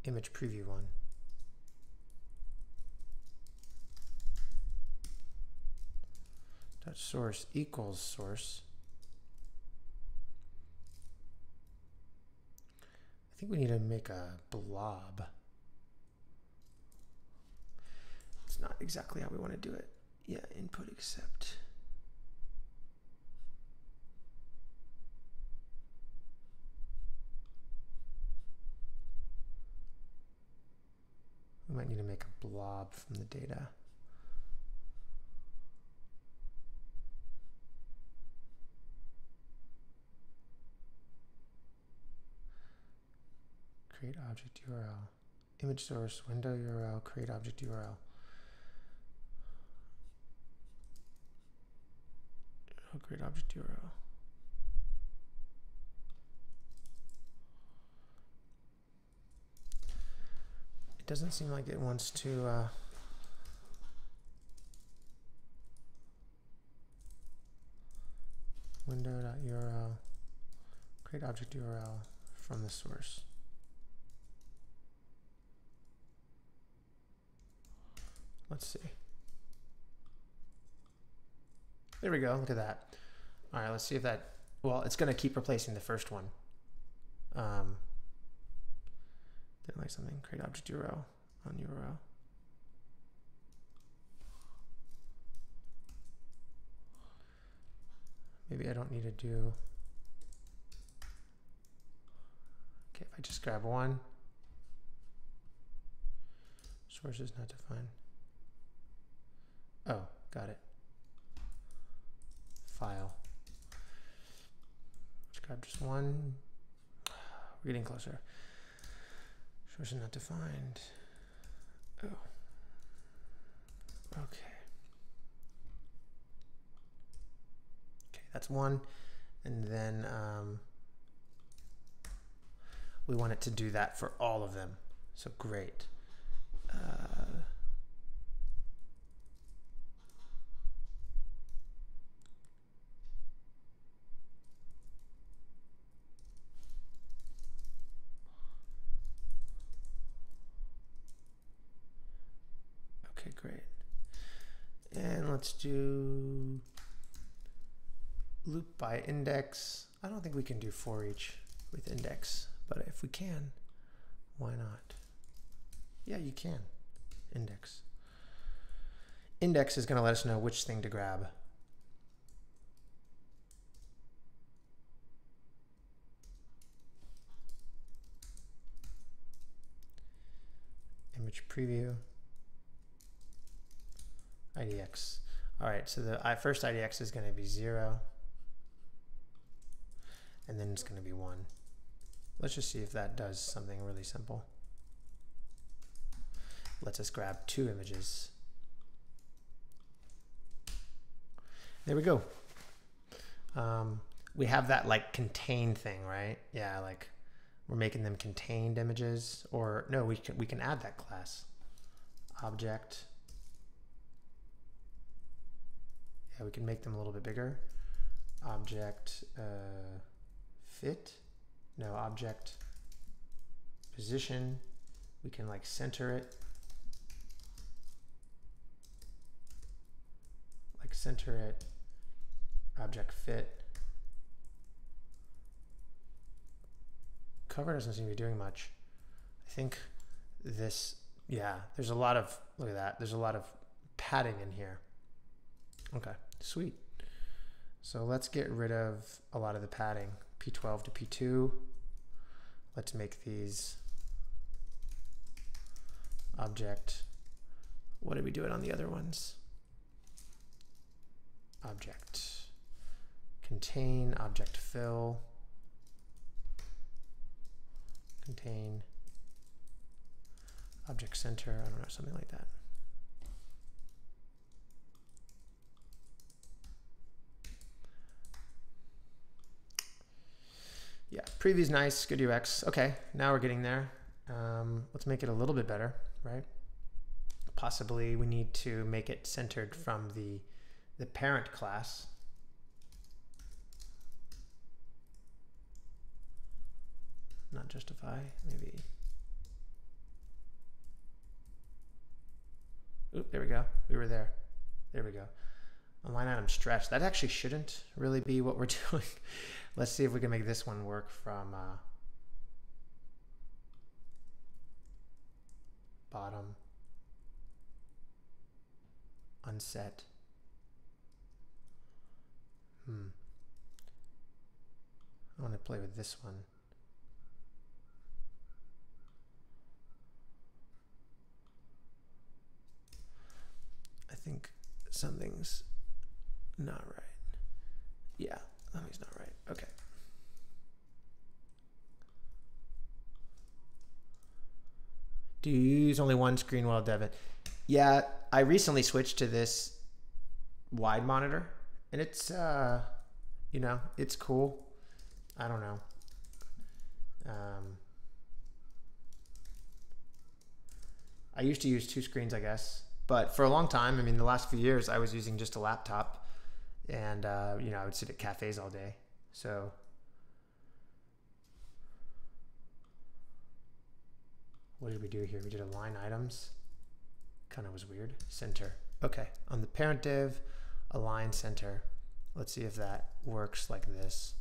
Image preview one. Source equals source. I think we need to make a blob. It's not exactly how we want to do it. Yeah, input accept. We might need to make a blob from the data. Create object URL, image source, window URL, create object URL. Create object URL. It doesn't seem like it wants to uh, window.url create object URL from the source. Let's see. There we go. Look at that. All right, let's see if that, well, it's going to keep replacing the first one. Um, didn't like something. Create object URL on URL. Maybe I don't need to do, okay, if I just grab one, source is not defined. Oh, got it. File. Let's grab just one. We're getting closer. Source not defined. Oh. Okay. Okay, that's one. And then um, we want it to do that for all of them. So great. Uh, let's do loop by index. I don't think we can do for each with index, but if we can, why not? Yeah, you can. Index. Index is going to let us know which thing to grab. Image preview. IDX. All right, so the first IDX is going to be 0. And then it's going to be 1. Let's just see if that does something really simple. Let's us grab two images. There we go. Um, we have that like contain thing, right? Yeah, like we're making them contained images or no, we can, we can add that class object Yeah, we can make them a little bit bigger. Object uh, fit, no object position. We can like center it. Like center it, object fit. Cover doesn't seem to be doing much. I think this, yeah, there's a lot of, look at that, there's a lot of padding in here. Okay. Sweet. So let's get rid of a lot of the padding. P12 to P2. Let's make these object. What did we do it on the other ones? Object contain, object fill, contain, object center, I don't know, something like that. Yeah, preview's nice, good UX. Okay, now we're getting there. Um, let's make it a little bit better, right? possibly we need to make it centered from the, the parent class. Not justify, maybe. Oop, there we go. We were there. There we go. A line item stretch. That actually shouldn't really be what we're (laughs) doing. Let's see if we can make this one work from uh, bottom unset. Hmm. I want to play with this one. I think something's not right. Yeah, something's not right. Okay. Do you use only one screen while Devin? Yeah, I recently switched to this wide monitor, and it's uh, you know, it's cool. I don't know. Um, I used to use two screens, I guess, but for a long time, I mean, the last few years, I was using just a laptop, and uh, you know, I would sit at cafes all day. So what did we do here? We did align items. Kind of was weird. Center. Okay, on the parent div, align center. Let's see if that works like this.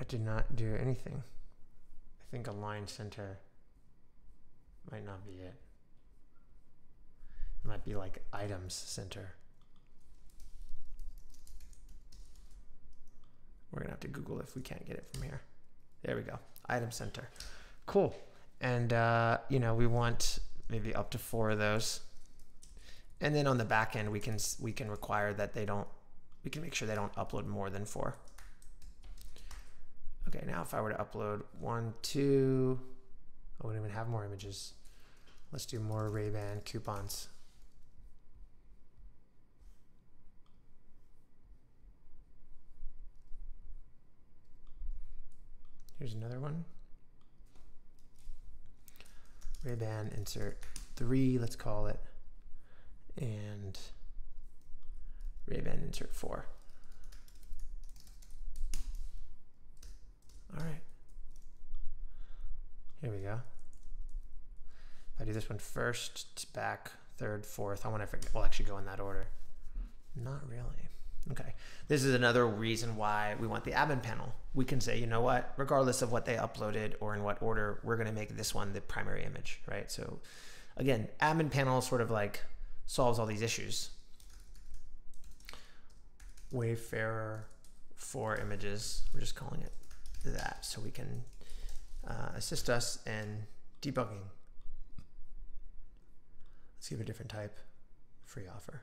I did not do anything. Think align center might not be it. It might be like items center. We're gonna have to Google if we can't get it from here. There we go. Item center. Cool. And uh, you know, we want maybe up to four of those. And then on the back end, we can we can require that they don't. We can make sure they don't upload more than four. Okay, now if I were to upload one, two, I wouldn't even have more images. Let's do more Ray-Ban coupons. Here's another one. Ray-Ban insert three, let's call it, and Ray-Ban insert four. All right. Here we go. If I do this one first, back, third, fourth, I want to, forget. we'll actually go in that order. Not really. Okay, this is another reason why we want the admin panel. We can say, you know what, regardless of what they uploaded or in what order, we're going to make this one the primary image, right? So again, admin panel sort of like solves all these issues. Wayfarer for images, we're just calling it that so we can uh, assist us in debugging. Let's give a different type, free offer.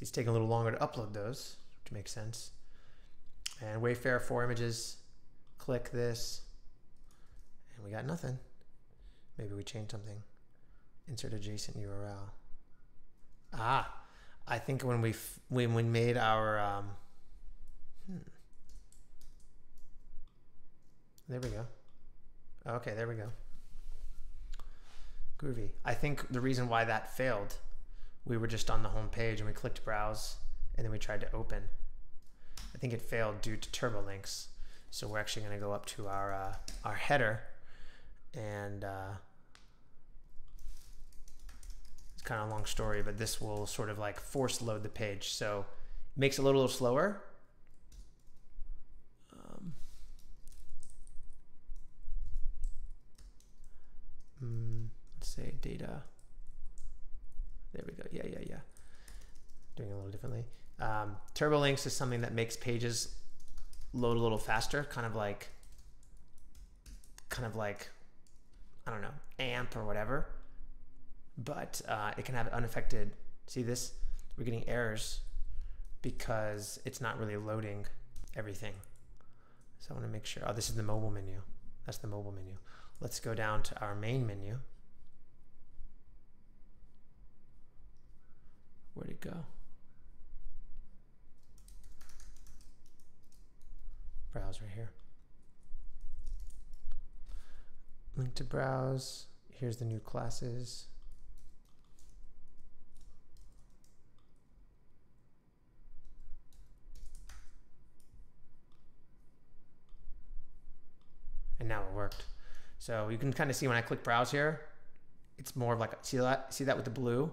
It's taking a little longer to upload those, which makes sense. And Wayfarer for images, click this, and we got nothing. Maybe we change something. Insert adjacent URL. Ah, I think when we when we made our um, hmm. there we go. Okay, there we go. Groovy. I think the reason why that failed we were just on the home page and we clicked browse and then we tried to open. I think it failed due to Turbolinks. So we're actually going to go up to our uh, our header and uh, it's kind of a long story, but this will sort of like force load the page. So it makes it a little slower. Let's say data. There we go. Yeah, yeah, yeah. Doing a little differently. Um, TurboLinks is something that makes pages load a little faster, kind of like, kind of like, I don't know, AMP or whatever. But uh, it can have unaffected. See this? We're getting errors because it's not really loading everything. So I want to make sure. Oh, this is the mobile menu. That's the mobile menu. Let's go down to our main menu. Where'd it go? Browse right here. Link to browse. Here's the new classes. And now it worked. So you can kind of see when I click browse here, it's more of like, see that, see that with the blue?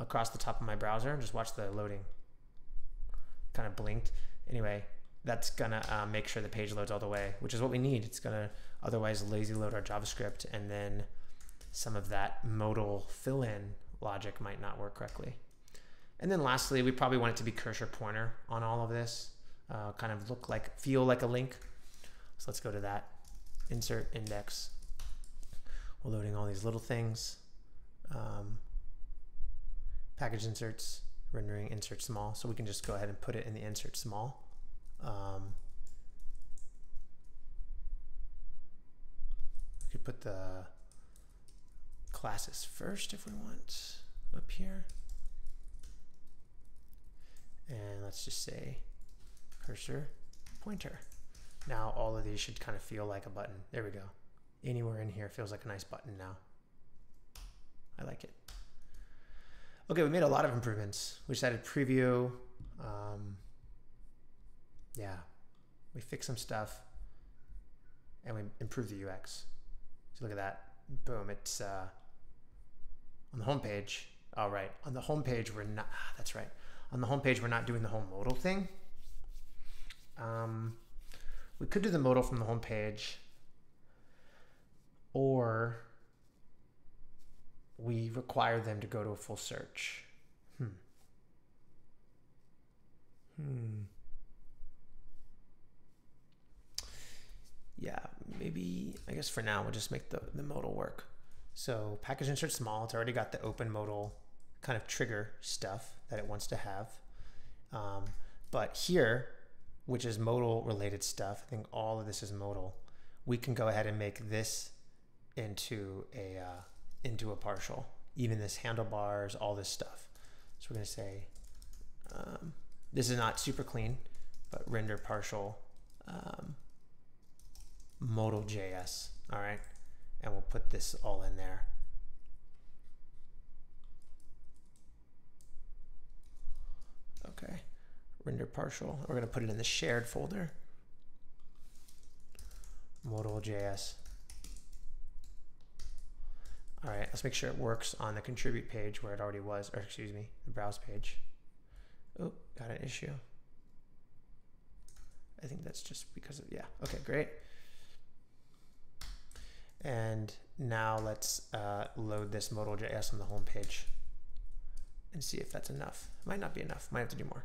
Across the top of my browser? And just watch the loading. Kind of blinked. Anyway, that's gonna uh, make sure the page loads all the way, which is what we need. It's gonna otherwise lazy load our JavaScript and then some of that modal fill-in logic might not work correctly. And then lastly, we probably want it to be cursor pointer on all of this, uh, kind of look like, feel like a link. So let's go to that, insert index. We're loading all these little things. Um, package inserts, rendering insert small. So we can just go ahead and put it in the insert small. Um, we could put the classes first if we want up here. And let's just say cursor pointer. Now all of these should kind of feel like a button. There we go. Anywhere in here feels like a nice button now. I like it. Okay, we made a lot of improvements. We just added preview. Um, yeah, we fixed some stuff and we improved the UX. So look at that. Boom, it's uh, on the home page. All oh, right, on the homepage, we're not, ah, that's right. On the homepage, we're not doing the whole modal thing. Um, we could do the modal from the homepage or we require them to go to a full search. Hmm. Hmm. Yeah, maybe, I guess for now, we'll just make the, the modal work. So package insert small, it's already got the open modal kind of trigger stuff that it wants to have. Um, but here, which is modal related stuff, I think all of this is modal, we can go ahead and make this into a, uh, into a partial, even this handlebars, all this stuff. So we're going to say, um, this is not super clean, but render partial um, modal.js. All right. And we'll put this all in there. Okay. Render partial. We're going to put it in the shared folder. Modal.js. All right, let's make sure it works on the contribute page where it already was, or excuse me, the browse page. Oh, got an issue. I think that's just because of, yeah. Okay, great. And now let's uh, load this modal.js on the home page and see if that's enough. Might not be enough, might have to do more.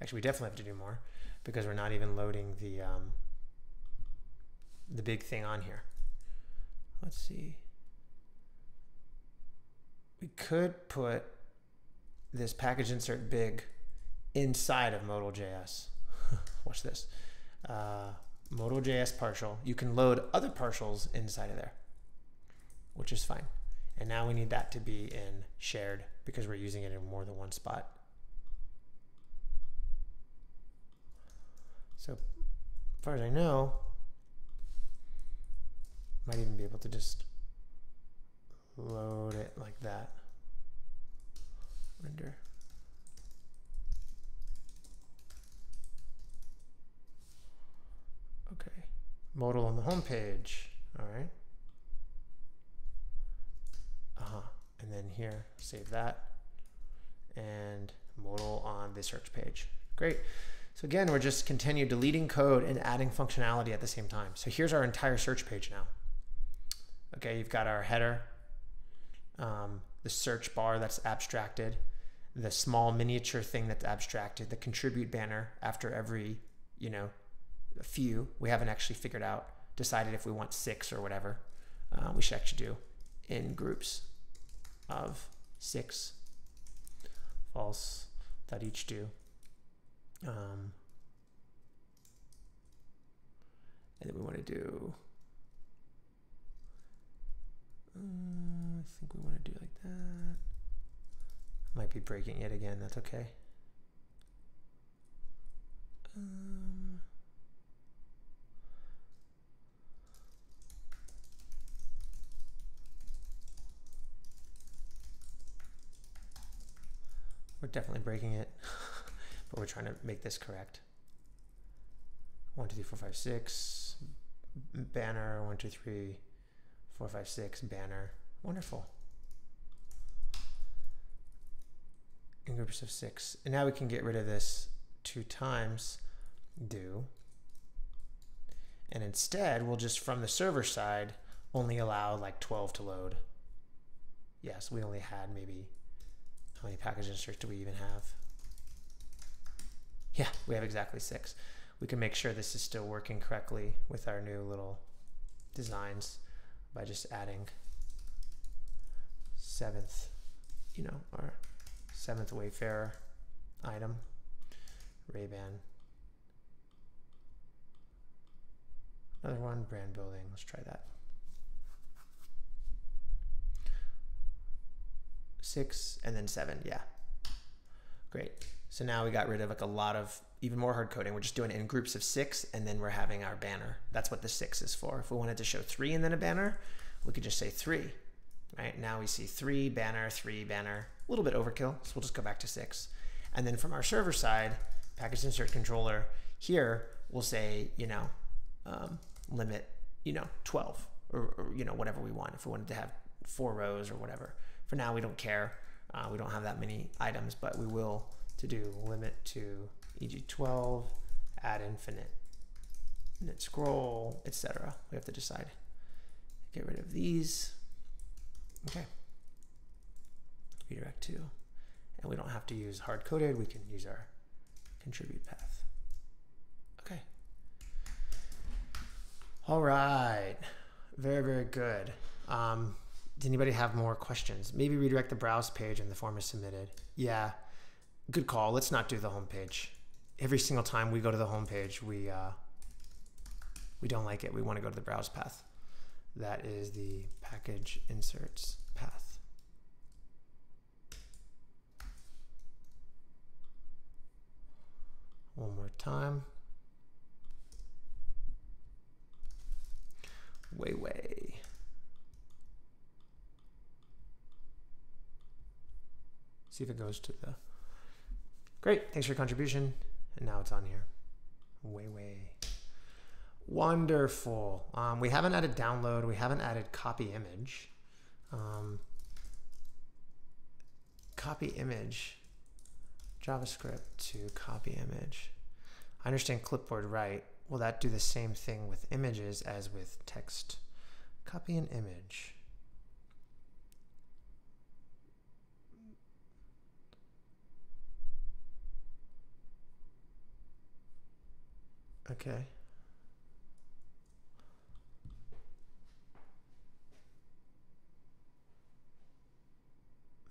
Actually, we definitely have to do more because we're not even loading the, um, the big thing on here. Let's see. We could put this package insert big inside of modal.js. (laughs) Watch this. Uh, modal.js partial. You can load other partials inside of there, which is fine. And now we need that to be in shared because we're using it in more than one spot. So as far as I know, might even be able to just load it like that. Render. Okay. Modal on the home page. All right. Uh-huh. And then here, save that. And modal on the search page. Great. So again, we're just continue deleting code and adding functionality at the same time. So here's our entire search page now. Okay, you've got our header, um, the search bar that's abstracted, the small miniature thing that's abstracted, the contribute banner after every, you know, a few. We haven't actually figured out, decided if we want six or whatever. Uh, we should actually do in groups of six false that each do. Um, and then we want to do uh, I think we want to do like that. Might be breaking it again. That's okay. Um, we're definitely breaking it, (laughs) but we're trying to make this correct. One, two, three, four, five, six. Banner, one, two, three four, five, six. Banner. Wonderful. In groups of six. And now we can get rid of this two times do. And instead, we'll just from the server side only allow like 12 to load. Yes, we only had maybe, how many package inserts do we even have? Yeah, we have exactly six. We can make sure this is still working correctly with our new little designs by just adding seventh, you know, or seventh Wayfarer item, Ray-Ban. Another one, brand building. Let's try that. Six and then seven. Yeah. Great. So now we got rid of like a lot of even more hard coding. We're just doing it in groups of six and then we're having our banner. That's what the six is for. If we wanted to show three and then a banner, we could just say three. Right now we see three banner, three banner, a little bit overkill. So we'll just go back to six. And then from our server side, package insert controller here, we'll say, you know, um, limit, you know, 12 or, or, you know, whatever we want. If we wanted to have four rows or whatever. For now, we don't care. Uh, we don't have that many items, but we will to do limit to EG12, add infinite, infinite scroll, etc. We have to decide. Get rid of these. Okay. Redirect to. And we don't have to use hard coded. We can use our contribute path. Okay. All right. Very, very good. Um, does anybody have more questions? Maybe redirect the browse page and the form is submitted. Yeah. Good call. Let's not do the home page. Every single time we go to the home page, we uh, we don't like it. We want to go to the browse path. That is the package inserts path. One more time. Way, way. See if it goes to the. Great. Thanks for your contribution. And now it's on here. Way, way. Wonderful. Um, we haven't added download. We haven't added copy image. Um, copy image. JavaScript to copy image. I understand clipboard write. Will that do the same thing with images as with text? Copy an image. Okay.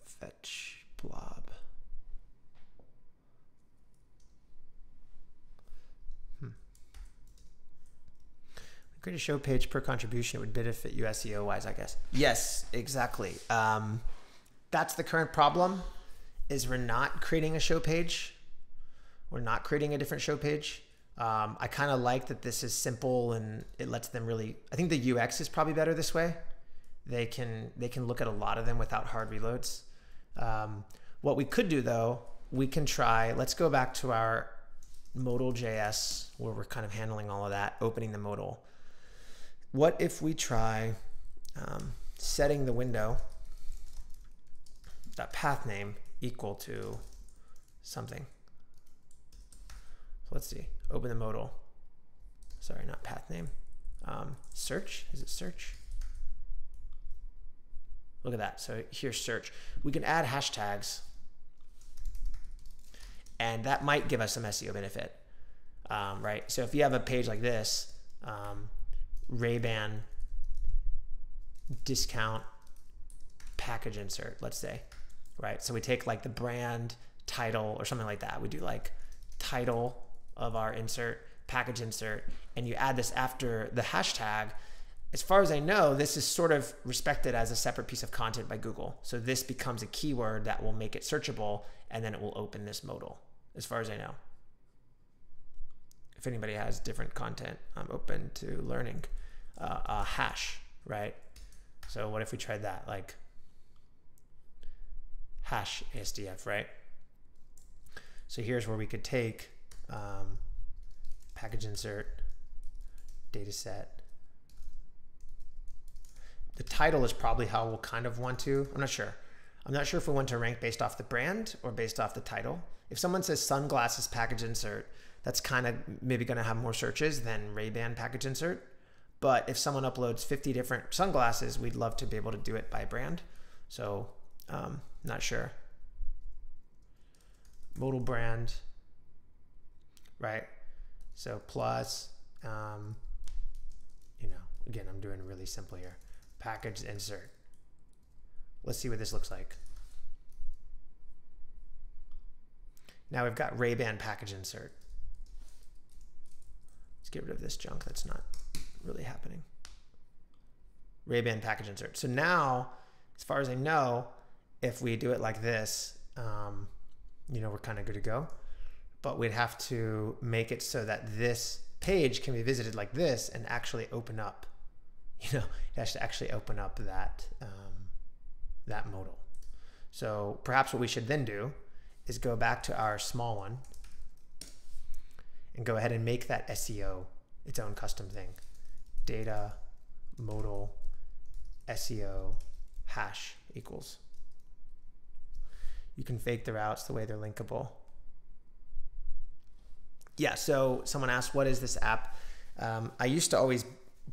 Fetch blob. Hmm. Create a show page per contribution. It would benefit you SEO wise, I guess. Yes, exactly. Um, that's the current problem. Is we're not creating a show page. We're not creating a different show page. Um, I kind of like that this is simple and it lets them really. I think the UX is probably better this way. They can they can look at a lot of them without hard reloads. Um, what we could do though, we can try. Let's go back to our modal.js where we're kind of handling all of that, opening the modal. What if we try um, setting the window that path name equal to something? So let's see open the modal. Sorry, not path name. Um, search, is it search? Look at that. So here's search. We can add hashtags and that might give us some SEO benefit, um, right? So if you have a page like this, um, Ray-Ban discount package insert, let's say, right? So we take like the brand title or something like that. We do like title of our insert, package insert, and you add this after the hashtag, as far as I know, this is sort of respected as a separate piece of content by Google. So this becomes a keyword that will make it searchable and then it will open this modal, as far as I know. If anybody has different content, I'm open to learning. Uh, a hash, right? So what if we tried that? Like hash ASDF, right? So here's where we could take um, package insert, data set. The title is probably how we'll kind of want to. I'm not sure. I'm not sure if we want to rank based off the brand or based off the title. If someone says sunglasses package insert, that's kind of maybe going to have more searches than Ray-Ban package insert. But if someone uploads 50 different sunglasses, we'd love to be able to do it by brand. So, um, not sure. Modal brand, right? So plus, um, you know, again, I'm doing really simple here. Package insert. Let's see what this looks like. Now we've got Ray-Ban package insert. Let's get rid of this junk that's not really happening. Ray-Ban package insert. So now, as far as I know, if we do it like this, um, you know, we're kind of good to go. But we'd have to make it so that this page can be visited like this and actually open up. (laughs) You know, it has to actually open up that um, that modal. So perhaps what we should then do is go back to our small one and go ahead and make that SEO its own custom thing. Data modal SEO hash equals. You can fake the routes the way they're linkable. Yeah, so someone asked, what is this app? Um, I used to always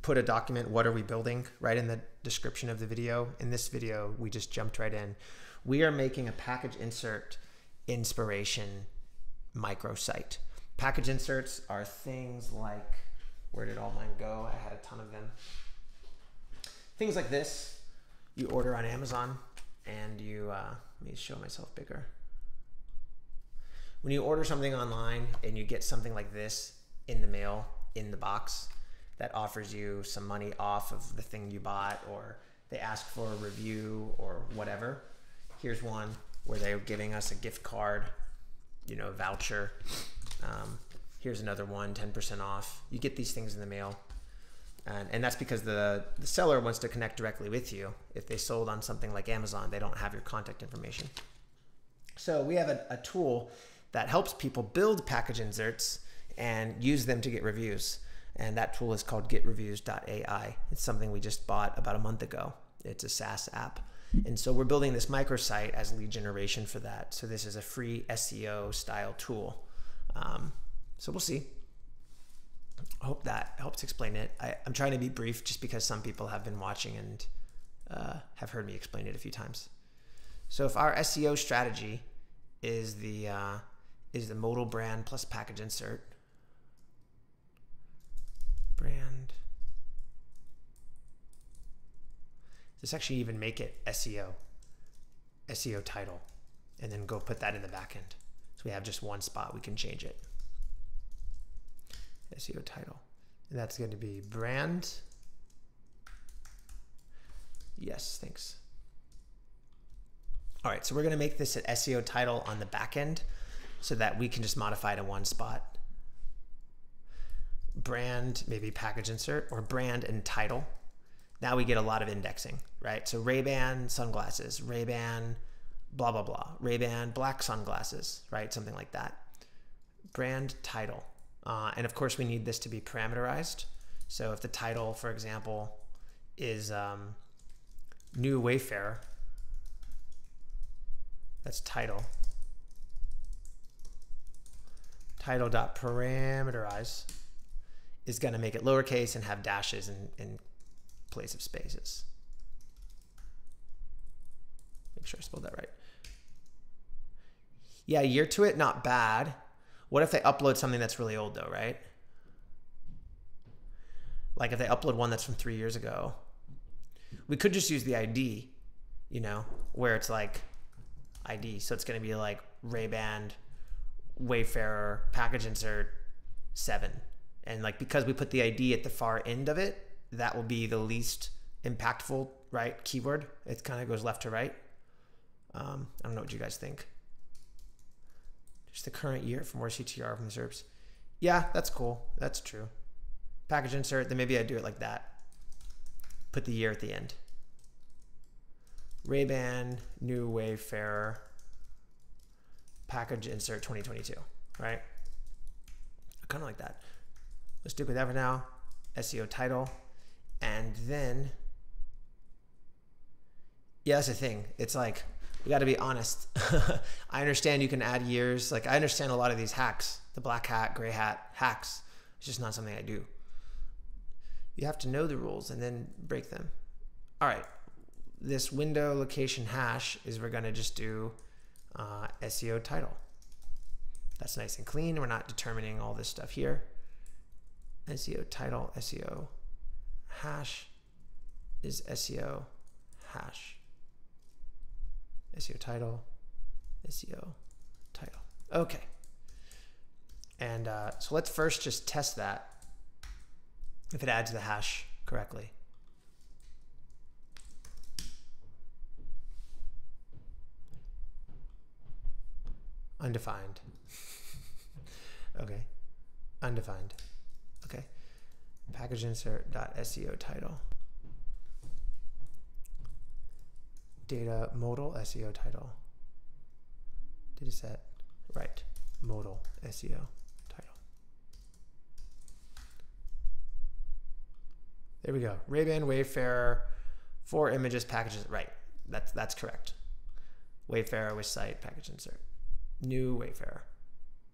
put a document, what are we building, right in the description of the video. In this video, we just jumped right in. We are making a package insert inspiration microsite. Package inserts are things like, where did all mine go? I had a ton of them. Things like this, you order on Amazon and you, uh, let me show myself bigger. When you order something online and you get something like this in the mail, in the box, that offers you some money off of the thing you bought, or they ask for a review or whatever. Here's one where they're giving us a gift card, you know, voucher. Um, here's another one, 10% off. You get these things in the mail. And, and that's because the, the seller wants to connect directly with you. If they sold on something like Amazon, they don't have your contact information. So we have a, a tool that helps people build package inserts and use them to get reviews. And that tool is called getreviews.ai. It's something we just bought about a month ago. It's a SaaS app. And so we're building this microsite as lead generation for that. So this is a free SEO style tool. Um, so we'll see. I hope that helps explain it. I, am trying to be brief just because some people have been watching and uh, have heard me explain it a few times. So if our SEO strategy is the uh, is the modal brand plus package insert, brand. Let's actually even make it SEO, SEO title, and then go put that in the backend. So we have just one spot we can change it. SEO title. And that's going to be brand. Yes, thanks. All right, so we're going to make this an SEO title on the back end so that we can just modify in one spot. Brand, maybe package insert, or brand and title. Now we get a lot of indexing, right? So Ray-Ban sunglasses, Ray-Ban blah, blah, blah, Ray-Ban black sunglasses, right? Something like that. Brand title. Uh, and of course, we need this to be parameterized. So if the title, for example, is um, New Wayfarer, that's title. Title.parameterize is going to make it lowercase and have dashes in, in place of spaces. Make sure I spelled that right. Yeah, year to it, not bad. What if they upload something that's really old though, right? Like if they upload one that's from three years ago, we could just use the ID, you know, where it's like ID. So it's going to be like Ray-Ban, Wayfarer, package insert, seven. And like because we put the ID at the far end of it, that will be the least impactful, right? Keyword. It kind of goes left to right. Um, I don't know what you guys think. Just the current year for more CTR from the SERPs. Yeah, that's cool. That's true. Package insert, then maybe I do it like that. Put the year at the end. Ray-Ban, New Wayfarer, package insert 2022, right? Kind of like that. Let's do it with that for now. SEO title. And then, yeah, that's the thing. It's like, we got to be honest. (laughs) I understand you can add years. Like, I understand a lot of these hacks, the black hat, gray hat hacks. It's just not something I do. You have to know the rules and then break them. All right. This window location hash is we're going to just do uh, SEO title. That's nice and clean. We're not determining all this stuff here. SEO title, SEO hash is SEO hash. SEO title, SEO title. Okay. And uh, so let's first just test that if it adds the hash correctly. Undefined. okay. Undefined. Okay. Package insert dot SEO title. Data modal SEO title. Data set. Right. Modal SEO title. There we go. Ray-Ban Wayfarer, four images, packages. Right. That's that's correct. Wayfarer with site package insert new Wayfarer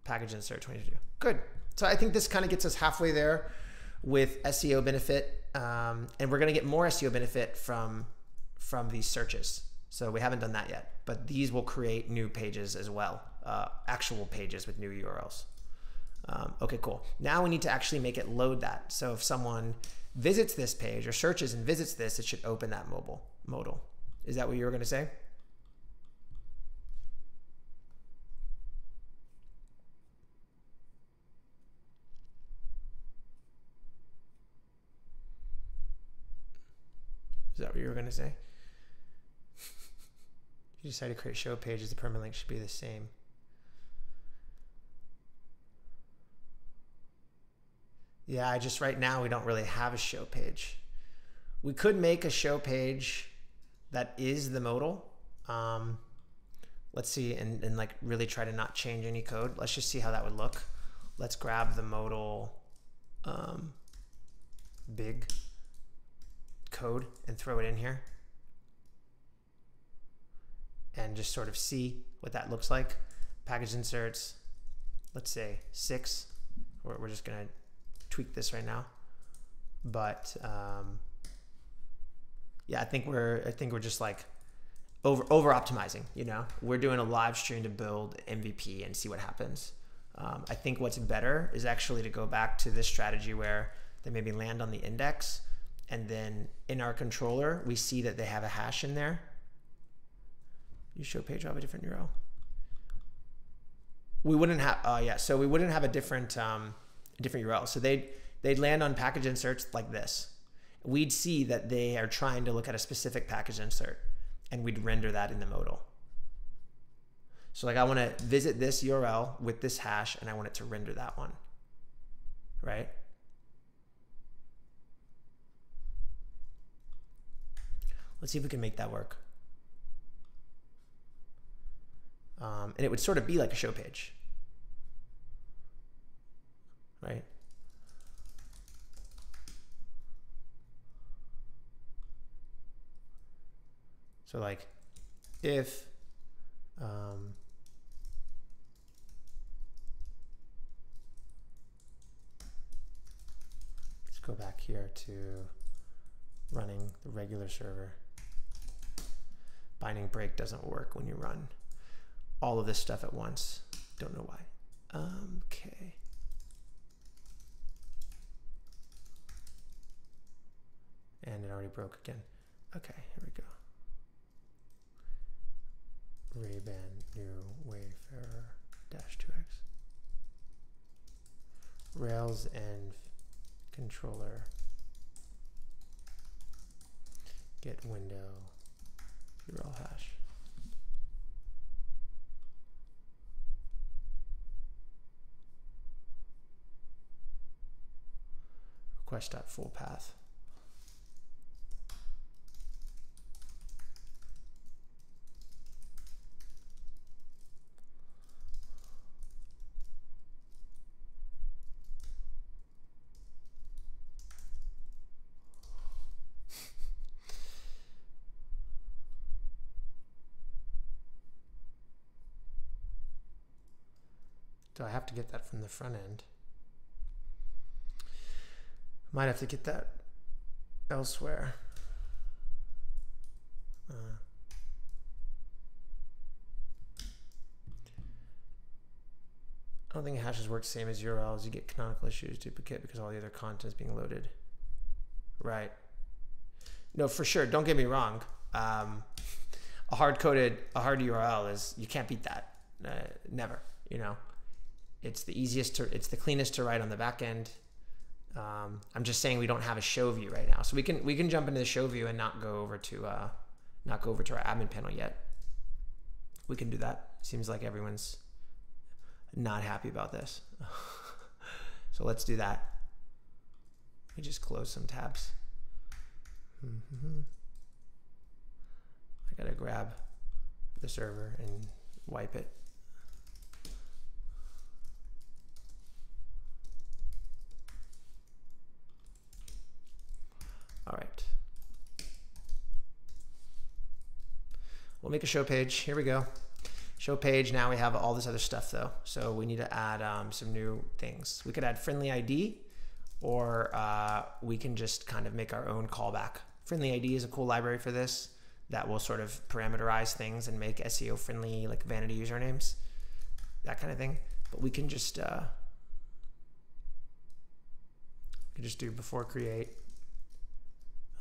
Package insert 22. Good. So I think this kind of gets us halfway there with SEO benefit, um, and we're going to get more SEO benefit from from these searches. So we haven't done that yet, but these will create new pages as well, uh, actual pages with new URLs. Um, okay, cool. Now we need to actually make it load that. So if someone visits this page or searches and visits this, it should open that mobile modal. Is that what you were going to say? Is that what you were going to say? (laughs) you decide to create show pages, the permalink should be the same. Yeah, I just right now we don't really have a show page. We could make a show page that is the modal. Um, let's see, and, and like really try to not change any code. Let's just see how that would look. Let's grab the modal um, big code and throw it in here and just sort of see what that looks like. Package inserts, let's say six. We're, we're just gonna tweak this right now, but um, yeah, I think we're I think we're just like over over optimizing. You know, we're doing a live stream to build MVP and see what happens. Um, I think what's better is actually to go back to this strategy where they maybe land on the index and then in our controller, we see that they have a hash in there. You show page of a different URL. We wouldn't have, uh, yeah, so we wouldn't have a different, um, different URL. So they'd, they'd land on package inserts like this. We'd see that they are trying to look at a specific package insert and we'd render that in the modal. So like I want to visit this URL with this hash and I want it to render that one, right? Let's see if we can make that work. Um, and it would sort of be like a show page, right? So like if um, let's go back here to running the regular server binding break doesn't work when you run all of this stuff at once. Don't know why. Um, okay. And it already broke again. Okay, here we go. Ray-Ban new Wayfarer dash 2x. Rails and controller get window URL hash. Request at full path. The front end? Might have to get that elsewhere. Uh, I don't think hashes work the same as URLs. You get canonical issues duplicate because all the other content is being loaded. Right. No, for sure. Don't get me wrong. Um, a hard coded, a hard URL is you can't beat that. Uh, never. You know, it's the easiest to, it's the cleanest to write on the back end. Um, I'm just saying we don't have a show view right now, so we can we can jump into the show view and not go over to uh, not go over to our admin panel yet. We can do that. Seems like everyone's not happy about this. (laughs) so let's do that. Let me just close some tabs. Mm-hmm. I gotta grab the server and wipe it. All right. We'll make a show page. Here we go. Show page. Now we have all this other stuff though. So we need to add um, some new things. We could add friendly ID or uh, we can just kind of make our own callback. Friendly ID is a cool library for this that will sort of parameterize things and make SEO friendly like vanity usernames, that kind of thing. But we can just uh, we can just do before create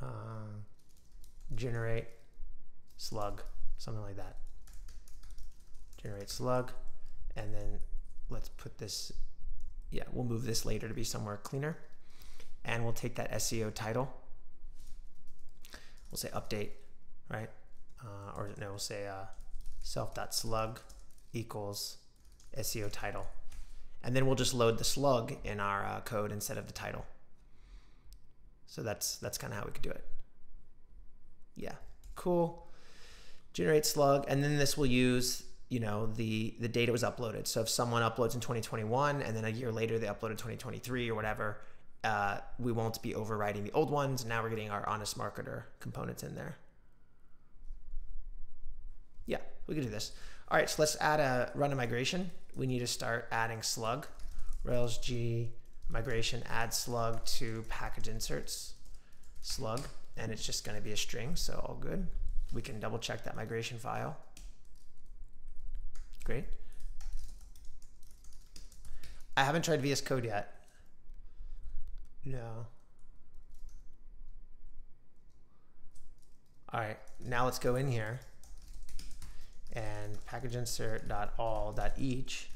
uh, generate slug, something like that. Generate slug, and then let's put this, yeah, we'll move this later to be somewhere cleaner. And we'll take that SEO title. We'll say update, right? Uh, or no, we'll say uh, self.slug equals SEO title. And then we'll just load the slug in our uh, code instead of the title. So that's that's kind of how we could do it. Yeah, cool. Generate slug, and then this will use you know the the data was uploaded. So if someone uploads in 2021 and then a year later they uploaded 2023 or whatever, uh, we won't be overwriting the old ones. Now we're getting our honest marketer components in there. Yeah, we can do this. All right, so let's add a run a migration. We need to start adding slug, Rails G migration add slug to package inserts slug, and it's just going to be a string, so all good. We can double check that migration file. Great. I haven't tried VS Code yet. No. All right, now let's go in here and package insert dot all dot each.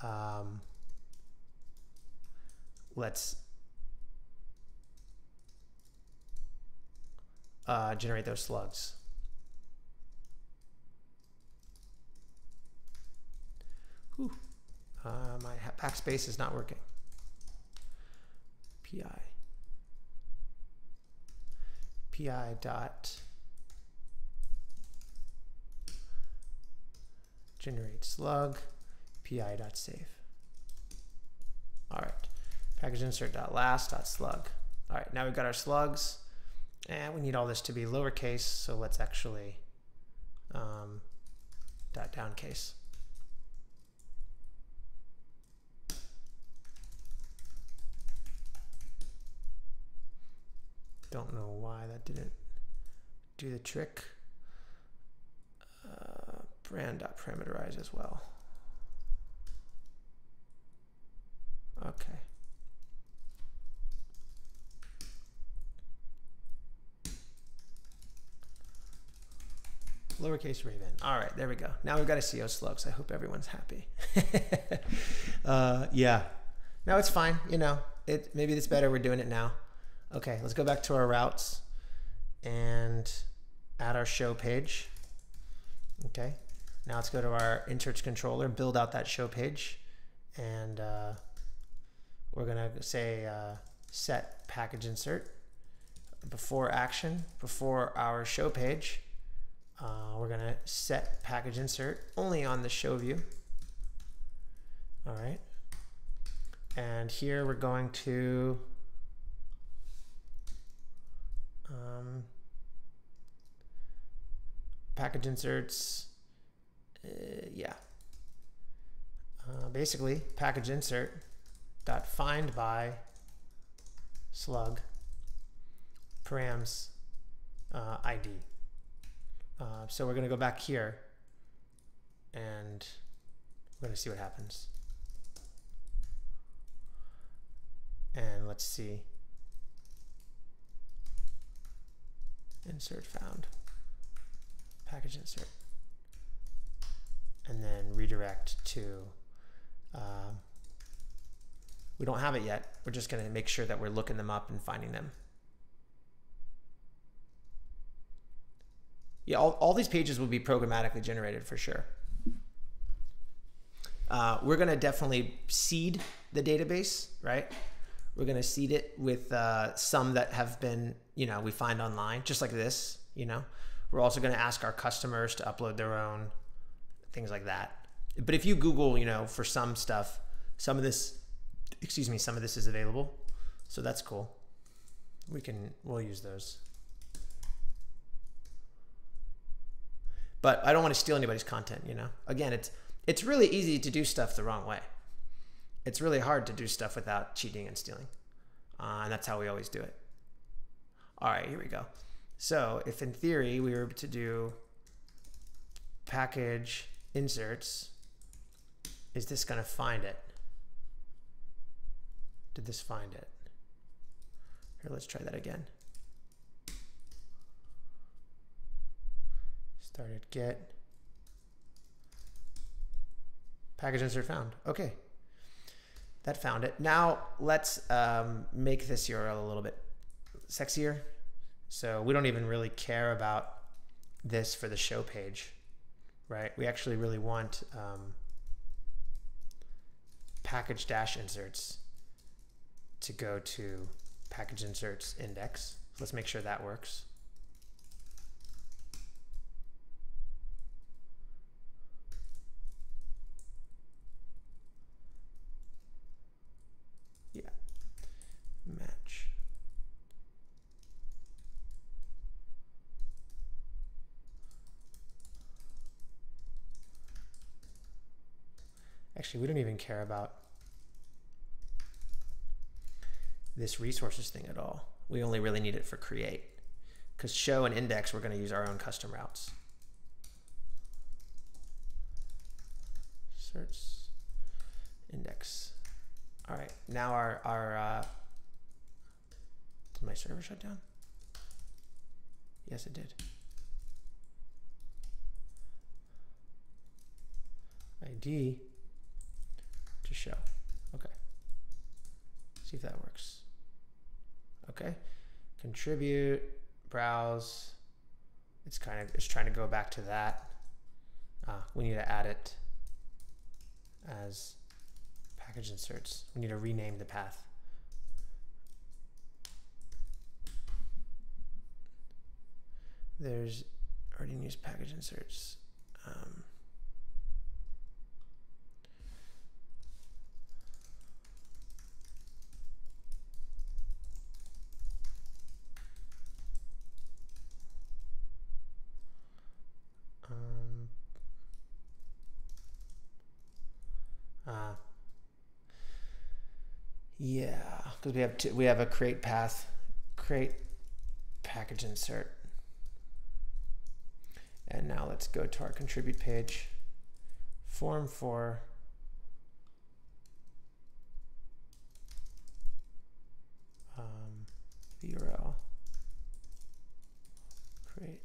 Um, let's uh, generate those slugs. Whew. Uh, my backspace is not working. PI. PI dot generate slug PI dot save. All right package insert dot last dot slug. All right, now we've got our slugs, and we need all this to be lowercase. So let's actually um, dot down case. Don't know why that didn't do the trick. Uh, brand dot parameterize as well. Okay. Lowercase ray-ban. All right, there we go. Now we've got a SEO slugs. I hope everyone's happy. (laughs) uh, yeah. No, it's fine. You know, it maybe it's better. We're doing it now. Okay, let's go back to our routes and add our show page. Okay. Now let's go to our inserts controller, build out that show page, and uh, we're gonna say uh, set package insert before action before our show page uh, we're to set package insert only on the show view. All right. And here we're going to um, package inserts. Uh, yeah. Uh, basically package insert dot find by slug params uh, ID. Uh, so we're going to go back here and we're going to see what happens. And let's see. Insert found. Package insert. And then redirect to, uh, we don't have it yet. We're just going to make sure that we're looking them up and finding them. Yeah, all, all these pages will be programmatically generated for sure. Uh, we're going to definitely seed the database, right? We're going to seed it with uh, some that have been, you know, we find online, just like this, you know. We're also going to ask our customers to upload their own things like that. But if you Google, you know, for some stuff, some of this, excuse me, some of this is available. So that's cool. We can, we'll use those. But I don't want to steal anybody's content, you know? Again, it's it's really easy to do stuff the wrong way. It's really hard to do stuff without cheating and stealing. Uh, and that's how we always do it. All right, here we go. So if in theory we were to do package inserts, is this going to find it? Did this find it? Here, let's try that again. Started get package insert found. Okay, that found it. Now let's um, make this URL a little bit sexier. So we don't even really care about this for the show page, right? We actually really want um, package dash inserts to go to package inserts index. Let's make sure that works. Actually, we don't even care about this resources thing at all. We only really need it for create. Because show and index, we're going to use our own custom routes. Search index. All right, now our, our uh, did my server shut down? Yes, it did. ID to show. Okay. See if that works. Okay. Contribute, browse. It's kind of, it's trying to go back to that. Ah, we need to add it as package inserts. We need to rename the path. There's already used package inserts. Um, Yeah, because we have we have a create path, create package insert. And now let's go to our contribute page, form for um, URL, create.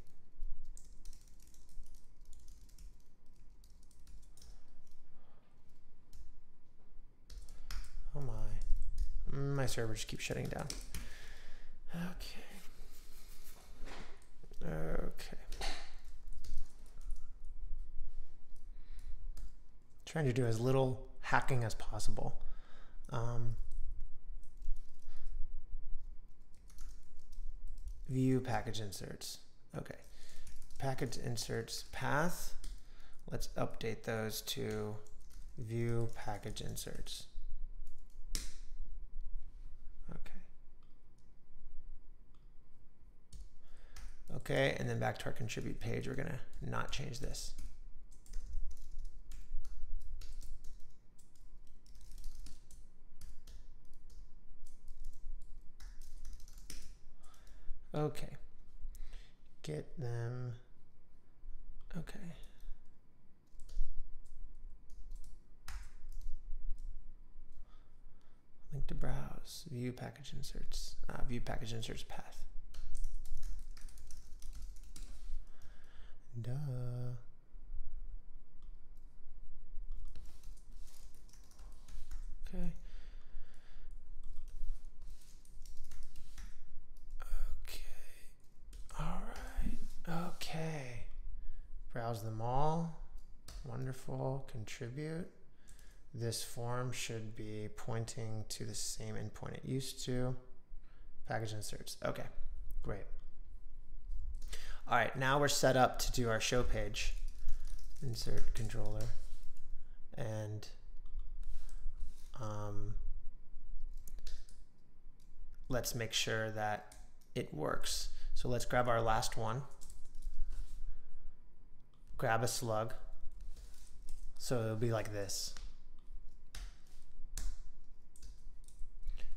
Oh my. My server just keeps shutting down. Okay. Okay. Trying to do as little hacking as possible. Um, view package inserts. Okay. Package inserts path. Let's update those to view package inserts. Okay, and then back to our contribute page, we're gonna not change this. Okay, get them, okay. Link to browse, view package inserts, uh, view package inserts path. Duh. Okay. Okay. All right. Okay. Browse them all. Wonderful. Contribute. This form should be pointing to the same endpoint it used to. Package inserts. Okay, great. All right, now we're set up to do our show page. Insert controller. And um, let's make sure that it works. So let's grab our last one. Grab a slug. So it'll be like this.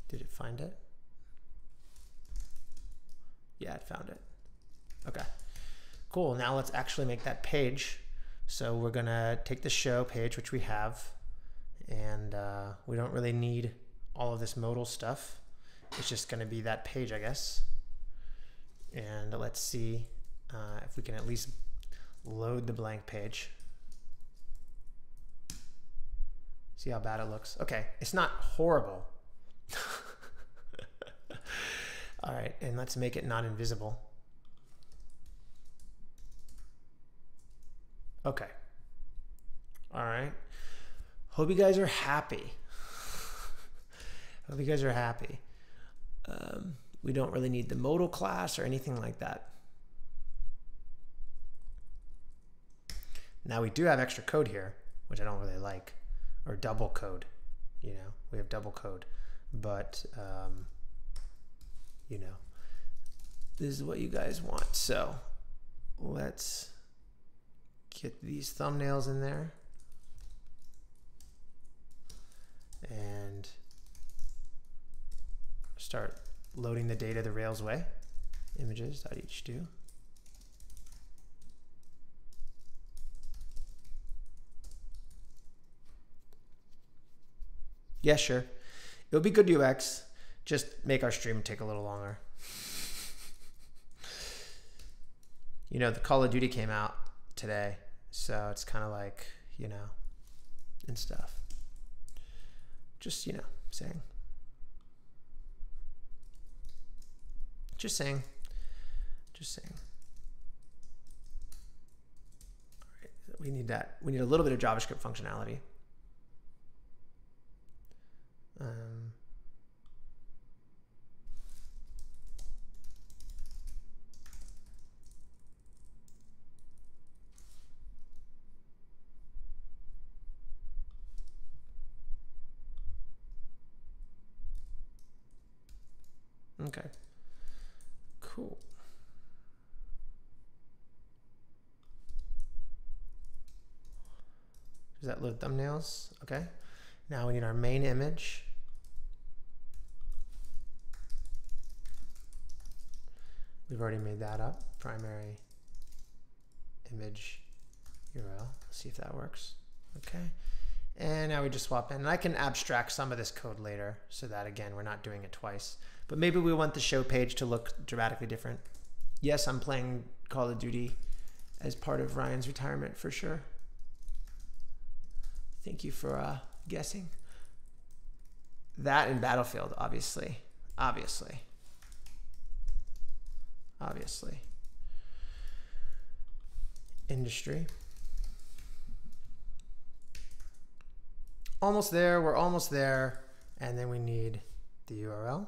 Did it find it? Yeah, it found it. Okay, cool. Now let's actually make that page. So we're gonna take the show page, which we have, and uh, we don't really need all of this modal stuff. It's just gonna be that page, I guess. And let's see uh, if we can at least load the blank page. See how bad it looks? Okay, it's not horrible. (laughs) All right, and let's make it not invisible. Okay. All right. Hope you guys are happy. (laughs) Hope you guys are happy. Um, we don't really need the modal class or anything like that. Now we do have extra code here, which I don't really like, or double code. You know, we have double code, but um, you know, this is what you guys want. So let's get these thumbnails in there. And start loading the data the Rails way. Images.h2. Yeah, sure. It would be good UX. Just make our stream take a little longer. (laughs) you know, the Call of Duty came out today, so it's kind of like, you know, and stuff. Just, you know, saying. Just saying. Just saying. All right, we need that. We need a little bit of JavaScript functionality. Um, Okay. Cool. Does that load thumbnails? Okay. Now we need our main image. We've already made that up. Primary image URL. Let's see if that works. Okay. And now we just swap in. And I can abstract some of this code later so that, again, we're not doing it twice. But maybe we want the show page to look dramatically different. Yes, I'm playing Call of Duty as part of Ryan's retirement for sure. Thank you for uh, guessing. That and Battlefield, obviously. Obviously. Obviously. Industry. Almost there. We're almost there. And then we need the URL.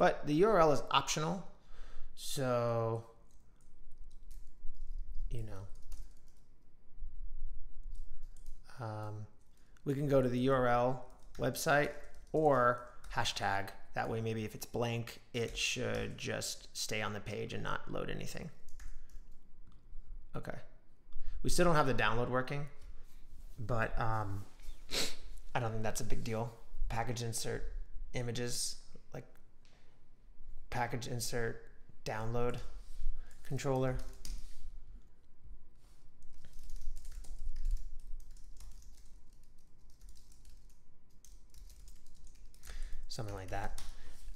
But the URL is optional. So, you know, um, we can go to the URL website or hashtag. That way, maybe if it's blank, it should just stay on the page and not load anything. Okay. We still don't have the download working, but um, I don't think that's a big deal. Package insert images, package insert download controller. Something like that.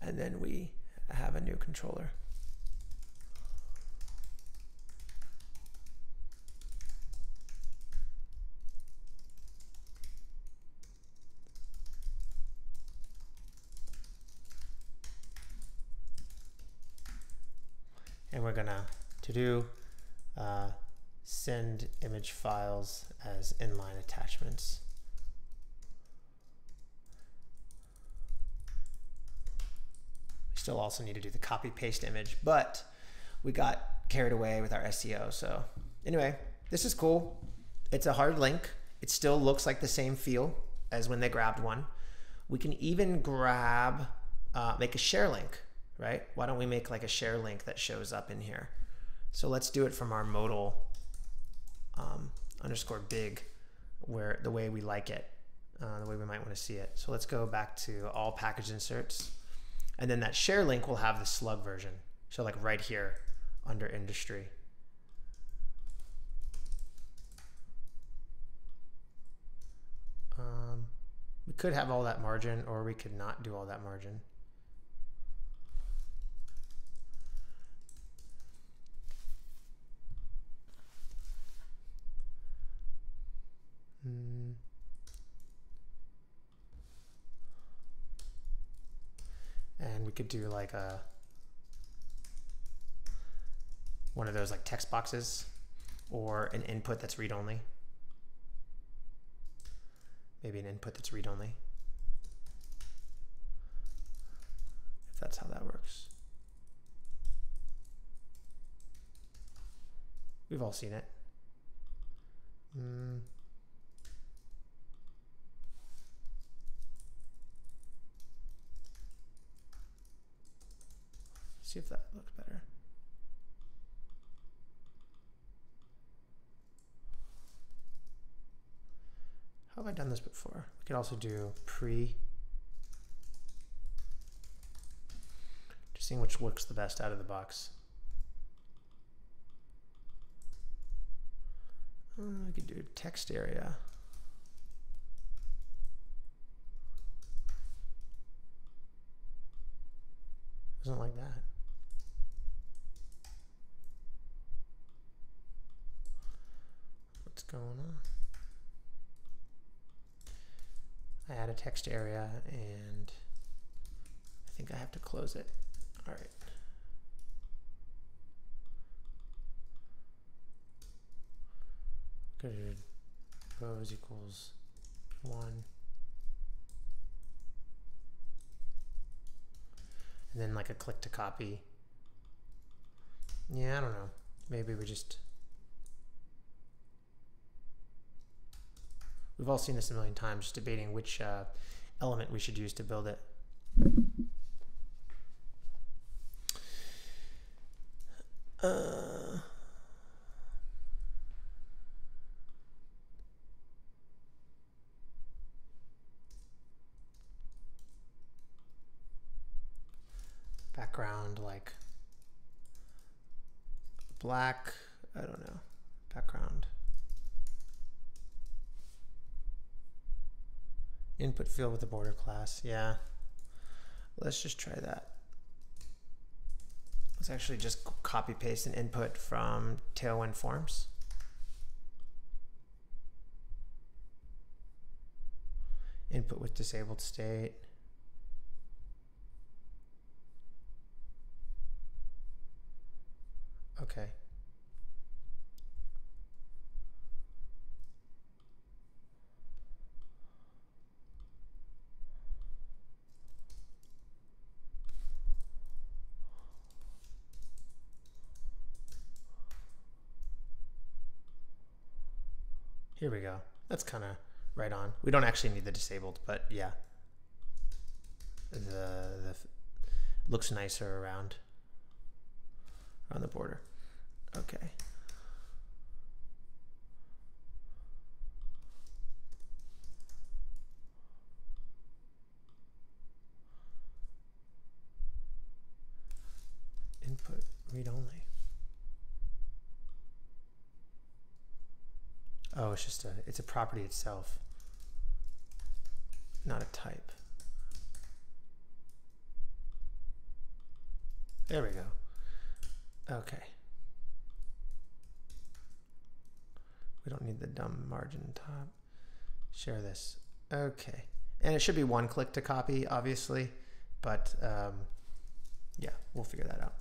And then we have a new controller. and we're gonna to do uh, send image files as inline attachments. We still also need to do the copy paste image, but we got carried away with our SEO. So anyway, this is cool. It's a hard link. It still looks like the same feel as when they grabbed one. We can even grab, uh, make a share link right? Why don't we make like a share link that shows up in here? So let's do it from our modal um, underscore big, where the way we like it, uh, the way we might want to see it. So let's go back to all package inserts. And then that share link will have the slug version. So like right here under industry. Um, we could have all that margin or we could not do all that margin. Mm. And we could do like a one of those like text boxes or an input that's read only. Maybe an input that's read only. If that's how that works. We've all seen it. Mm. See if that looks better. How have I done this before? We could also do pre. Just seeing which looks the best out of the box. Uh, I could do text area. Doesn't like that. What's going on. I add a text area and I think I have to close it. All right. Good. Rows equals one. And then like a click to copy. Yeah, I don't know. Maybe we just We've all seen this a million times, debating which uh, element we should use to build it. Uh, background like black, I don't know, background. Input field with a border class. Yeah. Let's just try that. Let's actually just copy paste an input from Tailwind Forms. Input with disabled state. Okay. we go. That's kind of right on. We don't actually need the disabled, but yeah. The, the looks nicer around on the border. Okay. Input read only. It's just a, it's a property itself, not a type. There we go. Okay. We don't need the dumb margin top. Share this. Okay. And it should be one click to copy, obviously, but um, yeah, we'll figure that out.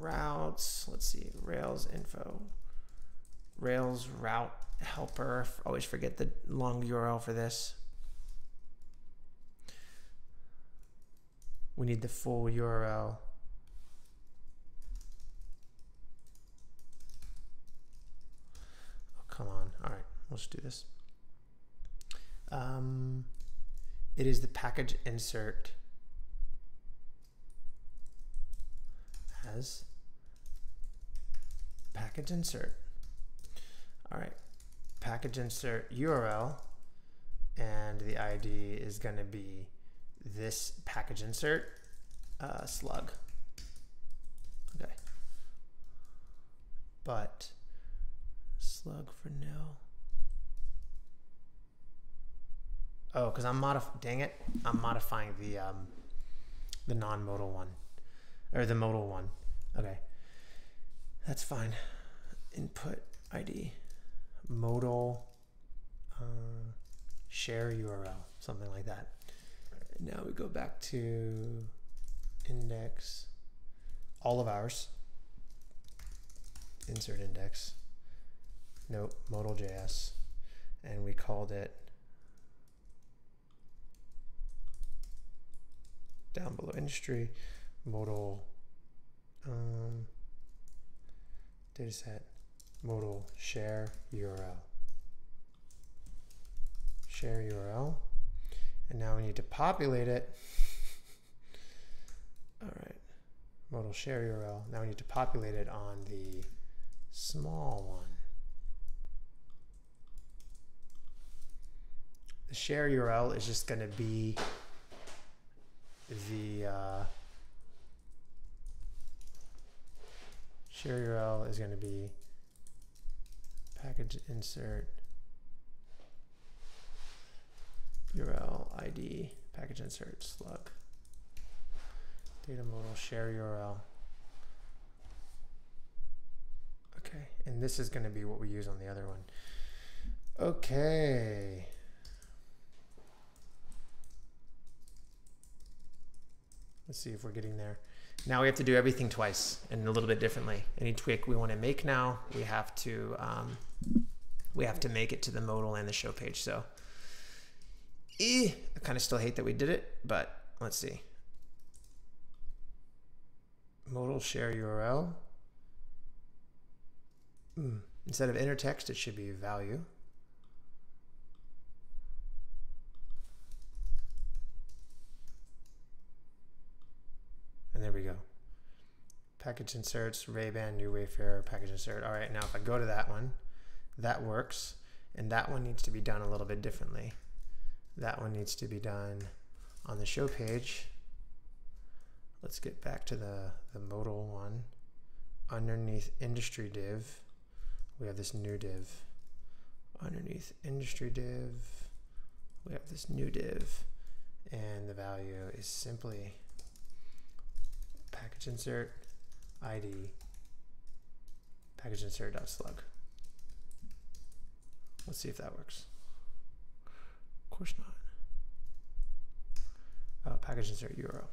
Rails.info.routes. Let's see, Rails info. Rails route helper. Always forget the long URL for this. We need the full URL. Oh, come on. All right, let's do this. Um, it is the package insert as package insert. All right, package insert URL, and the ID is going to be this package insert uh, slug. Okay. But slug for no. Oh, because I'm modifying. Dang it! I'm modifying the um, the non-modal one, or the modal one. Okay, that's fine. Input ID, modal, uh, share URL, something like that. Now we go back to index, all of ours. Insert index. Nope, modal.js, and we called it down below industry, modal um, dataset, modal share URL. Share URL. And now we need to populate it. (laughs) All right, modal share URL. Now we need to populate it on the small one. The share URL is just going to be the uh, share URL is going to be package insert URL ID package insert slug data modal share URL. Okay, and this is going to be what we use on the other one. Okay. Let's see if we're getting there. Now we have to do everything twice and a little bit differently. Any tweak we want to make now, we have to um, we have to make it to the modal and the show page. So eh, I kind of still hate that we did it, but let's see. Modal share URL. Mm. Instead of inner text, it should be value. And there we go. Package inserts, Ray-Ban, New Wayfarer, package insert. All right, now if I go to that one, that works. And that one needs to be done a little bit differently. That one needs to be done on the show page. Let's get back to the, the modal one. Underneath industry div, we have this new div. Underneath industry div, we have this new div. And the value is simply package insert id package insert dot slug. Let's see if that works. Of course not. Oh, package insert URL.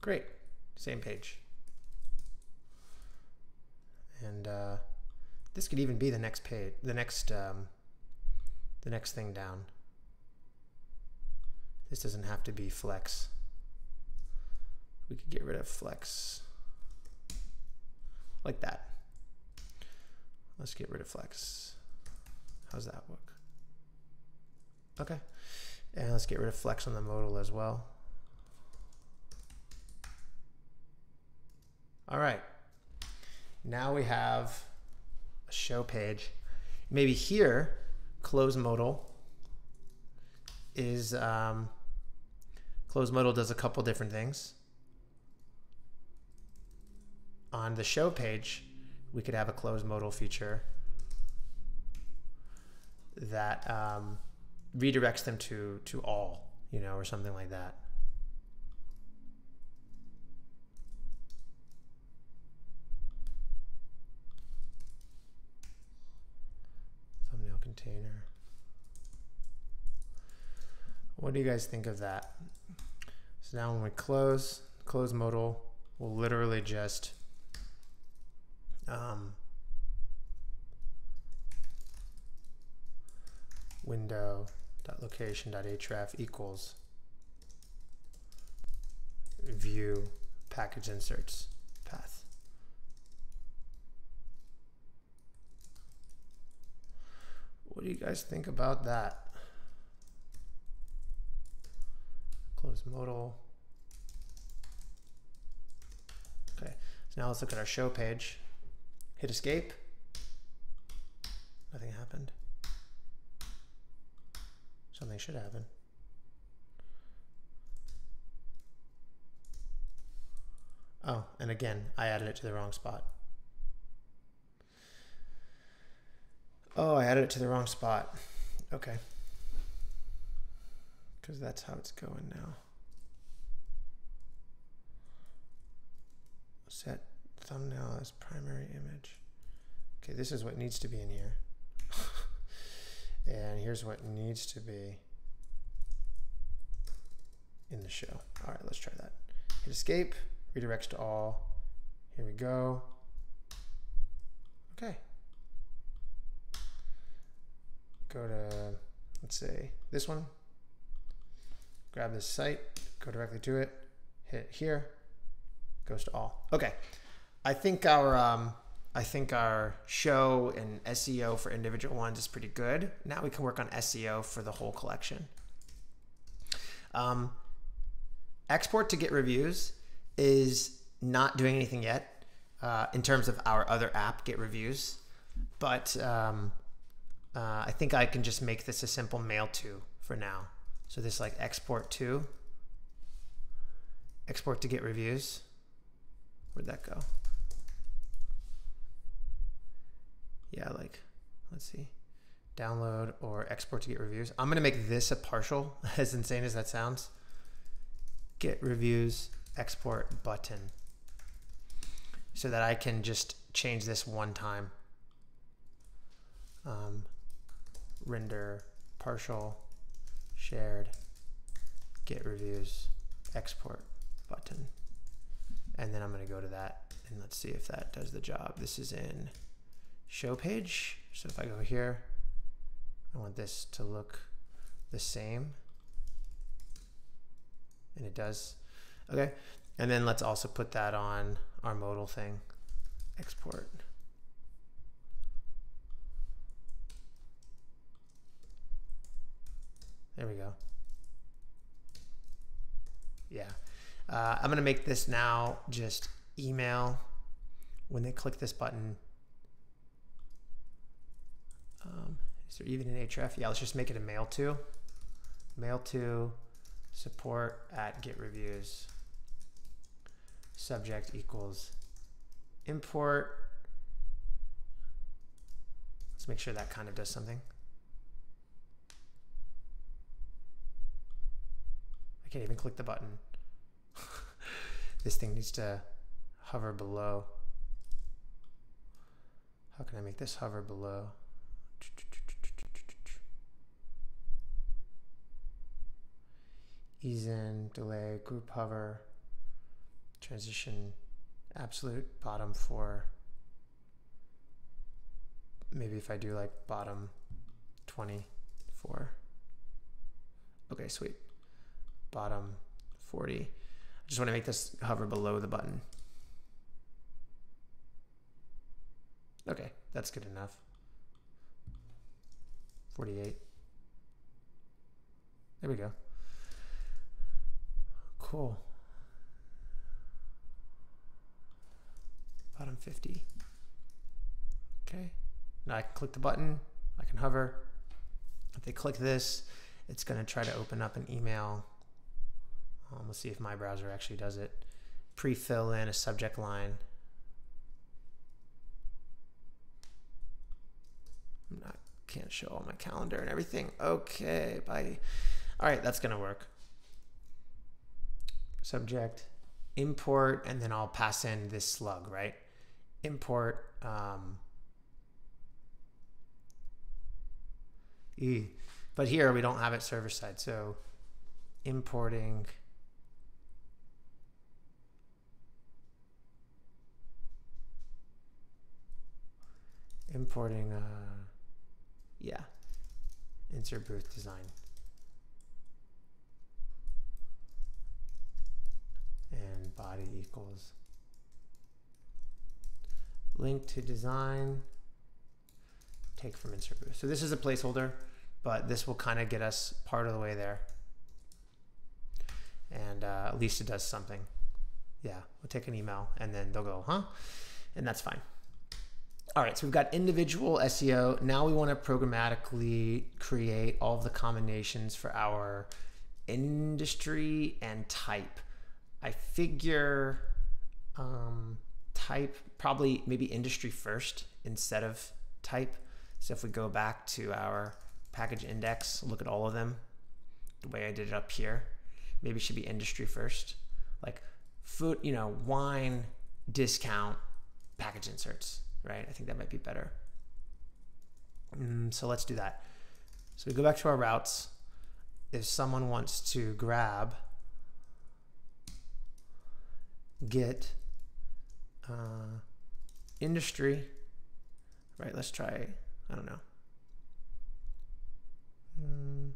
Great, same page. And uh, this could even be the next page, the next, um, the next thing down. This doesn't have to be flex. We could get rid of flex like that. Let's get rid of flex. How's that work? Okay. And let's get rid of flex on the modal as well. All right. Now we have a show page. Maybe here, close modal is um, Close modal does a couple different things. On the show page, we could have a close modal feature that um, redirects them to to all, you know, or something like that. Thumbnail container. What do you guys think of that? So now when we close, close modal will literally just um, window dot location dot href equals view package inserts path. What do you guys think about that? Close modal. Okay, so now let's look at our show page. Hit escape. Nothing happened. Something should happen. Oh, and again, I added it to the wrong spot. Oh, I added it to the wrong spot. Okay. Because that's how it's going now. Set thumbnail as primary image. Okay, this is what needs to be in here. (laughs) and here's what needs to be in the show. All right, let's try that. Hit escape, redirects to all. Here we go. Okay. Go to, let's say, this one. Grab this site, go directly to it, hit here, goes to all. Okay. I think our um, I think our show and SEO for individual ones is pretty good. Now we can work on SEO for the whole collection. Um, export to get reviews is not doing anything yet uh, in terms of our other app, Get Reviews, but um, uh, I think I can just make this a simple mail to for now. So this like export to, export to get reviews. Where'd that go? Yeah, like, let's see, download or export to get reviews. I'm gonna make this a partial, (laughs) as insane as that sounds. Get reviews, export button. So that I can just change this one time. Um, render partial shared get reviews export button. And then I'm going to go to that and let's see if that does the job. This is in show page. So if I go here I want this to look the same. And it does. Okay. And then let's also put that on our modal thing export There we go. Yeah. Uh, I'm going to make this now just email when they click this button. Um, is there even an href? Yeah, let's just make it a mail to. Mail to support at get reviews. Subject equals import. Let's make sure that kind of does something. I can't even click the button. (laughs) this thing needs to hover below. How can I make this hover below? Ease in, delay, group hover, transition, absolute bottom for maybe if I do like bottom 24. Okay, sweet bottom 40. I just want to make this hover below the button. Okay, that's good enough. 48. There we go. Cool. Bottom 50. Okay. Now I can click the button. I can hover. If they click this, it's going to try to open up an email Um, let's see if my browser actually does it. Pre-fill in a subject line. I'm not can't show all my calendar and everything. Okay, bye. All right, that's gonna work. Subject, import, and then I'll pass in this slug, right? Import. Um, e. But here we don't have it server side, so importing. Importing. Uh, yeah. Insert booth design. And body equals link to design, take from insert booth. So this is a placeholder, but this will kind of get us part of the way there. And uh, at least it does something. Yeah, we'll take an email and then they'll go, huh? And that's fine. All right, so we've got individual SEO. Now we want to programmatically create all the combinations for our industry and type. I figure um, type probably maybe industry first instead of type. So if we go back to our package index, look at all of them, the way I did it up here, maybe should be industry first. Like food, you know, wine, discount, package inserts right? I think that might be better. Mm, so let's do that. So we go back to our routes. If someone wants to grab, get uh, industry, right? Let's try, I don't know. Mm.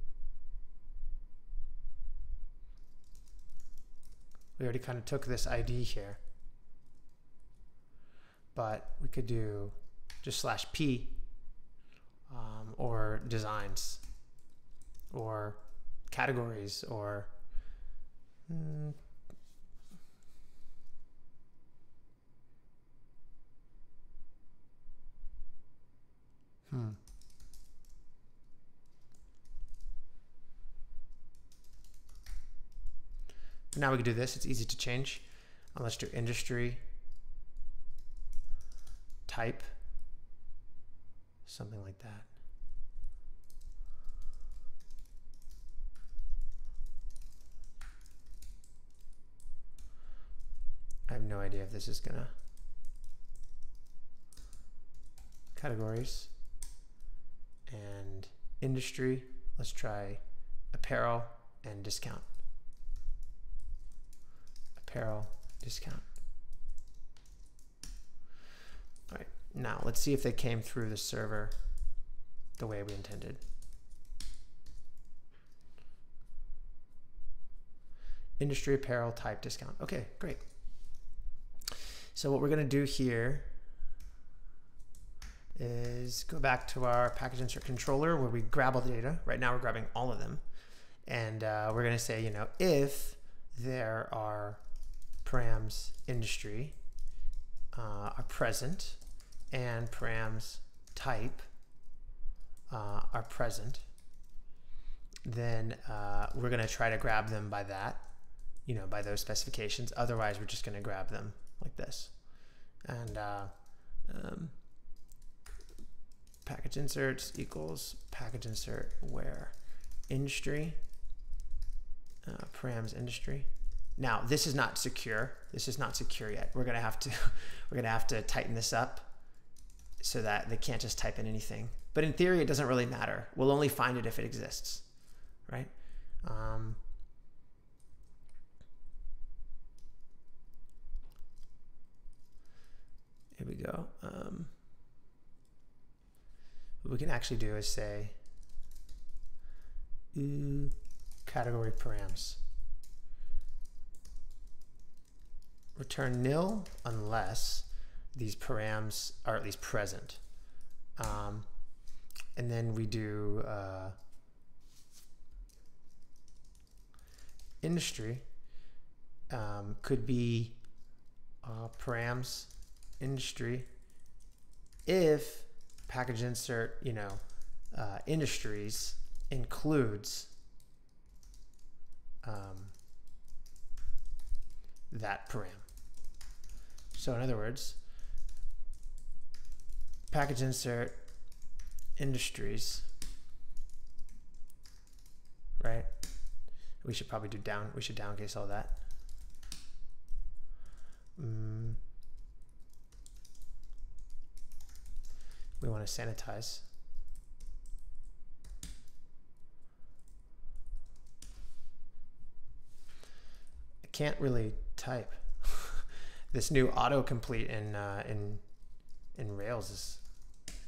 We already kind of took this ID here but we could do just slash p um, or designs or categories or mm, hmm. Now we can do this. It's easy to change. Let's do industry type, something like that. I have no idea if this is gonna categories and industry. Let's try apparel and discount. Apparel, discount. Now, let's see if they came through the server the way we intended. Industry apparel type discount. Okay, great. So what we're going to do here is go back to our package insert controller where we grab all the data. Right now we're grabbing all of them. And uh, we're going to say, you know, if there are params industry uh, are present, and params type uh, are present, then uh, we're going to try to grab them by that, you know, by those specifications. Otherwise, we're just going to grab them like this. And uh, um, package inserts equals package insert where industry, uh, params industry. Now, this is not secure. This is not secure yet. We're going to have to, (laughs) we're going to have to tighten this up so that they can't just type in anything. But in theory, it doesn't really matter. We'll only find it if it exists, right? Um, here we go. Um, what we can actually do is say ooh, category params. Return nil unless these params are at least present. Um, and then we do uh, industry um, could be uh, params industry if package insert you know uh, industries includes um, that param. So in other words, package insert industries, right? We should probably do down, we should downcase all that. Mm. We want to sanitize. I can't really type. (laughs) this new autocomplete in uh, in in Rails is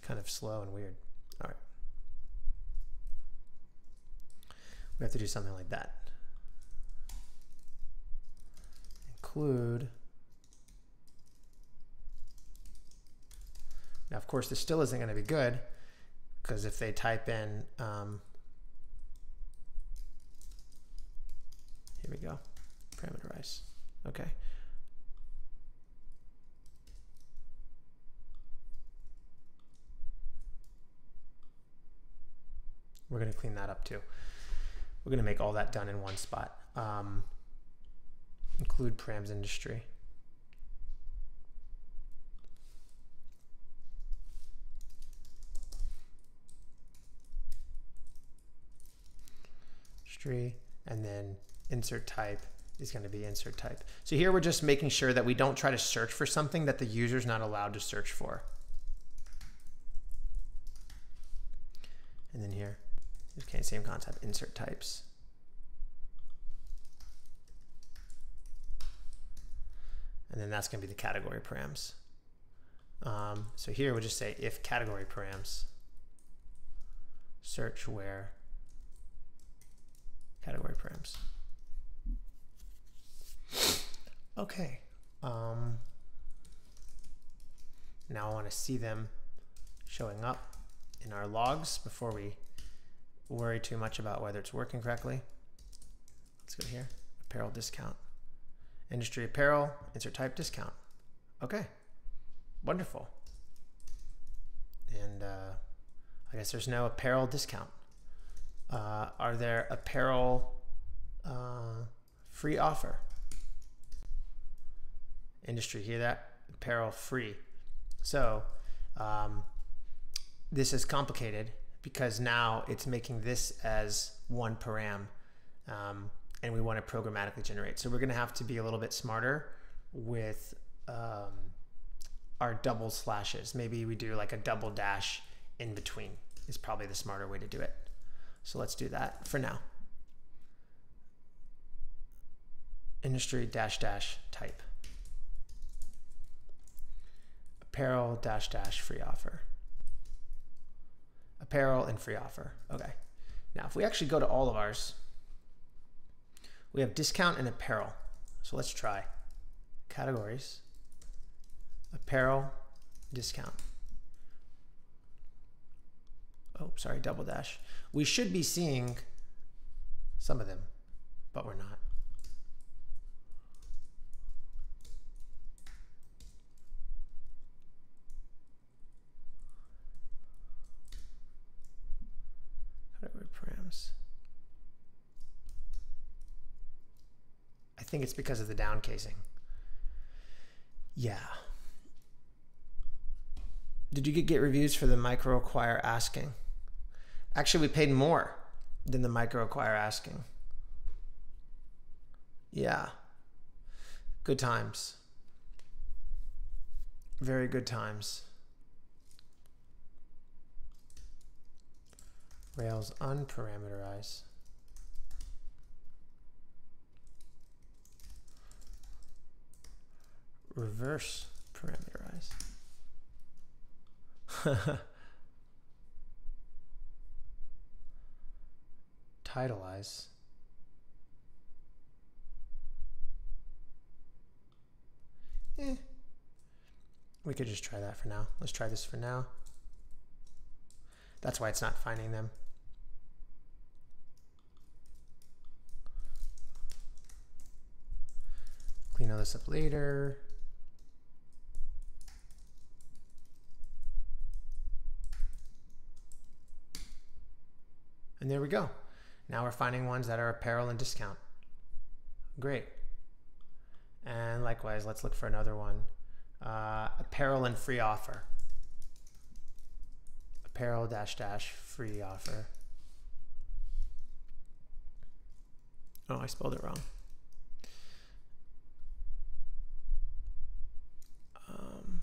kind of slow and weird. All right. We have to do something like that. Include. Now, of course, this still isn't going to be good because if they type in, um, here we go, parameterize. Okay. We're going to clean that up too. We're going to make all that done in one spot. Um, include params industry. Industry, and then insert type is going to be insert type. So here we're just making sure that we don't try to search for something that the user is not allowed to search for. And then here, Okay, same concept, insert types. And then that's going to be the category params. Um, so here we'll just say if category params, search where category params. Okay. Um, now I want to see them showing up in our logs before we worry too much about whether it's working correctly. Let's go here, apparel discount. Industry apparel, insert type discount. Okay, wonderful. And uh, I guess there's no apparel discount. Uh, are there apparel uh, free offer? Industry, hear that? Apparel free. So um, this is complicated because now it's making this as one param um, and we want to programmatically generate. So we're going to have to be a little bit smarter with um, our double slashes. Maybe we do like a double dash in between is probably the smarter way to do it. So let's do that for now. Industry dash dash type. Apparel dash dash free offer apparel, and free offer. Okay. Now, if we actually go to all of ours, we have discount and apparel. So let's try categories, apparel, discount. Oh, sorry, double dash. We should be seeing some of them, but we're not. I think it's because of the down casing. Yeah. Did you get, get reviews for the MicroAcquire asking? Actually, we paid more than the MicroAcquire asking. Yeah. Good times. Very good times. Rails unparameterized. Reverse parameterize. (laughs) Titleize. Eh. We could just try that for now. Let's try this for now. That's why it's not finding them. Clean all this up later. And there we go. Now we're finding ones that are apparel and discount. Great. And likewise, let's look for another one. Uh, apparel and free offer. Apparel dash dash free offer. Oh, I spelled it wrong. Um,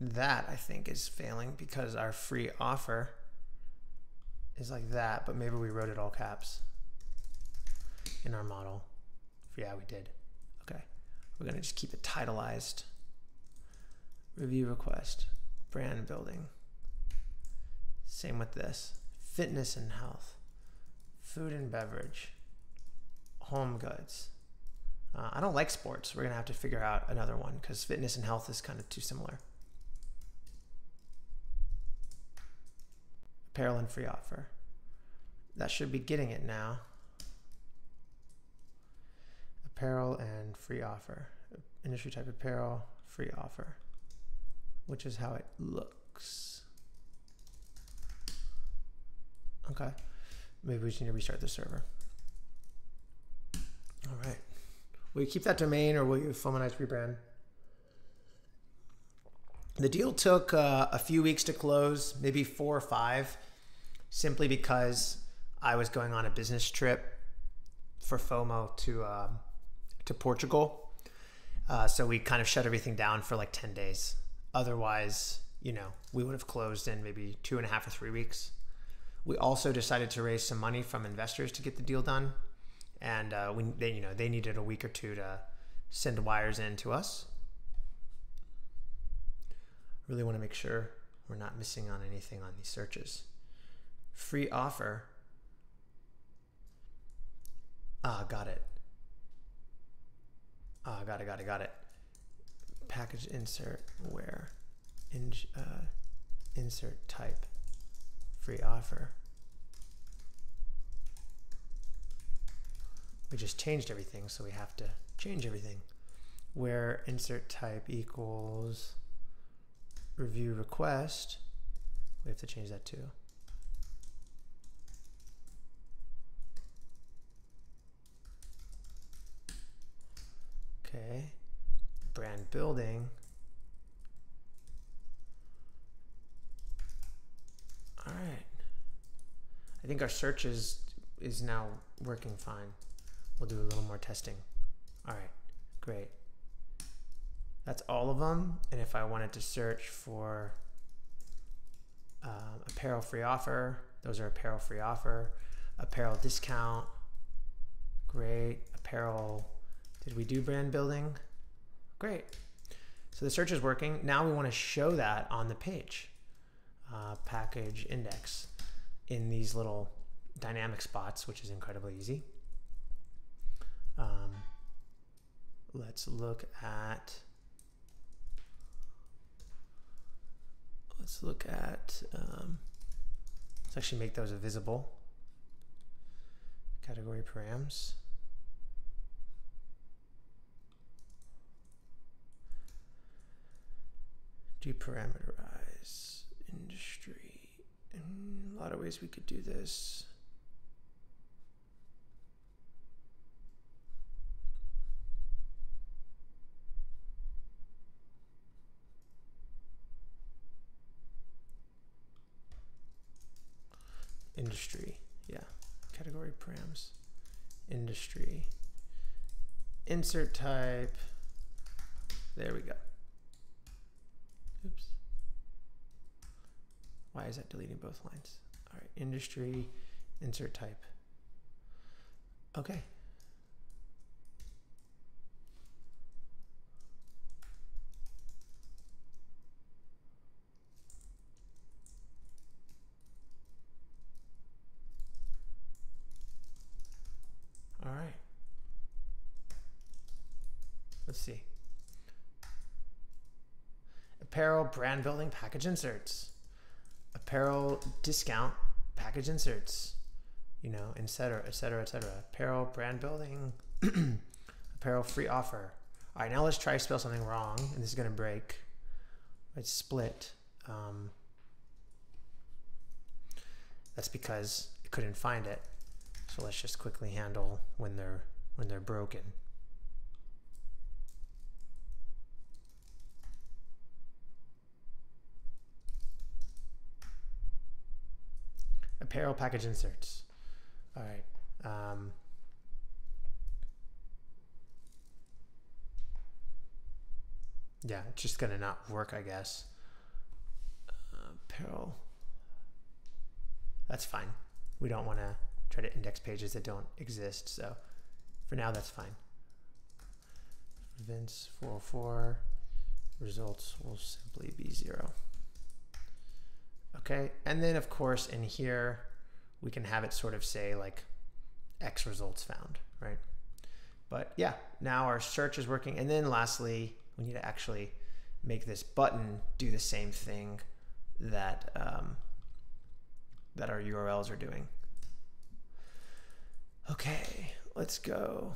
that I think is failing because our free offer is like that, but maybe we wrote it all caps in our model. Yeah, we did. Okay. We're going to just keep it titleized. Review request, brand building. Same with this. Fitness and health, food and beverage, home goods. Uh, I don't like sports. We're going to have to figure out another one because fitness and health is kind of too similar. Apparel and free offer. That should be getting it now apparel and free offer. Industry type apparel, free offer, which is how it looks. Okay, maybe we just need to restart the server. All right. Will you keep that domain or will you Fomanites rebrand? The deal took uh, a few weeks to close, maybe four or five, simply because I was going on a business trip for FOMO to um, to Portugal. Uh, so we kind of shut everything down for like 10 days. Otherwise, you know, we would have closed in maybe two and a half or three weeks. We also decided to raise some money from investors to get the deal done. And uh, we, they, you know, they needed a week or two to send wires in to us. Really want to make sure we're not missing on anything on these searches. Free offer. Ah, got it. Ah, got it, got it, got it. Package insert where? In, uh, insert type. Free offer. We just changed everything, so we have to change everything. Where insert type equals review request, we have to change that too. Okay. Brand building. All right. I think our search is, is now working fine. We'll do a little more testing. All right, great. That's all of them. And if I wanted to search for um, apparel free offer, those are apparel free offer, apparel discount, great, apparel did we do brand building? Great. So the search is working. Now we want to show that on the page. Uh, package index in these little dynamic spots, which is incredibly easy. Um, let's look at let's look at um, let's actually make those visible category params deparameterize industry. In a lot of ways we could do this. Industry, yeah. Category params. Industry. Insert type. There we go. Oops. Why is that deleting both lines? All right, industry, insert type. Okay. All right. Let's see apparel brand building package inserts, apparel discount package inserts, you know, et cetera, et cetera, et cetera. Apparel brand building, (clears throat) apparel free offer. All right, now let's try spell something wrong, and this is going to break. It's split. Um, that's because it couldn't find it. So let's just quickly handle when they're when they're broken. Apparel package inserts. All right. Um, yeah, it's just gonna not work, I guess. Uh, apparel. That's fine. We don't want to try to index pages that don't exist. So for now, that's fine. Vince 404 results will simply be zero. Okay, and then of course in here we can have it sort of say like X results found, right? But yeah, now our search is working. And then lastly, we need to actually make this button do the same thing that um, that our URLs are doing. Okay, let's go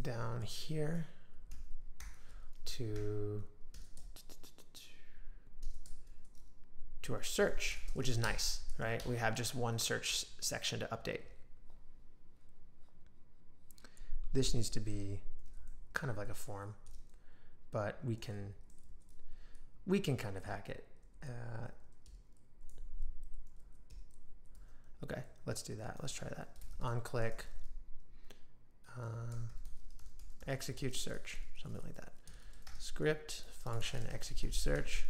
down here to to our search, which is nice, right? We have just one search section to update. This needs to be kind of like a form, but we can we can kind of hack it. Uh, okay, let's do that. Let's try that. On click, um, execute search, something like that. Script function execute search.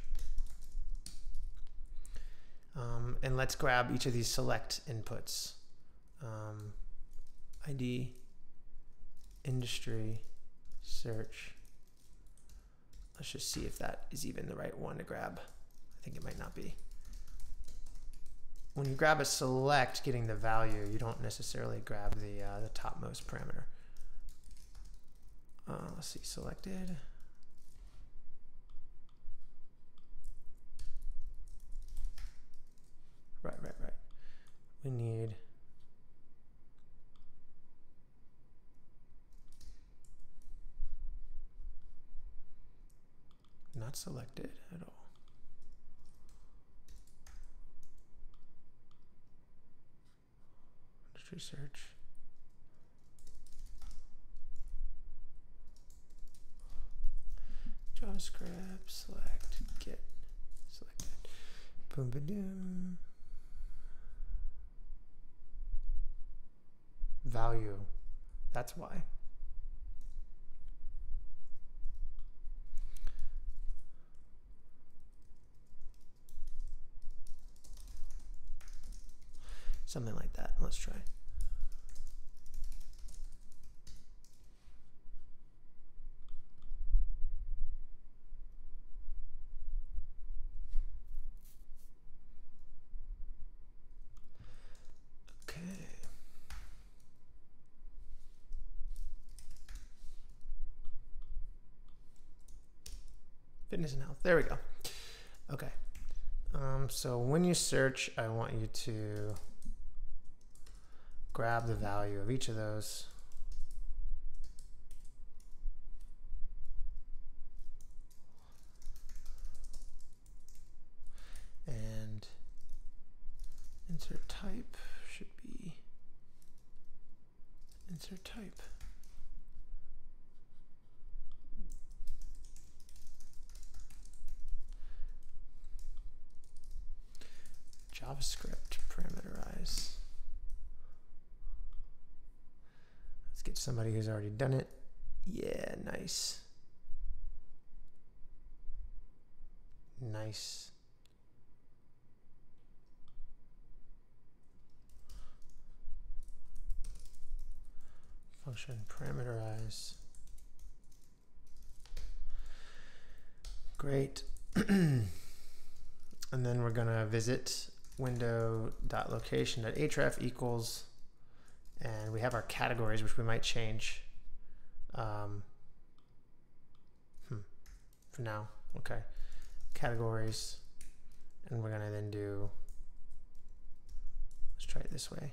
Um, and let's grab each of these select inputs. Um, ID, industry, search. Let's just see if that is even the right one to grab. I think it might not be. When you grab a select getting the value, you don't necessarily grab the, uh, the topmost parameter. Uh, let's see, selected. Right, right, right. We need not selected at all. Industry search. JavaScript select get selected. Boom ba doom. Value. That's why. Something like that. Let's try. Okay. Fitness and health. There we go. Okay. Um, so when you search, I want you to grab the value of each of those. And insert type should be insert type. JavaScript parameterize. Let's get somebody who's already done it. Yeah, nice. Function parameterize. Great. (clears throat) and then we're going to visit window.location.href equals, and we have our categories, which we might change um, hmm, for now. Okay. Categories. And we're going to then do, let's try it this way.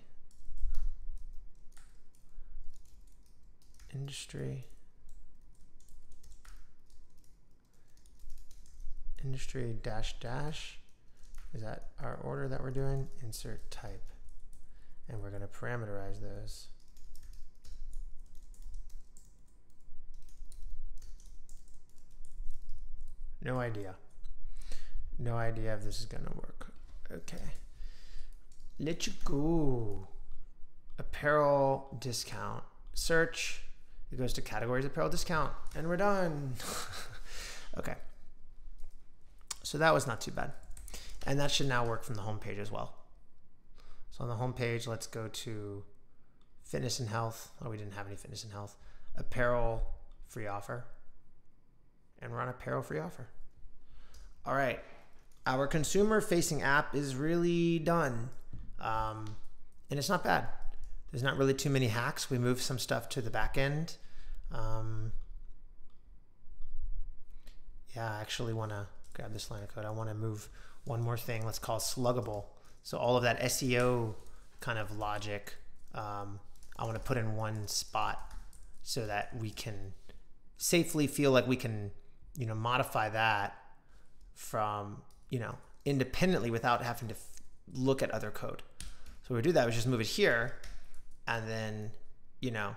Industry. Industry dash dash. Is that our order that we're doing? Insert type. And we're going to parameterize those. No idea. No idea if this is to work. Okay. let you go. Apparel discount. Search. It goes to categories apparel discount, and we're done. (laughs) okay. So that was not too bad. And that should now work from the home page as well. So on the home page, let's go to fitness and health. Oh, we didn't have any fitness and health. Apparel free offer. And we're on apparel free offer. All right. Our consumer facing app is really done. Um, and it's not bad. There's not really too many hacks. We moved some stuff to the back end. Um, yeah, I actually want to grab this line of code. I want to move one more thing. Let's call sluggable. So all of that SEO kind of logic, um, I want to put in one spot so that we can safely feel like we can, you know, modify that from, you know, independently without having to look at other code. So we do that, we just move it here and then, you know,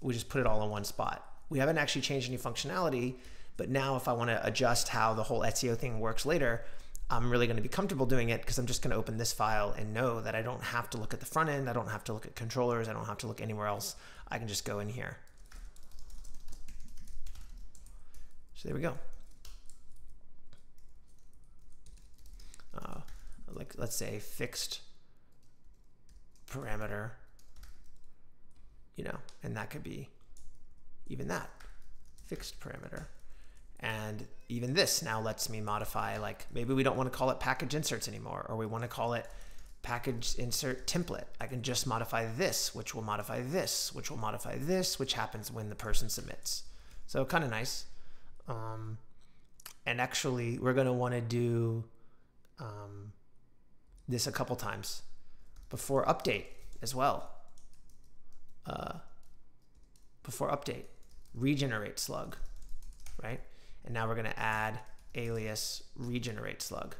we just put it all in one spot. We haven't actually changed any functionality, but now if I want to adjust how the whole SEO thing works later, I'm really going to be comfortable doing it because I'm just going to open this file and know that I don't have to look at the front end. I don't have to look at controllers. I don't have to look anywhere else. I can just go in here. So there we go. Uh, like let's say fixed parameter, you know, and that could be even that fixed parameter. And even this now lets me modify, like maybe we don't want to call it package inserts anymore, or we want to call it package insert template. I can just modify this, which will modify this, which will modify this, which happens when the person submits. So kind of nice. Um, and actually, we're going to want to do um, this a couple times before update as well. Uh, before update, regenerate slug, right? And now we're going to add alias regenerate slug.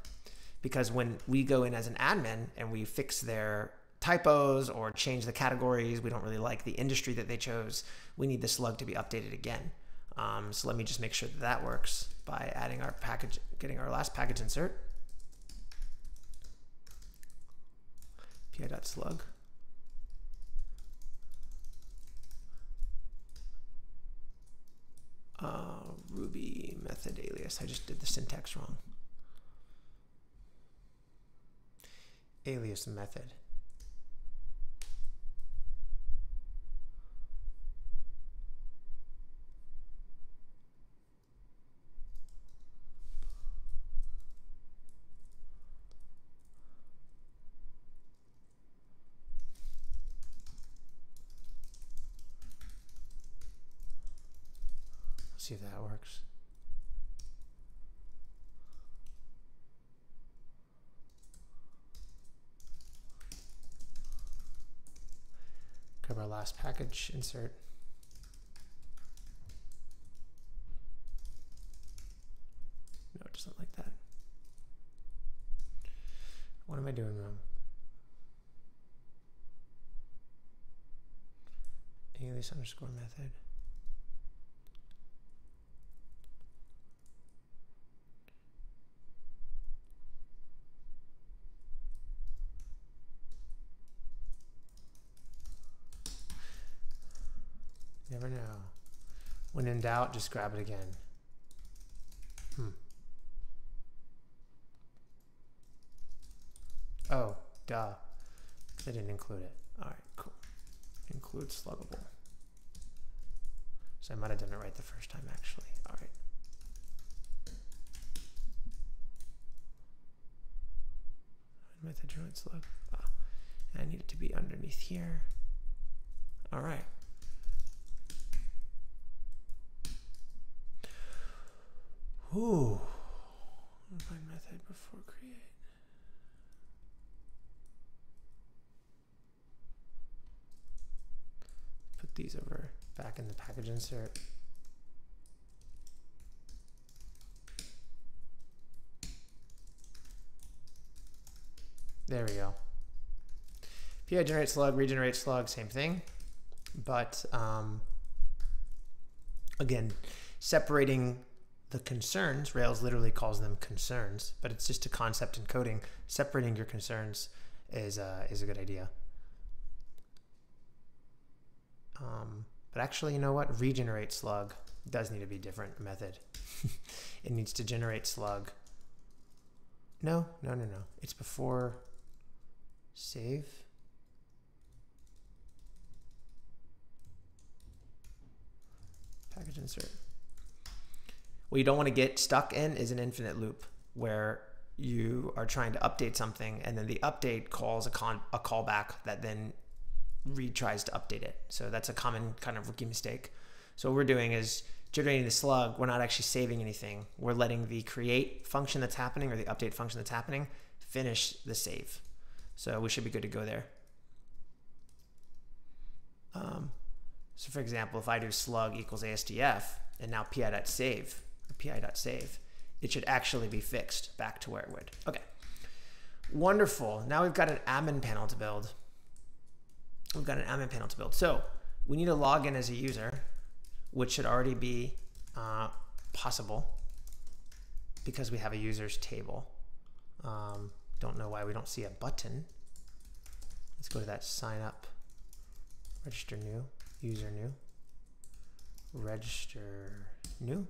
Because when we go in as an admin and we fix their typos or change the categories, we don't really like the industry that they chose, we need the slug to be updated again. Um, so let me just make sure that that works by adding our package, getting our last package insert. pi.slug. Uh, Ruby method alias. I just did the syntax wrong. Alias method. See if that works. Grab our last package insert. No, it doesn't like that. What am I doing wrong? Alias underscore method. Never know. When in doubt, just grab it again. Hmm. Oh, duh. They didn't include it. All right, cool. Include sluggable. So I might have done it right the first time, actually. All right. Method joint slug. Oh, I need it to be underneath here. All right. Ooh. Find method before create. Put these over back in the package insert. There we go. PI generate slug, regenerate slug, same thing. But um, again, separating the concerns, Rails literally calls them concerns, but it's just a concept in coding, separating your concerns is uh, is a good idea. Um, but actually, you know what? Regenerate slug does need to be a different method. (laughs) it needs to generate slug. No, no, no, no. It's before save. Package insert. What you don't want to get stuck in is an infinite loop where you are trying to update something and then the update calls a, con- a callback that then retries to update it. So that's a common kind of rookie mistake. So what we're doing is generating the slug. We're not actually saving anything. We're letting the create function that's happening or the update function that's happening finish the save. So we should be good to go there. Um, so for example, if I do slug equals ASDF and now pi.save pi.save, it should actually be fixed back to where it would. Okay, wonderful. Now we've got an admin panel to build we've got an admin panel to build. So we need to log in as a user, which should already be uh, possible because we have a users table. Um, don't know why we don't see a button. Let's go to that sign up, register new, user new, register new.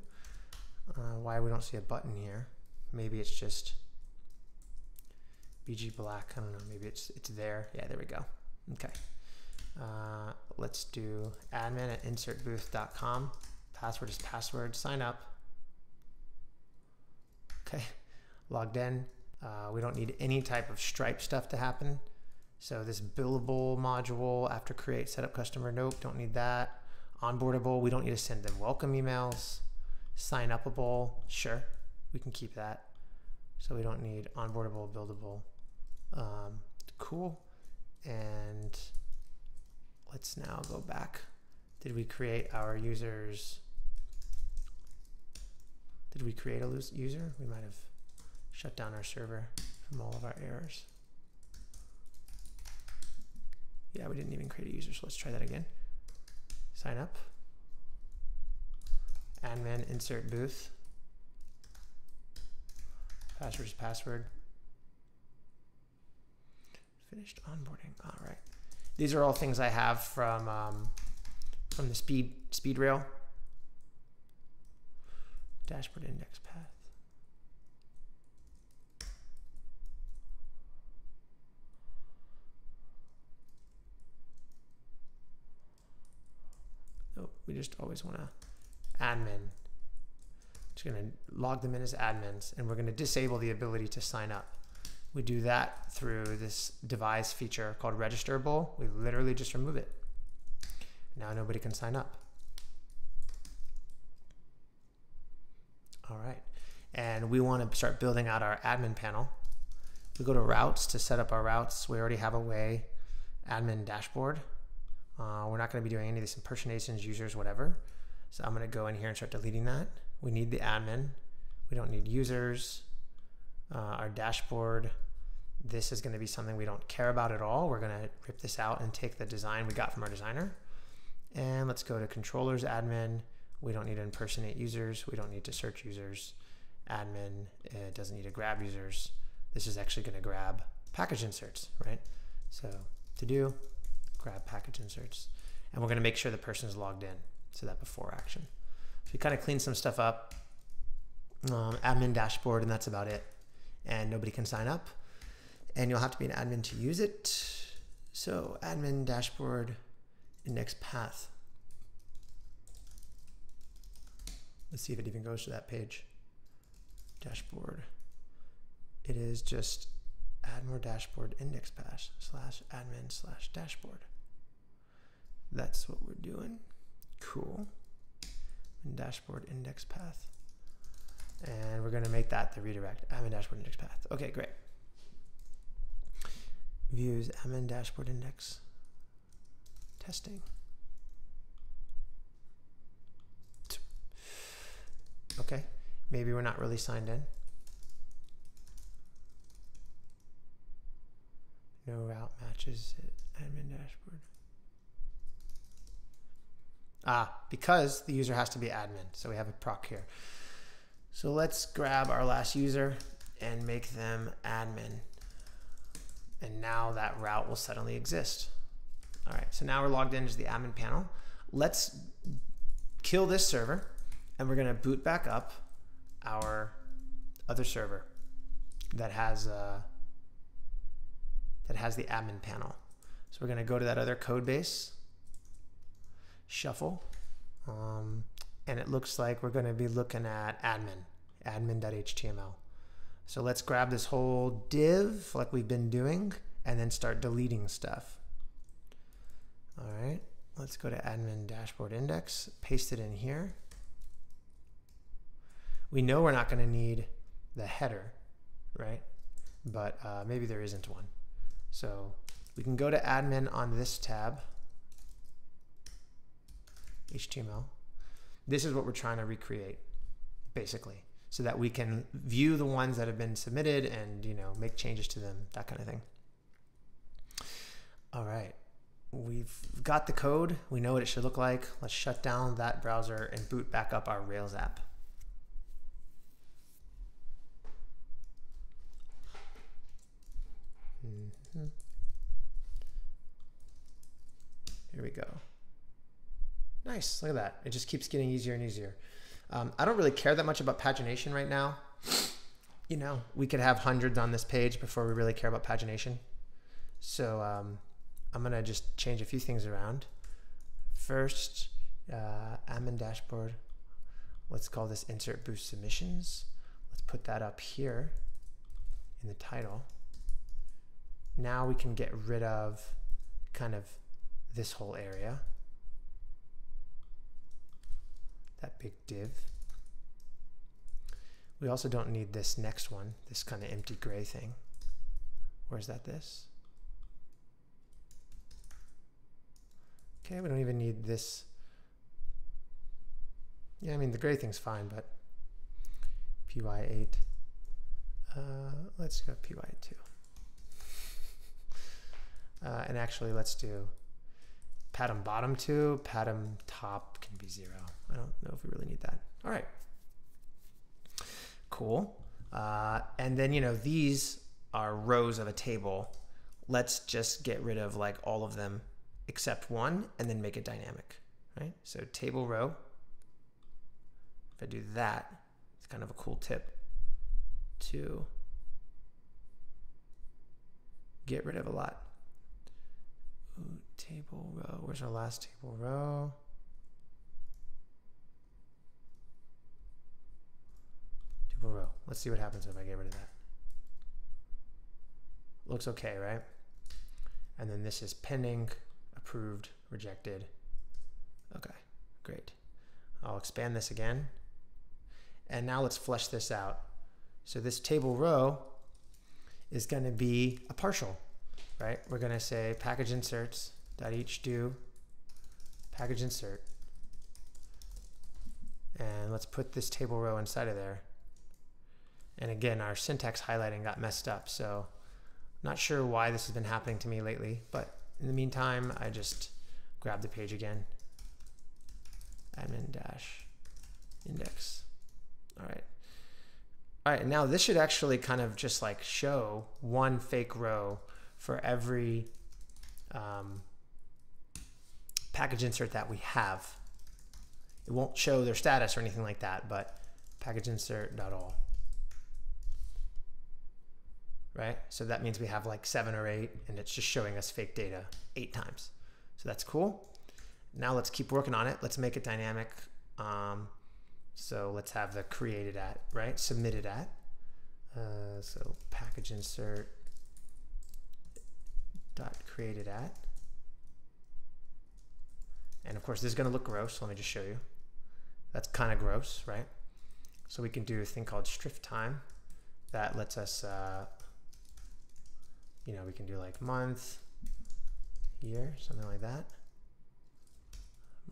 Uh, why we don't see a button here? Maybe it's just BG black. I don't know. Maybe it's it's there. Yeah, there we go. Okay. Uh, let's do admin at insertbooth.com. Password is password. Sign up. Okay, logged in. Uh, we don't need any type of Stripe stuff to happen. So this billable module after create setup customer, nope, don't need that. Onboardable, we don't need to send them welcome emails. Sign upable, sure, we can keep that. So we don't need onboardable, buildable. Um, cool. And let's now go back. Did we create our users? Did we create a user? We might have shut down our server from all of our errors. Yeah, we didn't even create a user, so let's try that again. Sign up. Admin, insert booth. Password is password. Finished onboarding. All right. These are all things I have from um, from the speed Speedrail. Dashboard index path. We just always want to admin. Just going to log them in as admins, and we're going to disable the ability to sign up. We do that through this devise feature called registerable. We literally just remove it. Now nobody can sign up. All right. And we want to start building out our admin panel. We go to routes to set up our routes. We already have a way admin dashboard. Uh, we're not going to be doing any of these impersonations, users, whatever. So I'm going to go in here and start deleting that. We need the admin. We don't need users. Uh, our dashboard this is going to be something we don't care about at all. We're going to rip this out and take the design we got from our designer. And let's go to controllers admin. We don't need to impersonate users. We don't need to search users. Admin it doesn't need to grab users. This is actually going to grab package inserts, right? So to do, grab package inserts. And we're going to make sure the person is logged in. So that before action. So we kind of clean some stuff up. Um, admin dashboard, and that's about it. And nobody can sign up and you'll have to be an admin to use it. So admin dashboard index path. Let's see if it even goes to that page. Dashboard. It is just add more dashboard index path slash admin slash dashboard. That's what we're doing. Cool. And dashboard index path. And we're going to make that the redirect admin dashboard index path. Okay, great views admin dashboard index testing. Okay, maybe we're not really signed in. No route matches admin dashboard. Ah, because the user has to be admin. So we have a proc here. So let's grab our last user and make them admin And now that route will suddenly exist. All right, so now we're logged into the admin panel. Let's kill this server and we're gonna boot back up our other server that has uh, that has the admin panel. So we're gonna go to that other code base, shuffle, um, and it looks like we're gonna be looking at admin, admin.html. So let's grab this whole div like we've been doing and then start deleting stuff. All right, let's go to admin dashboard index, paste it in here. We know we're not going to need the header, right? But uh, maybe there isn't one. So we can go to admin on this tab, HTML. This is what we're trying to recreate, basically, so that we can view the ones that have been submitted and you know make changes to them, that kind of thing. All right, we've got the code. We know what it should look like. Let's shut down that browser and boot back up our Rails app. Mm -hmm. Here we go. Nice, look at that. It just keeps getting easier and easier. Um, I don't really care that much about pagination right now. You know, we could have hundreds on this page before we really care about pagination. So um, I'm gonna just change a few things around. First, uh, admin dashboard. Let's call this insert booth submissions. Let's put that up here in the title. Now we can get rid of kind of this whole area. That big div. We also don't need this next one, this kind of empty gray thing. Where's that this? Okay, we don't even need this. Yeah, I mean, the gray thing's fine, but PY8. Uh, let's go PY2. (laughs) Uh, and actually, let's do pattern bottom 2, pattern top can be 0. I don't know if we really need that. All right. Cool. Uh, and then, you know, these are rows of a table. Let's just get rid of like all of them except one and then make it dynamic, right? So table row. If I do that, it's kind of a cool tip to get rid of a lot. Ooh, table row. Where's our last table row? Let's see what happens if I get rid of that. Looks okay, right? And then this is pending, approved, rejected. Okay, great. I'll expand this again. And now let's flesh this out. So this table row is going to be a partial right? We're going to say package inserts dot each do package insert. And let's put this table row inside of there. And again, our syntax highlighting got messed up. So not sure why this has been happening to me lately, but in the meantime, I just grab the page again. Admin dash index. All right. All right, now this should actually kind of just like show one fake row for every um, package insert that we have. It won't show their status or anything like that, but package insert dot all. Right? So that means we have like seven or eight, and it's just showing us fake data eight times. So that's cool. Now let's keep working on it. Let's make it dynamic. Um, so let's have the created at, right? Submitted at. Uh, so package insert dot created at. And of course, this is going to look gross. Let me just show you. That's kind of gross, right? So we can do a thing called strftime that lets us, uh, you know, we can do like month, year, something like that.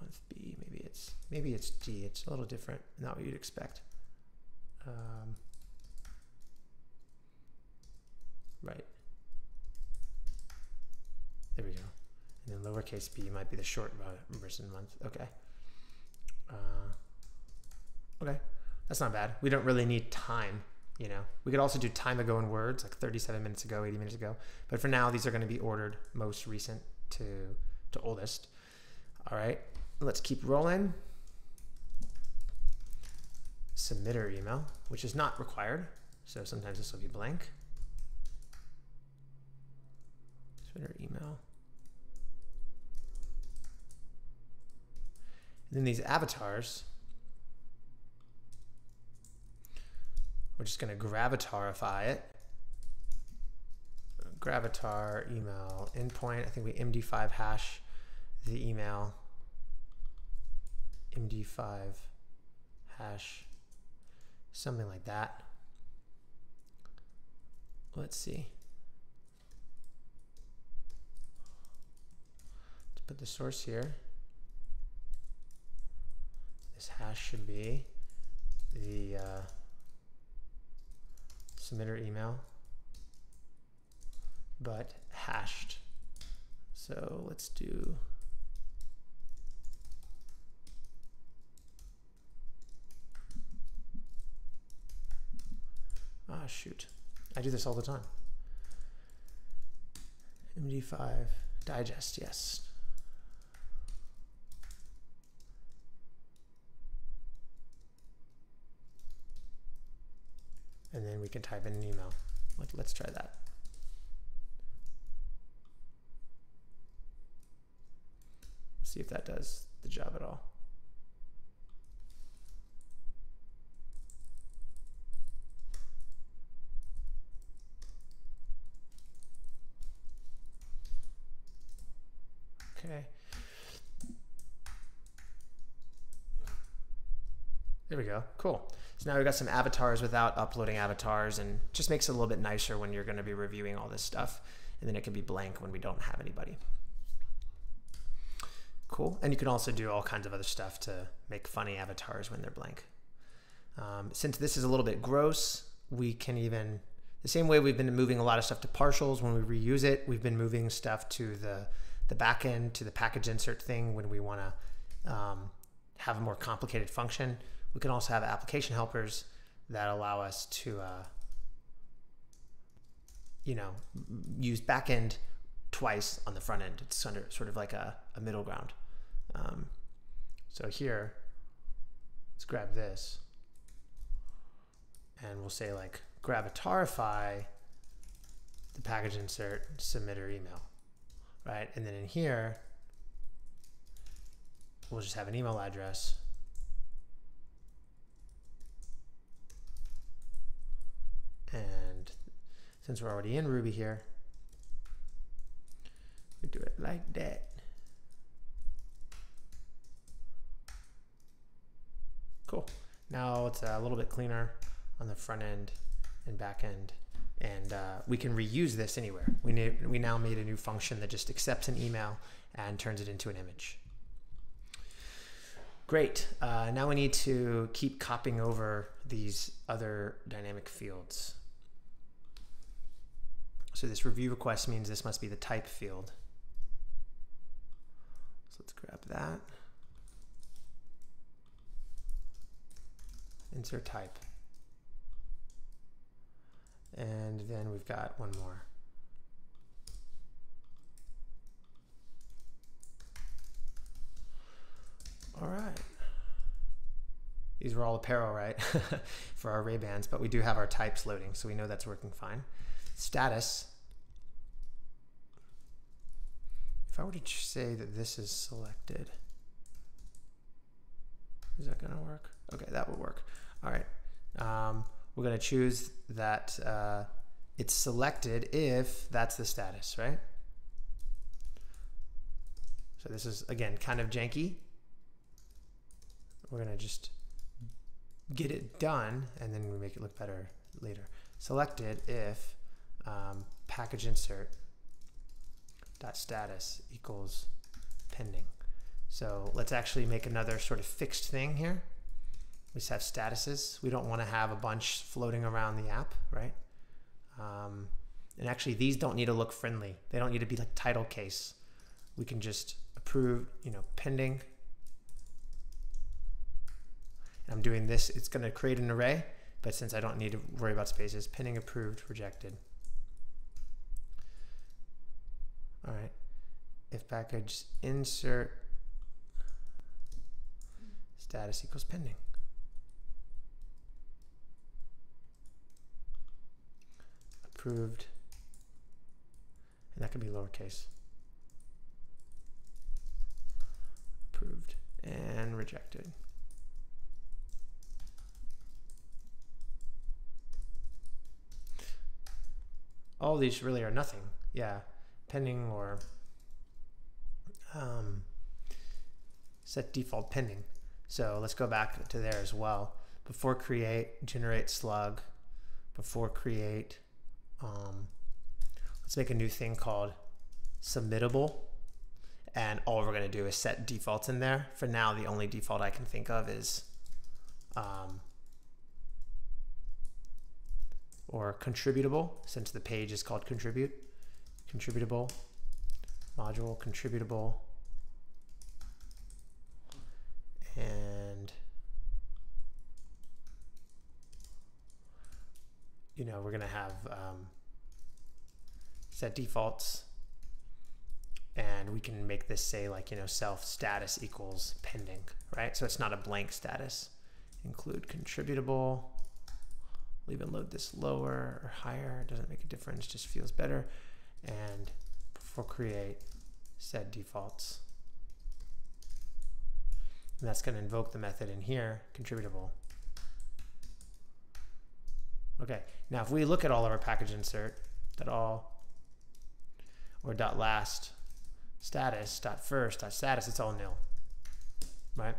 Month B, maybe it's maybe it's D. It's a little different, not what you'd expect. Um, right. There we go. And then lowercase b might be the short version month. Okay. Uh, okay, that's not bad. We don't really need time You know, we could also do time ago in words, like 37 minutes ago, 80 minutes ago. But for now, these are going to be ordered most recent to to oldest. All right, let's keep rolling. Submitter email, which is not required. So sometimes this will be blank. Submitter email. And then these avatars, we're just going to gravatarify it. Gravatar email endpoint. I think we MD5 hash the email. MD5 hash, something like that. Let's see. Let's put the source here. This hash should be the uh, submitter email, but hashed. So let's do Ah, shoot. I do this all the time. MD5 digest, yes. And then we can type in an email. Let, let's try that. Let's see if that does the job at all. Okay. There we go. Cool. So now we've got some avatars without uploading avatars and just makes it a little bit nicer when you're going to be reviewing all this stuff. And then it can be blank when we don't have anybody. Cool. And you can also do all kinds of other stuff to make funny avatars when they're blank. Um, since this is a little bit gross, we can even, the same way we've been moving a lot of stuff to partials when we reuse it, we've been moving stuff to the the backend to the package insert thing when we want to um, have a more complicated function. We can also have application helpers that allow us to, uh, you know, use backend twice on the front end. It's under sort of like a, a middle ground. Um, so here, let's grab this and we'll say like gravatarify the package insert submitter email right? And then in here, we'll just have an email address. And since we're already in Ruby here, we do it like that. Cool. Now it's a little bit cleaner on the front end and back end and uh, we can reuse this anywhere. We, we now made a new function that just accepts an email and turns it into an image. Great. Uh, now we need to keep copying over these other dynamic fields. So this review request means this must be the type field. So let's grab that. Insert type. And then we've got one more. All right. These were all apparel, right? (laughs) For our Ray-Bans, but we do have our types loading, so we know that's working fine. Status. If I were to say that this is selected, is that gonna work? Okay, that would work. All right. Um, we're going to choose that uh, it's selected if that's the status, right? So this is, again, kind of janky. We're going to just get it done, and then we make it look better later. Selected if um, package insert dot status equals pending. So let's actually make another sort of fixed thing here. We just have statuses. We don't want to have a bunch floating around the app, right? Um, and actually, these don't need to look friendly. They don't need to be like title case. We can just approve, you know, pending. And I'm doing this. It's going to create an array. But since I don't need to worry about spaces, pending approved, rejected. All right. If package insert status equals pending. Approved. And that could be lowercase. Approved and rejected. All these really are nothing. Yeah, pending or um, set default pending. So let's go back to there as well. Before create, generate slug. Before create, um, let's make a new thing called submittable. And all we're going to do is set defaults in there. For now, the only default I can think of is um, or contributable, since the page is called contribute. Contributable, module, contributable, and you know, we're going to have um, set defaults and we can make this say like, you know, self status equals pending, right? So it's not a blank status. Include contributable. We'll even load this lower or higher. It doesn't make a difference, just feels better. And for create, set defaults. And that's going to invoke the method in here, contributable. Okay, now if we look at all of our package insert, that all, or dot last status, dot first, dot status, it's all nil, right?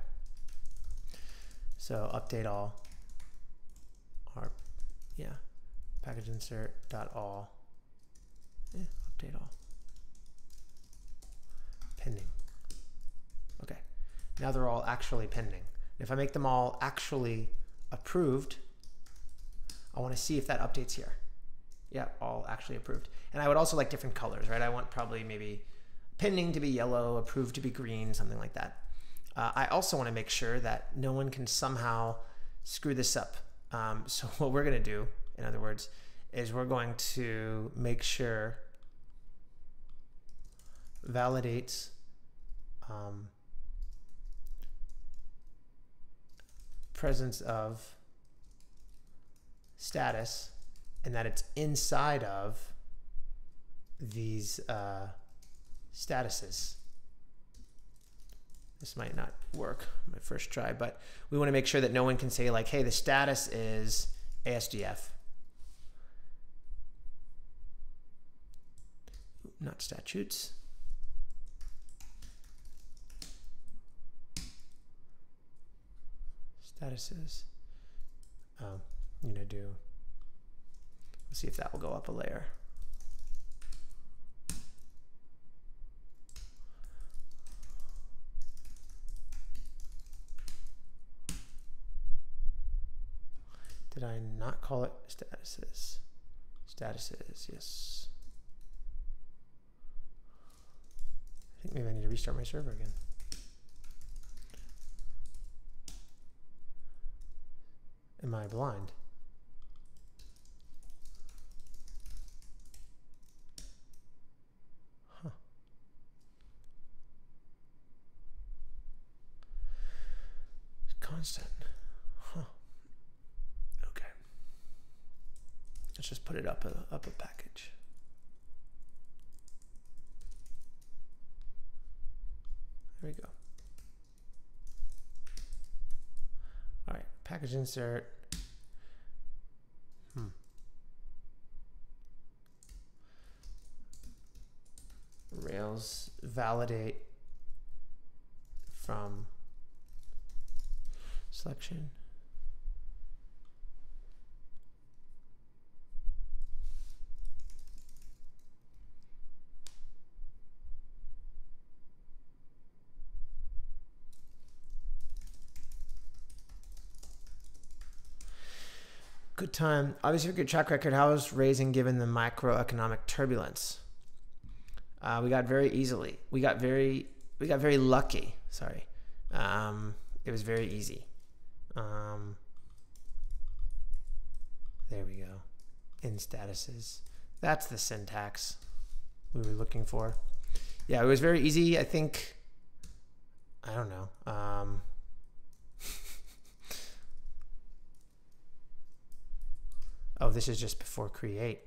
So update all, our, yeah, package insert dot all, update all, pending. Okay, now they're all actually pending. If I make them all actually approved, I want to see if that updates here. Yeah, all actually approved. And I would also like different colors, right? I want probably maybe pending to be yellow, approved to be green, something like that. Uh, I also want to make sure that no one can somehow screw this up. Um, so (laughs) what we're going to do, in other words, is we're going to make sure validates um, presence of status and that it's inside of these uh, statuses. This might not work my first try, but we want to make sure that no one can say like, hey, the status is ASDF. Not statutes. Statuses. Um, I'm going to do, let's see if that will go up a layer. Did I not call it statuses? Statuses, yes. I think maybe I need to restart my server again. Am I blind? Huh. It's constant. Huh. Okay. Let's just put it up a up a package. There we go. All right, package insert. Rails validate from selection. Good time. Obviously, a good track record. How is raising given the macroeconomic turbulence? Uh, we got very easily. We got very. We got very lucky. Sorry. Um, it was very easy. Um, There we go. In statuses. That's the syntax we were looking for. Yeah, it was very easy. I think, I don't know. Um, (laughs) oh, this is just before create.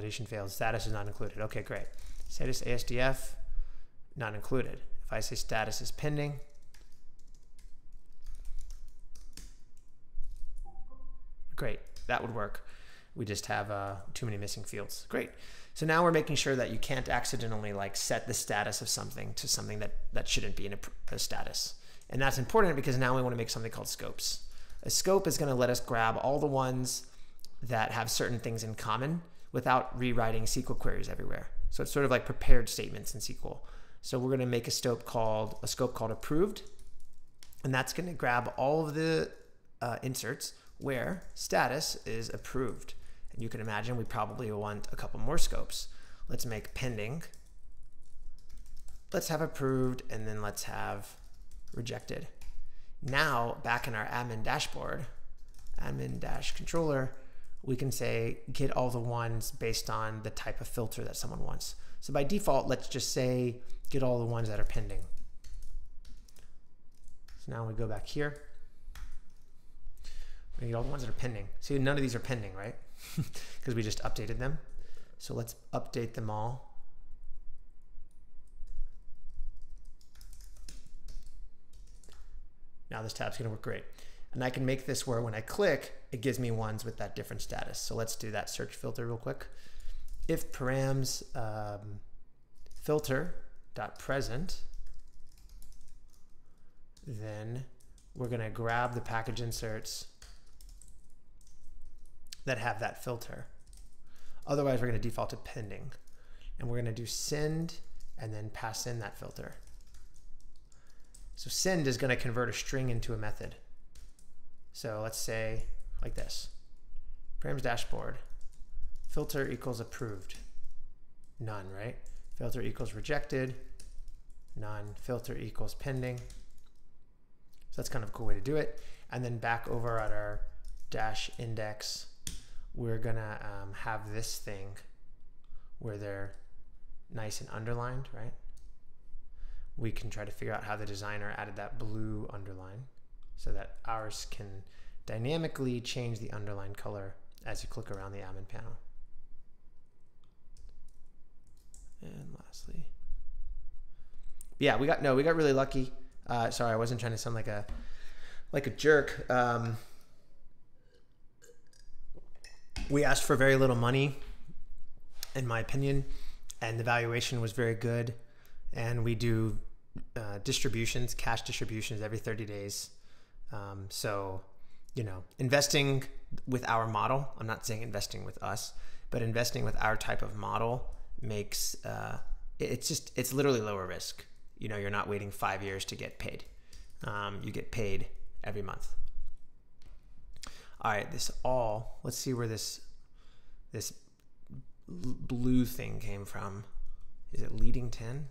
Validation failed. Status is not included. Okay, great. Status ASDF, not included. If I say status is pending, great, that would work. We just have uh, too many missing fields. Great. So now we're making sure that you can't accidentally like set the status of something to something that, that shouldn't be in a, a status. And that's important because now we want to make something called scopes. A scope is going to let us grab all the ones that have certain things in common without rewriting SQL queries everywhere. So it's sort of like prepared statements in SQL. So we're going to make a scope called a scope called approved, and that's going to grab all of the uh, inserts where status is approved. And you can imagine we probably want a couple more scopes. Let's make pending. Let's have approved, and then let's have rejected. Now, back in our admin dashboard, admin dash controller, we can say get all the ones based on the type of filter that someone wants. So by default, let's just say get all the ones that are pending. So now we go back here. We get all the ones that are pending. See, none of these are pending, right? (laughs) Because we just updated them. So let's update them all. Now this tab's gonna work great. And I can make this where when I click, it gives me ones with that different status. So let's do that search filter real quick. If params um, filter dot present, then we're going to grab the package inserts that have that filter. Otherwise, we're going to default to pending. And we're going to do send and then pass in that filter. So send is going to convert a string into a method. So let's say like this. Params dashboard, filter equals approved, none, right? Filter equals rejected, none. Filter equals pending. So that's kind of a cool way to do it. And then back over at our dash index, we're gonna um, have this thing where they're nice and underlined, right? We can try to figure out how the designer added that blue underline so that ours can dynamically change the underline color as you click around the admin panel. And lastly, yeah, we got no, we got really lucky. Uh, sorry, I wasn't trying to sound like a like a jerk. Um, we asked for very little money, in my opinion, and the valuation was very good. And we do uh, distributions, cash distributions every 30 days. Um, so, you know, investing with our model, I'm not saying investing with us, but investing with our type of model makes uh, it's just, it's literally lower risk. You know, you're not waiting five years to get paid. Um, you get paid every month. All right, this all, let's see where this, this blue thing came from. Is it leading 10?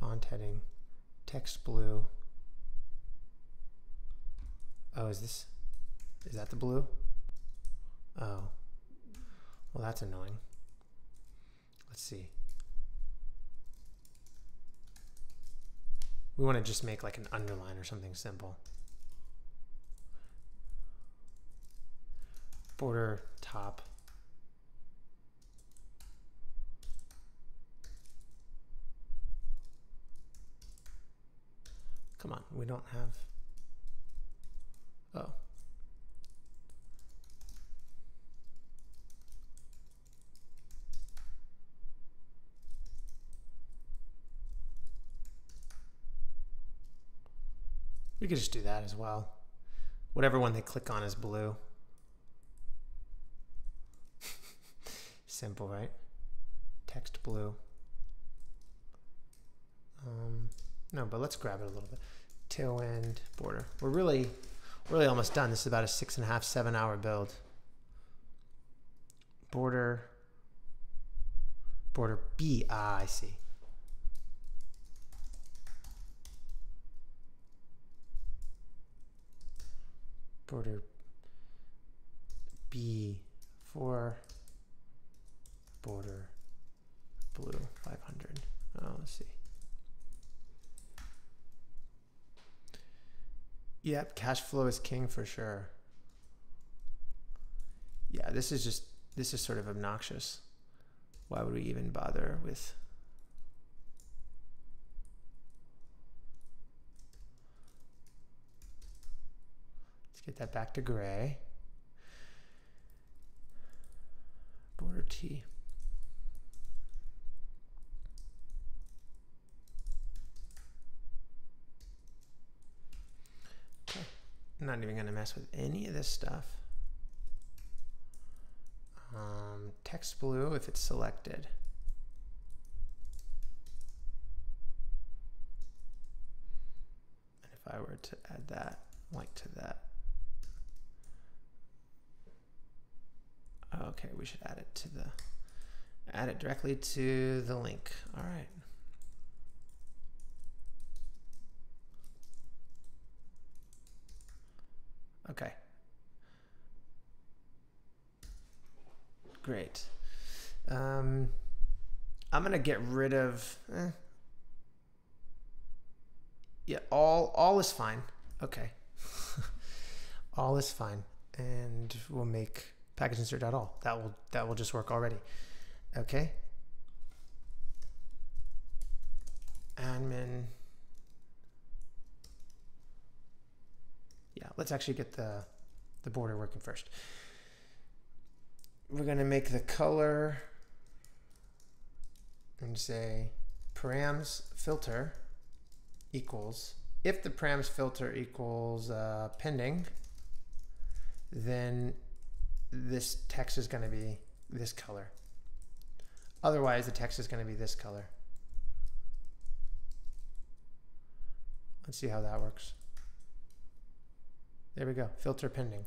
font heading, text blue. Oh, is this, is that the blue? Oh, well, that's annoying. Let's see. We want to just make like an underline or something simple. Border top Come on, we don't have. Oh. We could just do that as well. Whatever one they click on is blue. (laughs) Simple, right? Text blue. Um, no, but let's grab it a little bit. Tailwind border. We're really, really almost done. This is about a six and a half, seven hour build. Border, border B. Ah, I see. Border B for border blue 500. Oh, let's see. Yep, cash flow is king for sure. Yeah, this is just, this is sort of obnoxious. Why would we even bother with Let's get that back to gray. Border T. not even going to mess with any of this stuff. Um, text blue if it's selected. And if I were to add that white to that. Okay, we should add it to the, add it directly to the link. All right. Okay. Great. Um, I'm gonna get rid of. Eh. Yeah, all all is fine. Okay. (laughs) all is fine, and we'll make package insert all. That will that will just work already. Okay. Admin. Let's actually get the the border working first. We're gonna make the color and say params filter equals if the params filter equals uh, pending, then this text is going to be this color. Otherwise, the text is going to be this color. Let's see how that works. There we go. Filter pending.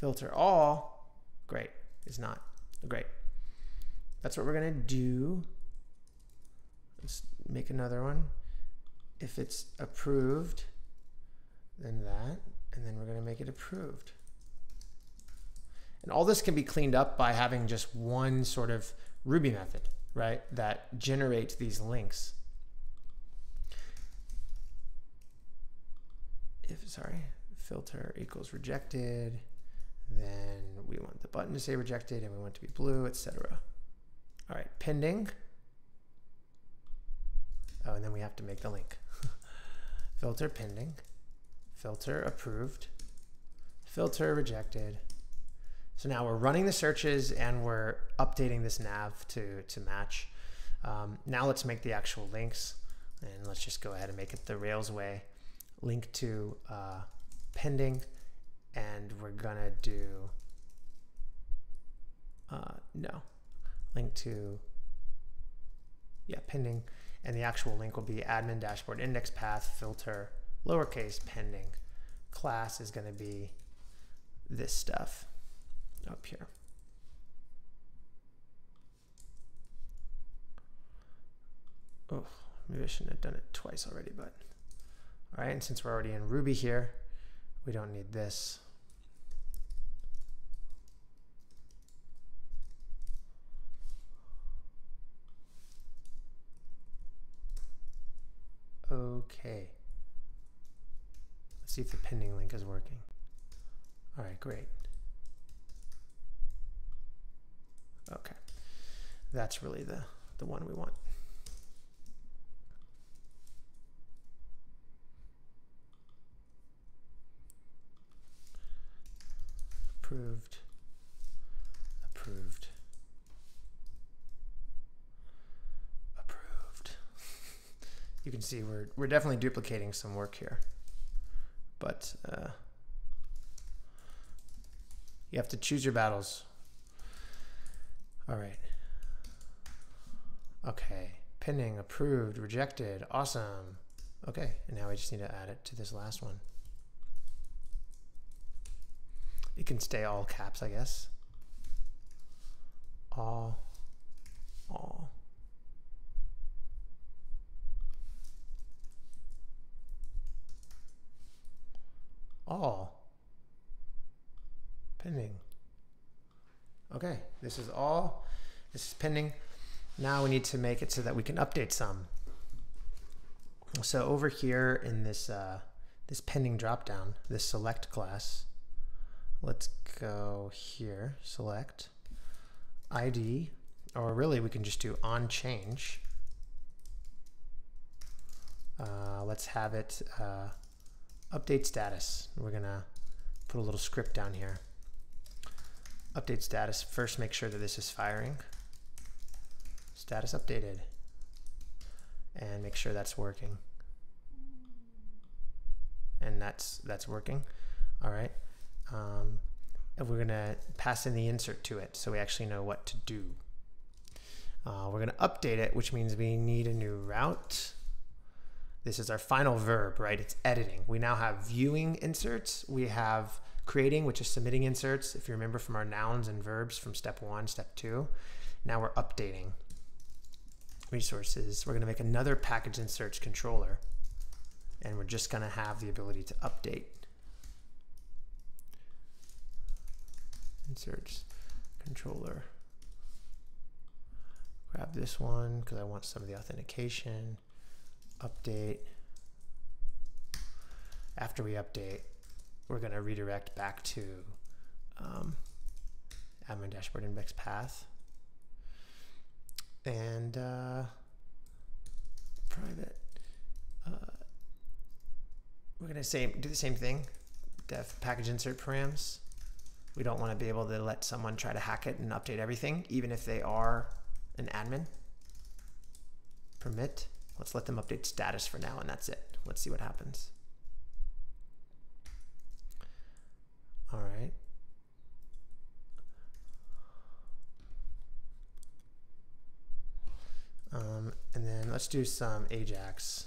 Filter all. Great. Is not. Great. That's what we're to do. Let's make another one. If it's approved, then that. And then we're to make it approved. And all this can be cleaned up by having just one sort of Ruby method, right, that generates these links. If, sorry, filter equals rejected, then we want the button to say rejected and we want it to be blue, etc. All right, pending. Oh, and then we have to make the link. (laughs) filter pending, filter approved, filter rejected, so now we're running the searches and we're updating this nav to, to match. Um, now let's make the actual links and let's just go ahead and make it the Rails way. Link to uh, pending and we're gonna do, uh, no, link to, yeah, pending. And the actual link will be admin dashboard index path filter lowercase pending. Class is gonna be this stuff up here. Oh, maybe I shouldn't have done it twice already, but all right. And since we're already in Ruby here, we don't need this. Okay. Let's see if the pending link is working. All right, great. Okay. That's really the, the one we want. Approved. Approved. Approved. you can see we're, we're definitely duplicating some work here. But uh, you have to choose your battles. All right. Okay. Pending, approved, rejected. Awesome. Okay, and now I just need to add it to this last one. It can stay all caps, I guess. All, all. All. Pending. Okay, this is all. This is pending. Now we need to make it so that we can update some. So over here in this uh, this pending dropdown, this select class, let's go here, select ID, or really we can just do on change. Uh, let's have it uh, update status. We're gonna put a little script down here. Update status. First, make sure that this is firing. Status updated and make sure that's working. And that's that's working. All right. Um, and we're gonna pass in the insert to it so we actually know what to do. Uh, we're gonna update it, which means we need a new route. This is our final verb, right? It's editing. We now have viewing inserts. We have creating, which is submitting inserts. If you remember from our nouns and verbs from step one, step two. Now we're updating resources, we're going to make another package inserts controller. And we're just going to have the ability to update. Inserts controller. Grab this one because I want some of the authentication. Update. After we update, we're going to redirect back to um, admin dashboard index path and uh, private. Uh, we're gonna say do the same thing. Def package insert params. We don't want to be able to let someone try to hack it and update everything, even if they are an admin. Permit. Let's let them update status for now, and that's it. Let's see what happens. All right. Um, and then let's do some Ajax.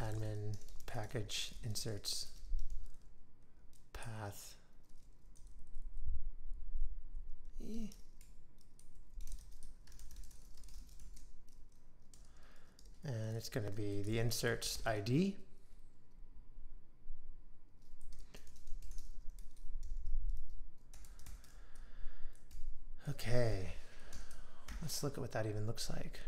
Admin package inserts path. E. And it's going to be the inserts ID. Okay, let's look at what that even looks like.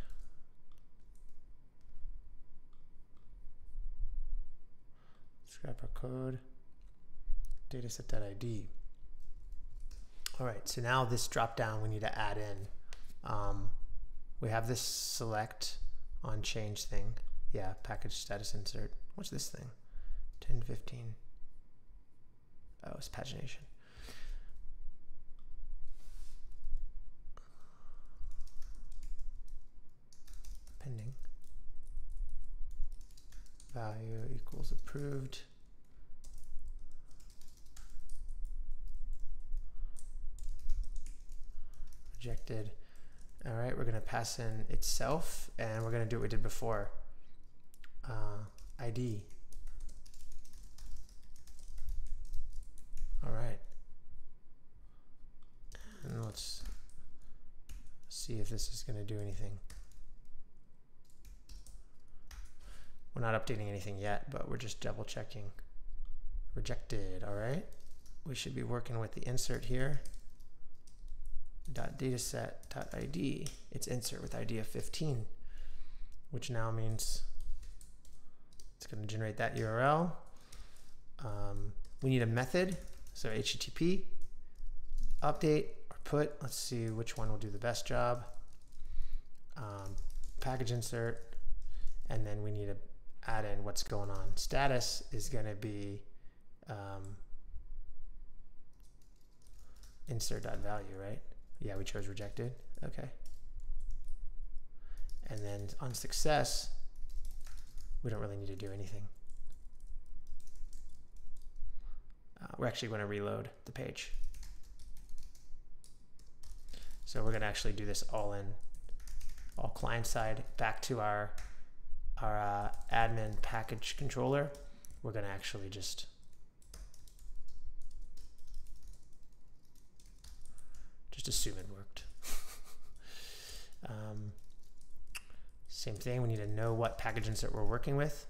Let's grab our code, dataset.id. All right, so now this drop down we need to add in. Um, we have this select on change thing. Yeah, package status insert. What's this thing? 1015. Oh, it's pagination. pending. Value equals approved. Rejected. All right, we're going to pass in itself and we're going to do what we did before. Uh, ID. All right. And let's see if this is going to do anything. We're not updating anything yet, but we're just double checking. Rejected, all right. We should be working with the insert here. Dot dataset ID. It's insert with ID of 15, which now means it's going to generate that URL. Um, we need a method, so HTTP update or put. Let's see which one will do the best job. Um, package insert, and then we need to add in what's going on. Status is going to be um, insert.value, right? Yeah, we chose rejected. Okay. And then on success, we don't really need to do anything. Uh, we're actually going to reload the page. So we're going to actually do this all in all client side back to our our uh, admin package controller, we're going to actually just just assume it worked. (laughs) um, same thing, we need to know what package insert we're working with.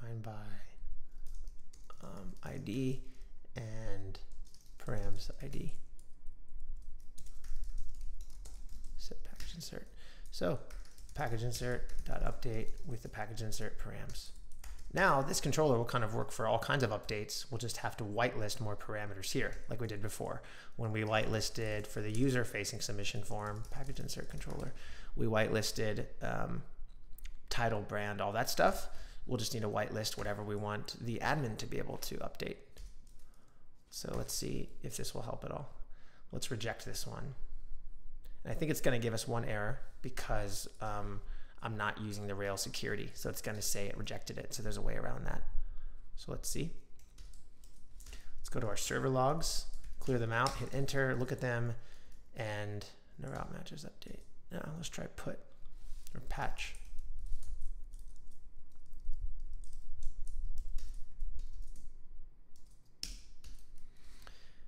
Find by um, ID and params ID. Set package insert. So package insert dot update with the package insert params. Now this controller will kind of work for all kinds of updates. We'll just have to whitelist more parameters here, like we did before. When we whitelisted for the user facing submission form, package insert controller, we whitelisted um, title, brand, all that stuff. We'll just need to whitelist whatever we want the admin to be able to update. So let's see if this will help at all. Let's reject this one. And I think it's going to give us one error because um, I'm not using the rail security. So it's going to say it rejected it. So there's a way around that. So let's see. Let's go to our server logs, clear them out, hit enter, look at them, and no route matches update. Now let's try put or patch.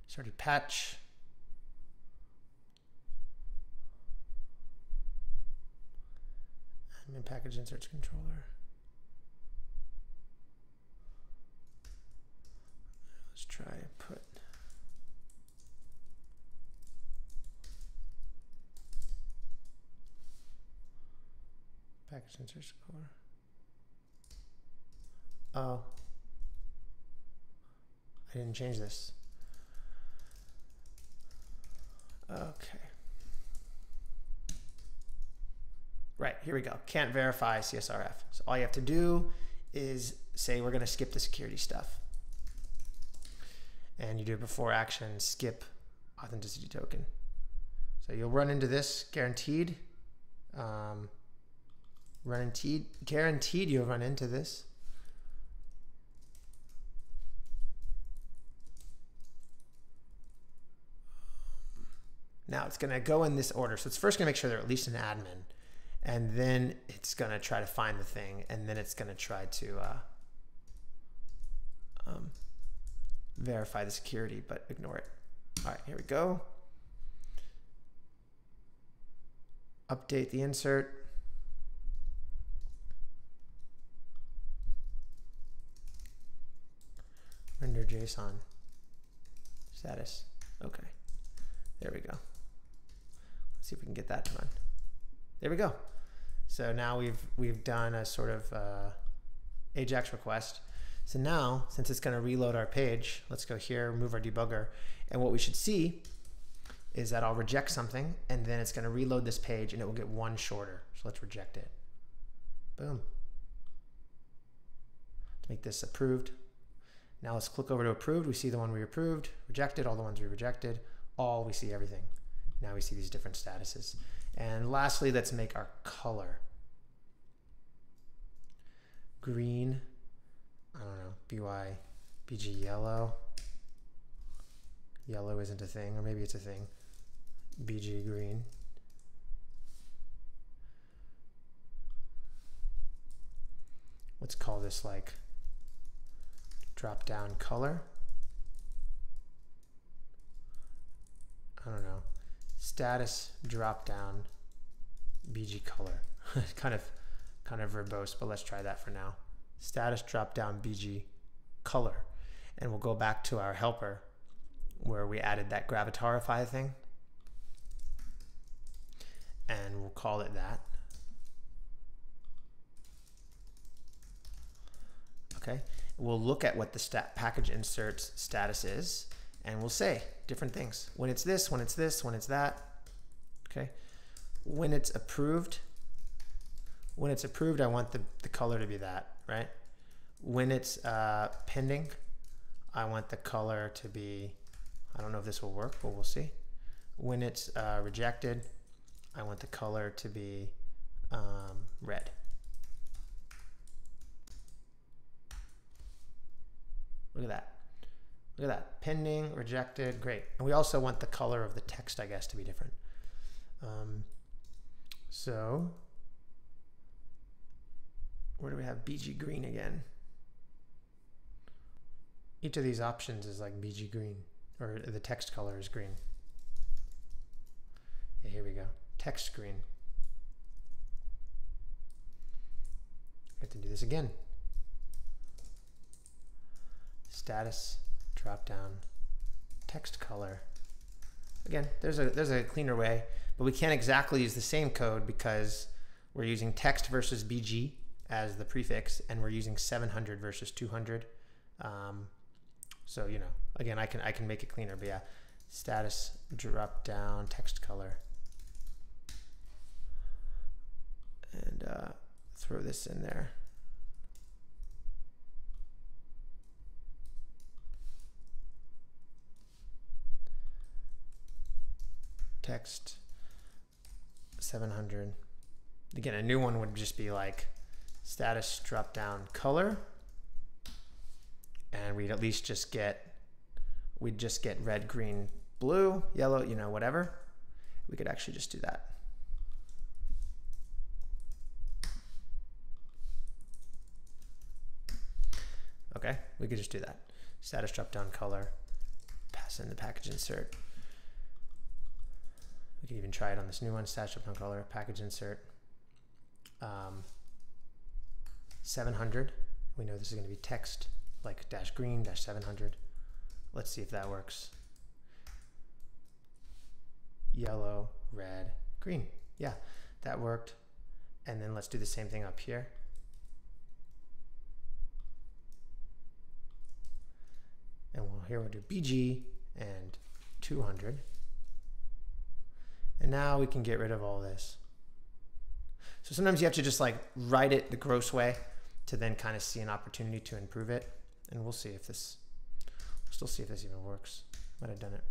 Started patch. Admin package inserts controller. Let's try put. Package inserts controller. Oh. I didn't change this. Okay. Right, here we go. Can't verify CSRF. So all you have to do is say we're going to skip the security stuff. And you do before action, skip authenticity token. So you'll run into this guaranteed. Um, into, guaranteed you'll run into this. Now it's going to go in this order. So it's first going to make sure they're at least an admin. And then it's going to try to find the thing. And then it's going to try to uh, um, verify the security, but ignore it. All right, here we go. Update the insert. Render JSON. Status. Okay. There we go Let's see if we can get that to run. There we go. So now we've we've done a sort of uh, AJAX request. So now, since it's going to reload our page, let's go here, move our debugger, and what we should see is that I'll reject something, and then it's going to reload this page, and it will get one shorter. So let's reject it. Boom. Make this approved. Now let's click over to approved. We see the one we approved, rejected, all the ones we rejected, all we see everything. Now we see these different statuses. And lastly, let's make our color. Green, I don't know, BY, BG yellow. Yellow isn't a thing, or maybe it's a thing. BG green. Let's call this like drop down color. I don't know status drop down BG color. (laughs) kind of kind of verbose, but let's try that for now. Status drop down BG color. And we'll go back to our helper where we added that Gravatarify thing. And we'll call it that. Okay, we'll look at what the stat package inserts status is and we'll say different things. When it's this, when it's this, when it's that. Okay. When it's approved, when it's approved, I want the, the color to be that, right? When it's uh, pending, I want the color to be, I don't know if this will work, but we'll see. When it's uh, rejected, I want the color to be um, red. Look at that. Look at that. Pending, rejected, great. And we also want the color of the text, I guess, to be different. Um, so, where do we have BG green again? Each of these options is like BG green, or the text color is green. Yeah, here we go. Text green. I have to do this again. Status, drop down, text color. Again, there's a there's a cleaner way, but we can't exactly use the same code because we're using text versus BG as the prefix, and we're using 700 versus 200. Um, so you know, again, I can I can make it cleaner, but yeah, status drop down text color, and uh, throw this in there. Text 700. Again, a new one would just be like status drop down color. And we'd at least just get we'd just get red green blue yellow you know whatever. We could actually just do that. Okay we could just do that. Status drop down color pass in the package insert we can even try it on this new one drop down color package insert. Um, 700 we know this is going to be text like dash green dash 700 let's see if that works. Yellow red green. Yeah that worked. And then let's do the same thing up here. And we'll here we'll do BG and 200 and now we can get rid of all this so sometimes you have to just like write it the gross way to then kind of see an opportunity to improve it and we'll see if this, we'll still see if this even works. Might have done it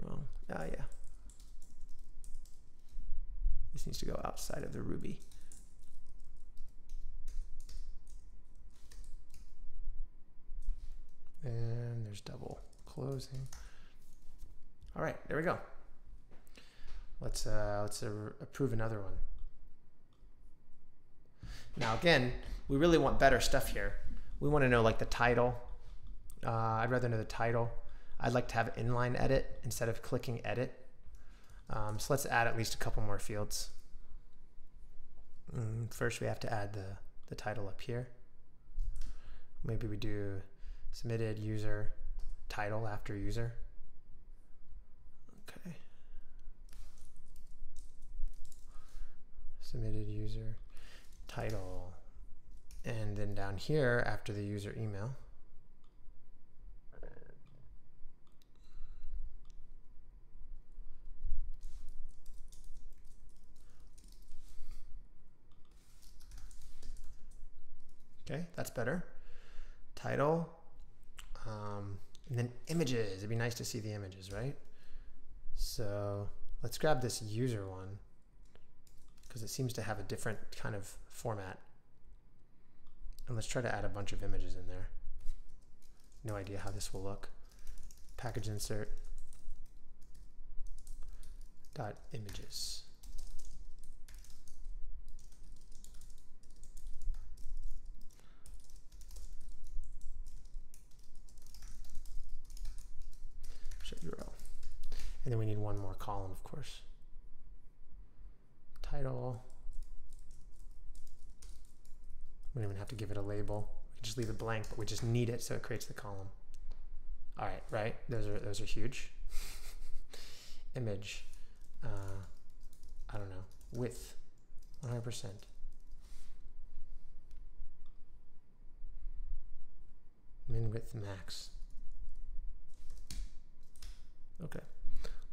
wrong. Ah, yeah. This needs to go outside of the Ruby. And there's double closing. All right, there we go. Let's uh, let's uh, approve another one. Now again, we really want better stuff here we want to know like the title. Uh, I'd rather know the title. I'd like to have inline edit instead of clicking edit. Um, so let's add at least a couple more fields. Mm, first, we have to add the, the title up here. Maybe we do submitted user title after user. Okay. Submitted user title and then down here, after the user email, Okay, that's better. Title, um, and then images. It'd be nice to see the images, right? So let's grab this user one because it seems to have a different kind of format. And let's try to add a bunch of images in there. No idea how this will look. Package insert dot images. Show URL. And then we need one more column, of course. Title. We don't even have to give it a label. We just leave it blank, but we just need it so it creates the column. All right, right? Those are those are huge. (laughs) Image, uh, I don't know, width, 100%. Min width max. Okay,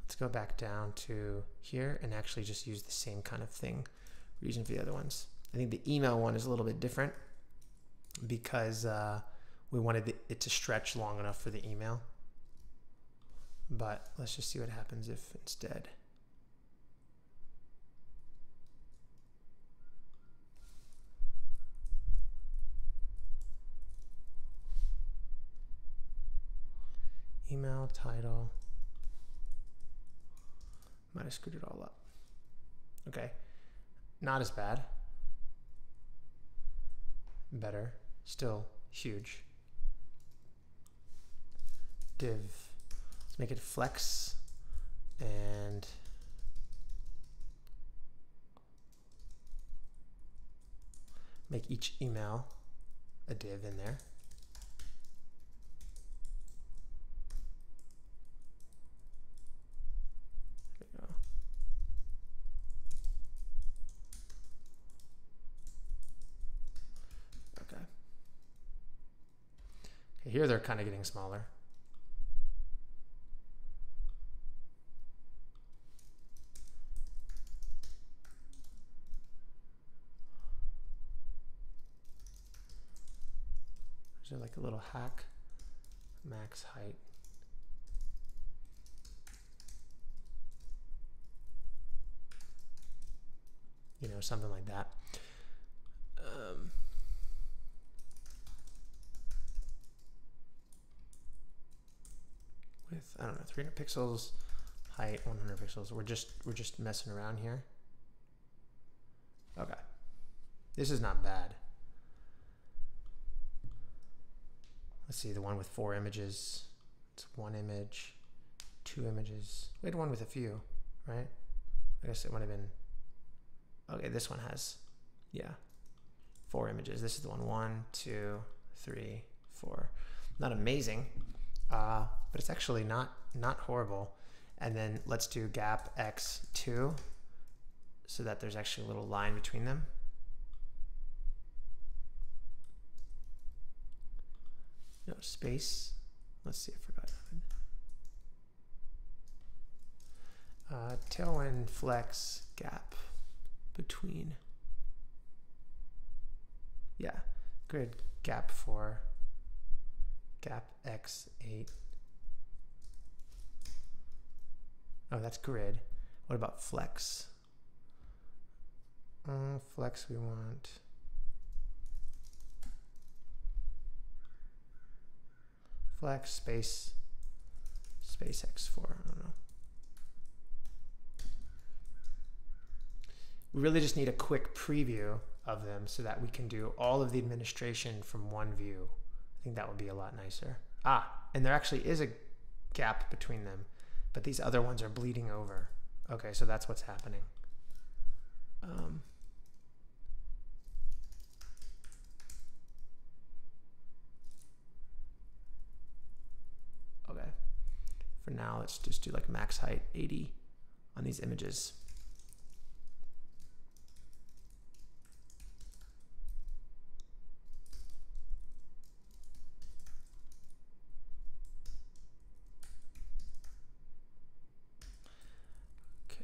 let's go back down to here and actually just use the same kind of thing we're using for the other ones. I think the email one is a little bit different because uh, we wanted it to stretch long enough for the email. But let's just see what happens if instead. email title. Might have screwed it all up. Okay. Not as bad. Better. Still huge. Div. Let's make it flex and make each email a div in there. There we go. Okay. Okay, here they're kind of getting smaller. Is there like a little hack? Max height. You know, something like that. Um, with I don't know 300 pixels height 100 pixels. We're just we're just messing around here. Okay. This is not bad. Let's see the one with four images. It's one image two images. We had one with a few right? I guess it might have been okay this one has yeah four images. This is the one one two three four. Not amazing uh, but it's actually not not horrible and then let's do gap x2 so that there's actually a little line between them no space. Let's see, I forgot. Uh, tailwind flex gap between. Yeah, grid gap for gap x8. Oh, that's grid. What about flex? Uh, flex we want flex space space x4 I don't know we really just need a quick preview of them so that we can do all of the administration from one view think that would be a lot nicer. Ah and there actually is a gap between them but these other ones are bleeding over. Okay so that's what's happening. Um, okay, For now, let's just do like max height 80 on these images. Okay.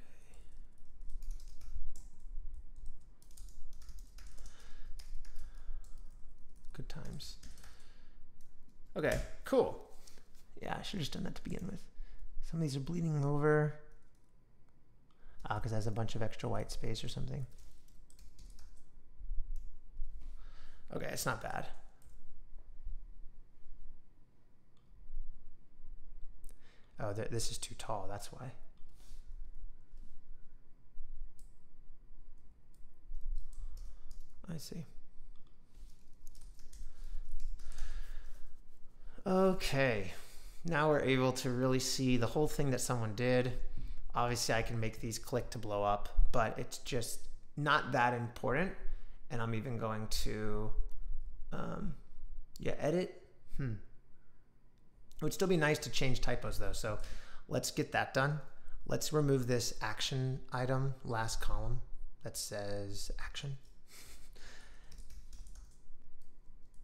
Good times. Okay, cool. Yeah, I should have just done that to begin with. Some of these are bleeding over. Ah, because it has a bunch of extra white space or something. Okay, it's not bad. Oh, th this is too tall, that's why. I see. Okay now we're able to really see the whole thing that someone did. Obviously, I can make these click to blow up, but it's just not that important. And I'm even going to, um, yeah, edit. Hmm. It would still be nice to change typos though. So let's get that done. Let's remove this action item, last column that says action. (laughs)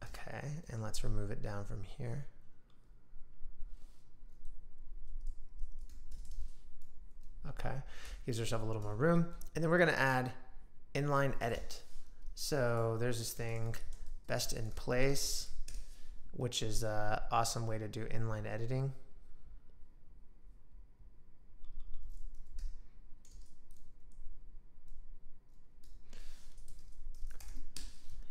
okay, and let's remove it down from here. Okay, gives yourself a little more room. And then we're gonna add inline edit. So there's this thing, best in place, which is an awesome way to do inline editing.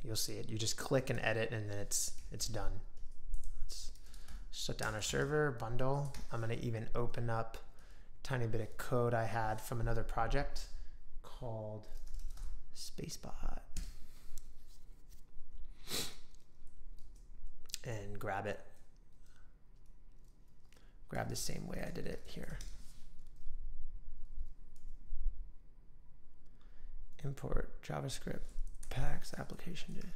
You'll see it. You just click and edit and then it's it's done. Let's shut down our server, bundle. I'm going to even open up tiny bit of code I had from another project called Spacebot. And grab it. Grab the same way I did it here. Import JavaScript packs application data.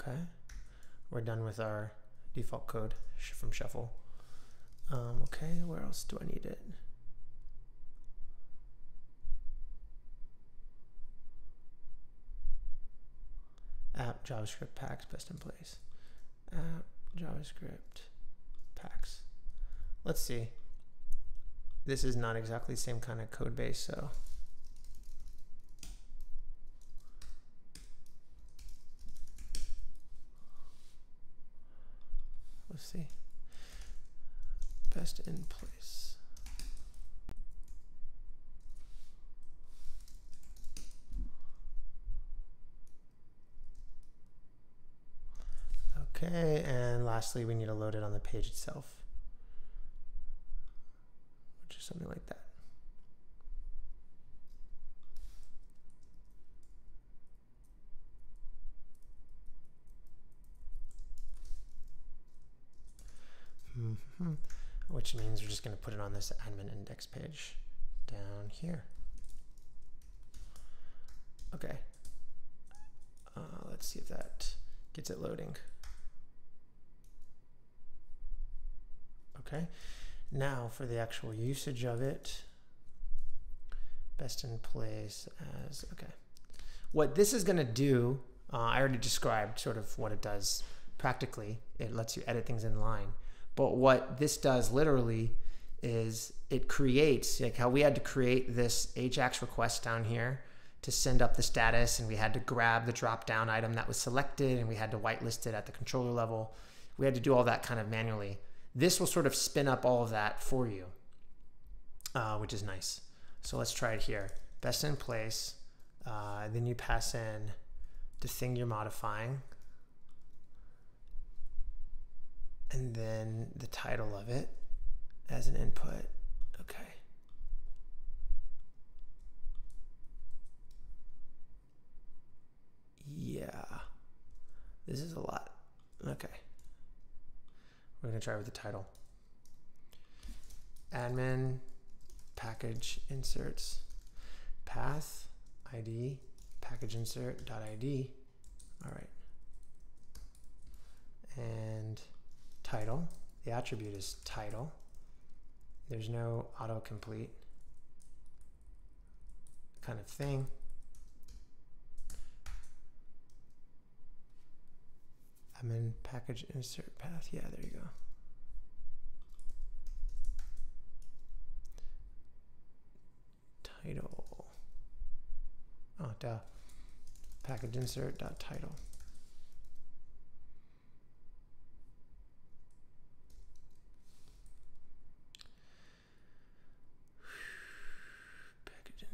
Okay, we're done with our default code from Shuffle. Um, okay, where else do I need it? App JavaScript packs best in place. App JavaScript packs. Let's see. This is not exactly the same kind of code base, so see. Best in place. Okay, and lastly, we need to load it on the page itself, which is something like that. Mm -hmm. Which means we're just going to put it on this admin index page down here. Okay. Uh, let's see if that gets it loading. Okay. Now for the actual usage of it, best in place as, okay. What this is going to do, uh, I already described sort of what it does practically. It lets you edit things in line. But what this does literally is it creates, like how we had to create this Ajax request down here to send up the status and we had to grab the drop down item that was selected and we had to whitelist it at the controller level. We had to do all that kind of manually. This will sort of spin up all of that for you, uh, which is nice. So let's try it here. Best in place. Uh, then you pass in the thing you're modifying and then the title of it as an input. Okay. Yeah. This is a lot. Okay. We're going to try with the title. Admin package inserts path id package insert dot id. All right. And title. The attribute is title. There's no autocomplete kind of thing. I'm in package insert path. Yeah, there you go. Title. Oh, duh. Package insert dot title.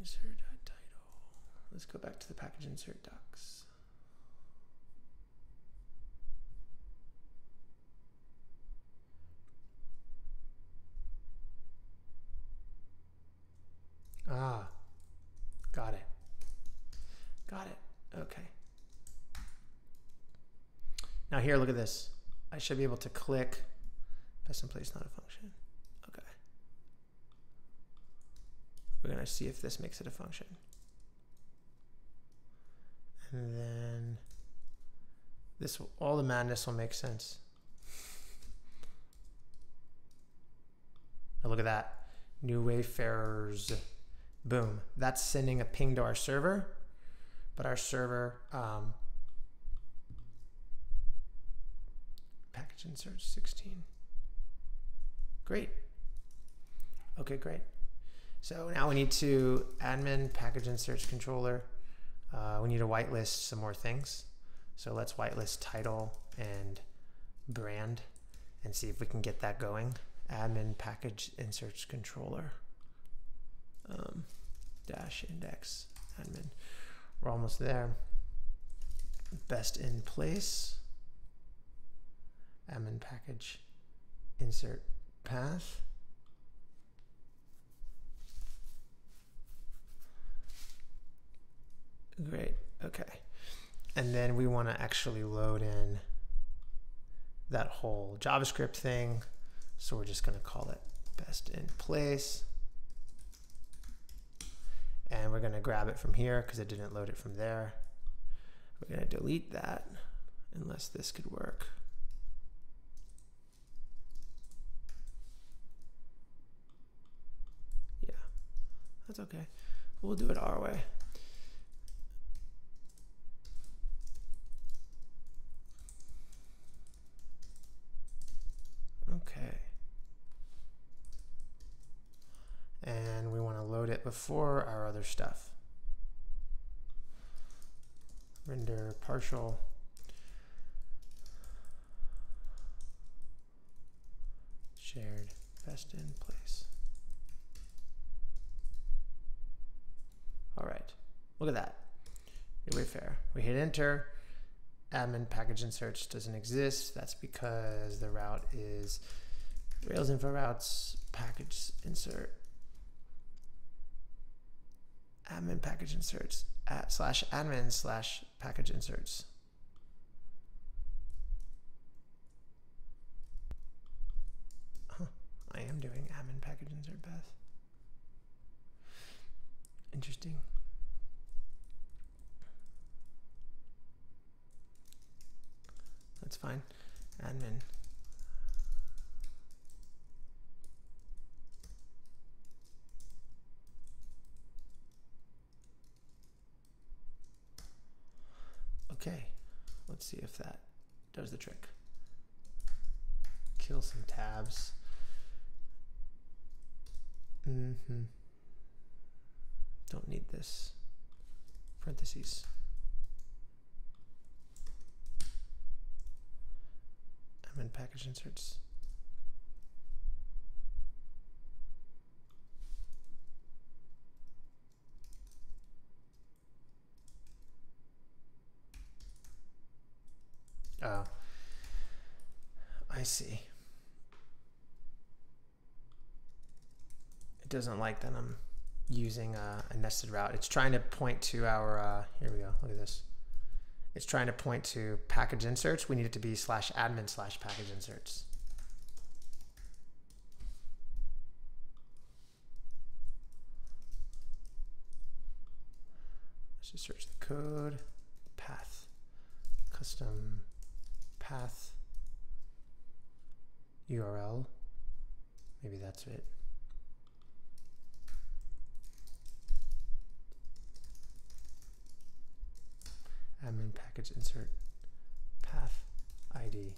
insert title. Let's go back to the package insert docs. Ah, got it. Got it. Okay. Now here, look at this. I should be able to click best in place, not a function. Okay. We're going to see if this makes it a function. And then this, will, all the madness will make sense. Now look at that. New Wayfarers. Boom. That's sending a ping to our server, but our server um, package insert 16. Great. Okay, great. So now we need to admin package insert controller. Uh, we need to whitelist some more things. So let's whitelist title and brand and see if we can get that going. Admin package inserts controller. um, dash index admin. We're almost there. Best in place. Admin package insert path. Great. Okay. And then we want to actually load in that whole JavaScript thing. So we're just going to call it best in place. And we're going to grab it from here because it didn't load it from there. We're going to delete that unless this could work. Yeah, that's okay. We'll do it our way. Okay. And we want to load it before our other stuff. Render partial. Shared best in place. All right, look at that. Wayfair. We hit enter admin package inserts doesn't exist. That's because the route is Rails info routes package insert admin package inserts at slash admin slash package inserts. Huh, I am doing admin package insert path. Interesting. That's fine. Admin. Okay, let's see if that does the trick. Kill some tabs. Mm-hmm. Don't need this. Parentheses. I'm in package inserts. Oh, I see. It doesn't like that I'm using a, a nested route. It's trying to point to our, uh, here we go, look at this. It's trying to point to package inserts. We need it to be slash admin slash package inserts. Let's just search the code, path, custom path, URL. Maybe that's it. admin package insert path ID.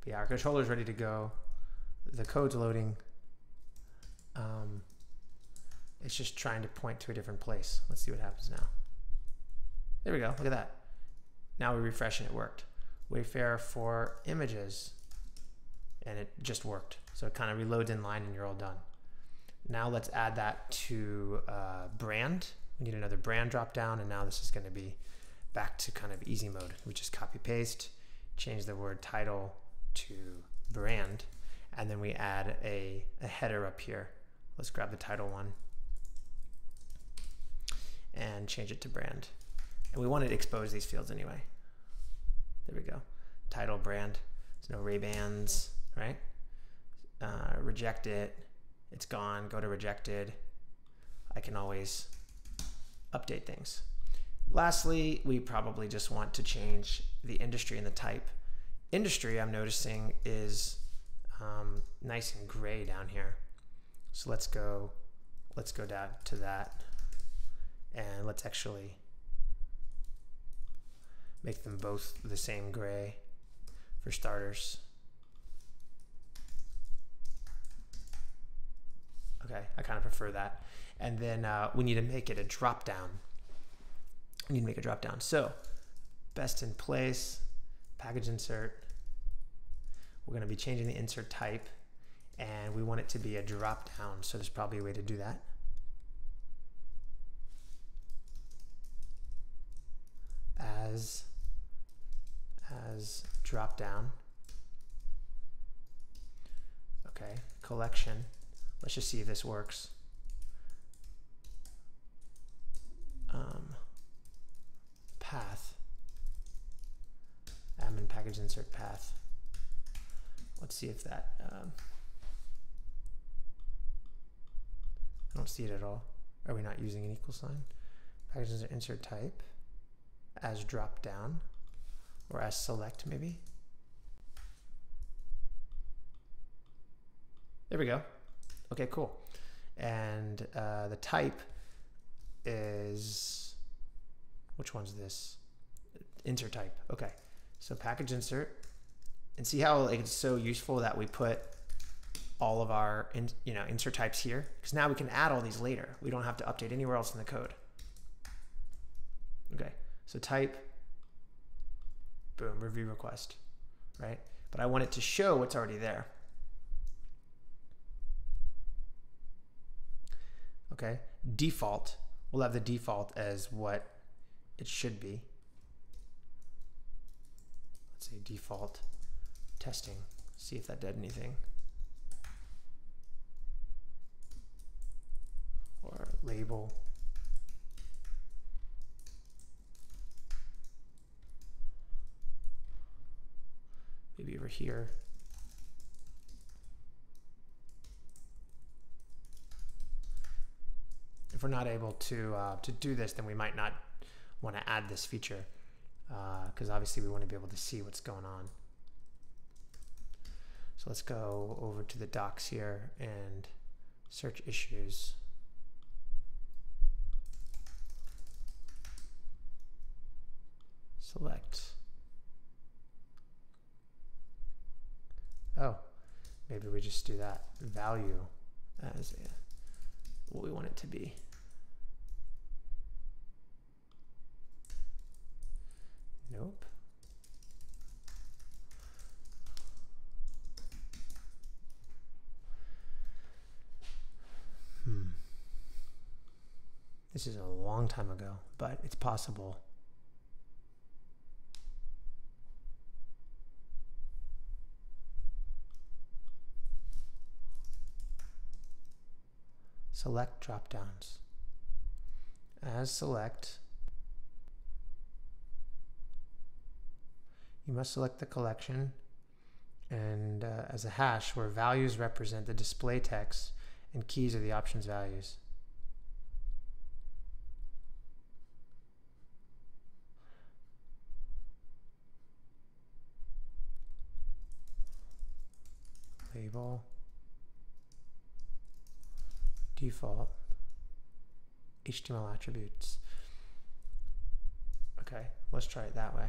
But yeah, our controller is ready to go. The code's loading. Um, it's just trying to point to a different place. Let's see what happens now. There we go. Look at that. Now we refresh and it worked. Wayfair for images. And it just worked. So it kind of reloads in line and you're all done. Now let's add that to uh, brand. We need another brand drop down and now this is going to be back to kind of easy mode. We just copy paste, change the word title to brand, and then we add a, a header up here. Let's grab the title one and change it to brand. And we want to expose these fields anyway. There we go. Title, brand. There's no Ray-Bans, right? Uh, reject it. It's gone. Go to rejected. I can always update things. Lastly, we probably just want to change the industry and the type. Industry, I'm noticing, is um, nice and gray down here. So let's go, let's go down to that, and let's actually make them both the same gray for starters. Okay, I kind of prefer that and then uh, we need to make it a drop down. We need to make a drop down. So best in place, package insert. We're going to be changing the insert type and we want it to be a drop down. So there's probably a way to do that. As, as drop down. Okay, collection. Let's just see if this works. Um, path. admin package insert path. Let's see if that. Um, I don't see it at all. Are we not using an equal sign? Package insert, insert type as drop down or as select maybe. There we go. Okay, cool. And uh, the type is, which one's this? Insert type. Okay. So package insert. And see how like, it's so useful that we put all of our in, you know insert types here because now we can add all these later. We don't have to update anywhere else in the code. Okay, so type, boom, review request, right? But I want it to show what's already there. Okay, default, we'll have the default as what it should be. Let's say default testing, see if that did anything. Or label. Maybe over here. If we're not able to uh, to do this, then we might not want to add this feature because uh, obviously we want to be able to see what's going on. So let's go over to the docs here and search issues. Select. Oh, maybe we just do that value as what we want it to be. Nope. Hmm. This is a long time ago, but it's possible. Select drop downs. As select, you must select the collection and uh, as a hash where values represent the display text and keys are the options values. Label default HTML attributes. Okay, let's try it that way.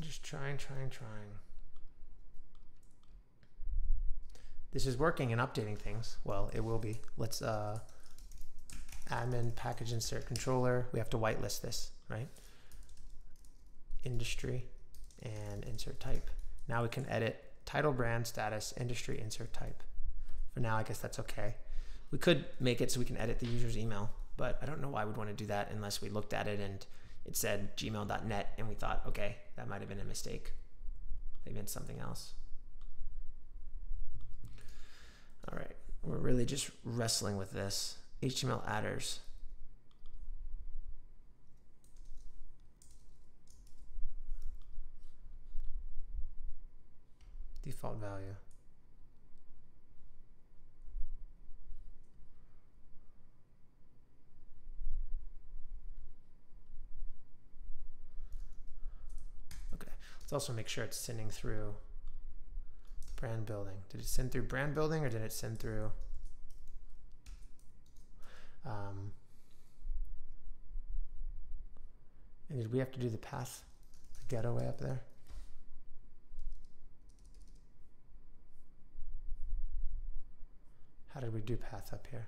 Just trying, trying, trying. This is working and updating things. Well, it will be. Let's uh, admin package insert controller. We have to whitelist this, right? Industry and insert type. Now we can edit title, brand, status, industry, insert type. For now, I guess that's okay. We could make it so we can edit the user's email, but I don't know why we'd want to do that unless we looked at it and it said gmail.net and we thought, okay, that might have been a mistake. They meant something else. All right, we're really just wrestling with this. HTML adders. Default value. Okay, let's also make sure it's sending through brand building. Did it send through brand building or did it send through um, and did we have to do the path the getaway up there? How did we do path up here?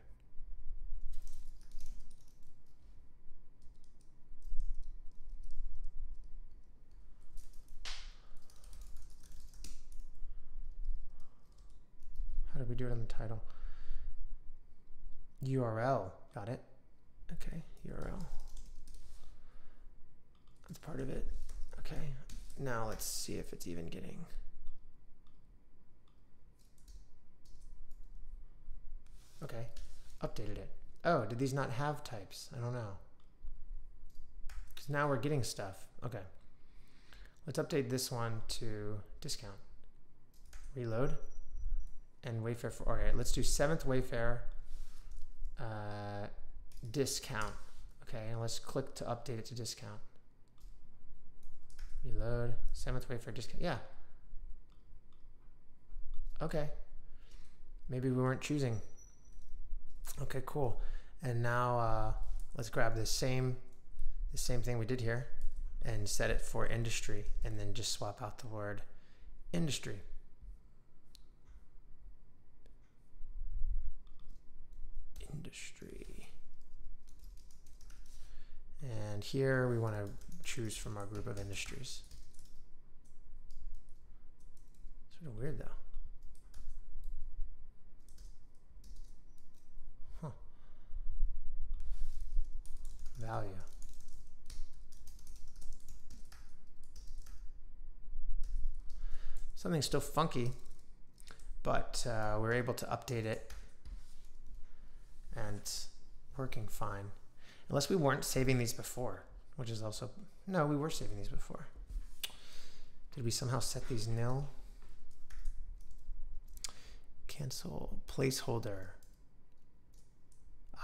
How did we do it on the title? URL, got it. Okay, URL. That's part of it. Okay, now let's see if it's even getting... Okay, updated it. Oh, did these not have types? I don't know. Because now we're getting stuff. Okay. Let's update this one to discount. Reload. And Wayfair for, okay, let's do seventh Wayfair uh, discount. Okay, and let's click to update it to discount. Reload, seventh Wayfair discount. Yeah. Okay. Maybe we weren't choosing. Okay, cool. And now uh, let's grab the same, the same thing we did here and set it for industry and then just swap out the word industry. Industry. And here we want to choose from our group of industries. Sort of weird though. Value. Something's still funky, but uh, we're able to update it and it's working fine. Unless we weren't saving these before, which is also, no, we were saving these before. Did we somehow set these nil? Cancel placeholder.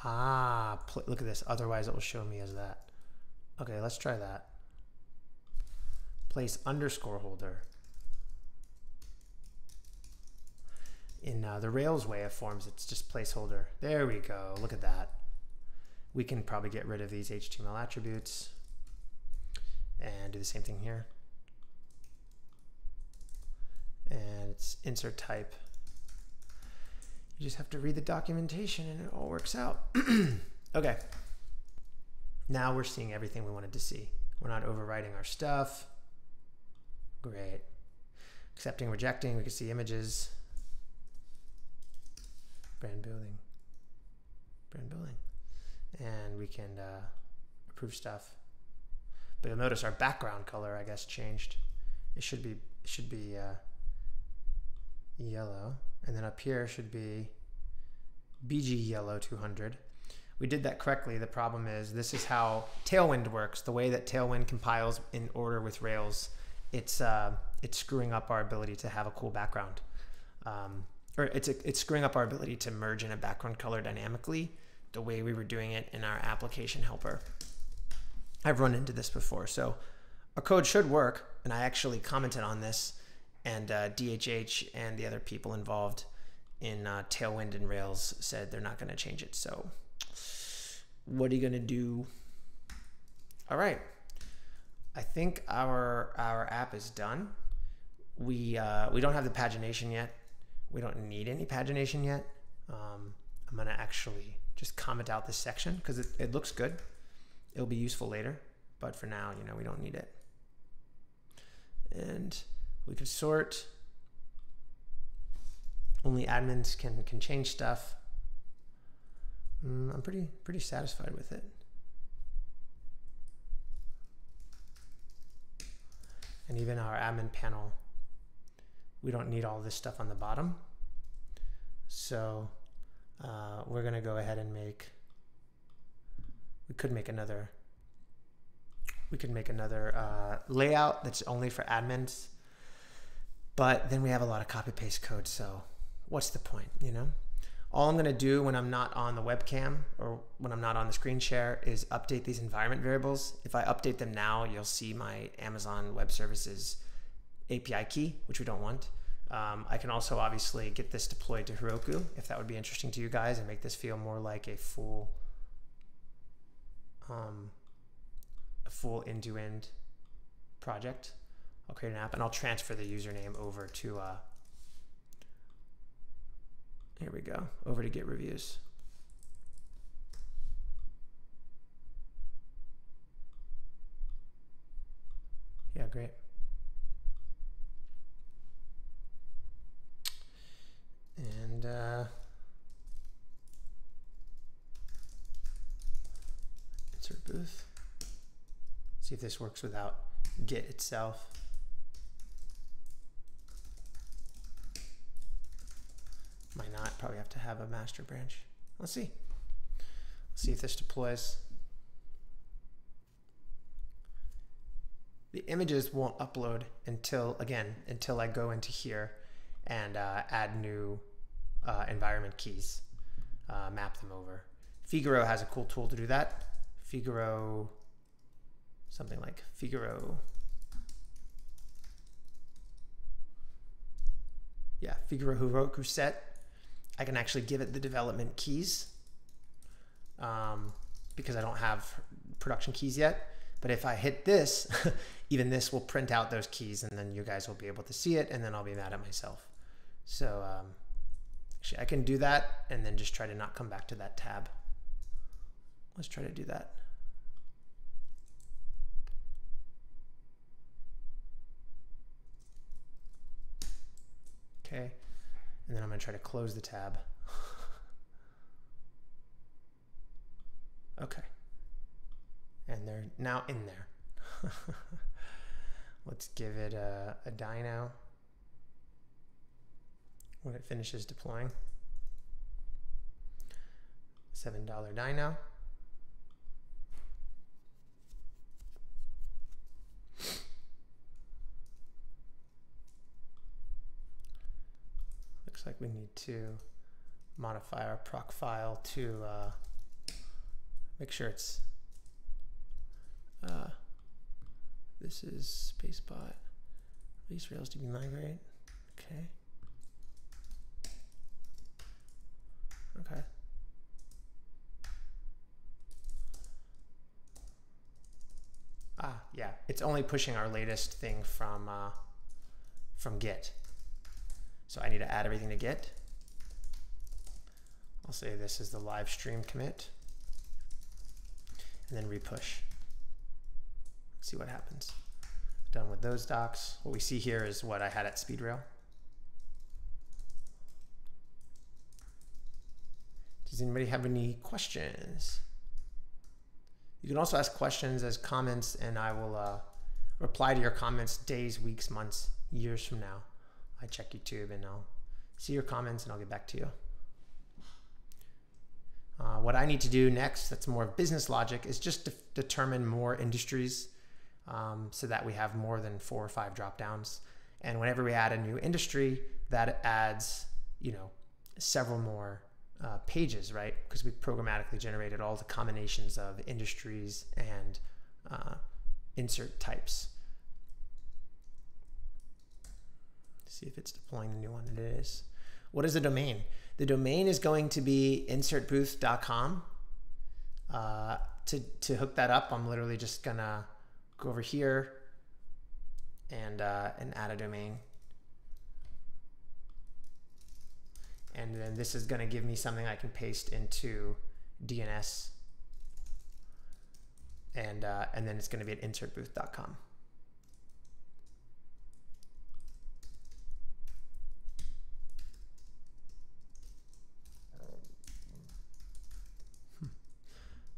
Ah, look at this. Otherwise it will show me as that. Okay, let's try that. Place underscore holder. in uh, the Rails way of forms, it's just placeholder. There we go. Look at that. We can probably get rid of these HTML attributes and do the same thing here. And it's insert type. You just have to read the documentation and it all works out. (clears throat) okay. Now we're seeing everything we wanted to see. We're not overwriting our stuff. Great. Accepting, rejecting, we can see images brand building, brand building, and we can uh, approve stuff. But you'll notice our background color, I guess, changed. It should be it should be uh, yellow, and then up here should be BG yellow 200. We did that correctly. The problem is this is how Tailwind works. The way that Tailwind compiles in order with Rails, it's uh, it's screwing up our ability to have a cool background. Um, or it's a, it's screwing up our ability to merge in a background color dynamically the way we were doing it in our application helper. I've run into this before, so our code should work, and I actually commented on this, and uh, DHH and the other people involved in uh, Tailwind and Rails said they're not going to change it. So, what are you going to do? All right, I think our our app is done. We uh, we don't have the pagination yet we don't need any pagination yet. Um, I'm going to actually just comment out this section because it, it looks good. It'll be useful later, but for now, you know, we don't need it. And we could sort. Only admins can, can change stuff. Mm, I'm pretty, pretty satisfied with it. And even our admin panel we don't need all this stuff on the bottom. So uh, we're going to go ahead and make, we could make another, we could make another uh, layout that's only for admins. But then we have a lot of copy paste code. So what's the point, you know? All I'm going to do when I'm not on the webcam or when I'm not on the screen share is update these environment variables. If I update them now, you'll see my Amazon Web Services API key, which we don't want. Um, I can also obviously get this deployed to Heroku if that would be interesting to you guys and make this feel more like a full, um, a full end-to-end project. I'll create an app and I'll transfer the username over to, uh, here we go, over to GetReviews. Yeah, great. And uh, insert booth. See if this works without Git itself. Might not, probably have to have a master branch. Let's see. Let's see if this deploys. The images won't upload until, again, until I go into here and uh, add new uh, environment keys, uh, map them over. Figaro has a cool tool to do that. Figaro, something like Figaro. Yeah, Figaro Heroku set. I can actually give it the development keys um, because I don't have production keys yet. But if I hit this, (laughs) even this will print out those keys and then you guys will be able to see it and then I'll be mad at myself. So um, actually I can do that and then just try to not come back to that tab. Let's try to do that. Okay, and then I'm gonna try to close the tab. (laughs) okay, and they're now in there. (laughs) Let's give it a, a dyno when it finishes deploying. $7 dyno. Looks like we need to modify our Procfile to uh, make sure it's uh, this is spacebot. Release rails db migrate. Okay. Okay. Ah yeah. It's only pushing our latest thing from uh, from git so I need to add everything to Git. I'll say this is the live stream commit and then repush. See what happens. Done with those docs. What we see here is what I had at Speedrail. Does anybody have any questions? You can also ask questions as comments and I will uh, reply to your comments days, weeks, months, years from now. I check YouTube and I'll see your comments and I'll get back to you. Uh, what I need to do next, that's more business logic, is just to determine more industries um, so that we have more than four or five drop downs. And whenever we add a new industry, that adds, you know, several more uh, pages, right? Because we programmatically generated all the combinations of industries and uh, insert types. See if it's deploying the new one. It is. What is the domain? The domain is going to be insertbooth.com. Uh, to, to hook that up, I'm literally just gonna go over here and, uh, and add a domain. And then this is gonna give me something I can paste into DNS. And, uh, and then it's gonna be at insertbooth.com.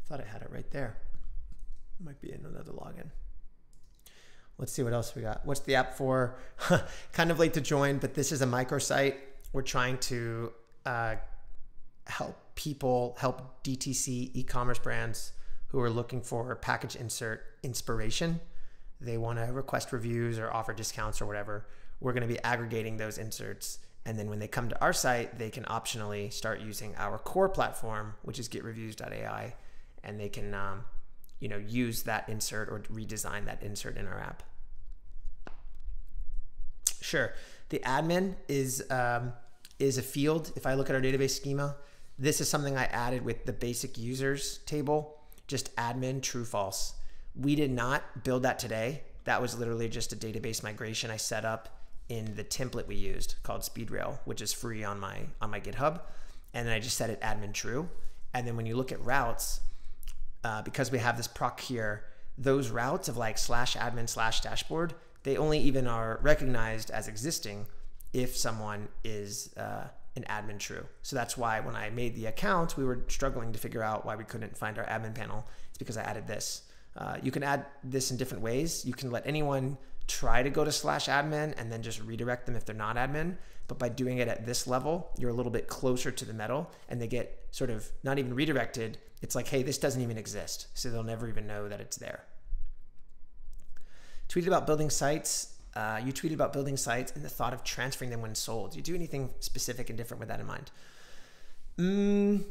Thought I had it right there. Might be in another login. Let's see what else we got. What's the app for? (laughs) kind of late to join, but this is a microsite. We're trying to uh, help people, help DTC e-commerce brands who are looking for package insert inspiration. They want to request reviews or offer discounts or whatever. We're going to be aggregating those inserts. And then when they come to our site, they can optionally start using our core platform, which is getreviews.ai, and they can um, you know use that insert or redesign that insert in our app. Sure, the admin is um, is a field. If I look at our database schema, this is something I added with the basic users table, just admin true false. We did not build that today. That was literally just a database migration I set up in the template we used called Speedrail, which is free on my on my GitHub. And then I just set it admin true. And then when you look at routes, uh, because we have this proc here, those routes of like slash admin slash dashboard, they only even are recognized as existing if someone is uh, an admin true. So that's why when I made the account, we were struggling to figure out why we couldn't find our admin panel. It's because I added this. Uh, you can add this in different ways. You can let anyone try to go to slash admin and then just redirect them if they're not admin. But by doing it at this level, you're a little bit closer to the metal and they get sort of not even redirected. It's like, hey, this doesn't even exist. So they'll never even know that it's there. Tweeted about building sites. Uh, you tweeted about building sites and the thought of transferring them when sold. Do you do anything specific and different with that in mind? Mm,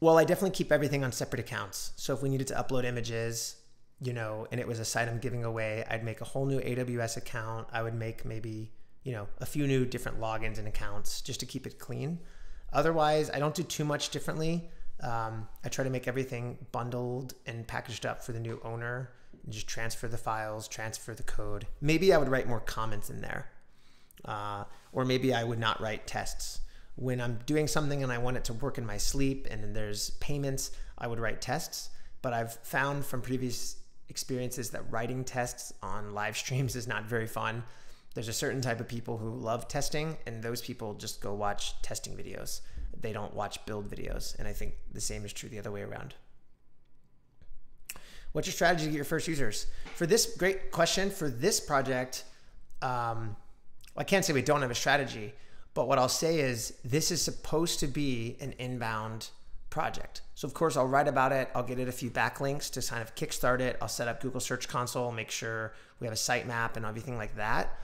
well, I definitely keep everything on separate accounts. So if we needed to upload images, you know, and it was a site I'm giving away, I'd make a whole new AWS account. I would make maybe, you know, a few new different logins and accounts just to keep it clean. Otherwise, I don't do too much differently. Um, I try to make everything bundled and packaged up for the new owner and just transfer the files, transfer the code. Maybe I would write more comments in there. Uh, or maybe I would not write tests when I'm doing something and I want it to work in my sleep and there's payments, I would write tests. But I've found from previous experiences that writing tests on live streams is not very fun. There's a certain type of people who love testing, and those people just go watch testing videos. They don't watch build videos. And I think the same is true the other way around. What's your strategy to get your first users? For this great question, for this project, um, I can't say we don't have a strategy but what I'll say is this is supposed to be an inbound project. So of course I'll write about it. I'll get it a few backlinks to kind of kickstart it. I'll set up Google Search Console, make sure we have a sitemap and everything like that.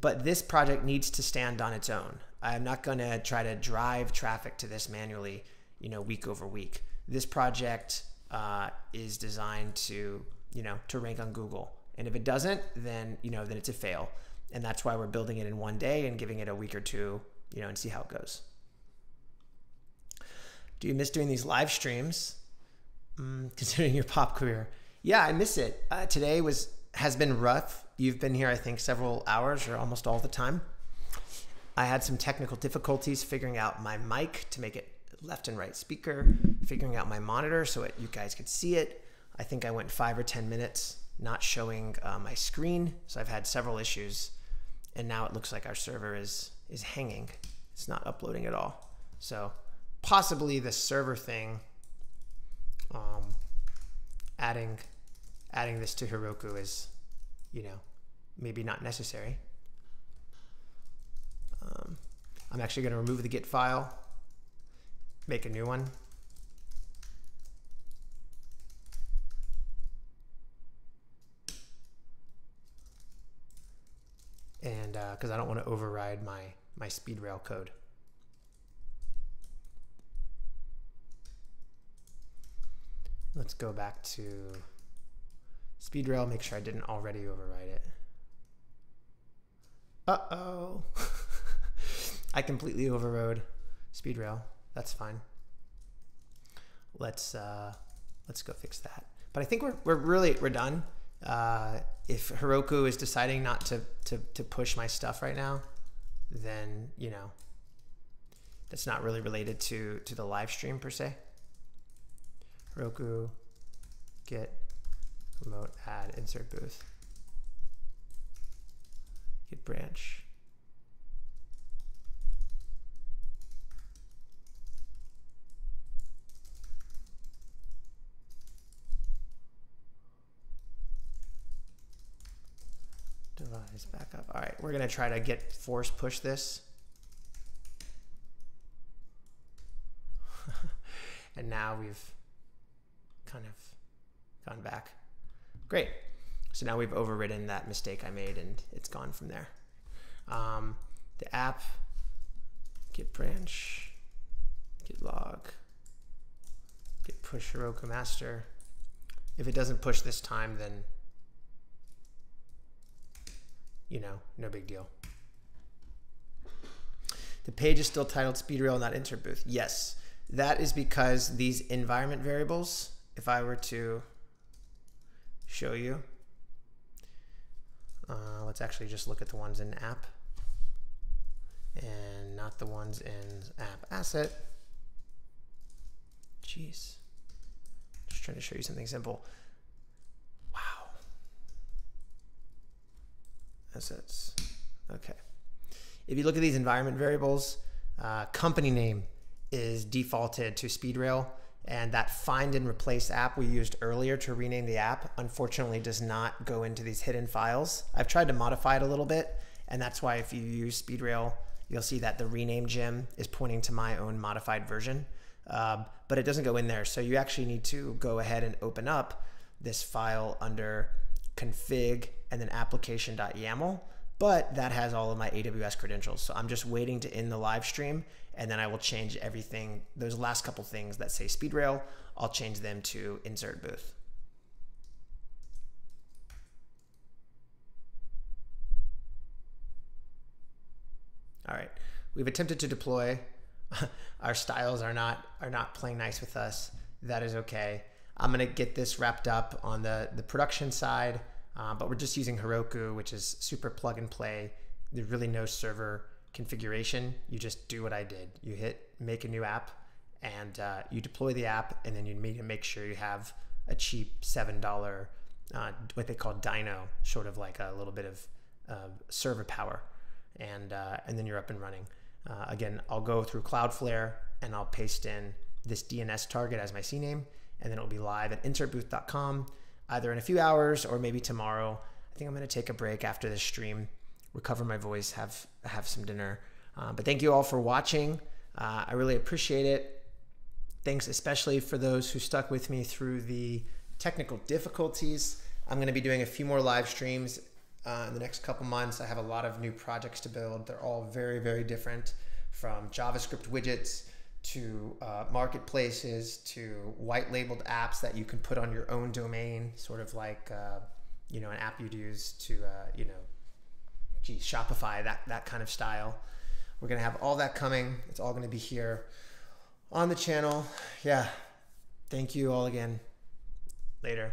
But this project needs to stand on its own. I'm not going to try to drive traffic to this manually, you know, week over week. This project uh, is designed to, you know, to rank on Google. And if it doesn't, then, you know, then it's a fail and that's why we're building it in one day and giving it a week or two, you know, and see how it goes. Do you miss doing these live streams? Mm, (laughs) considering your pop career, yeah, I miss it. Uh, today was has been rough. You've been here, I think, several hours or almost all the time. I had some technical difficulties figuring out my mic to make it left and right speaker, figuring out my monitor so it, you guys could see it. I think I went five or 10 minutes not showing uh, my screen. So I've had several issues and now it looks like our server is is hanging. It's not uploading at all. So possibly the server thing, um, adding adding this to Heroku is, you know, maybe not necessary. Um, I'm actually going to remove the Git file, make a new one. and because uh, I don't want to override my my Speedrail code. Let's go back to Speedrail, make sure I didn't already override it. Uh-oh. (laughs) I completely overrode Speedrail. That's fine. Let's uh, let's go fix that. But I think we're, we're really, we're done. Uh, if Heroku is deciding not to, to, to push my stuff right now, then, you know, that's not really related to, to the live stream per se. Heroku, get remote add insert booth, git branch. Device backup. All right, we're gonna try to get force push this. (laughs) and now we've kind of gone back. Great. So now we've overridden that mistake I made and it's gone from there. Um, the app, git branch, git log, git push Heroku master. If it doesn't push this time, then you know, no big deal. The page is still titled Speedrail, not insert booth. Yes, that is because these environment variables, if I were to show you, uh, let's actually just look at the ones in app and not the ones in app asset. Jeez. Just trying to show you something simple. Assets. Okay. If you look at these environment variables, uh, company name is defaulted to Speedrail, And that find and replace app we used earlier to rename the app unfortunately does not go into these hidden files. I've tried to modify it a little bit, and that's why if you use Speedrail, you'll see that the rename gem is pointing to my own modified version, um, but it doesn't go in there. So you actually need to go ahead and open up this file under config and then application.yaml but that has all of my AWS credentials. So I'm just waiting to end the live stream and then I will change everything. Those last couple things that say Speedrail, I'll change them to insert booth. All right, we've attempted to deploy. (laughs) Our styles are not are not playing nice with us. That is okay. I'm gonna get this wrapped up on the the production side. Uh, but we're just using Heroku, which is super plug and play. There's really no server configuration. You just do what I did. You hit make a new app and uh, you deploy the app, and then you need to make sure you have a cheap $7, uh, what they call dyno, sort of like a little bit of server power. And, uh, and then you're up and running. Uh, again, I'll go through Cloudflare and I'll paste in this DNS target as my CNAME, and then it'll be live at insertbooth.com either in a few hours or maybe tomorrow. I think I'm going to take a break after this stream, recover my voice, have have some dinner. Uh, but thank you all for watching. Uh, I really appreciate it. Thanks especially for those who stuck with me through the technical difficulties. I'm going to be doing a few more live streams uh, in the next couple months. I have a lot of new projects to build. They're all very, very different from JavaScript widgets to uh, marketplaces to white labeled apps that you can put on your own domain, sort of like uh, you know an app you'd use to uh, you know, gee, Shopify that that kind of style. We're gonna have all that coming. It's all gonna be here on the channel. Yeah. Thank you all again. Later.